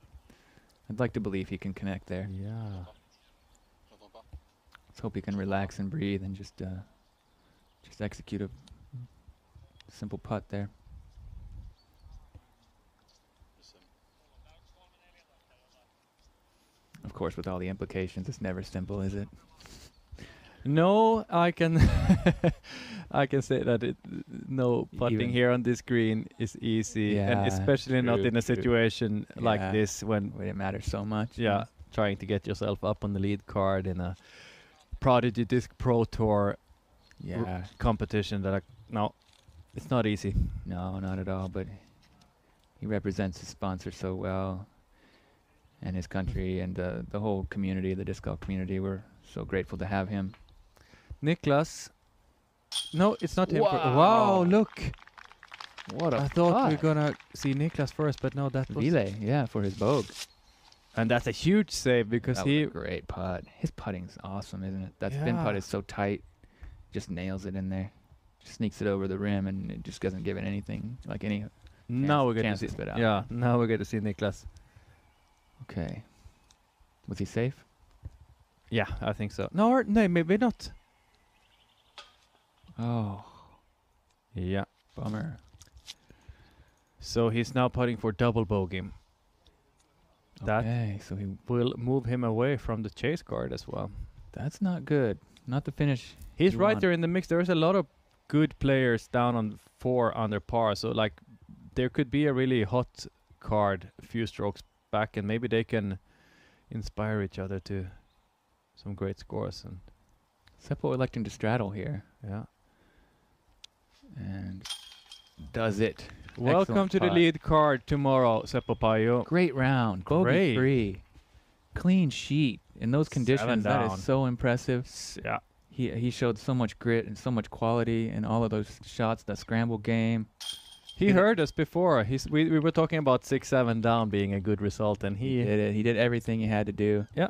I'd like to believe he can connect there. Yeah. Let's hope he can relax and breathe and just, uh, just execute a simple putt there. Of course, with all the implications, it's never simple, is it? No, I can I can say that it, no putting Even- here on this green is easy, and Yeah, especially not in a true. situation like Yeah, this when When it matters so much. yeah, trying to get yourself up on the lead card in a Prodigy Disc Pro Tour Yeah. competition that I, no, it's not easy. No, not at all. But he represents his sponsor so well, and his country, and uh, the whole community, the disc golf community. We're so grateful to have him. Niklas, no, it's not him. Wow. wow, look! What a I thought we were gonna see Niklas first, but no, that was Ville, yeah, for his bogue. and that's a huge save because That he a great putt. His putting's awesome, isn't it? That spin putt is so tight, just nails it in there, just sneaks it over the rim, and it just doesn't give it anything like any. now we get to see. to spit out. Yeah, now we're going to see Niklas. Okay. Was he safe? Yeah, I think so. No, or, no, maybe not. Oh, Yeah. bummer. So he's now putting for double bogey. That okay, so he will move him away from the chase card as well. that's not good. Not the finish. He's right want. there in the mix. There's a lot of good players down on four under par. So like, there could be a really hot card a few strokes back, and maybe they can inspire each other to some great scores. And Seppo electing to straddle here, yeah, and does it. welcome Excellent to the lead card tomorrow, Seppo Paju. Great round, bogey free, clean sheet in those conditions. that is so impressive. S- Yeah, He he showed so much grit and so much quality in all of those shots. The scramble game. He heard us before. He's we, we were talking about six seven down being a good result, and He he did it. He did everything he had to do. Yeah.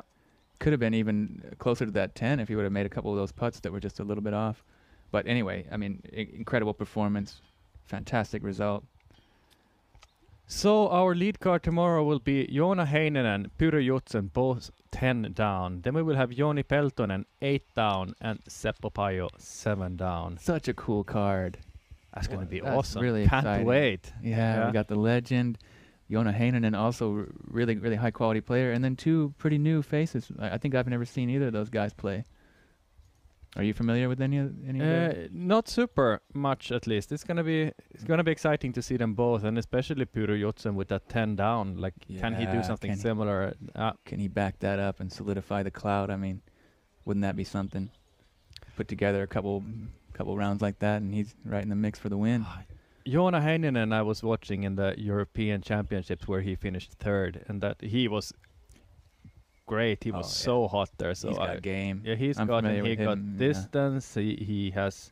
Could have been even closer to that 10 if he would have made a couple of those putts that were just a little bit off. But anyway, I mean, I- incredible performance. Fantastic result. So our lead card tomorrow will be Joona Heinonen, Pyry Jutsen, both 10 down. Then we will have Joni Peltonen, 8 down, and Seppo Paju, 7 down. Such a cool card. That's going to be that's awesome. really Can't exciting. wait. Yeah, Yeah. we got the legend, Joona Heinonen, also r- really, really high quality player, and then two pretty new faces. I, I think I've never seen either of those guys play. Are you familiar with any of any of them? Uh, not super much, at least. It's gonna be it's gonna be exciting to see them both, and especially Pyry Jutsen with that 10 down. Like, can he do something can he- similar? Uh, Can he back that up and solidify the cloud? I mean, wouldn't that be something? Put together a couple couple rounds like that, and he's right in the mix for the win. Ah, Joona Heinonen, I was watching in the European Championships where he finished third, and that he was great. He was Oh, yeah. so hot there. So he's got I- game. Yeah, he's I'm got he got him, yeah. distance. He he has.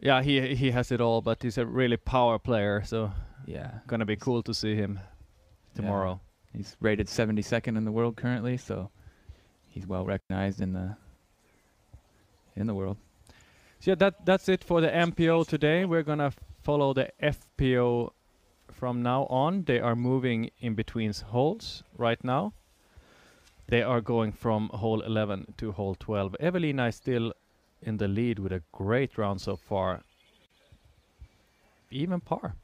Yeah, he he has it all, but he's a really power player. So Yeah. gonna be cool to see him tomorrow. He's rated 72nd in the world currently, so he's well recognized in the in the world. So yeah, that that's it for the MPO today. We're gonna follow the FPO from now on. They are moving in between holes right now. They are going from hole 11 to hole 12. Eveliina is still in the lead with a great round so far. Even par.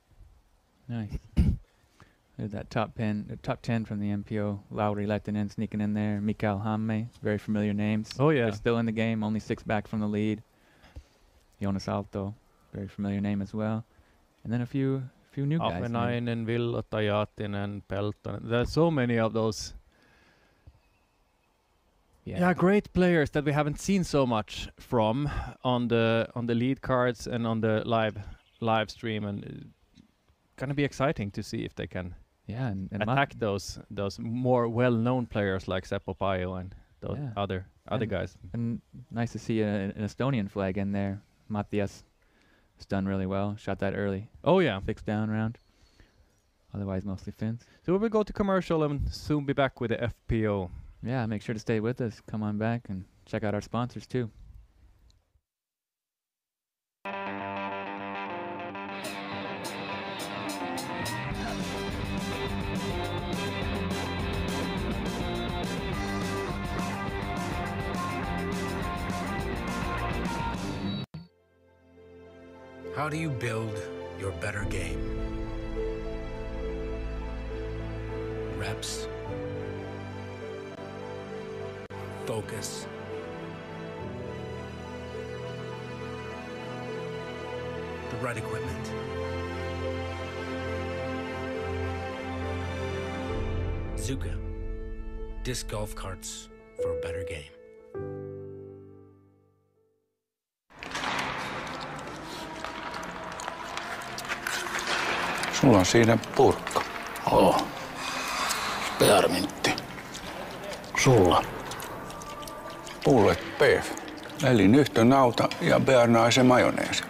Nice. There's that top ten, top ten from the MPO. Lauri Lehtinen sneaking in there. Mikael Hamme, very familiar names. Oh, yeah. They're still in the game, only six back from the lead. Jonas Alto, very familiar name as well. And then a few, few new guys. Ahvenainen, Villo, Tajatinen, Peltonen. There's so many of those. Yeah. great players that we haven't seen so much from on the on the lead cards and on the live live stream, and uh, gonna be exciting to see if they can Yeah, and, and attack those those more well-known players like Seppo Paju and those Yeah. other other And- guys. And nice to see a, an Estonian flag in there. Matias has done really well. Shot that early. Oh yeah. Six down round. Otherwise, mostly Finns. So we will go to commercial and soon be back with the FPO. Yeah, make sure to stay with us. Come on back and check out our sponsors too. How do you build your better game? Reps. Focus. The right equipment. Zuca. Disc golf carts for a better game. Sulla on siinä purkka. Oo. Spearmintti. Sulla. Pullet beef. Elin yhtä nauta ja bearnaise majoneesi.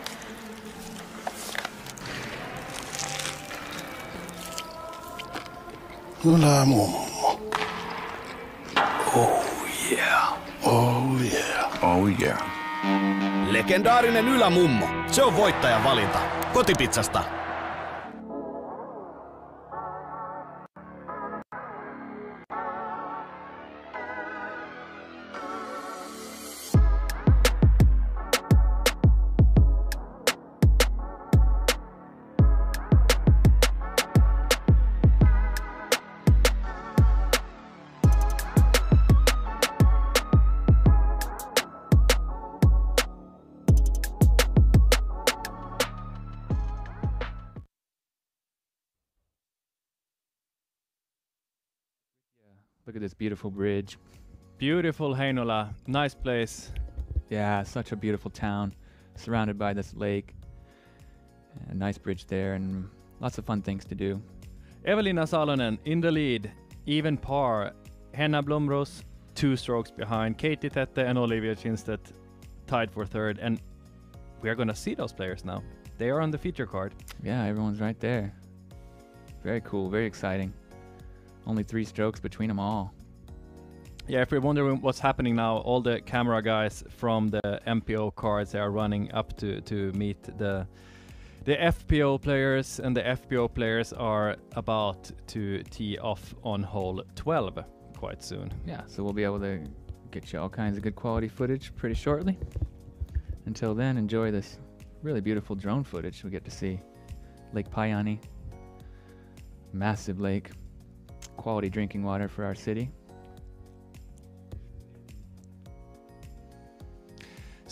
Ylämummo. Oh yeah. Oh yeah. Oh yeah. Legendaarinen ylämummo. Se on voittajan valinta. Kotipizzasta. Beautiful bridge. Beautiful Heinola, nice place. Yeah, such a beautiful town, surrounded by this lake. A nice bridge there, and lots of fun things to do. Eveliina Salonen in the lead, even par. Henna Blomroos two strokes behind. Keiti Tätte and Olivia Kindstedt tied for third, and we are gonna see those players now. They are on the feature card. Yeah, everyone's right there. Very cool, very exciting. Only three strokes between them all. Yeah, if you're wondering what's happening now, all the camera guys from the MPO cards are running up to to meet the the FPO players, and the FPO players are about to tee off on hole 12 quite soon. Yeah, so we'll be able to get you all kinds of good quality footage pretty shortly. Until then, enjoy this really beautiful drone footage we get to see. Lake Päijänne, massive lake, quality drinking water for our city.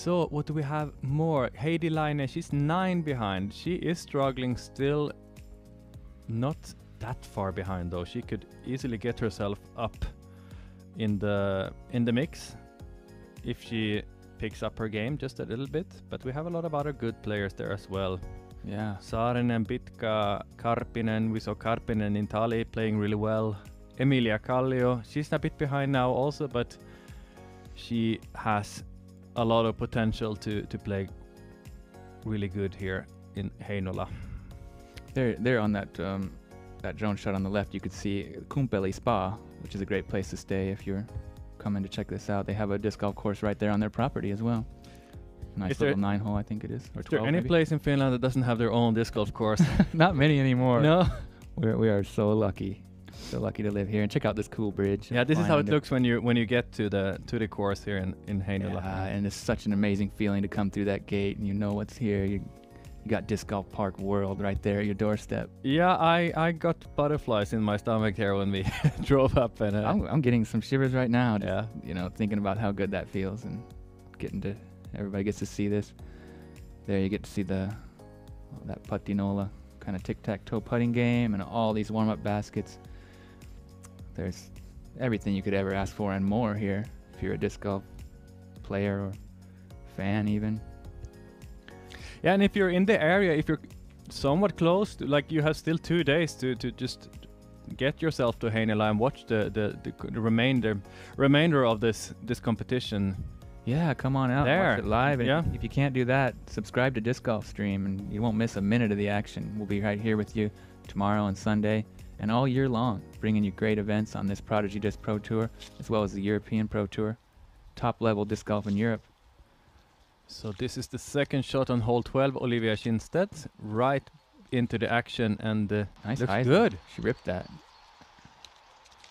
So what do we have more? Heidi Laine, she's nine behind. She is struggling still. Not that far behind though. She could easily get herself up in the in the mix if she picks up her game just a little bit. But we have a lot of other good players there as well. Yeah. Saarinen, Bitka, Karpinen. We saw Karpinen in Tali playing really well. Emilia Kallio, she's a bit behind now also, but she has a lot of potential to to play really good here in Heinola. They're they're on that um, that drone shot on the left. You could see Kumpeli Spa, which is a great place to stay if you're coming to check this out. They have a disc golf course right there on their property as well. Nice Is little nine hole, I think it is, or Is there twelve. any maybe? place in Finland that doesn't have their own disc golf course? Not many anymore. No. We're, we are so lucky, so lucky to live here. And check out this cool bridge. Yeah, this is how it looks when you when you get to the to the course here in in Heinola. Yeah, and it's such an amazing feeling to come through that gate and you know what's here. You, you got Disc Golf Park World right there at your doorstep. Yeah, I I got butterflies in my stomach here when we drove up, and uh, I'm, I'm getting some shivers right now. Just, Yeah. You know, thinking about how good that feels and getting to everybody gets to see this. There you get to see the that Puttinola kind of tic-tac-toe putting game and all these warm-up baskets. There's everything you could ever ask for and more here if you're a disc golf player or fan even. Yeah, and if you're in the area, if you're somewhat close, to, like you have still two days to, to just get yourself to Heinola and watch the, the, the, the remainder remainder of this this competition. Yeah, come on out There. watch it live. And Yeah. if you can't do that, subscribe to Disc Golf Stream and you won't miss a minute of the action. We'll be right here with you tomorrow and Sunday and all year long, bringing you great events on this Prodigy Disc Pro Tour as well as the European Pro Tour. Top level disc golf in Europe. So this is the second shot on hole 12, Olivia Kindstedt, right into the action, and uh, Nice looks good. She ripped that.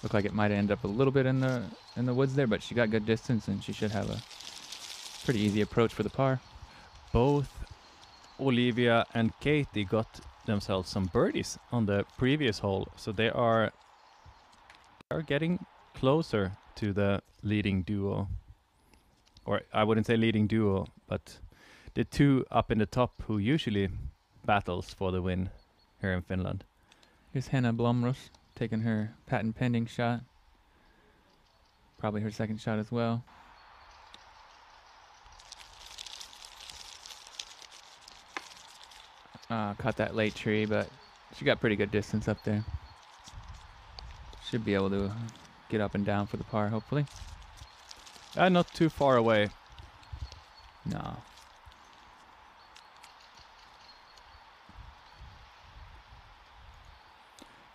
Looked like it might end up a little bit in the in the woods there, but she got good distance and she should have a pretty easy approach for the par. Both Olivia and Keiti got themselves some birdies on the previous hole, so they are are getting closer to the leading duo, or I wouldn't say leading duo, but the two up in the top who usually battles for the win here in Finland. Here's Henna Blomroos taking her patent pending shot. Probably her second shot as well. Uh, caught that late tree, but she got pretty good distance up there. Should be able to get up and down for the par, hopefully. Uh, not too far away. No.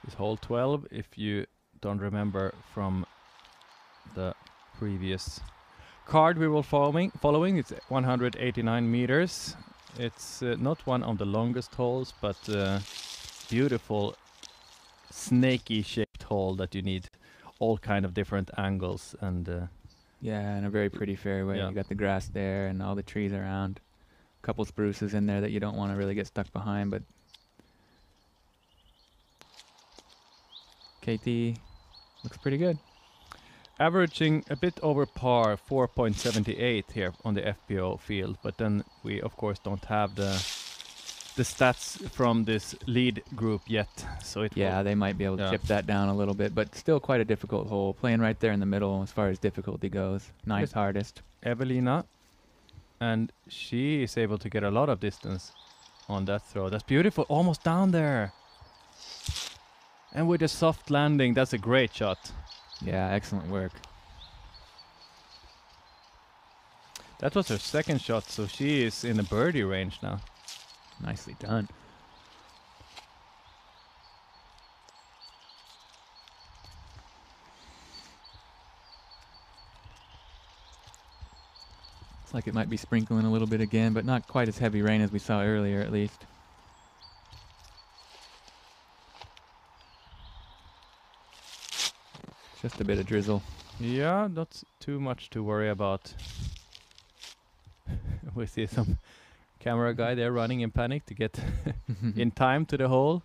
This hole 12, if you don't remember from the previous card we were following, following it's 189 meters. It's uh, not one of the longest holes, but uh, beautiful snaky shaped hole that you need all kind of different angles and uh, Yeah, and a very pretty fairway. Yeah. You got the grass there and all the trees around. A couple spruces in there that you don't want to really get stuck behind, but Keiti looks pretty good. Averaging a bit over par 4.78 here on the FPO field but then we of course don't have the the stats from this lead group yet so it Yeah, they might be able to yeah. chip that down a little bit, but still quite a difficult hole. Playing right there in the middle as far as difficulty goes. Ninth hardest. Eveliina and she is able to get a lot of distance on that throw that's beautiful almost down there and with a soft landing that's a great shot Yeah, excellent work. that was her second shot so she is in the birdie range now Nicely done. Looks like it might be sprinkling a little bit again, but not quite as heavy rain as we saw earlier, at least. Just a bit of drizzle. Yeah, not too much to worry about. we see some camera guy there running in panic to get in time to the hole.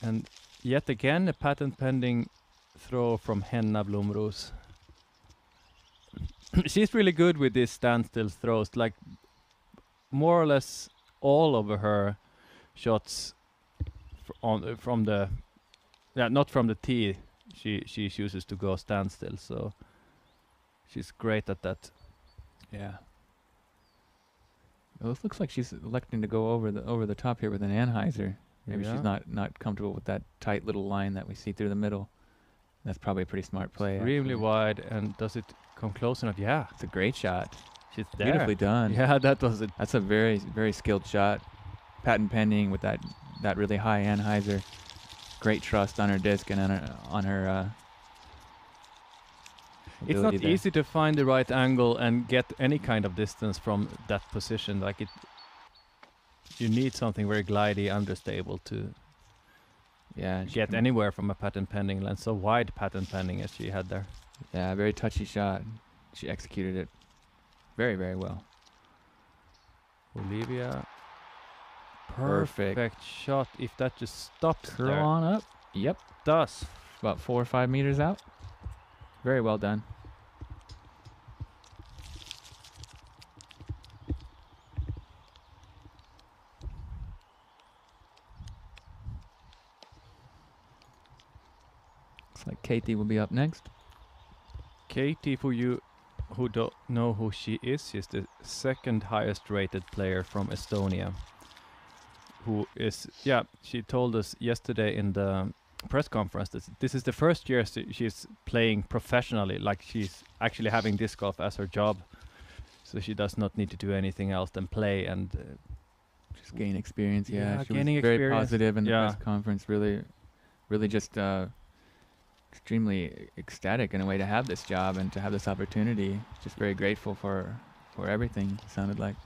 And yet again, a patent pending throw from Henna Blomroos. She's really good with these standstill throws. Like more or less all of her shots fr- on uh, from the yeah not from the tee. She she chooses to go standstill. So she's great at that. Yeah. Well, this looks like she's electing to go over the over the top here with an Anheuser. Maybe Yeah. she's not not comfortable with that tight little line that we see through the middle. That's probably a pretty smart play. Extremely wide, and does it come close enough? Yeah, It's a great shot. she's there. Beautifully done. Yeah, that was it. That's a very very skilled shot. Patent pending with that that really high Anheuser. Great trust on her disc and on her on her. Uh, It's not there. easy to find the right angle and get any kind of distance from that position. Like it, you need something very glidey, understable to Yeah, get anywhere from a patent pending lens. So wide patent pending as she had there. Yeah, very touchy shot. She executed it very very well. Olivia, Perfect. perfect shot. If that just stops Curl there, on up. Yep. does. About four or five meters out. Very well done. Looks like Keiti will be up next. Keiti, for you who don't know who she is, she's the second highest rated player from Estonia. Who is, yeah, she told us yesterday in the press conference that this is the first year she's playing professionally, like she's actually having disc golf as her job. So she does not need to do anything else than play and uh, Just gain experience. Yeah, Yeah, she gaining was very experience. positive in the Yeah. press conference. Really, really just uh, extremely ecstatic in a way to have this job and to have this opportunity. Just very grateful for for everything. Sounded like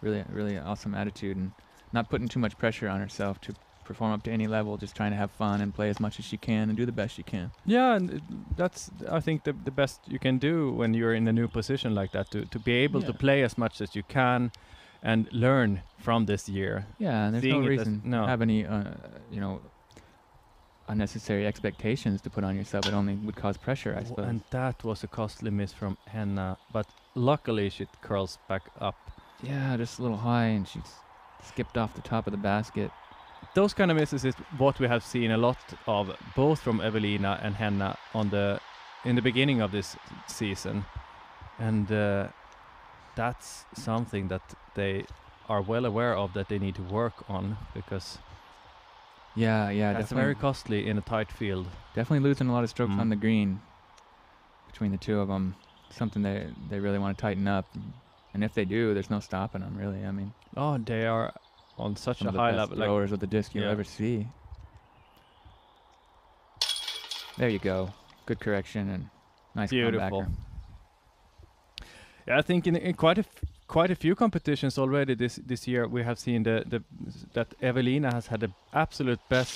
really, really awesome attitude and not putting too much pressure on herself to perform up to any level. Just trying to have fun and play as much as she can and do the best she can. Yeah, and that's I think the the best you can do when you're in a new position like that to to be able to play as much as you can and learn from this year. Yeah, and there's Seeing no reason no. to have any, uh, you know, unnecessary expectations to put on yourself. It only would cause pressure, I suppose. And that was a costly miss from Henna, but luckily she curls back up. yeah, just a little high, and she skipped off the top of the basket. Those kind of misses is what we have seen a lot of, both from Eveliina and Henna on the in the beginning of this season, and uh, that's something that they are well aware of that they need to work on because Yeah, yeah, that's definitely. very costly in a tight field. Definitely losing a lot of strokes on Mm. the green between the two of them. Something they they really want to tighten up, and if they do, there's no stopping them. Really, I mean, Oh, they are on such a of the high best level. like- throwers with the disc you'll Yeah. ever see. There you go. Good correction and nice Beautiful. comebacker. Yeah, I think in, in quite a f- quite a few competitions already this this year we have seen the, the that Eveliina has had the absolute best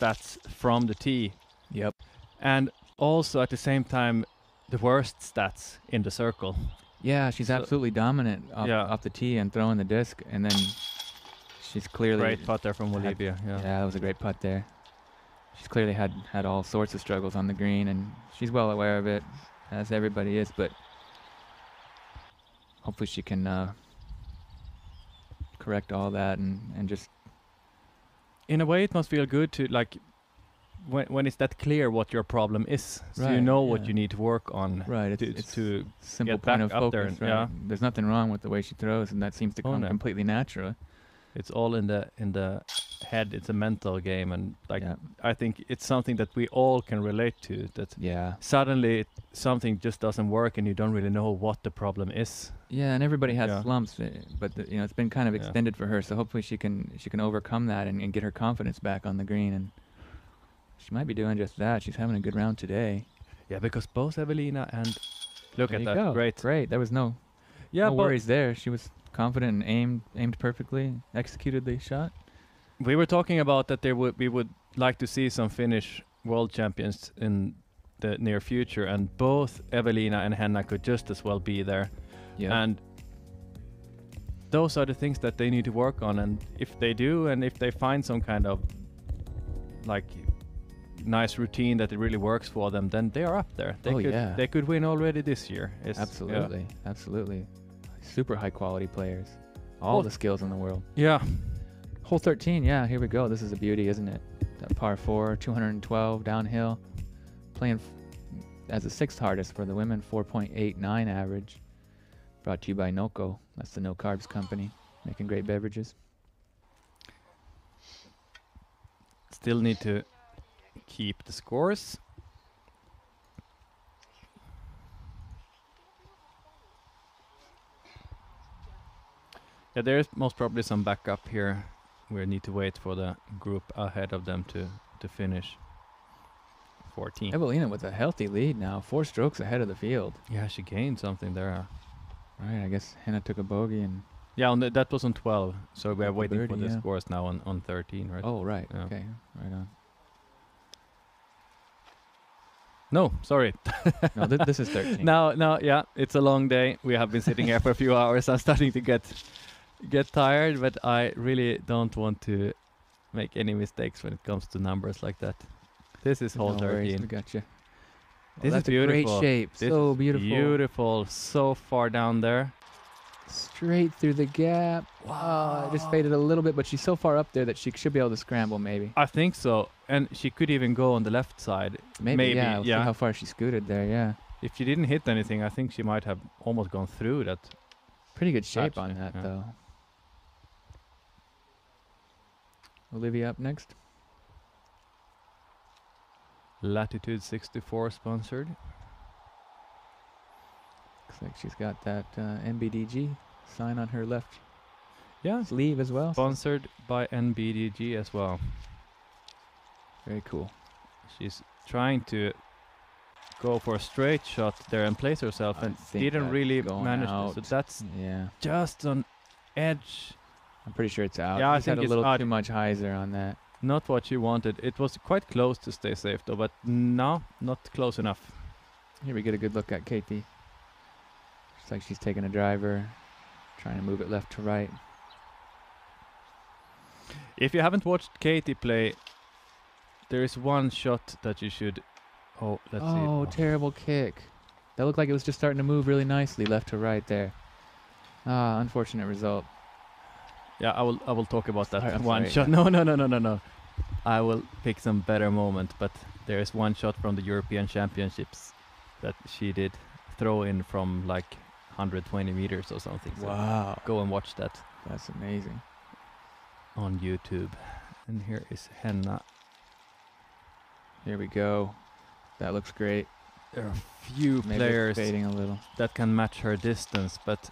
stats from the tee. Yep. And also at the same time the worst stats in the circle. Yeah, she's So- absolutely dominant off, Yeah. off the tee and throwing the disc, and then she's clearly Great putt there from had- Olivia. Yeah. that was a great putt there. She's clearly had had all sorts of struggles on the green, and she's well aware of it, as everybody is. But hopefully, she can uh, correct all that and and just In a way it must feel good to like when when it's that clear what your problem is. So you Right, know what you need to work on. right. It's, to, it's to simple point of focus. and- right? yeah. There's nothing wrong with the way she throws, and that seems to Oh, come completely natural. it's all in the in the head it's a mental game and like Yeah. i think it's something that we all can relate to that Yeah. suddenly it, something just doesn't work and you don't really know what the problem is Yeah, and everybody has Yeah. slumps, eh, but the, you know it's been kind of Yeah. extended for her. So hopefully she can she can overcome that and, and get her confidence back on the green. And she might be doing just that. She's having a good round today. yeah because both eveliina and look There at that go. great great. There was no yeah no worries there. She was confident and aimed aimed perfectly, executed the shot. we were talking about that there would we would like to see some finnish world champions in the near future and both eveliina and henna could just as well be there Yeah. and those are the things that they need to work on and if they do and if they find some kind of like nice routine that it really works for them then they are up there they Oh, could yeah. they could win already this year It's- yeah. absolutely, absolutely. Super high quality players. All Well- the skills in the world. yeah Hole 13, yeah, here we go. This is a beauty, isn't it? That par 4, 212 downhill. Playing f- as the sixth hardest for the women, 4.89 average. Brought to you by NOCO. That's the No Carbs company, making great beverages. still need to keep the scores yeah there is most probably some backup here we need to wait for the group ahead of them to to finish 14 Eveliina with a healthy lead now, four strokes ahead of the field. yeah she gained something there Right, I guess Henna took a bogey and. yeah on the, that was on 12 so we are the waiting for the yeah. scores now on on 13 right Oh, right. Yeah. Okay, right on. No sorry No, th- this is 13. Now, now, yeah, it's a long day. We have been sitting here for a few hours. I'm starting to get get tired, but I really don't want to make any mistakes when it comes to numbers like that. This is hole No worries, 13. we got you. This that's is beautiful. a great shape. This so beautiful. Beautiful. So far down there. Straight through the gap. Wow. It just faded a little bit, but she's so far up there that she should be able to scramble, maybe. I think so. And she could even go on the left side. Maybe, yeah. We'll see how far she scooted there, yeah. If she didn't hit anything, I think she might have almost gone through that. Pretty good shape on that, yeah. though. Olivia up next. Latitude 64 sponsored. Looks like she's got that uh, MBDG sign on her left Yeah. sleeve as well. so Sponsored by NBDG as well. Very cool. She's trying to go for a straight shot there and place herself I and think didn't really manage out. to. So that's Yeah. just on edge. I'm pretty sure it's out. Yeah, I She's had think a little out. too much hyzer on that. Not what she wanted. It was quite close to stay safe though, but no, not close enough. Here we get a good look at Keiti. Looks like she's taking a driver, trying to move it left to right. If you haven't watched Keiti play there is one shot that you should. Oh, let's oh, see. Oh, terrible kick. That looked like it was just starting to move really nicely left to right there. Ah, unfortunate result. Yeah, I will. I will talk about that Sorry, one sorry, shot. No, no, no, no, no, no. I will pick some better moment, but there is one shot from the European Championships that she did throw in from like 120 meters or something. So Wow. Go and watch that That's amazing. on YouTube. And here is Henna. Here we go. That looks great. There are a few Maybe players fading a little. that can match her distance, but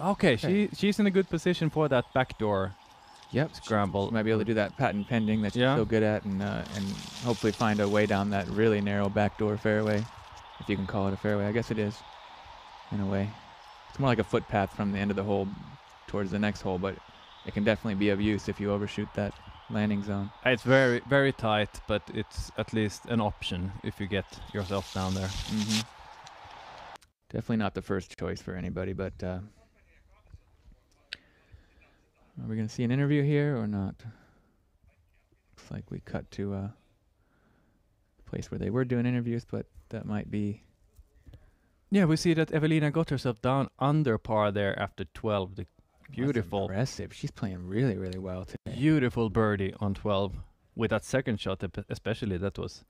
okay, Okay. she she's in a good position for that backdoor Yep. scramble. She might be able to do that patent pending that she's Yeah. so good at, and uh, and hopefully find a way down that really narrow backdoor fairway, if you can call it a fairway. I guess it is, in a way. It's more like a footpath from the end of the hole towards the next hole, but it can definitely be of use if you overshoot that landing zone. It's very very tight, but it's at least an option if you get yourself down there. hmm Definitely not the first choice for anybody, but uh, are we going to see an interview here or not? Looks like we cut to a place where they were doing interviews, but that might be. Yeah, we see that Eveliina got herself down under par there after 12. The That's beautiful, impressive. She's playing really, really well today. beautiful birdie on 12 with that second shot, especially that was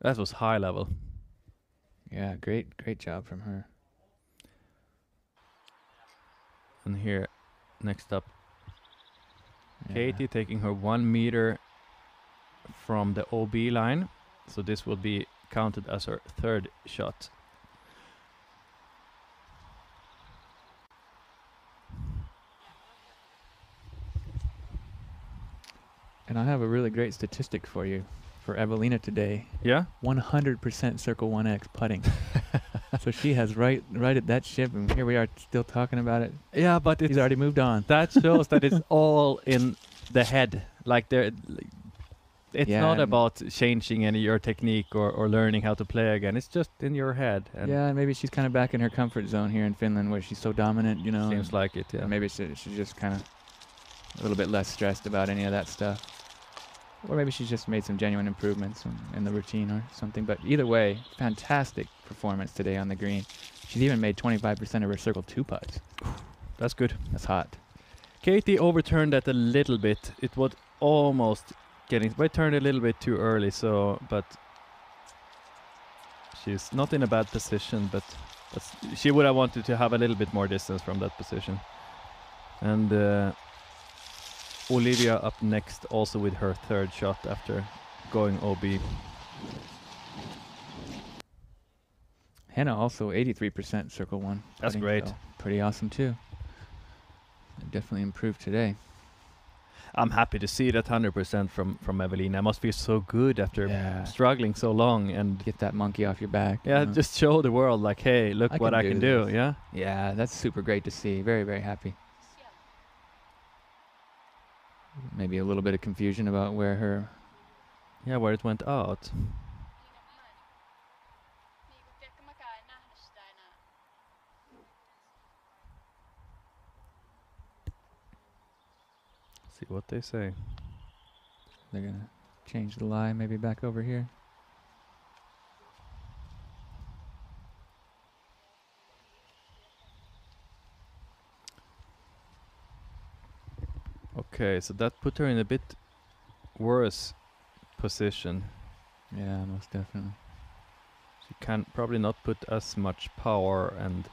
that was high level. Yeah, great, great job from her. And here, next up, Yeah. Keiti taking her one meter from the OB line, so this will be counted as her third shot. And I have a really great statistic for you for Eveliina today. Yeah, 100% Circle 1X putting. so she has right right at that ship, and here we are still talking about it. yeah, but He's already moved on. that shows that it's all in the head. Like there, it's Yeah, not about changing any your technique or, or learning how to play again. It's just in your head. And yeah, and maybe she's kind of back in her comfort zone here in Finland, where she's so dominant, you know. seems like it. Yeah. maybe she, she's just kind of a little bit less stressed about any of that stuff. Or maybe she's just made some genuine improvements in, in the routine or something. But either way, fantastic performance today on the green. She's even made 25% of her circle two putts. That's good. That's hot. Keiti overturned that a little bit. It was almost getting, but it turned a little bit too early. So, but she's not in a bad position. But that's, she would have wanted to have a little bit more distance from that position. And uh, Olivia up next, also with her third shot after going OB. Henna also 83% circle one. That's great. so Pretty awesome too. Definitely improved today. I'm happy to see that 100% from from Eveliina. must feel so good after Yeah. struggling so long and Get that monkey off your back. you yeah, know. just show the world like, hey, look I what I can do. Yeah. Yeah, that's super great to see. Very, very happy. Maybe a little bit of confusion about where her Yeah, where it went out. See what they say. they're gonna change the lie maybe back over here. Okay, so that put her in a bit worse position. Yeah, most definitely. She can probably not put as much power and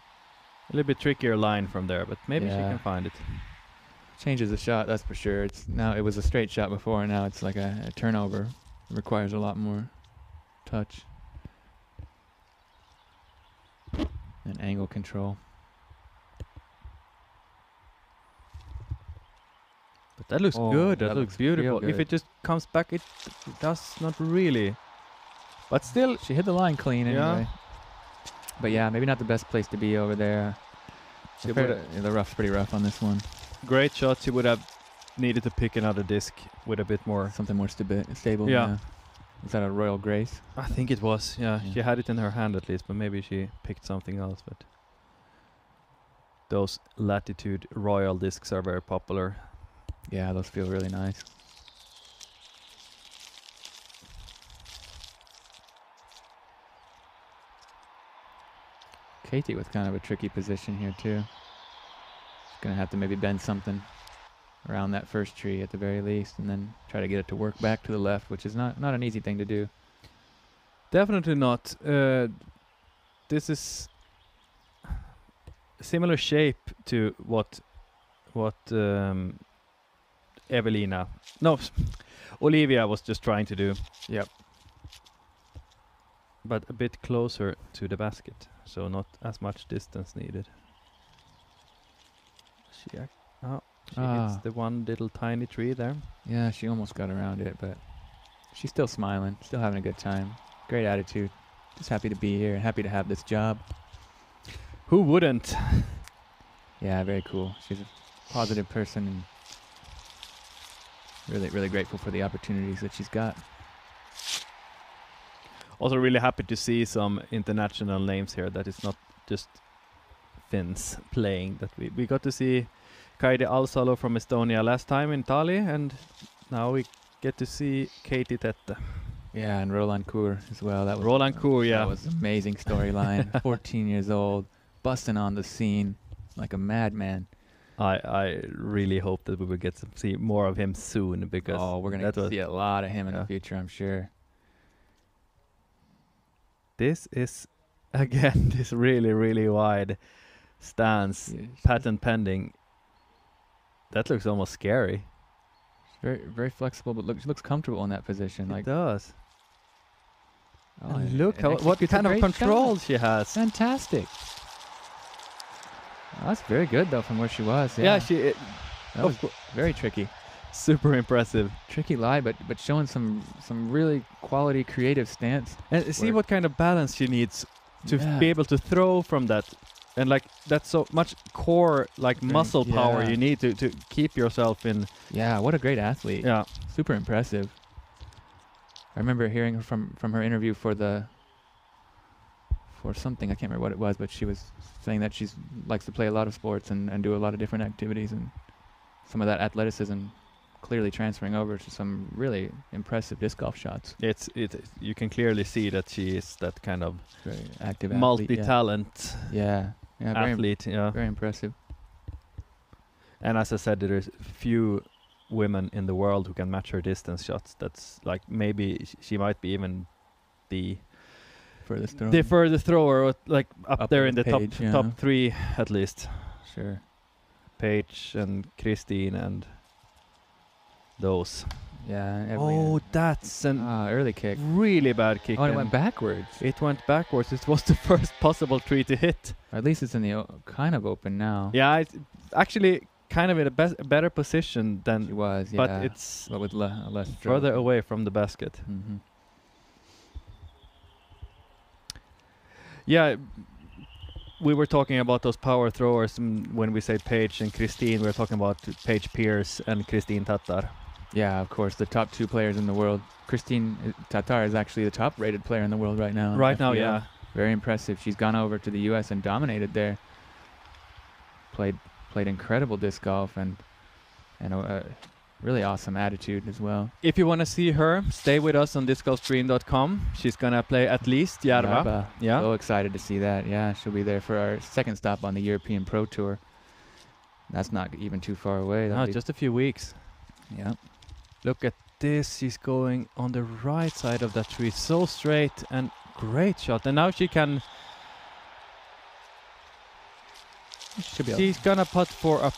a little bit trickier line from there, but maybe she can find it. Changes the shot, that's for sure. It's now it was a straight shot before, and now it's like a, a turnover. It requires a lot more touch and angle control. But that looks Oh, good. That, that looks looks beautiful. If it just comes back, it does not really. But still, She hit the line clean Yeah. anyway. But yeah, maybe not the best place to be over there. The the rough's pretty rough on this one great shots, he would have needed to pick another disc with a bit more something more stabi- stable. Yeah. yeah. Is that a Royal Grace? I think it was. Yeah. yeah, she had it in her hand at least, but maybe she picked something else. But those Latitude Royal discs are very popular. Yeah, those feel really nice. Keiti was kind of a tricky position here too. Gonna have to maybe bend something around that first tree at the very least, and then try to get it to work back to the left, which is not not an easy thing to do. Definitely not. Uh, this is similar shape to what what um, Eveliina, no, Olivia was just trying to do. Yep. But a bit closer to the basket, so not as much distance needed. She, ac- oh, she hits Ah. the one little tiny tree there. Yeah, she almost got around it, but she's still smiling, still having a good time. Great attitude. Just happy to be here and happy to have this job. Who wouldn't? Yeah, very cool. She's a positive person and really, really grateful for the opportunities that she's got. Also, really happy to see some international names here. That is not just Finns playing. That we we got to see Kaide Alsalo from Estonia last time in Tali, and now we get to see Keiti Tätte. Yeah, and Roland Cour as well. That was Roland Cour, yeah. That was amazing storyline. 14 years old, busting on the scene like a madman. I I really hope that we will get to see more of him soon because Oh, we're gonna that get to was- see a lot of him in the future, I'm sure. This is again this really really wide stance, patent pending. That looks almost scary. Very, very flexible, but looks looks comfortable in that position. It Like, does. oh, And look how what kind of control shot. she has. Fantastic. Oh, that's very good though, from where she was. Yeah, Yeah, she it, that oh. was very tricky. super impressive. Tricky lie, but but showing some some really quality creative stance. And see work. what kind of balance she needs to Yeah. be able to throw from that. And like that's so much core like Very- muscle power yeah. you need to, to keep yourself in Yeah, what a great athlete. yeah. super impressive. I remember hearing from from her interview for the for something I can't remember what it was, but she was saying that she likes to play a lot of sports and, and do a lot of different activities, and some of that athleticism clearly transferring over to some really impressive disc golf shots. It's it you can clearly see that she is that kind of Very active, multi talent. yeah. Yeah, yeah, very, athlete. Yeah. very impressive. And as I said, there's few women in the world who can match her distance shots. That's like maybe sh- she might be even the Furthest throw. the furthest thrower, like up, Up there in the top yeah. top three at least. Sure. Paige and Christine and those. Yeah. Every, Oh, that's an ah, early kick. really bad kick. Oh, it went backwards. It went backwards. It was the first possible tree to hit. Or at least it's in the o- kind of open now. Yeah, it's actually kind of in a bes- better position than it was. but it's but with le- less further away from the basket. hmm Yeah, we were talking about those power throwers mm, when we say Paige and Christine. We were talking about Paige Pierce and Christine Tattar. Yeah, of course, the top two players in the world. Christine uh, Tattar is actually the top rated player in the world right now. Right now, yeah. Very impressive. She's gone over to the US and dominated there. Played played incredible disc golf and and a, a really awesome attitude as well. If you want to see her, stay with us on discgolfstream.com. She's gonna play at least Järva. Järva. Yeah. So excited to see that. Yeah, she'll be there for our second stop on the European Pro Tour. That's not even too far away. That'll be- just a few weeks. yeah. Look at this. She's going on the right side of that tree. So straight and great shot. And now she can. Should be She's gonna putt for a.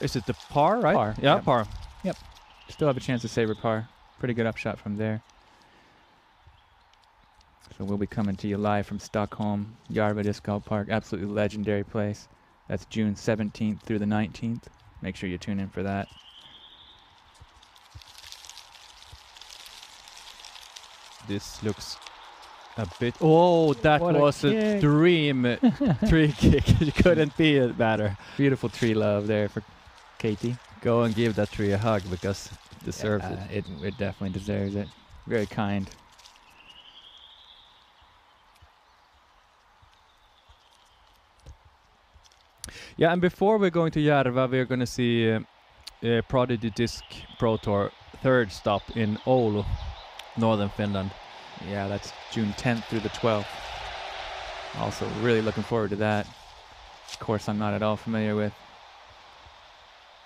Is it the par, right? Par, Yeah, yep. par. Still have a chance to save her par. Pretty good upshot from there. So we'll be coming to you live from Stockholm, Järva Disc Golf Park. Absolutely legendary place. That's June 17th through the 19th. Make sure you tune in for that. This looks a bit. Oh, that What was a, kick. dream tree kick. You couldn't be it better. Beautiful tree love there for Keiti. Go and give that tree a hug because it deserves Yeah, it. it. It definitely deserves it. Very kind. Yeah, and before we're going to Järva, we're going to see uh, uh, Prodigy Disc Pro Tour third stop in Oulu, northern Finland. Yeah, that's June 10th through the 12th. Also, really looking forward to that. Course I'm not at all familiar with,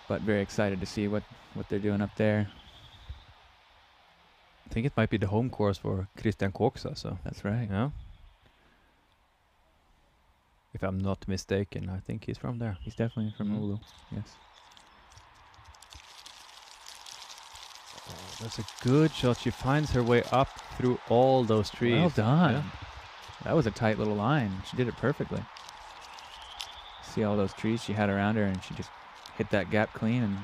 but very excited to see what what they're doing up there. I think it might be the home course for Christian Koksa. So That's right. yeah. If I'm not mistaken, I think he's from there. He's definitely from Mm. Oulu. Yes. That's a good shot. She finds her way up through all those trees. Well done. Yeah. That was a tight little line. She did it perfectly. See all those trees she had around her, and she just hit that gap clean and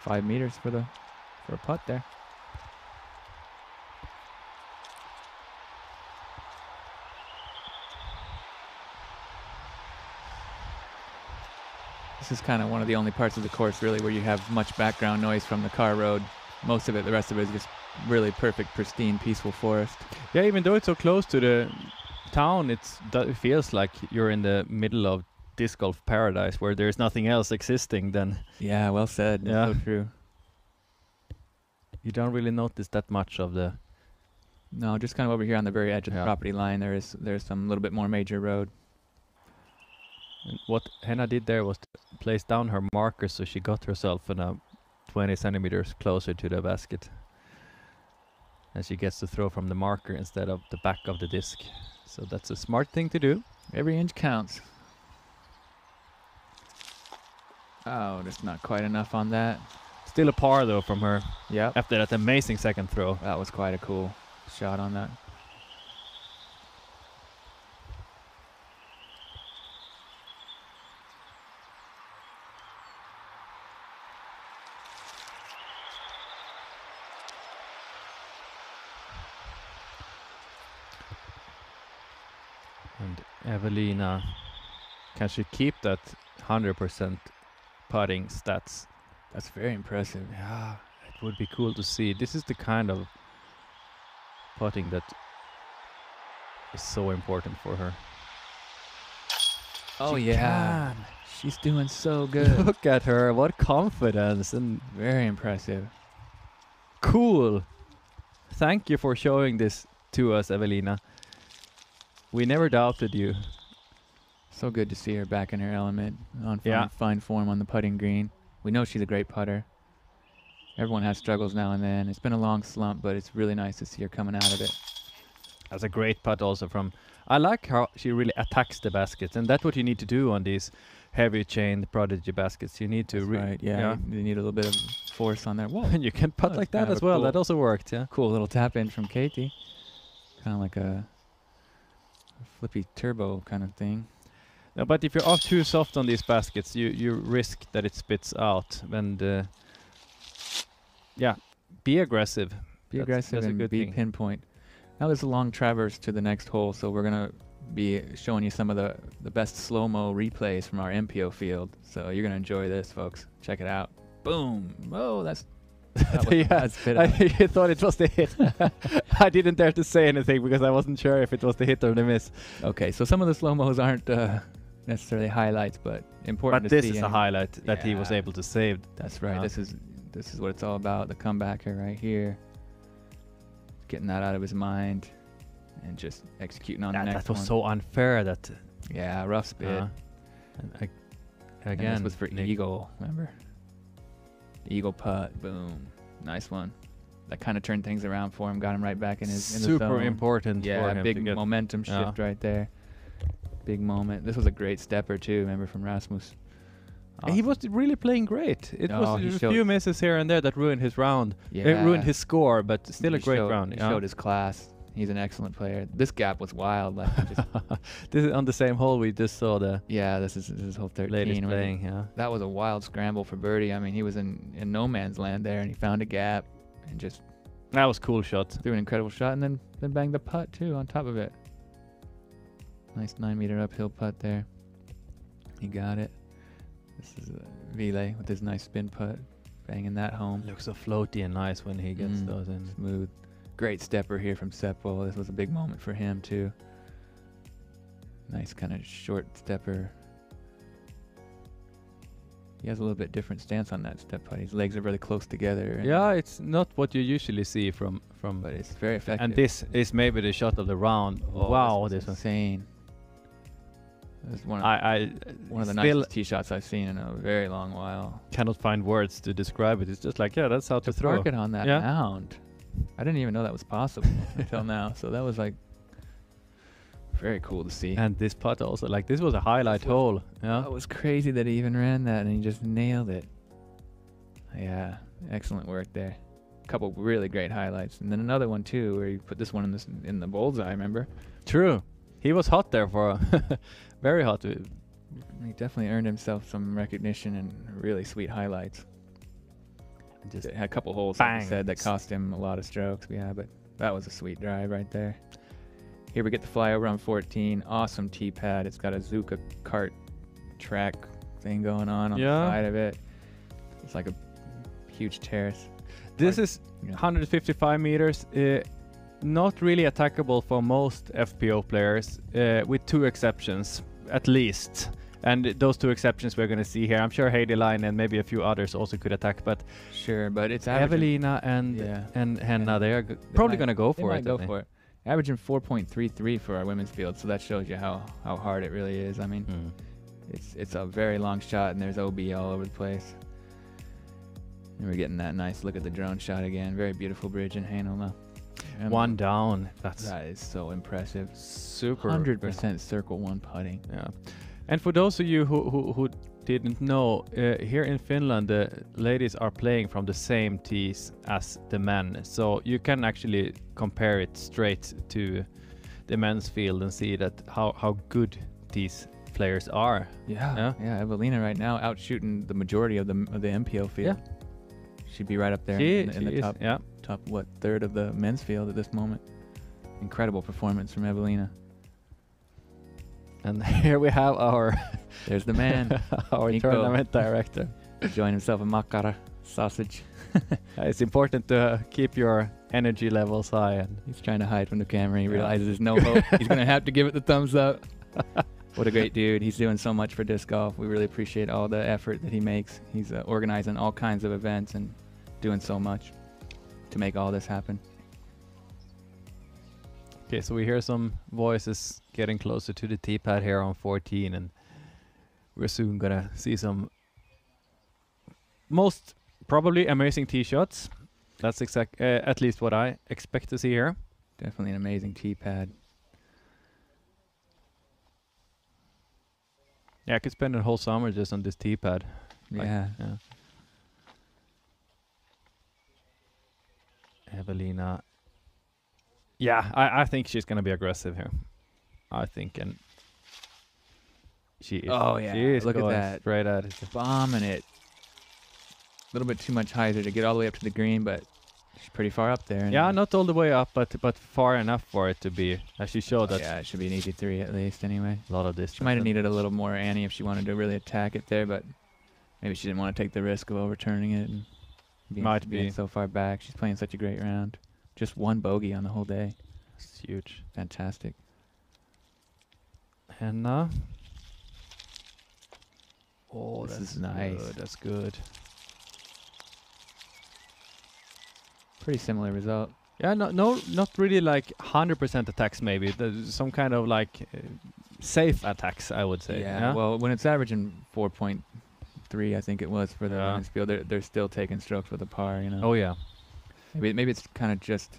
five meters for the for a putt there. This is kind of one of the only parts of the course really where you have much background noise from the car road. Most of it, the rest of it is just really perfect, pristine, peaceful forest. Yeah, even though it's so close to the town, it's it feels like you're in the middle of disc golf paradise where there's nothing else existing. Then Yeah, well said. Yeah. So true. you don't really notice that much of the. No, just kind of over here on the very edge of the property line, there is there's some little bit more major road. And what Henna did there was to place down her marker, so she got herself in a 20 centimeters closer to the basket. And she gets to throw from the marker instead of the back of the disc. So that's a smart thing to do. Every inch counts. Oh, that's not quite enough on that. Still a par though from her Yeah. after that amazing second throw. That was quite a cool shot on that. And Eveliina, can she keep that 100% putting stats? That's very impressive. Yeah, it would be cool to see. This is the kind of putting that is so important for her. Oh She yeah. can. She's doing so good. Look at her, what confidence and very impressive. cool. Thank you for showing this to us, Eveliina. We never doubted you. So good to see her back in her element, on fine, Yeah. fine form on the putting green. We know she's a great putter. Everyone has struggles now and then. It's been a long slump, but it's really nice to see her coming out of it. That's a great putt also from. I like how she really attacks the baskets, and that's what you need to do on these heavy chained prodigy baskets. You need to right. Yeah, You, you need a little bit of force on there. Whoa. and you can putt Oh, like that as well. cool- That also worked, yeah. Cool little tap in from Keiti. Kind of like a flippy turbo kind of thing. No, but if you're off too soft on these baskets, you you risk that it spits out. And uh, yeah, be aggressive. Be That's- aggressive that's a and good be thing. pinpoint. Now there's a long traverse to the next hole, so we're gonna be showing you some of the the best slow mo replays from our MPO field. So you're gonna enjoy this, folks. Check it out. Boom! Oh, that's that was yeah, spit I out. thought it was the hit. I didn't dare to say anything because I wasn't sure if it was the hit or the miss. Okay, so some of the slow mos aren't uh, necessarily highlights, but important But this is a highlight that he was able to save. That's right. Yeah. This is this is what it's all about. The comebacker right here. Getting that out of his mind and just executing on Yeah, the next that was one. so unfair. That yeah, rough spit. uh, and I, And again this was for Nick- eagle. Remember? Eagle putt. Boom. Nice one. That kind of turned things around for him. Got him right back in his in the super important. Yeah, for him to big momentum Yeah. shift right there. Big moment. This was a great stepper too. Remember from Rasmus. He was really playing great. It Oh, was a few misses here and there that ruined his round. Yeah. It ruined his score, but still a great showed- round. He yeah. showed his class. He's an excellent player. This gap was wild. Like this is on the same hole we just saw the yeah, this is this is hole 13. ladies where he- playing. Yeah. That was a wild scramble for birdie. I mean, he was in in no man's land there, and he found a gap and just That was cool shot. threw an incredible shot, and then then banged the putt too on top of it. Nice nine meter uphill putt there. He got it. This is Ville with his nice spin putt, banging that home. Looks so floaty and nice when he gets Mm, those in. Smooth. Great stepper here from Seppo. This was a big moment for him too. Nice kind of short stepper. He has a little bit different stance on that step putt. His legs are really close together. Yeah, it's not what you usually see from from. but it's very effective. and this is maybe the shot of the round. Oh, wow, this this was insane. It's one of, I, I one of the nicest tee shots I've seen in a very long while. cannot find words to describe it. It's just like, yeah, that's how to, To throw. it on that yeah. mound, I didn't even know that was possible until now. So that was like very cool to see. And this putt also, like this was a highlight hole. Yeah. Oh, it was crazy that he even ran that and he just nailed it. Yeah, excellent work there. A couple really great highlights, and then another one too, where he put this one in this in the bullseye. Remember? True. He was hot there for a very hot. He definitely earned himself some recognition and really sweet highlights. Just had a couple holes, like I said, that cost him a lot of strokes. Yeah, but that was a sweet drive right there. Here we get the flyover on 14. Awesome tee pad. It's got a Zuca cart track thing going on on Yeah. the side of it. It's like a huge terrace. This Hard- is yeah. 155 meters. Uh, not really attackable for most FPO players, uh, with two exceptions at least. And those two exceptions we're going to see here. I'm sure Heidi Laine and maybe a few others also could attack, but Sure, but it's Eveliina and Yeah. and Henna, they are They probably going to go for it. Go for it. Averaging 4.33 for our women's field, so that shows you how how hard it really is. I mean, Hmm. it's it's a very long shot, and there's OB all over the place. And we're getting that nice look at the drone shot again. Very beautiful bridge in Heinola. And One down. That's that is so impressive. super. Hundred percent circle one putting. Yeah. And for those of you who who, who didn't know, uh, here in Finland, the ladies are playing from the same tees as the men, so you can actually compare it straight to the men's field and see that how how good these players are. Yeah, Yeah. yeah. Eveliina right now out shooting the majority of the of the MPO field. Yeah. She'd be right up there She- in, the- in she the is, top yeah. Top what third of the men's field at this moment. Incredible performance from Eveliina. And here we have our There's the man, our Nico. tournament director. Enjoying himself a makkara sausage. It's important to uh, keep your energy levels high and He's trying to hide from the camera. He Yeah. realizes there's no hope. He's gonna have to give it the thumbs up. what a great dude! He's doing so much for disc golf. We really appreciate all the effort that he makes. He's uh, organizing all kinds of events and doing so much to make all this happen. Okay, so we hear some voices getting closer to the tee pad here on 14, and we're soon gonna see some most probably amazing tee shots. That's exact, uh, at least what I expect to see here. Definitely an amazing tee pad. Yeah, I could spend a whole summer just on this tee pad. Like, Yeah. yeah. Eveliina. Yeah, I, I think she's gonna be aggressive here. I think, and she is. Oh, yeah. she is Look at going that. Straight at it. Bombing it. A little bit too much hyzer to get all the way up to the green, but she's pretty far up there. Yeah, not all the way up, but but far enough for it to be. As she showed Oh, that yeah, it should be an easy three at least anyway. a lot of this. She might have needed a little more Annie if she wanted to really attack it there, but maybe she didn't want to take the risk of overturning it and being, Might being be. so far back. She's playing such a great round. Just one bogey on the whole day. It's huge. Fantastic. Henna. Oh, This that's is nice. Good. That's good. Pretty similar result. Yeah, no, no, not really like 100% attacks. Maybe There's some kind of like uh, safe attacks. I would say. Yeah, Well, when it's averaging 4.3, I think it was for the Yeah. women's field, they're, they're still taking strokes with a par, you know. oh yeah. Maybe maybe it's kind of just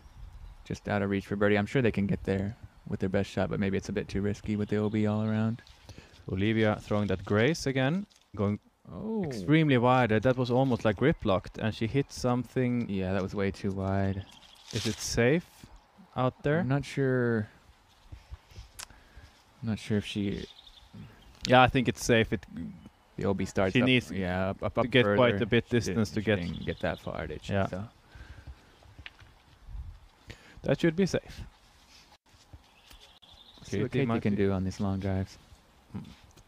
just out of reach for birdie. I'm sure they can get there with their best shot, but maybe it's a bit too risky with the OB all around. Olivia throwing that grace again, going Oh. extremely wide. Uh, that was almost like grip locked, and she hit something. Yeah, that was way too wide. Is it safe out there? I'm not sure. I'm not sure if she Yeah, I think it's safe. It the OB starts. She up, needs yeah up, up, to up get quite a bit distance didn't- to she get. get that far, did she? Yeah. So That should be safe. see what Keiti can do on these long drives. Hmm,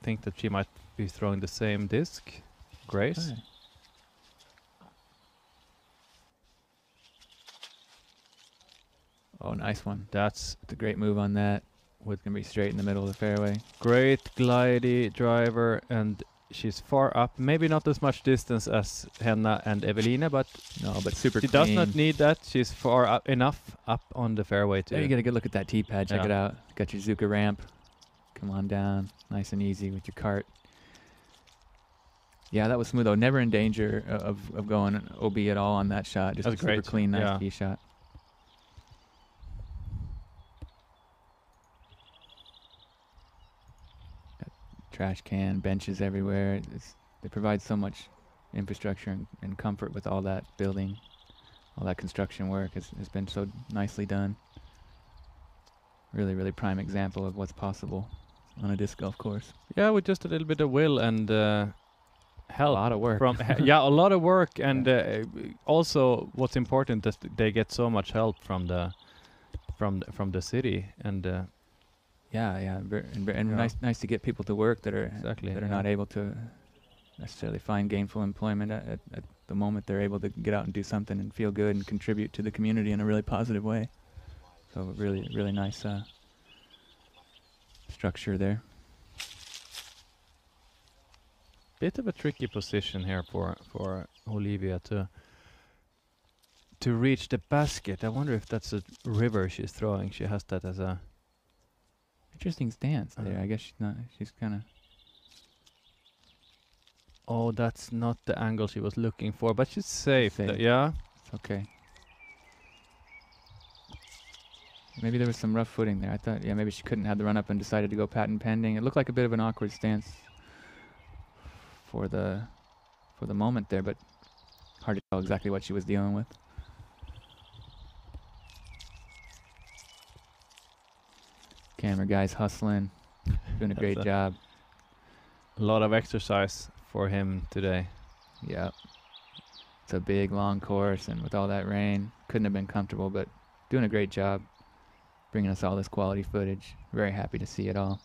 think that she might be throwing the same disc. Grace. Oh, nice one. That's a great move on that. It's gonna be straight in the middle of the fairway. great glidey driver, and she's far up. Maybe not as much distance as Henna and Eveliina, but No, but super she clean. does not need that. She's far up enough up on the fairway to. You get a good look at that tee pad. Check Yeah. it out. Got your Zuca ramp. Come on down, nice and easy with your cart. Yeah, that was smooth though. Never in danger of, of going OB at all on that shot. Just That's a super great, clean, nice yeah. tee shot. Trash can, benches everywhere. It's, they provide so much infrastructure and, and comfort with all that building, all that construction work. It's, it's been so nicely done. Really, really prime example of what's possible on a disc golf course. Yeah, with just a little bit of will and uh, help. A lot of work. From yeah, a lot of work, and uh, also what's important is that they get so much help from the from the, from the city, and uh, Yeah, yeah, ver- and, ver- and Yeah. nice, nice to get people to work that are Exactly, that are yeah. not able to necessarily find gainful employment at, at, at the moment. They're able to get out and do something and feel good and contribute to the community in a really positive way. So really, really nice uh, structure there. bit of a tricky position here for for Olivia to to reach the basket. I wonder if that's a river she's throwing. She has that as a Interesting stance there. Uh. I guess she's not. She's kind of. Oh, that's not the angle she was looking for, but she's safe. Safe. yeah. It's okay. Maybe there was some rough footing there. I thought, yeah, maybe she couldn't have the run up and decided to go patent pending. It looked like a bit of an awkward stance for the for the moment there, but hard to tell exactly what she was dealing with. Camera guys hustling, doing a great a- job. A lot of exercise for him today. Yeah. It's a big, long course, and with all that rain, couldn't have been comfortable, but doing a great job bringing us all this quality footage. Very happy to see it all.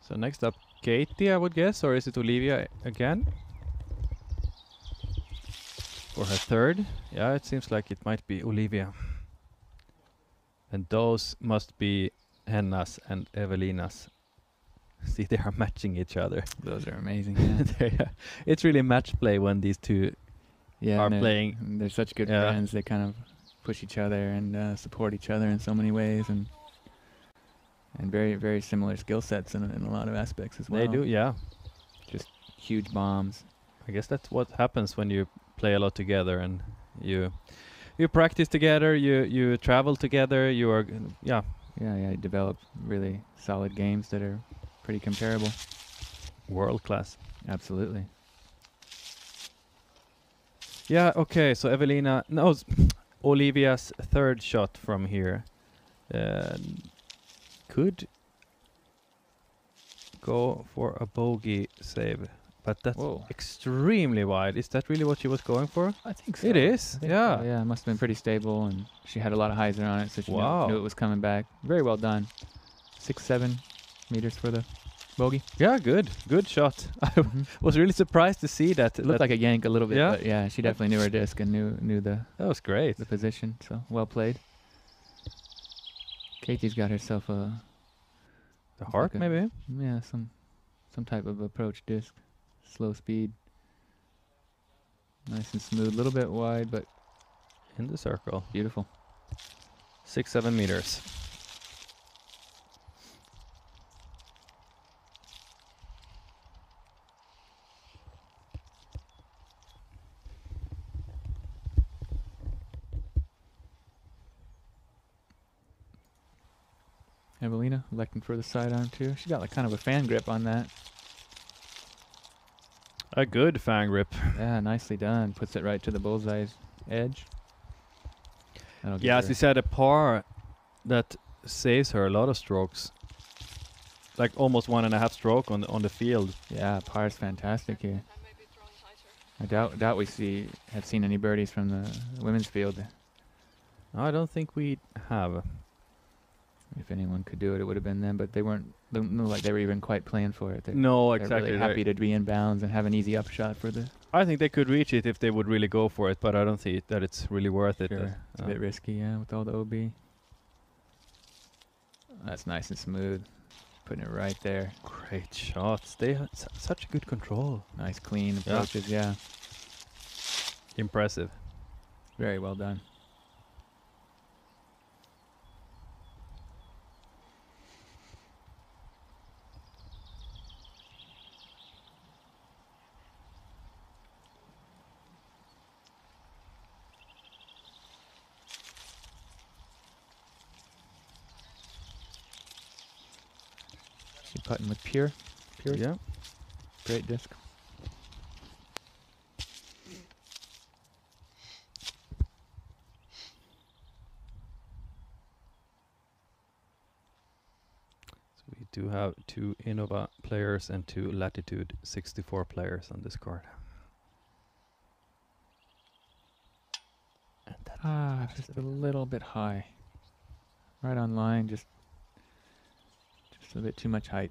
So next up, Keiti, I would guess, or is it Olivia again? For her third? Yeah, it seems like it might be Olivia. And those must be Henna's and Eveliinas. See, they are matching each other. Those are amazing. Yeah, it's really match play when these two yeah are they're- playing. They're such good Yeah. friends. They kind of push each other and uh, support each other in so many ways, and and very, very similar skill sets in, a- in a lot of aspects as well. They do, yeah. Just huge bombs. I guess that's what happens when you play a lot together and you you practice together, you you travel together, you are yeah, Yeah, yeah. Develop really solid games that are pretty comparable. world class. Absolutely. Yeah, okay, so Eveliina no Olivia's third shot from here uh, could go for a bogey save. But that's Whoa. extremely wide. Is that really what she was going for? I think so. It is. Think Yeah. so, yeah, it must have been pretty stable, and she had a lot of hyzer on it, so she knew- Wow. knew, it was coming back. Very well done. Six, seven meters for the bogey. Yeah, good. Good shot. I mm-hmm. was really surprised to see that. It looked that like a yank a little bit, Yeah? but yeah, she definitely knew her disc and knew knew the that was great. the position. So well played. Keiti's got herself a The heart, like a- maybe? yeah some some type of approach disc, slow speed, nice and smooth, a little bit wide, but In the circle. beautiful. Six, seven meters. Eveliina electing for the sidearm too. She got like kind of a fan grip on that. A good fan grip. Yeah, nicely done. Puts it right to the bullseye's edge. Yeah, as you said, a par that saves her a lot of strokes. Like almost one and a half stroke on the on the field. Yeah, par is fantastic here. I doubt doubt we see have seen any birdies from the women's field. I don't think we have. If anyone could do it, it would have been them. But they weren't. They like they were even quite playing for it. They're, No, they're exactly. Really They're- happy to be in bounds and have an easy upshot for the. I think they could reach it if they would really go for it, but I don't see it, that it's really worth it. Sure, uh, it's a uh, bit risky, yeah, with all the OB. That's nice and smooth. Putting it right there. Great shots. They had su- such a good control. Nice, clean Yeah. approaches. Yeah, Impressive. very well done. Putting with Pure. Pure. Yeah. Great disc. So we do have two Innova players and two Latitude 64 players on this card. Ah, just a little bit high. Right on line, just a bit too much height.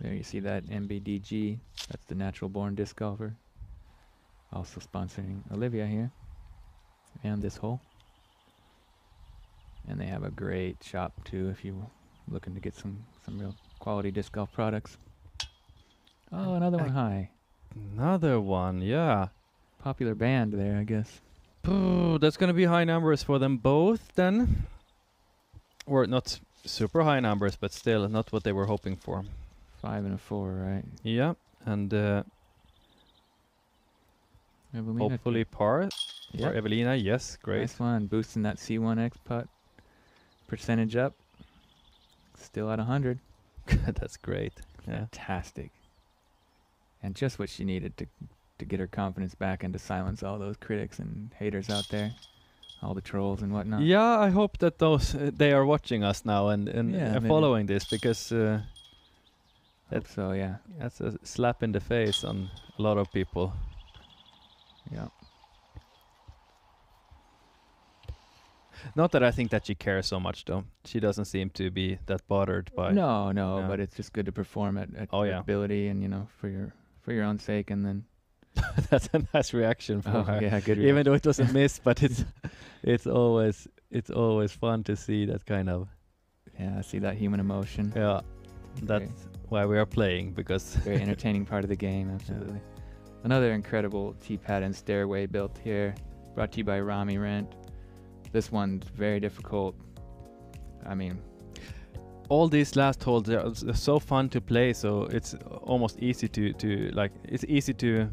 There you see that NBDG. That's the natural born disc golfer. Also sponsoring Olivia here. And this hole. And they have a great shop too if you're looking to get some, some real quality disc golf products. Oh, another one high. Another one, yeah. Popular band there, I guess. Ooh, that's gonna be high numbers for them both then. Or not super high numbers, but still not what they were hoping for. Five and a four, right? Yeah, and uh, Eveliina hopefully par Yeah. for Eveliina. Yes, great. Nice one. Boosting that C1X putt percentage up. Still at 100. That's great. Yeah. Fantastic. And just what she needed to to get her confidence back and to silence all those critics and haters out there, all the trolls and whatnot. Yeah, I hope that those uh, they are watching us now and and Yeah, uh, following this because uh, so, yeah. that's a slap in the face on a lot of people. Yeah. Not that I think that she cares so much though. She doesn't seem to be that bothered by. No, no, but it's just good to perform at, at Oh, your yeah. ability and you know for your for your own sake and then that's a nice reaction from Oh, her. yeah, good Even though it was a miss, but it's it's always it's always fun to see that kind of yeah, see that human emotion. yeah. That's why we are playing because very entertaining part of the game, absolutely. Another incredible T-pad and stairway built here, brought to you by Ramirent. This one's very difficult. I mean, all these last holes are so fun to play so it's almost easy to to like it's easy to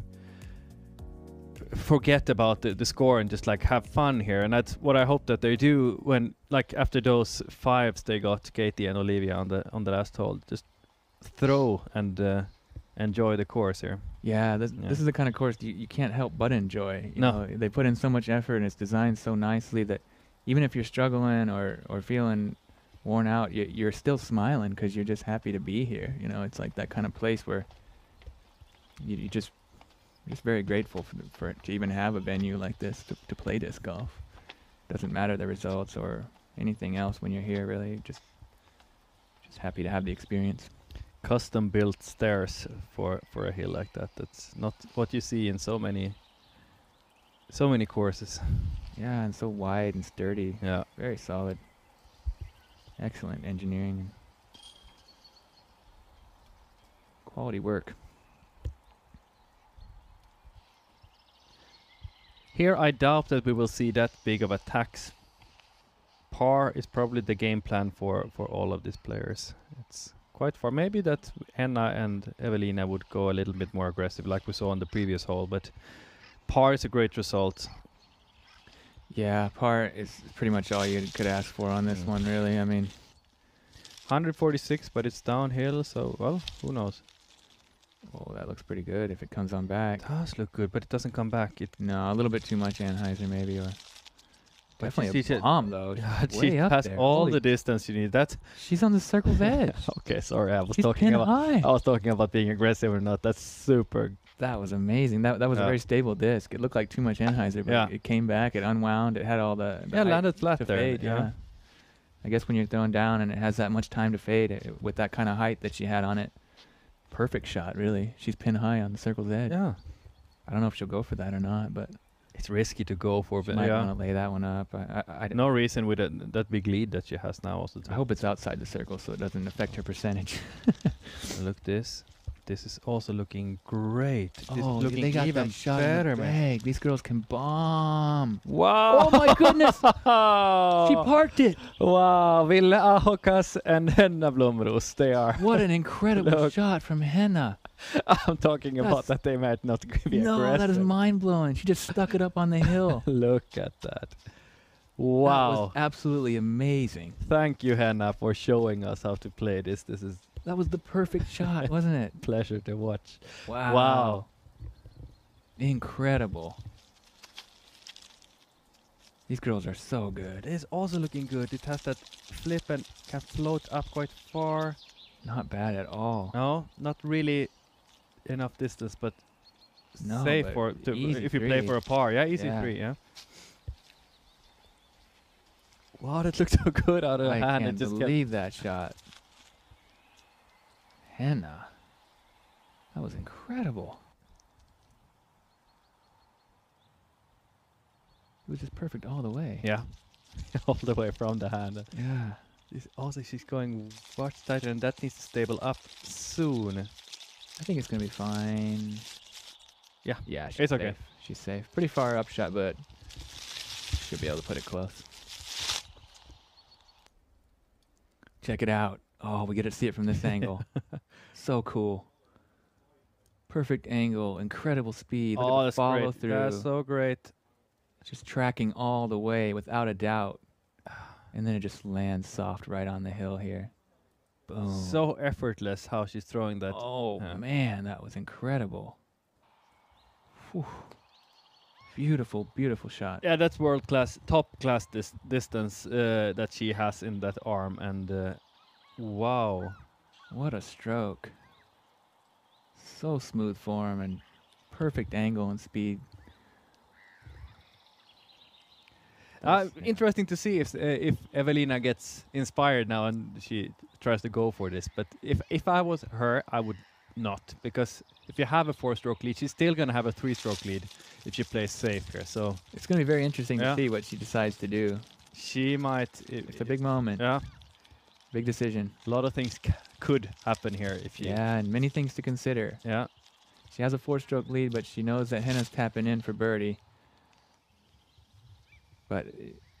forget about the, the score and just like have fun here and that's what i hope that they do when like after those fives they got keiti and olivia on the on the last hole just throw and uh, enjoy the course here yeah, this, Yeah. this is the kind of course you, you can't help but enjoy. You No. know, they put in so much effort and it's designed so nicely that even if you're struggling or, or feeling worn out, you, you're still smiling because you're just happy to be here. You know, it's like that kind of place where you, you just just very grateful for, for it to even have a venue like this to, to play disc golf. Doesn't matter the results or anything else when you're here. Really, just just happy to have the experience. custom built stairs for for a hill like that that's not what you see in so many so many courses Yeah, and so wide and sturdy. Yeah. Very solid. Excellent engineering. Quality work. Here, I doubt that we will see that big of attacks. Par is probably the game plan for for all of these players. It's quite far. Maybe that Henna and Eveliina would go a little bit more aggressive, like we saw on the previous hole. But par is a great result. Yeah, par is pretty much all you could ask for on this Mm. one, really. I mean, 146, but it's downhill, so well, who knows? Oh, that looks pretty good if it comes on back. It does look good, but it doesn't come back. It No, a little bit too much anhyzer, maybe, or definitely a bomb though. Yeah, she has there. all Holy- the distance you need. That's She's on the circle's edge. okay. Sorry, I was She's talking about. high. I was talking about being aggressive or not. That's super. That was amazing. That that was a very stable disc. It looked like too much anhyzer, but Yeah. it came back. It unwound. It had all the, the Yeah, landed flat there, Fade, yeah. yeah. I guess when you're throwing down and it has that much time to fade, it, with that kind of height that she had on it, perfect shot. Really, she's pin high on the circle's edge. Yeah, I don't know if she'll go for that or not, but it's risky to go for, she but might yeah, want to lay that one up. I, I, I, no reason with that that big lead that she has now. Also, I hope it's outside the circle so it doesn't affect her percentage. look this. This is also looking great. This is oh, looking they got even that shot better, man. These girls can bomb. Wow! Oh my goodness! she parked it. Wow, Ville Ahokas and Henna Blomroos. They are. What an incredible Look. shot from Henna. I'm talking about that they might not be no, aggressive. No, that is mind blowing. She just stuck it up on the hill. Look at that. Wow. That was absolutely amazing. Thank you, Henna, for showing us how to play this. This is That was the perfect shot, wasn't it? pleasure to watch. Wow. Wow. Incredible. These girls are so good. It is also looking good. It has that flip and can float up quite far. Not bad at all. No, not really enough distance, but No, safe but for to, if you play for a par. Yeah, easy Yeah. three. Yeah. Wow, that looked so good out of I hand. can't just kept believe that shot. Henna. That was incredible. It was just perfect all the way. Yeah, all the way from the hand. Yeah. This- Also, she's going much tighter, and that needs to stable up soon. I think it's gonna be fine. Yeah, Yeah, she's it's okay. She's safe. Pretty far up shot, but should be able to put it close. Check it out. Oh, we get to see it from this angle. so cool. Perfect angle, incredible speed. Look oh, that's follow great. through. That's so great. just tracking all the way without a doubt. And then it just lands soft right on the hill here. Boom. So effortless how she's throwing that. Oh Yeah. man, that was incredible. Whew. Beautiful, beautiful shot. Yeah, that's world class, top class dis- distance uh, that she has in that arm, and uh, wow, What a stroke. So smooth form and perfect angle and speed. uh, interesting to see if uh, if Eveliina gets inspired now and she tries to go for this. But if if I was her, I would not because if you have a four-stroke lead, she's still gonna have a three-stroke lead if she plays safe here. So It's going to be very interesting Yeah. to see what she decides to do. she might. i- It's a big moment. yeah, Big decision. a lot of things c- could happen here if you. Yeah, and many things to consider. Yeah. She has a four stroke lead, but she knows that Henna's tapping in for birdie. But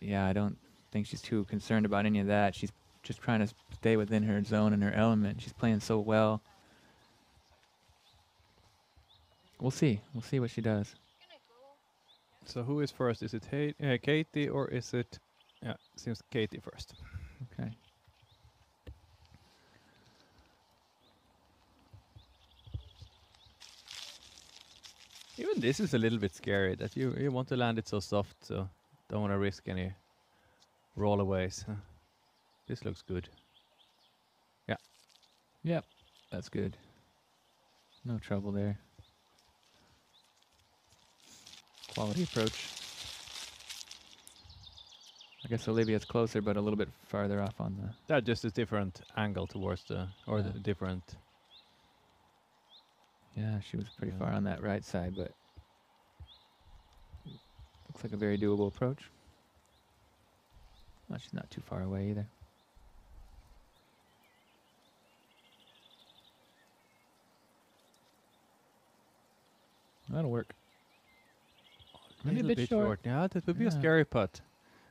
yeah, I don't think she's too concerned about any of that. She's just trying to stay within her zone and her element. She's playing so well. We'll see. We'll see what she does. So who is first? Is it uh, Keiti or is it? Yeah, seems Keiti first. Okay. Even this is a little bit scary that you you want to land it so soft, so don't want to risk any rollaways. huh. This looks good. Yeah. Yep. That's good. No trouble there. Quality approach. I guess Olivia's closer, but a little bit farther off on the. That just a different angle towards the or Yeah. the different. Yeah, she was pretty Yeah. far on that right side, but looks like a very doable approach. Well, she's not too far away either. That'll work. Maybe a little bit short. Yeah, that would be a scary putt.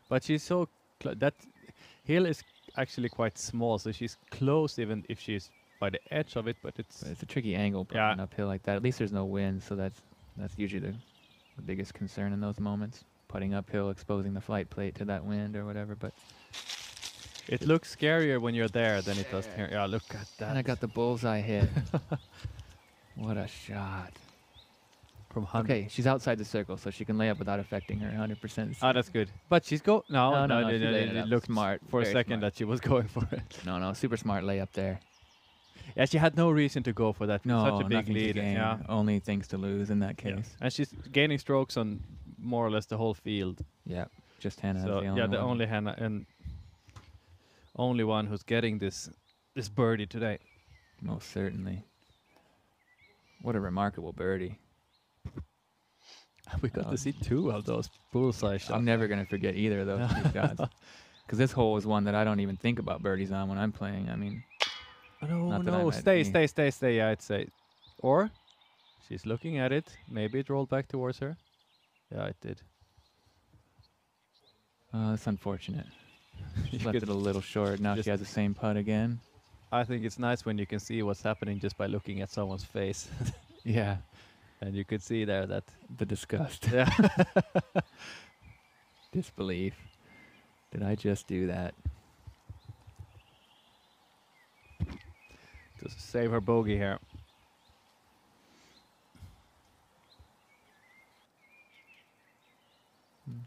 But she's so cl- that hill is actually quite small, so she's close even if she's by the edge of it. But it's But it's a tricky angle putting Yeah. uphill like that. At least there's no wind, so that's that's usually the, the biggest concern in those moments. Putting uphill, exposing the flight plate to that wind or whatever. But it looks scarier when you're there than it does here. Yeah, look at that. and I got the bullseye hit. what a shot! from. Okay, she's outside the circle, so she can lay up without affecting her 100%. Ah, that's good. But she's go no, No, no, no, no, no, she no, laid it it looked Smart, for a second smart. that she was going for it. no, no, super smart layup there. Yeah, she had no reason to go for that. No, such a big lead. Yeah. only things to lose in that yeah. case. and she's gaining strokes on more or less the whole field. Yeah, just Henna. so the only yeah, the one. only Henna and only one who's getting this this birdie today. Most certainly. What a remarkable birdie. We got to uh, see two of those bullseye shots. I'm never going to forget either of those two shots. Because this hole is one that I don't even think about birdies on when I'm playing. I mean, no, Not no, stay, any- stay, stay, stay. Yeah, I'd say, or she's looking at it. Maybe it rolled back towards her. Yeah, it did. uh, that's unfortunate. she Left it a little short. Now she has the same putt again. I think it's nice when you can see what's happening just by looking at someone's face, Yeah, and you could see there that the disgust, yeah, disbelief. Did I just do that? To save her bogey here.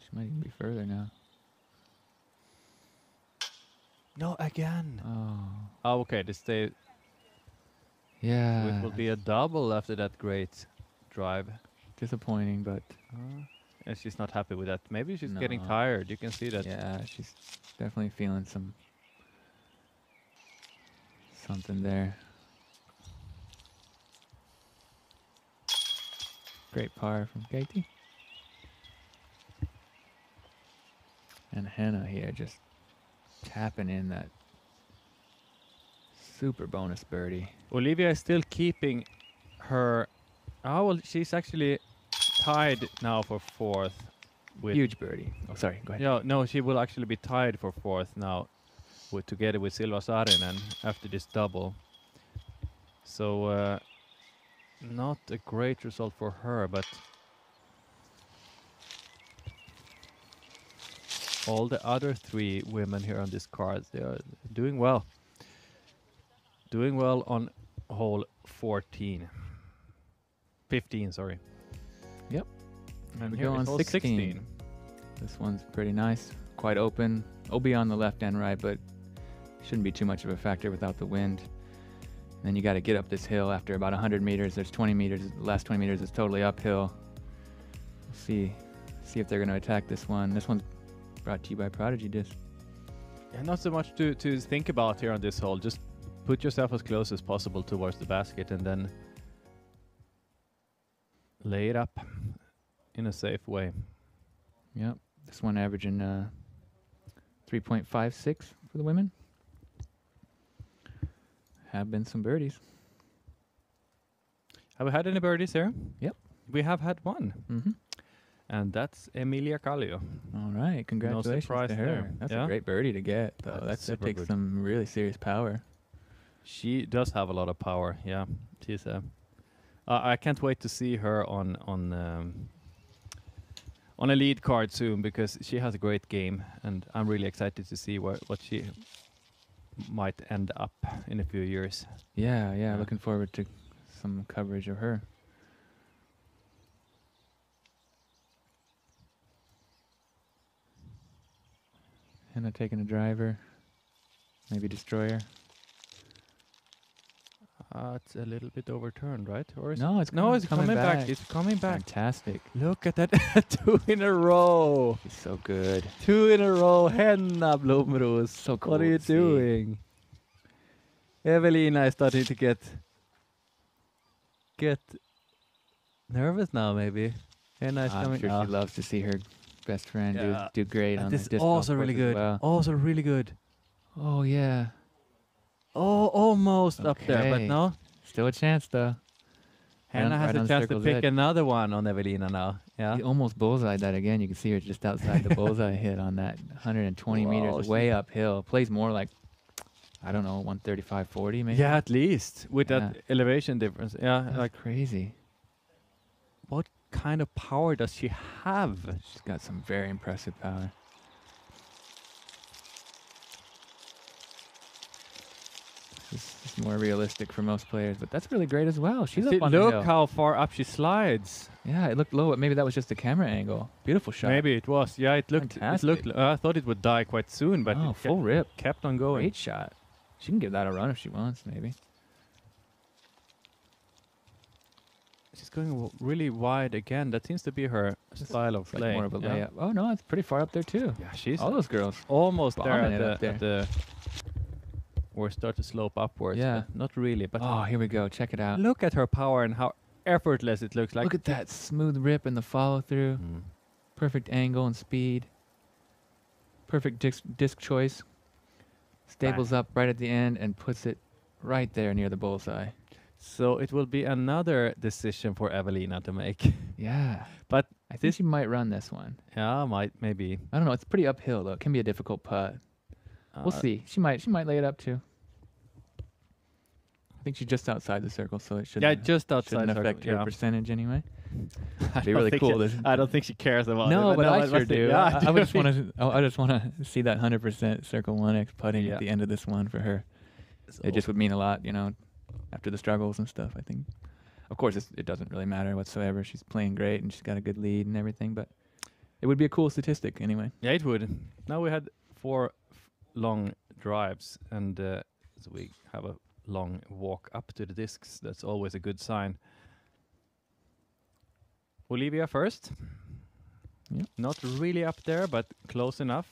She might even be further now. No, again. Oh. Oh, okay. This day Yeah. it will be a double after that great drive. Disappointing, but uh, And she's not happy with that. Maybe she's getting tired. You can see that. yeah, she's definitely feeling some something there. Great par from Keiti. And Henna here just tapping in that super bonus birdie. Olivia is still keeping her. Oh well, she's actually tied now for fourth. With Huge birdie. Oh, sorry. Go ahead. Yeah, no, she will actually be tied for fourth now, with together with Silva Saarinen after this double. So uh, not a great result for her, but all the other three women here on this card they are doing well. Doing well on hole 14. 15, sorry. Yep. And we here go on 16. 16. This one's pretty nice, quite open. OB on the left and right, but shouldn't be too much of a factor without the wind. And then you got to get up this hill after about 100 meters. There's 20 meters. The last 20 meters is totally uphill. We'll see, see if they're going to attack this one. This one's brought to you by Prodigy Disc. Yeah, not so much to, to think about here on this hole. Just put yourself as close as possible towards the basket and then lay it up in a safe way. Yep. This one averaging uh, 3.56 for the women. Have been some birdies. Have we had any birdies here? Yep. We have had one. Mm-hmm. And that's Emilia Kallio. All right, congratulations surprise to her. there. That's Yeah. a great birdie to get, though. That's That's, that takes good. some really serious power. She does have a lot of power. Yeah, she's a. Uh, I can't wait to see her on on um, on a lead card soon because she has a great game, and I'm really excited to see what what she might end up in a few years. Yeah, yeah, Yeah. looking forward to some coverage of her. Henna taking a driver, maybe destroyer. Uh, it's a little bit overturned, right? Or is No, it's no, coming- it's coming coming back. back. It's coming back. Fantastic. Look at that, two in a row. She's so good. Two in a row, Henna Blomroos. So cool. What are you see. doing? Eveliina is starting to get get nervous now, maybe. Henna is I'm coming. sure she loves to see her best friend Yeah. do do great And on this the is disc also really good. well. Also really good. Oh yeah. Oh, almost up there, but Okay. no. Still a chance though. On- has right a the chance to circle's pick edge. another one on Eveliina now. Yeah. He almost bullseyed that again. You can see her just outside the bullseye hit on that 120 Wow, meters she- way uphill. Plays more like, I don't know, 135, 40 maybe. Yeah, at least with that elevation difference. Yeah, That's like crazy. what kind of power does she have? She's got some very impressive power. This is more realistic for most players, but that's really great as well. She's up on the look hill. how far up she slides. Yeah, it looked low. but Maybe that was just a camera angle. Beautiful shot. Maybe it was. Yeah, it looked. It looked. Uh, I thought it would die quite soon, but oh, full kept, rip. kept on going. Great shot. She can give that a run if she wants, maybe. She's going really wide again. That seems to be her style of like playing. more of a yeah. layup. Oh no, it's pretty far up there too. Yeah, she's all those girls. almost there at the, there. at the or start to slope upwards. Yeah. not really. But Oh, here we go. Check it out. look at her power and how effortless it looks like. Look at that smooth rip and the follow through. Mm. Perfect angle and speed. Perfect disc, disc choice. Stables up right at the end and puts it right there near the bullseye. So it will be another decision for Eveliina to make. Yeah. but I think she might run this one. yeah, might maybe. I don't know. It's pretty uphill though. It can be a difficult putt. We'll Uh, see. She might. She might lay it up too. I think she's just outside the circle, so it should Yeah, just outside shouldn't circle, affect her yeah. percentage anyway. I Be really cool. she- to- I don't think she cares about no, it. but no, I it sure do. yeah, I, I would just want to. I just want to see that hundred percent circle one X putting Yeah. at the end of this one for her. So- It just would mean a lot, you know, after the struggles and stuff. I think. Of course, it's, it doesn't really matter whatsoever. She's playing great and she's got a good lead and everything, but it would be a cool statistic anyway. Yeah, it would. Now we had four f- long drives, and uh, so we have a long walk up to the discs. That's always a good sign. Olivia first. Yep. Not really up there, but close enough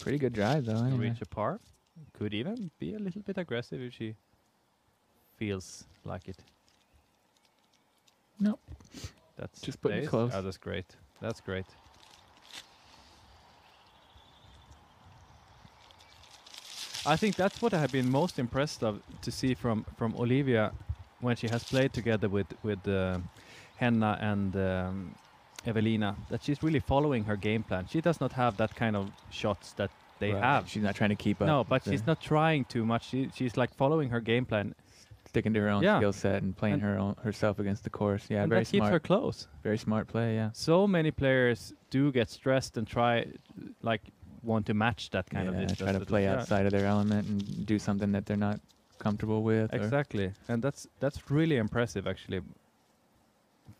Pretty good drive though. to reach a par. Could even be a little bit aggressive if she feels like it. Nope. That's Just putting it close. Oh, that's great. That's great. I think that's what I have been most impressed of to see from from Olivia when she has played together with with uh, Henna and um, Eveliina. That she's really following her game plan. She does not have that kind of shots that they Right. have. She's not trying to keep up. No, but she's not trying too much. She, she's like following her game plan. sticking to her own Yeah. skill set and playing And- her own herself against the course. Yeah, and very that keeps smart. her close. Very smart play. Yeah. So many players do get stressed and try, like, want to match that kind of yeah, distance. try to play outside of their element and do something that they're not comfortable with. Exactly, and that's that's really impressive, actually,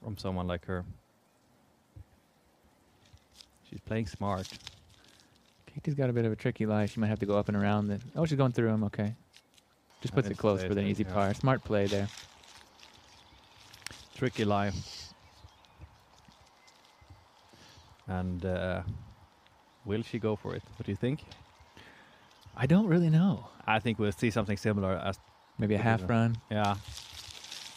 from someone like her. She's playing smart. Keiti's got a bit of a tricky lie. She might have to go up and around it. Oh, she's going through him. Okay. Just puts it close for an easy yeah. par. Smart play there. Tricky lie. And uh, will she go for it? What do you think? I don't really know. I think we'll see something similar as Maybe a half is run. Yeah.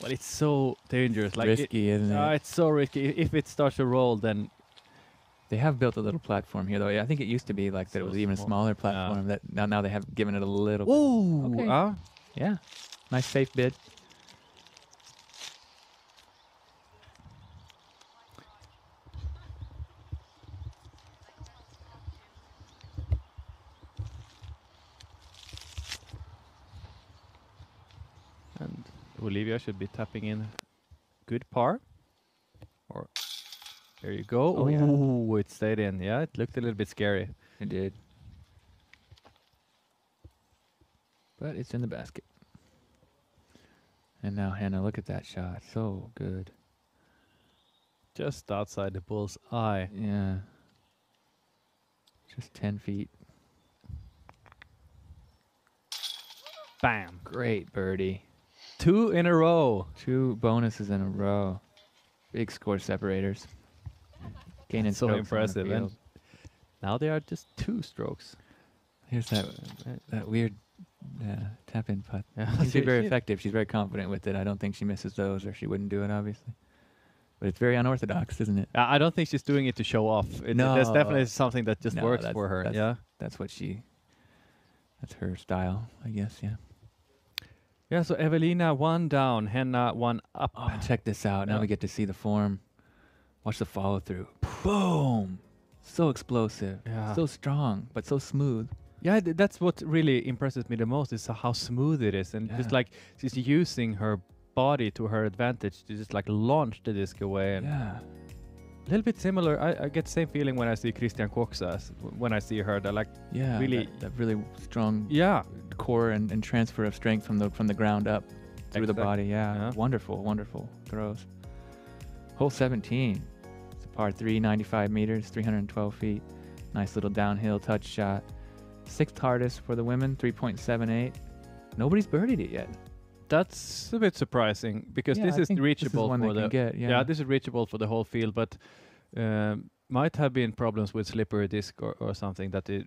Well, it's so dangerous. Like Risky, isn't it? Uh, it's so risky. If it starts to roll, then They have built a little platform here, though. Yeah, I think it used to be like that. It was even a small. smaller Yeah. platform. That now now they have given it a little. Ooh, bit. Okay. ah. Yeah. Nice safe bid. Olivia should be tapping in good par. Or there you go. Oh, yeah. It stayed in. Yeah, it looked a little bit scary. It did. But it's in the basket. And now Henna, look at that shot. So good. Just outside the bull's eye. Yeah. Just 10 feet. Bam. Great birdie. Two in a row. Two bonuses in a row. Big score separators. Gaining so impressive. And now they are just two strokes. Here's that that weird uh, tap in putt. Yeah, be very effective. She's very confident with it. I don't think she misses those, or she wouldn't do it, obviously. But it's very unorthodox, isn't it? I I don't think she's doing it to show off. It, No. That's definitely something that just No, works for her. that's- Yeah. That's what she. That's her style, I guess. Yeah. Yeah. So Eveliina one down, Henna one up. Oh, check this out. Now Yeah. we get to see the form. Watch the follow through. Boom! So explosive. Yeah. So strong, but so smooth. Yeah, th- that's what really impresses me the most is how smooth it is, and just like she's using her body to her advantage to just like launch the disc away. And Yeah. A little bit similar. I, I get the same feeling when I see Christian Koksas when I see her. They're like, Yeah. really, That, that really strong yeah, core and, and transfer of strength from the from the ground up through the body. Yeah. yeah. Wonderful, wonderful throws. Hole 17. It's a par 3, 95 meters, 312 feet. Nice little downhill touch shot. Sixth hardest for the women, 3.78. Nobody's birdied it yet. That's a bit surprising because Yeah, this is this is reachable for the get, yeah. this is reachable for the whole field, but um, might have been problems with slippery disc or, or something that it.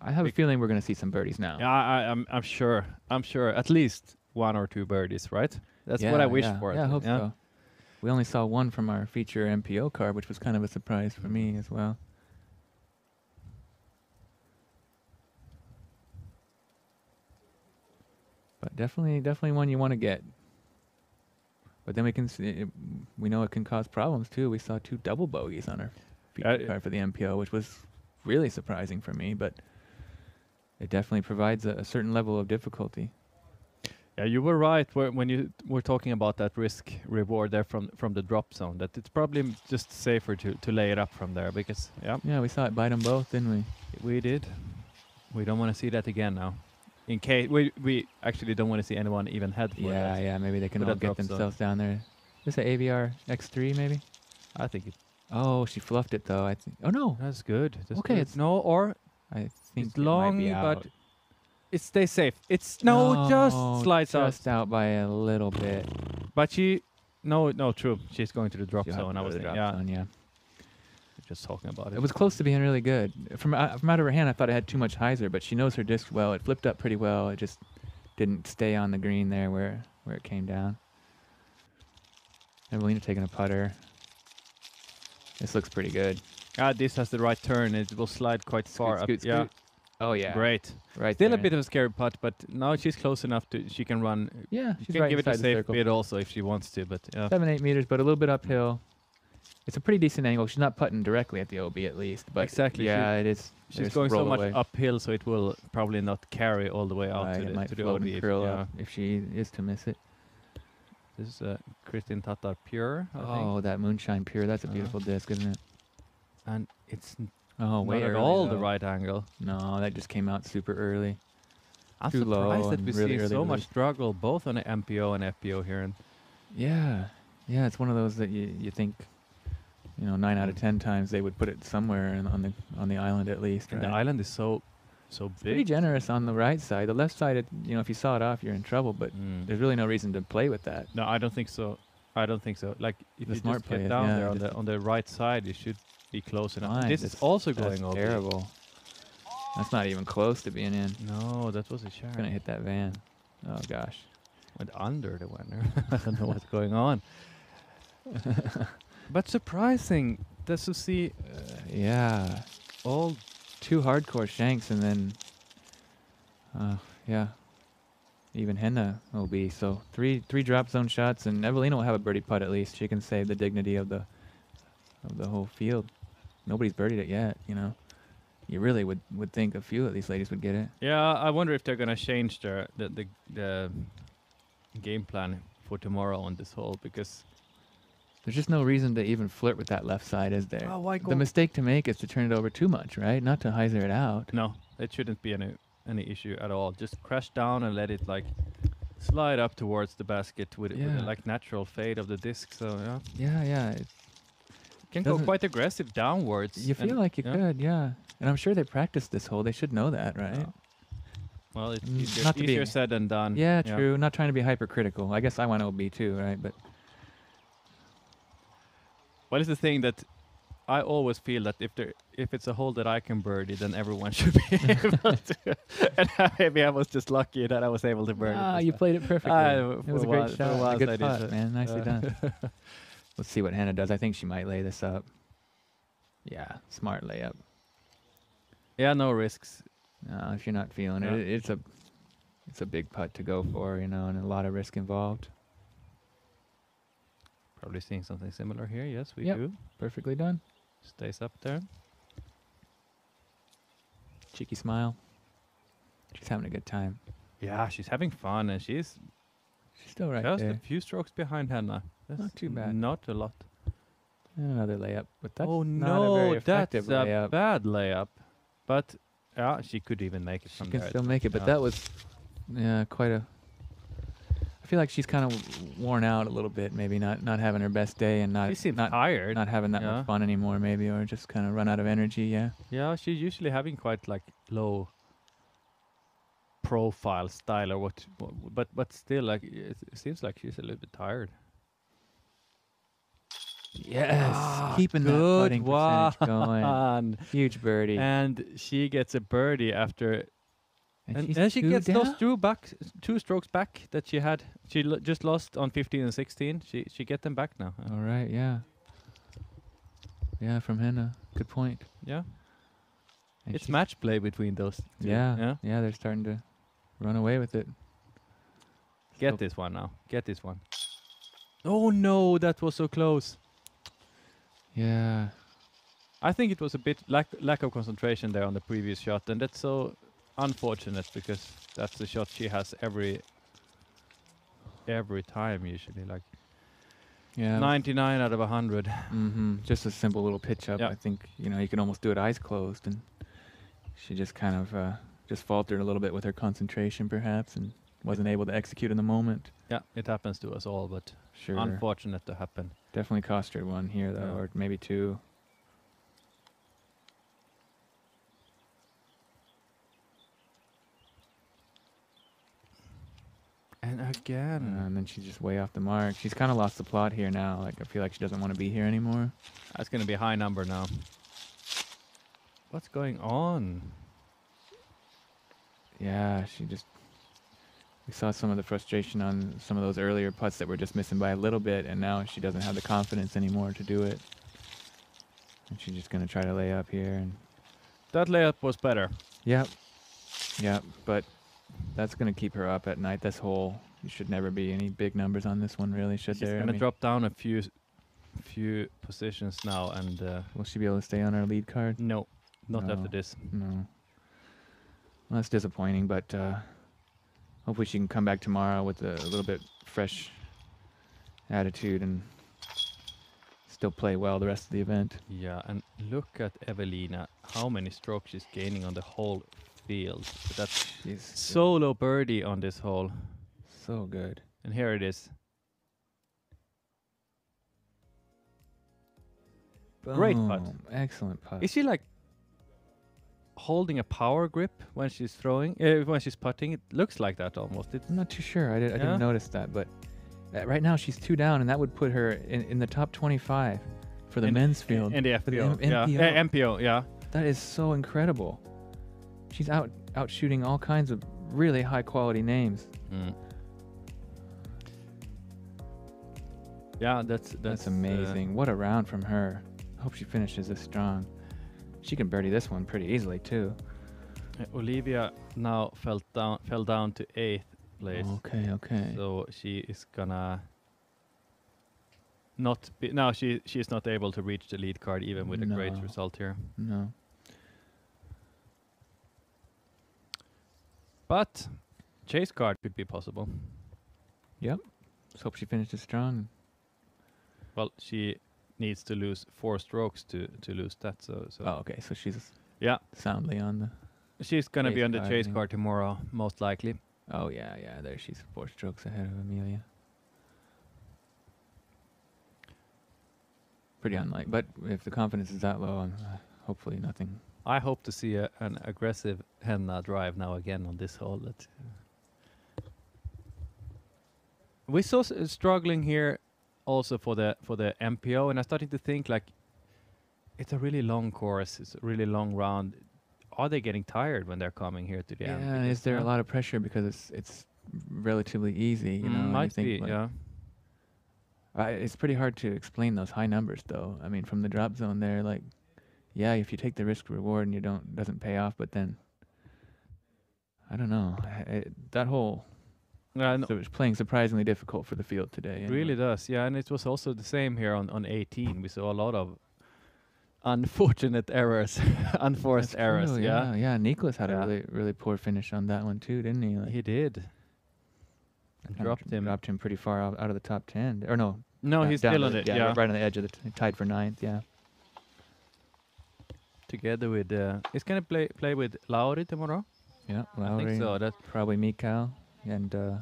I have a feeling we're going to see some birdies now. Yeah, I, I'm I'm sure. I'm sure at least one or two birdies, right? That's what I wish yeah. for. Yeah, I hope so. We only saw one from our feature MPO card, which was kind of a surprise for me as well. But definitely, definitely one you want to get. But then we can see, it, we know it can cause problems too. We saw two double bogeys on our feature card for the MPO, which was really surprising for me. But it definitely provides a, a certain level of difficulty. Yeah, Yeah, you were right when you were talking about that risk reward there from from the drop zone. That it's probably just safer to to lay it up from there because yeah, Yeah, we saw it bite them both, didn't we? we did. We don't want to see that again now. In case we we actually don't want to see anyone even head for Yeah, that. yeah. Maybe they can all that get drop zone. themselves down there. This is a AVR X3, maybe. I think it, Oh, she fluffed it though. I think. Oh no. that's good. That's Okay, good. it's- no or I think it's it might long, be but out. it stays safe. It's no, just slides out. just out by a little bit. But she, no, no, true. She's going to the drop You'll have zone. to I go was to the thinking, drop yeah, zone, yeah. Just talking about it. It was close to being really good. From uh, from out of her hand, I thought it had too much hyzer, but she knows her disc well. It flipped up pretty well. It just didn't stay on the green there where where it came down. Eveliina taking a putter. This looks pretty good. Ah, this has the right turn. It will slide quite far scoot, up. Yeah. Oh yeah, great. right. Still a bit of a scary putt, but now she's close enough to she can run. Yeah, She can right give it a safe circle. bid also if she wants to. But yeah, Seven eight meters, but a little bit uphill. It's a pretty decent angle. She's not putting directly at the OB at least, but Exactly, she- Yeah, it is. she's going so much away. uphill, so it will probably not carry all the way out Right, to the might to the OB. if- yeah. if she is to miss it. This is uh, Kristin Tattar Pure. I think. Oh, that moonshine pure. That's a Uh, beautiful disc, isn't it? and it's Oh, not at all the right angle. No, that just came out super early. I'm Too surprised that we really see so much struggle both on the MPO and FPO here. And Yeah, yeah, it's one of those that you you think, you know, nine out of ten times they would put it somewhere in, on the on the island at least. and Right? the island is so so Pretty big. generous on the right side. The left side, it, you know, if you saw it off, you're in trouble. But Mm. there's really no reason to play with that. No, I don't think so. I don't think so. Like if The you smart just play get down yeah, there on the on the right side, you should be close enough. Fine, this is also going over. terrible. That's not even close to being in. No, that was a shot. Gonna hit that van. Oh gosh. Went under the winner. I don't know what's going on. but surprising just to see Uh, yeah. all Two hardcore shanks and then, uh, yeah. Even Henna will be so three three drop zone shots and Eveliina will have a birdie putt at least. She can save the dignity of the of the whole field. Nobody's birdied it yet, you know. You really would would think a few of these ladies would get it. Yeah, I wonder if they're gonna change their the the, the game plan for tomorrow on this hole because There's just no reason to even flirt with that left side, is there? Oh, why the mistake to make is to turn it over too much, right? Not to hyzer it out. no, it shouldn't be any any issue at all. Just crash down and let it like slide up towards the basket with, with Yeah. a, like natural fade of the disc. So yeah, Yeah, yeah. It, can go quite aggressive downwards. you feel like you yeah. could, yeah. And I'm sure they practiced this hole. They should know that, right? Well, it's Mm, easier, not to be- easier said than done. Yeah, true. Not trying to be hypercritical. I guess I want OB too, right? But What is the thing that I always feel that if there if it's a hole that I can birdie, then everyone should be able to. and maybe I was just lucky that I was able to birdie. ah, you played it perfectly. Ah, it was a while- great for shot. whilst a good putt, man. Nicely Uh, done. Let's see what Henna does. I think she might lay this up. Yeah, smart layup. yeah, no risks. No, if you're not feeling it, it's a it's a big putt to go for, you know, and a lot of risk involved. Probably seeing something similar here. Yes, we Yep. do. Perfectly done. Stays up there. Cheeky smile. She's having a good time. Yeah, she's having fun and she's She's still right just there. a few strokes behind Henna. That's too bad. Not a lot. And another layup, but that's oh not no, a very effective that's a layup. bad layup. But yeah, she could even make it She can there. still make it, but Yeah. that was yeah quite a. I feel like she's kind of worn out a little bit, maybe not not having her best day and not not tired. not having that yeah. much fun anymore, maybe, or just kind of run out of energy. Yeah. Yeah, she's usually having quite like low profile style or what, but but still like it, it seems like she's a little bit tired. Yes, Ah, keeping that good putting percentage going. Huge birdie. And she gets a birdie after And and, and she gets those two back two strokes back that she had. She lo- just lost on 15 and 16. She she get them back now. All right. Yeah. Yeah, from Henna. Good point. Yeah. And it's match play between those two. Yeah, Yeah. yeah. They're starting to run away with it. Get this one now. Get this one. Oh no, that was so close. Yeah. I think it was a bit lack lack of concentration there on the previous shot, and that's so unfortunate because that's the shot she has every every time usually, like Yeah. 99 out of 100. hmm Just a simple little pitch up. Yeah. I think you know you can almost do it eyes closed, and she just kind of uh, just faltered a little bit with her concentration, perhaps, and wasn't able to execute in the moment. Yeah, it happens to us all, but Sure. unfortunate to happen. Definitely cost her one here though, Yeah. or maybe two. And again, Uh, and then she's just way off the mark. She's kind of lost the plot here now. Like I feel like she doesn't want to be here anymore. that's going to be a high number now. What's going on? Yeah, she just. We saw some of the frustration on some of those earlier putts that were just missing by a little bit, and now she doesn't have the confidence anymore to do it. And she's just gonna try to lay up here, and That layup was better. yep, yep. But that's gonna keep her up at night. This hole, you should never be any big numbers on this one, really, should She's there? I going to mean, drop down a few few positions now and uh, Will she be able to stay on our lead card? no, not No. after this. No. Well, that's disappointing, but uh, hopefully she can come back tomorrow with a, a little bit fresh attitude and still play well the rest of the event. Yeah, and look at Eveliina, how many strokes she's gaining on the whole field. That's She's solo birdie on this hole. so good. And here it is. Great putt. Excellent putt. Is she like holding a power grip when she's throwing, uh, when she's putting? It looks like that almost. It, I'm not too sure. I, did, I Yeah? didn't notice that, but uh, right now she's two down, and that would put her in, in the top 25 for the in- men's field. in the for the M- yeah. MPO. Uh, MPO, yeah. That is so incredible. She's out out shooting all kinds of really high quality names. Mm. Yeah, that's that's, That's uh, amazing. what a round from her. Hope she finishes this strong. She can birdie this one pretty easily too. uh, Olivia now fell down fell down to eighth place. Okay, okay. So she is gonna not be now she she is not able to reach the lead card even with a great result here. No. But chase card could be possible. Yep. Let's hope she finishes strong. Well, she needs to lose four strokes to to lose that. So so Oh, okay. So she's yeah, soundly on the. she's gonna be on the chase card tomorrow, most likely. Oh yeah, yeah. There she's four strokes ahead of Emilia. Pretty unlike, but if the confidence is that low, uh, hopefully nothing. I hope to see a, an aggressive henna drive now again on this hole. That we saw s- struggling here also for the for the MPO, and I started to think like it's a really long course. It's a really long round. Are they getting tired when they're coming here to the end? Yeah, is there a lot of pressure because it's it's relatively easy? You mm, know, you might think, be. like- yeah. I, it's pretty hard to explain those high numbers, though. I mean, from the drop zone there, like, yeah, if you take the risk reward and you don't doesn't pay off, but then I don't know. I, I, that whole Yeah, no, so it's playing surprisingly difficult for the field today. It anyway. really does, yeah, and it was also the same here on, on 18. We saw a lot of unfortunate errors, unforced That's errors. true, yeah, yeah, yeah. Niklas had Yeah. a really really poor finish on that one too, didn't he? Like, he did. dropped him. Dropped him pretty far out, out of the top ten. Or no, No, uh, down- he's still on it. Yeah, Yeah, right on the edge of the t- tied for ninth. Yeah. Together with uh, he's gonna play play with Lauri tomorrow. Yeah, I think so. That's probably Mikal, and uh,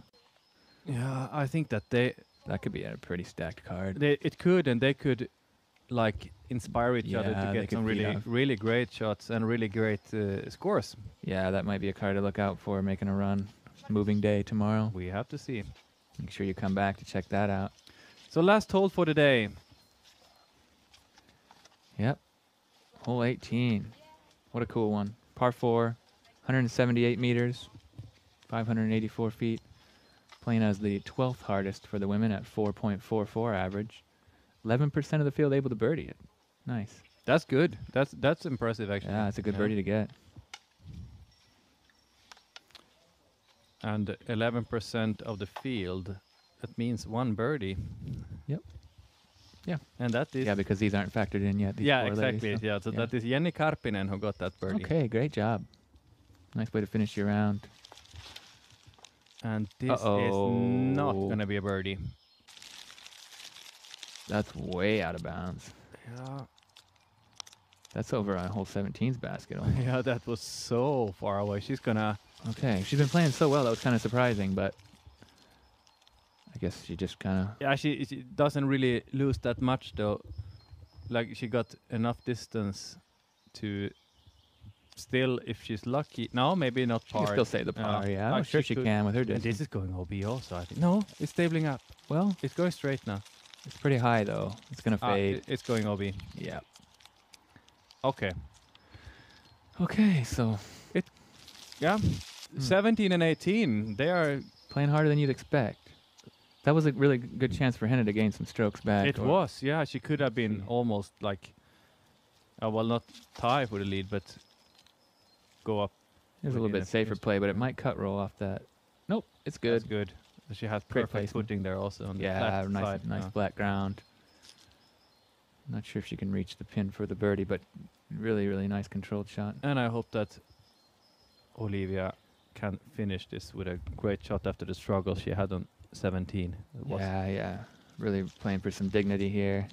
yeah, I think that they, that could be a pretty stacked card. they it could and they could like inspire each other to get some really really great shots and really great uh, scores. Yeah, that might be a card to look out for making a run. Moving day tomorrow. We have to see. Make sure you come back to check that out. So last hole for today. Yep. Hole 18. What a cool one. Par 4, 178 meters, 584 feet. Playing as the 12th hardest for the women at 4.44 average. 11% of the field able to birdie it. Nice. That's good. That's that's impressive actually. Yeah, it's a good Yeah. birdie to get. and 11% of the field. That means one birdie. Yep. Yeah. And that is Yeah, because these aren't factored in yet. Yeah, exactly. so- yeah, so that is Jenny Karpinen who got that birdie. Okay, great job. Nice way to finish your round. And this is not gonna be a birdie. That's way out of bounds. Yeah. That's over on hole 17's basket. Yeah, that was so far away. She's gonna. Okay, she's been playing so well. That was kind of surprising, but I guess she just kind of. Yeah, she, she doesn't really lose that much though. Like she got enough distance to still, if she's lucky. No, maybe not She can still say the par, yeah. I'm sure she could. can with her And this is going OB also, I think. No, it's stabling up. Well, it's going straight now. It's pretty high though. It's gonna Ah, fade. i- it's going OB. Yeah. Okay. Okay, so it. Yeah. 17 and 18. They are playing harder than you'd expect. That was a really good chance for Henna to gain some strokes back. It was, yeah. She could have been almost like, uh, well, not tie for the lead, but go up. It was a little bit safer play, but it might cut roll off that. Nope, it's good. That's good. She has Great perfect placement. footing there also on the Yeah, flat nice, side. nice yeah. flat ground. Not sure if she can reach the pin for the birdie, but really, really nice controlled shot. And I hope that Olivia can finish this with a great shot after the struggle she had on 17. Was- Yeah, yeah, really playing for some dignity here.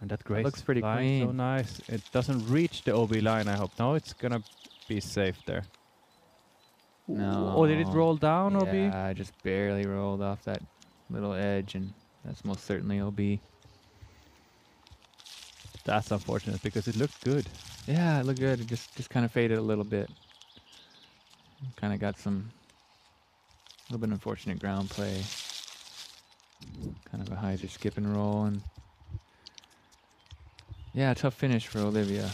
And that grace looks pretty line so nice. It doesn't reach the OB line, I hope. No, it's gonna be safe there. No. Oh, did it roll down, OB? Yeah, just barely rolled off that little edge, and that's most certainly OB. That's unfortunate because it looked good. Yeah, it looked good. It just just kind of faded a little bit. Kind of got some a little bit unfortunate ground play. Kind of a hyzer skip and roll, and yeah, tough finish for Olivia.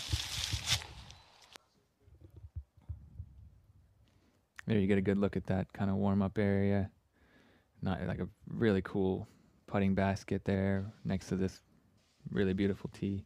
There you get a good look at that kind of warm up area. Not like a really cool putting basket there next to this really beautiful tee.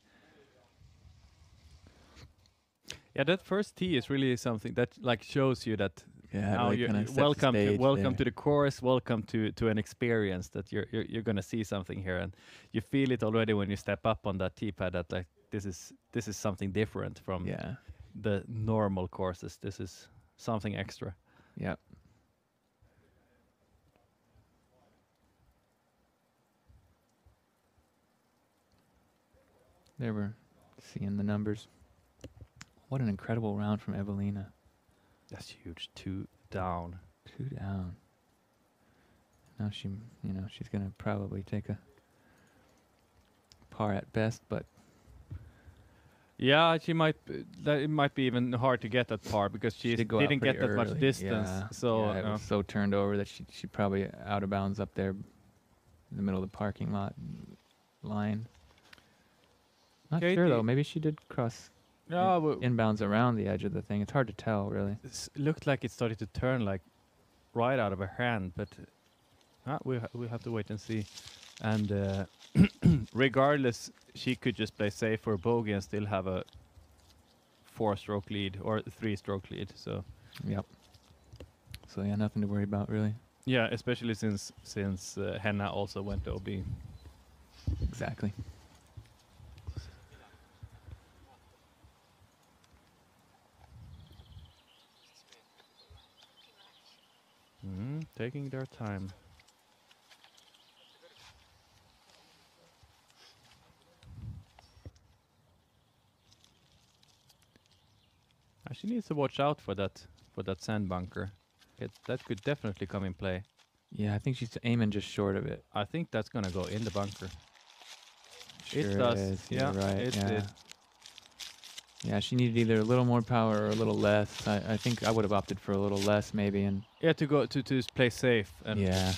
Yeah, that first tee is really something that like shows you that Yeah, now really you're, kinda you- welcome to welcome there. to the course, welcome to to an experience that you're you're, you're gonna see something here, and you feel it already when you step up on that tee pad that like this is this is something different from Yeah. the normal courses. This is something extra. Yep. There we're seeing the numbers. What an incredible round from Eveliina. That's huge. Two down. Two down. Now she, you know, she's gonna probably take a par at best, but Yeah, she might. That it might be even hard to get that par because she did didn't get pretty that much distance. Yeah, So yeah, it uh, was so turned over that she she probably out of bounds up there in the middle of the parking lot line. Not sure though. Maybe she did cross In- inbounds around the edge of the thing. It's hard to tell, really. it looked like it started to turn like right out of her hand, but uh, we ha- we have to wait and see. And uh, regardless, she could just play safe for a bogey and still have a four-stroke lead or three-stroke lead. So Yep. So yeah, nothing to worry about really. yeah, especially since since uh, Henna also went to OB. Exactly. Mm, taking their time. Uh, She needs to watch out for that for that sand bunker. It, that could definitely come in play. Yeah, I think she's aiming just short of it. I think that's gonna go in the bunker. Sure it does. is, Yeah, right. it yeah. did. Yeah, she needed either a little more power or a little less. I, I think I would have opted for a little less maybe and Yeah, to go to to play safe and Yeah.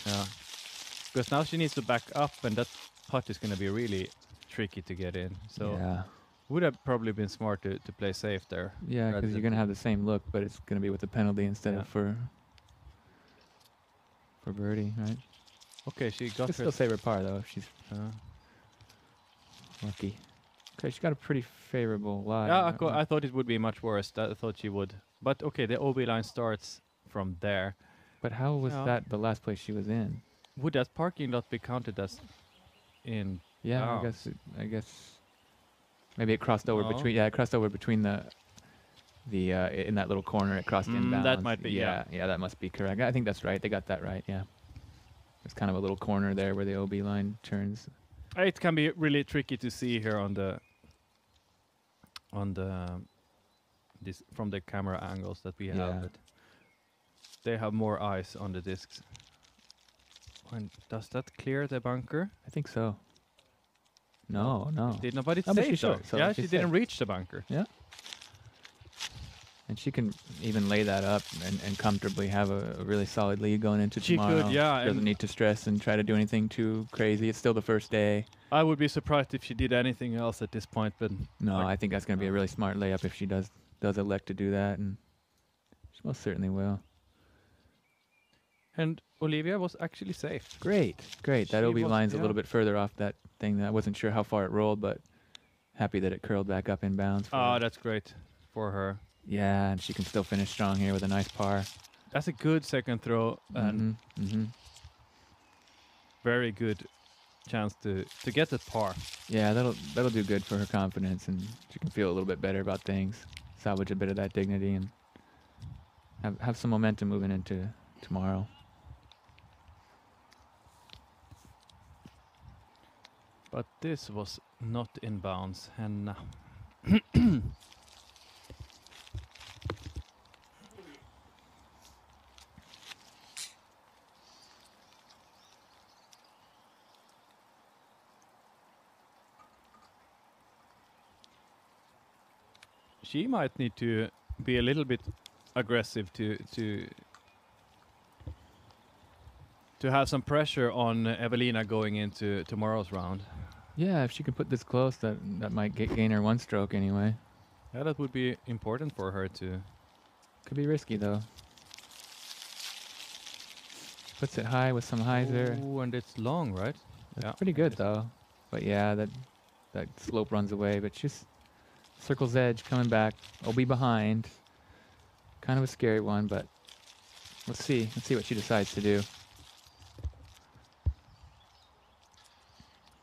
Because now she needs to back up, and that putt is gonna be really tricky to get in. So Yeah. would have probably been smart to, to play safe there. Yeah, because you're gonna have the same look, but it's gonna be with a penalty instead Yeah. of for for birdie, right? Okay, she got her still save her par though if she's Uh, lucky. Okay, she got a pretty favorable line. yeah, I, co- I thought it would be much worse. I thought she would. But okay, the OB line starts from there. But how was Yeah. that the last place she was in? Would that parking lot be counted as in? Yeah, I Oh. guess it, I guess maybe it crossed over No. between yeah, it crossed over between the the uh, i- in that little corner it crossed Mm, inbounds. that might be- yeah. yeah, that must be correct. I think that's right. They got that right. Yeah. There's kind of a little corner there where the OB line turns. It can be really tricky to see here on the on the this from the camera angles that we have, Yeah. they have more eyes on the discs. And does that clear the bunker? I think so. No, no. Did nobody say so? short, so yeah, she's she didn't reach the bunker. Yeah. And she can even lay that up and, and comfortably have a, a really solid lead going into She could, tomorrow. yeah, Doesn't and- need to stress and try to do anything too crazy. It's still the first day. I would be surprised if she did anything else at this point, but No, I think that's going to be a really smart layup if she does does elect to do that, and she most certainly will. and Olivia was actually safe. Great, great. That She OB was- line's a yeah. little bit further off that thing. That I wasn't sure how far it rolled, but happy that it curled back up in bounds. for Oh, her. that's great for her. Yeah, and she can still finish strong here with a nice par. That's a good second throw and Mhm, mhm. very good chance to to get that par. Yeah, that'll that'll do good for her confidence, and she can feel a little bit better about things, salvage a bit of that dignity, and have have some momentum moving into tomorrow. But this was not in bounds, and she might need to be a little bit aggressive to to to have some pressure on Eveliina going into tomorrow's round. Yeah, if she can put this close, that that might ga- gain her one stroke anyway. Yeah, that would be important for her to. Could be risky though. Puts it high with some highs there. Ooh, and it's long, right? That's yeah. pretty good though. But yeah, that that slope runs away. But she's circle's edge coming back. OB behind. Kind of a scary one, but let's see. Let's see what she decides to do.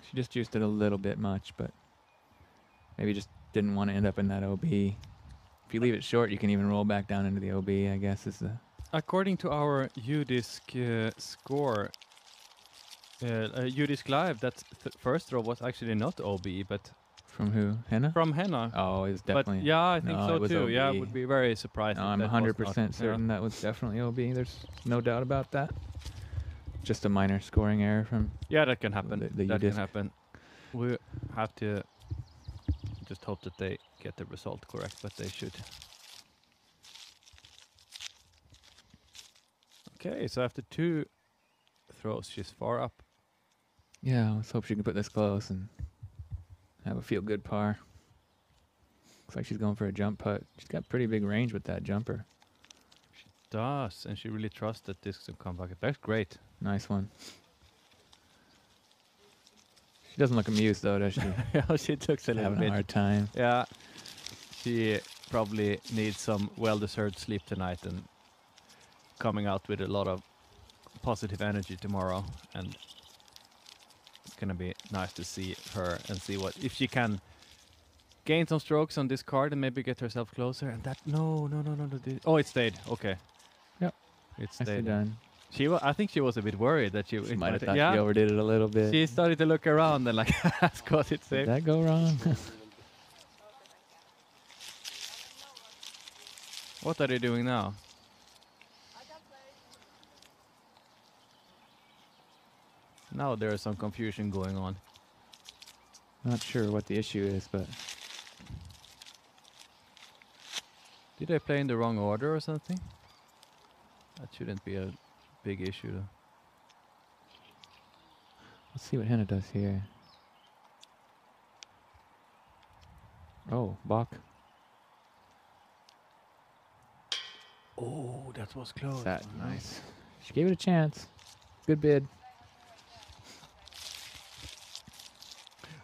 She just juiced it a little bit much, but maybe just didn't want to end up in that OB. If you leave it short, you can even roll back down into the OB. I guess is the According to our UDisc uh, score, uh, uh, UDisc Live, that th- first throw was actually not OB, but from who? Henna. from Henna. Oh, it was But definitely. yeah, I think No, so it too. Yeah, I OB. would be very surprised. No, I'm that was not- 100% yeah. certain that was definitely OB. There's no doubt about that. Just a minor scoring error from. Yeah, that can happen. The, the that can happen. We have to just hope that they get the result correct, but they should. Okay, so after two throws, she's far up. Yeah, let's hope she can put this close and have a feel good par. Looks like she's going for a jump putt. She's got pretty big range with that jumper. She does and she really trusts that this will come back. That's great. Nice one. She doesn't look amused though, does she? yeah, she took a little bit. a hard time. Yeah, she probably needs some well-deserved sleep tonight and coming out with a lot of positive energy tomorrow. And it's gonna be nice to see her and see what if she can gain some strokes on this card and maybe get herself closer. And that no, no, no, no, no. Oh, it stayed. Okay. Yep. It stayed. done. She, wa- I think she was a bit worried that she, She might have might- thought yeah. she overdid it a little bit. She started to look around and like, of course it's Did safe. that go wrong? What are they doing now? Now there is some confusion going on. Not sure what the issue is, but Did I play in the wrong order or something? That shouldn't be a big issue. though. let's see what Henna does here. Oh, Bach. Oh, that was close. That nice. She gave it a chance. Good bid.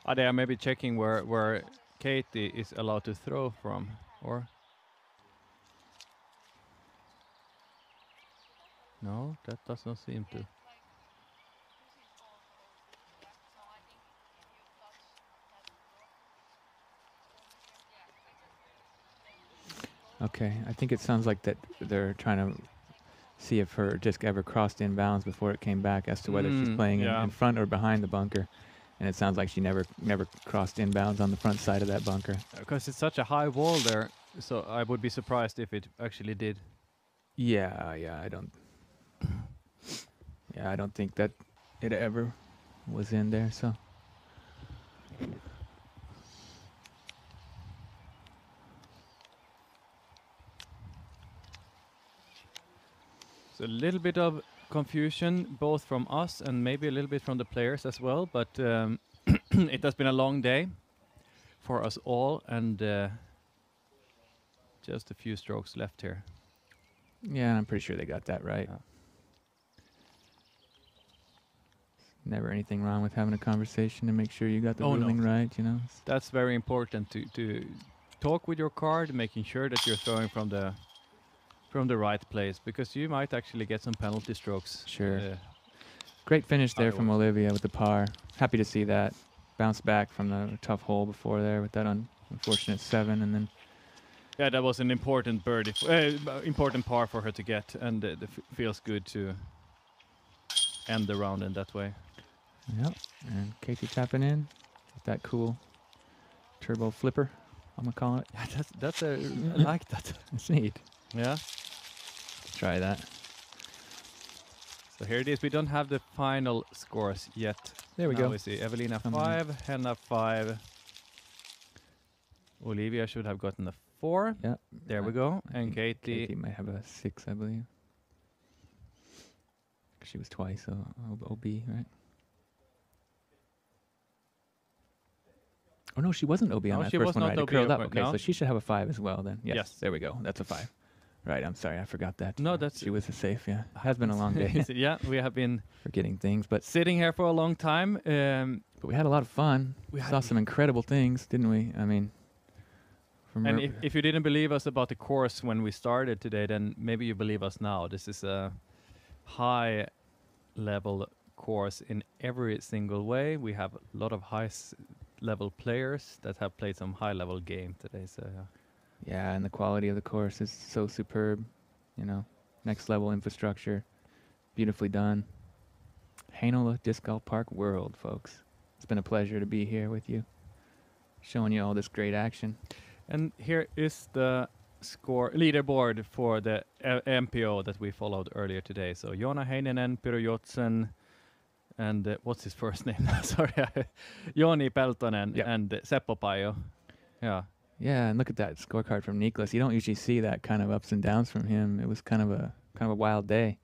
Are they maybe checking where where Keiti is allowed to throw from, or? No, that does not seem to. Okay, I think it sounds like that they're trying to see if her disc ever crossed inbounds before it came back, as to whether she's Mm, playing in, in front or behind the bunker. And it sounds like she never never crossed inbounds on the front side of that bunker. Uh, because it's such a high wall there, so I would be surprised if it actually did. Yeah, yeah, I don't. Yeah, I don't think that it ever was in there. So So a little bit of confusion, both from us and maybe a little bit from the players as well. But um, it has been a long day for us all, and uh, just a few strokes left here. yeah, I'm pretty sure they got that right. Never anything wrong with having a conversation to make sure you got the Oh, no. ruling right. You know. That's very important to to talk with your card, making sure that you're throwing from the from the right place, because you might actually get some penalty strokes. Sure. uh, Great finish there from Olivia with the par. Happy to see that. Bounce back from the tough hole before there with that un- unfortunate seven, and then Yeah, that was an important birdie, uh, important par for her to get, and it f- feels good to end the round in that way. Yep. And Keiti tapping in with that cool turbo flipper. I'm gonna call it. Yeah, that's that's a I like that. It's neat. Yeah. Try that. So here it is. We don't have the final scores yet. There we now go. We see Eveliina in. five, Henna five. Olivia should have gotten a four. Yep. There we go. I And Keiti, Keiti might have a six, I believe. She was twice so O- OB, right? Oh no, she wasn't OB on No, that she first was one, not right? It curled up. Okay, no. so she should have a five as well then. Yes, Yes. there we go. That's a five. Right, I'm sorry, I forgot that. No, that's- she was a safe. Yeah, It has been a long day. yeah, we have been forgetting things, but sitting here for a long time. Um, but we had a lot of fun. We saw some incredible things, didn't we? I mean, from and if, if you didn't believe us about the course when we started today, then maybe you believe us now. This is a high level course in every single way. We have a lot of high s- level players that have played some high level game today. So Yeah, and the quality of the course is so superb. You know, next level infrastructure, beautifully done. Heinola Disc Golf Park World, folks. It's been a pleasure to be here with you, showing you all this great action. And here is the score leaderboard for the uh, MPO that we followed earlier today. So Joona Heinonen, Pyro Jotsen, and uh, what's his first name? Sorry, Joni Peltonen Yeah. and uh, Seppo Paju. Yeah, Yeah, and look at that scorecard from Niklas. You don't usually see that kind of ups and downs from him. It was kind of a kind of a wild day.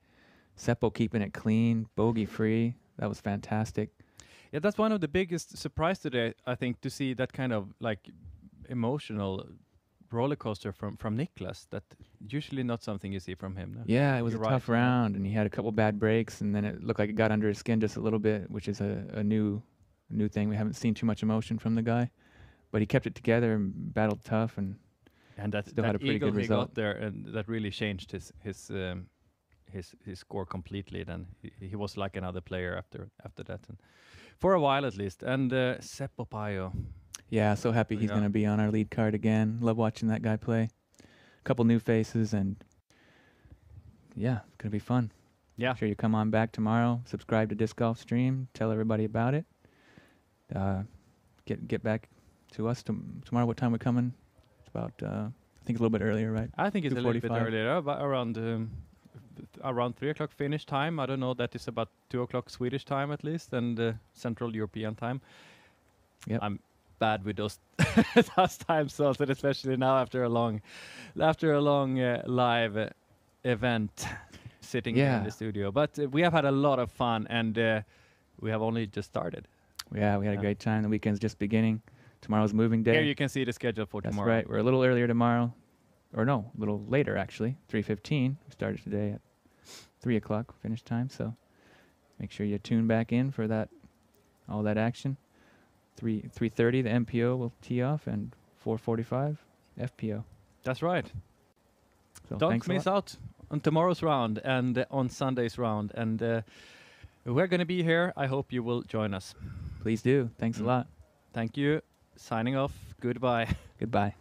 Seppo keeping it clean, bogey free. That was fantastic. yeah. That's one of the biggest surprise today. I think to see that kind of like emotional roller coaster from from Niklas. That usually not something you see from him. no? Yeah, it was You're a right, tough round, and he had a couple bad breaks, and then it looked like it got under his skin just a little bit, which is a, a new new thing. We haven't seen too much emotion from the guy, but he kept it together and battled tough, and and that, still that had a pretty eagle good he result. got there, and that really changed his his um, his his score completely. Then he, he was like another player after after that, and for a while at least. And uh, Seppo Paju, Yeah, so happy he's Yeah. going to be on our lead card again. Love watching that guy play. A couple new faces, and yeah, it's going to be fun. Yeah. Make sure you come on back tomorrow. Subscribe to Disc Golf Stream. Tell everybody about it. Uh, get get back to us tom- tomorrow. What time we coming? It's about uh, I think a little bit earlier, right? I think it's a little bit earlier, but around um, around three o'clock Finnish time. I don't know. That is about two o'clock Swedish time at least, and uh, Central European time. Yep. I'm bad with those those time zones, and especially now after a long after a long uh, live uh, event sitting here in the studio. But uh, we have had a lot of fun, and uh, we have only just started. Yeah, we had Yeah. a great time. The weekend's just beginning. Tomorrow's moving day. Here you can see the schedule for That's tomorrow. That's right. We're a little earlier tomorrow, or no, a little later actually. Three fifteen. We started today at three o'clock Finnish time. So make sure you tune back in for that, all that action. Three three thirty. The MPO will tee off, and four forty five FPO. That's right. So Don't miss out on tomorrow's round and uh, on Sunday's round. And uh, we're going to be here. I hope you will join us. Please do. Thanks Mm. a lot. Thank you. Signing off. Goodbye. Goodbye.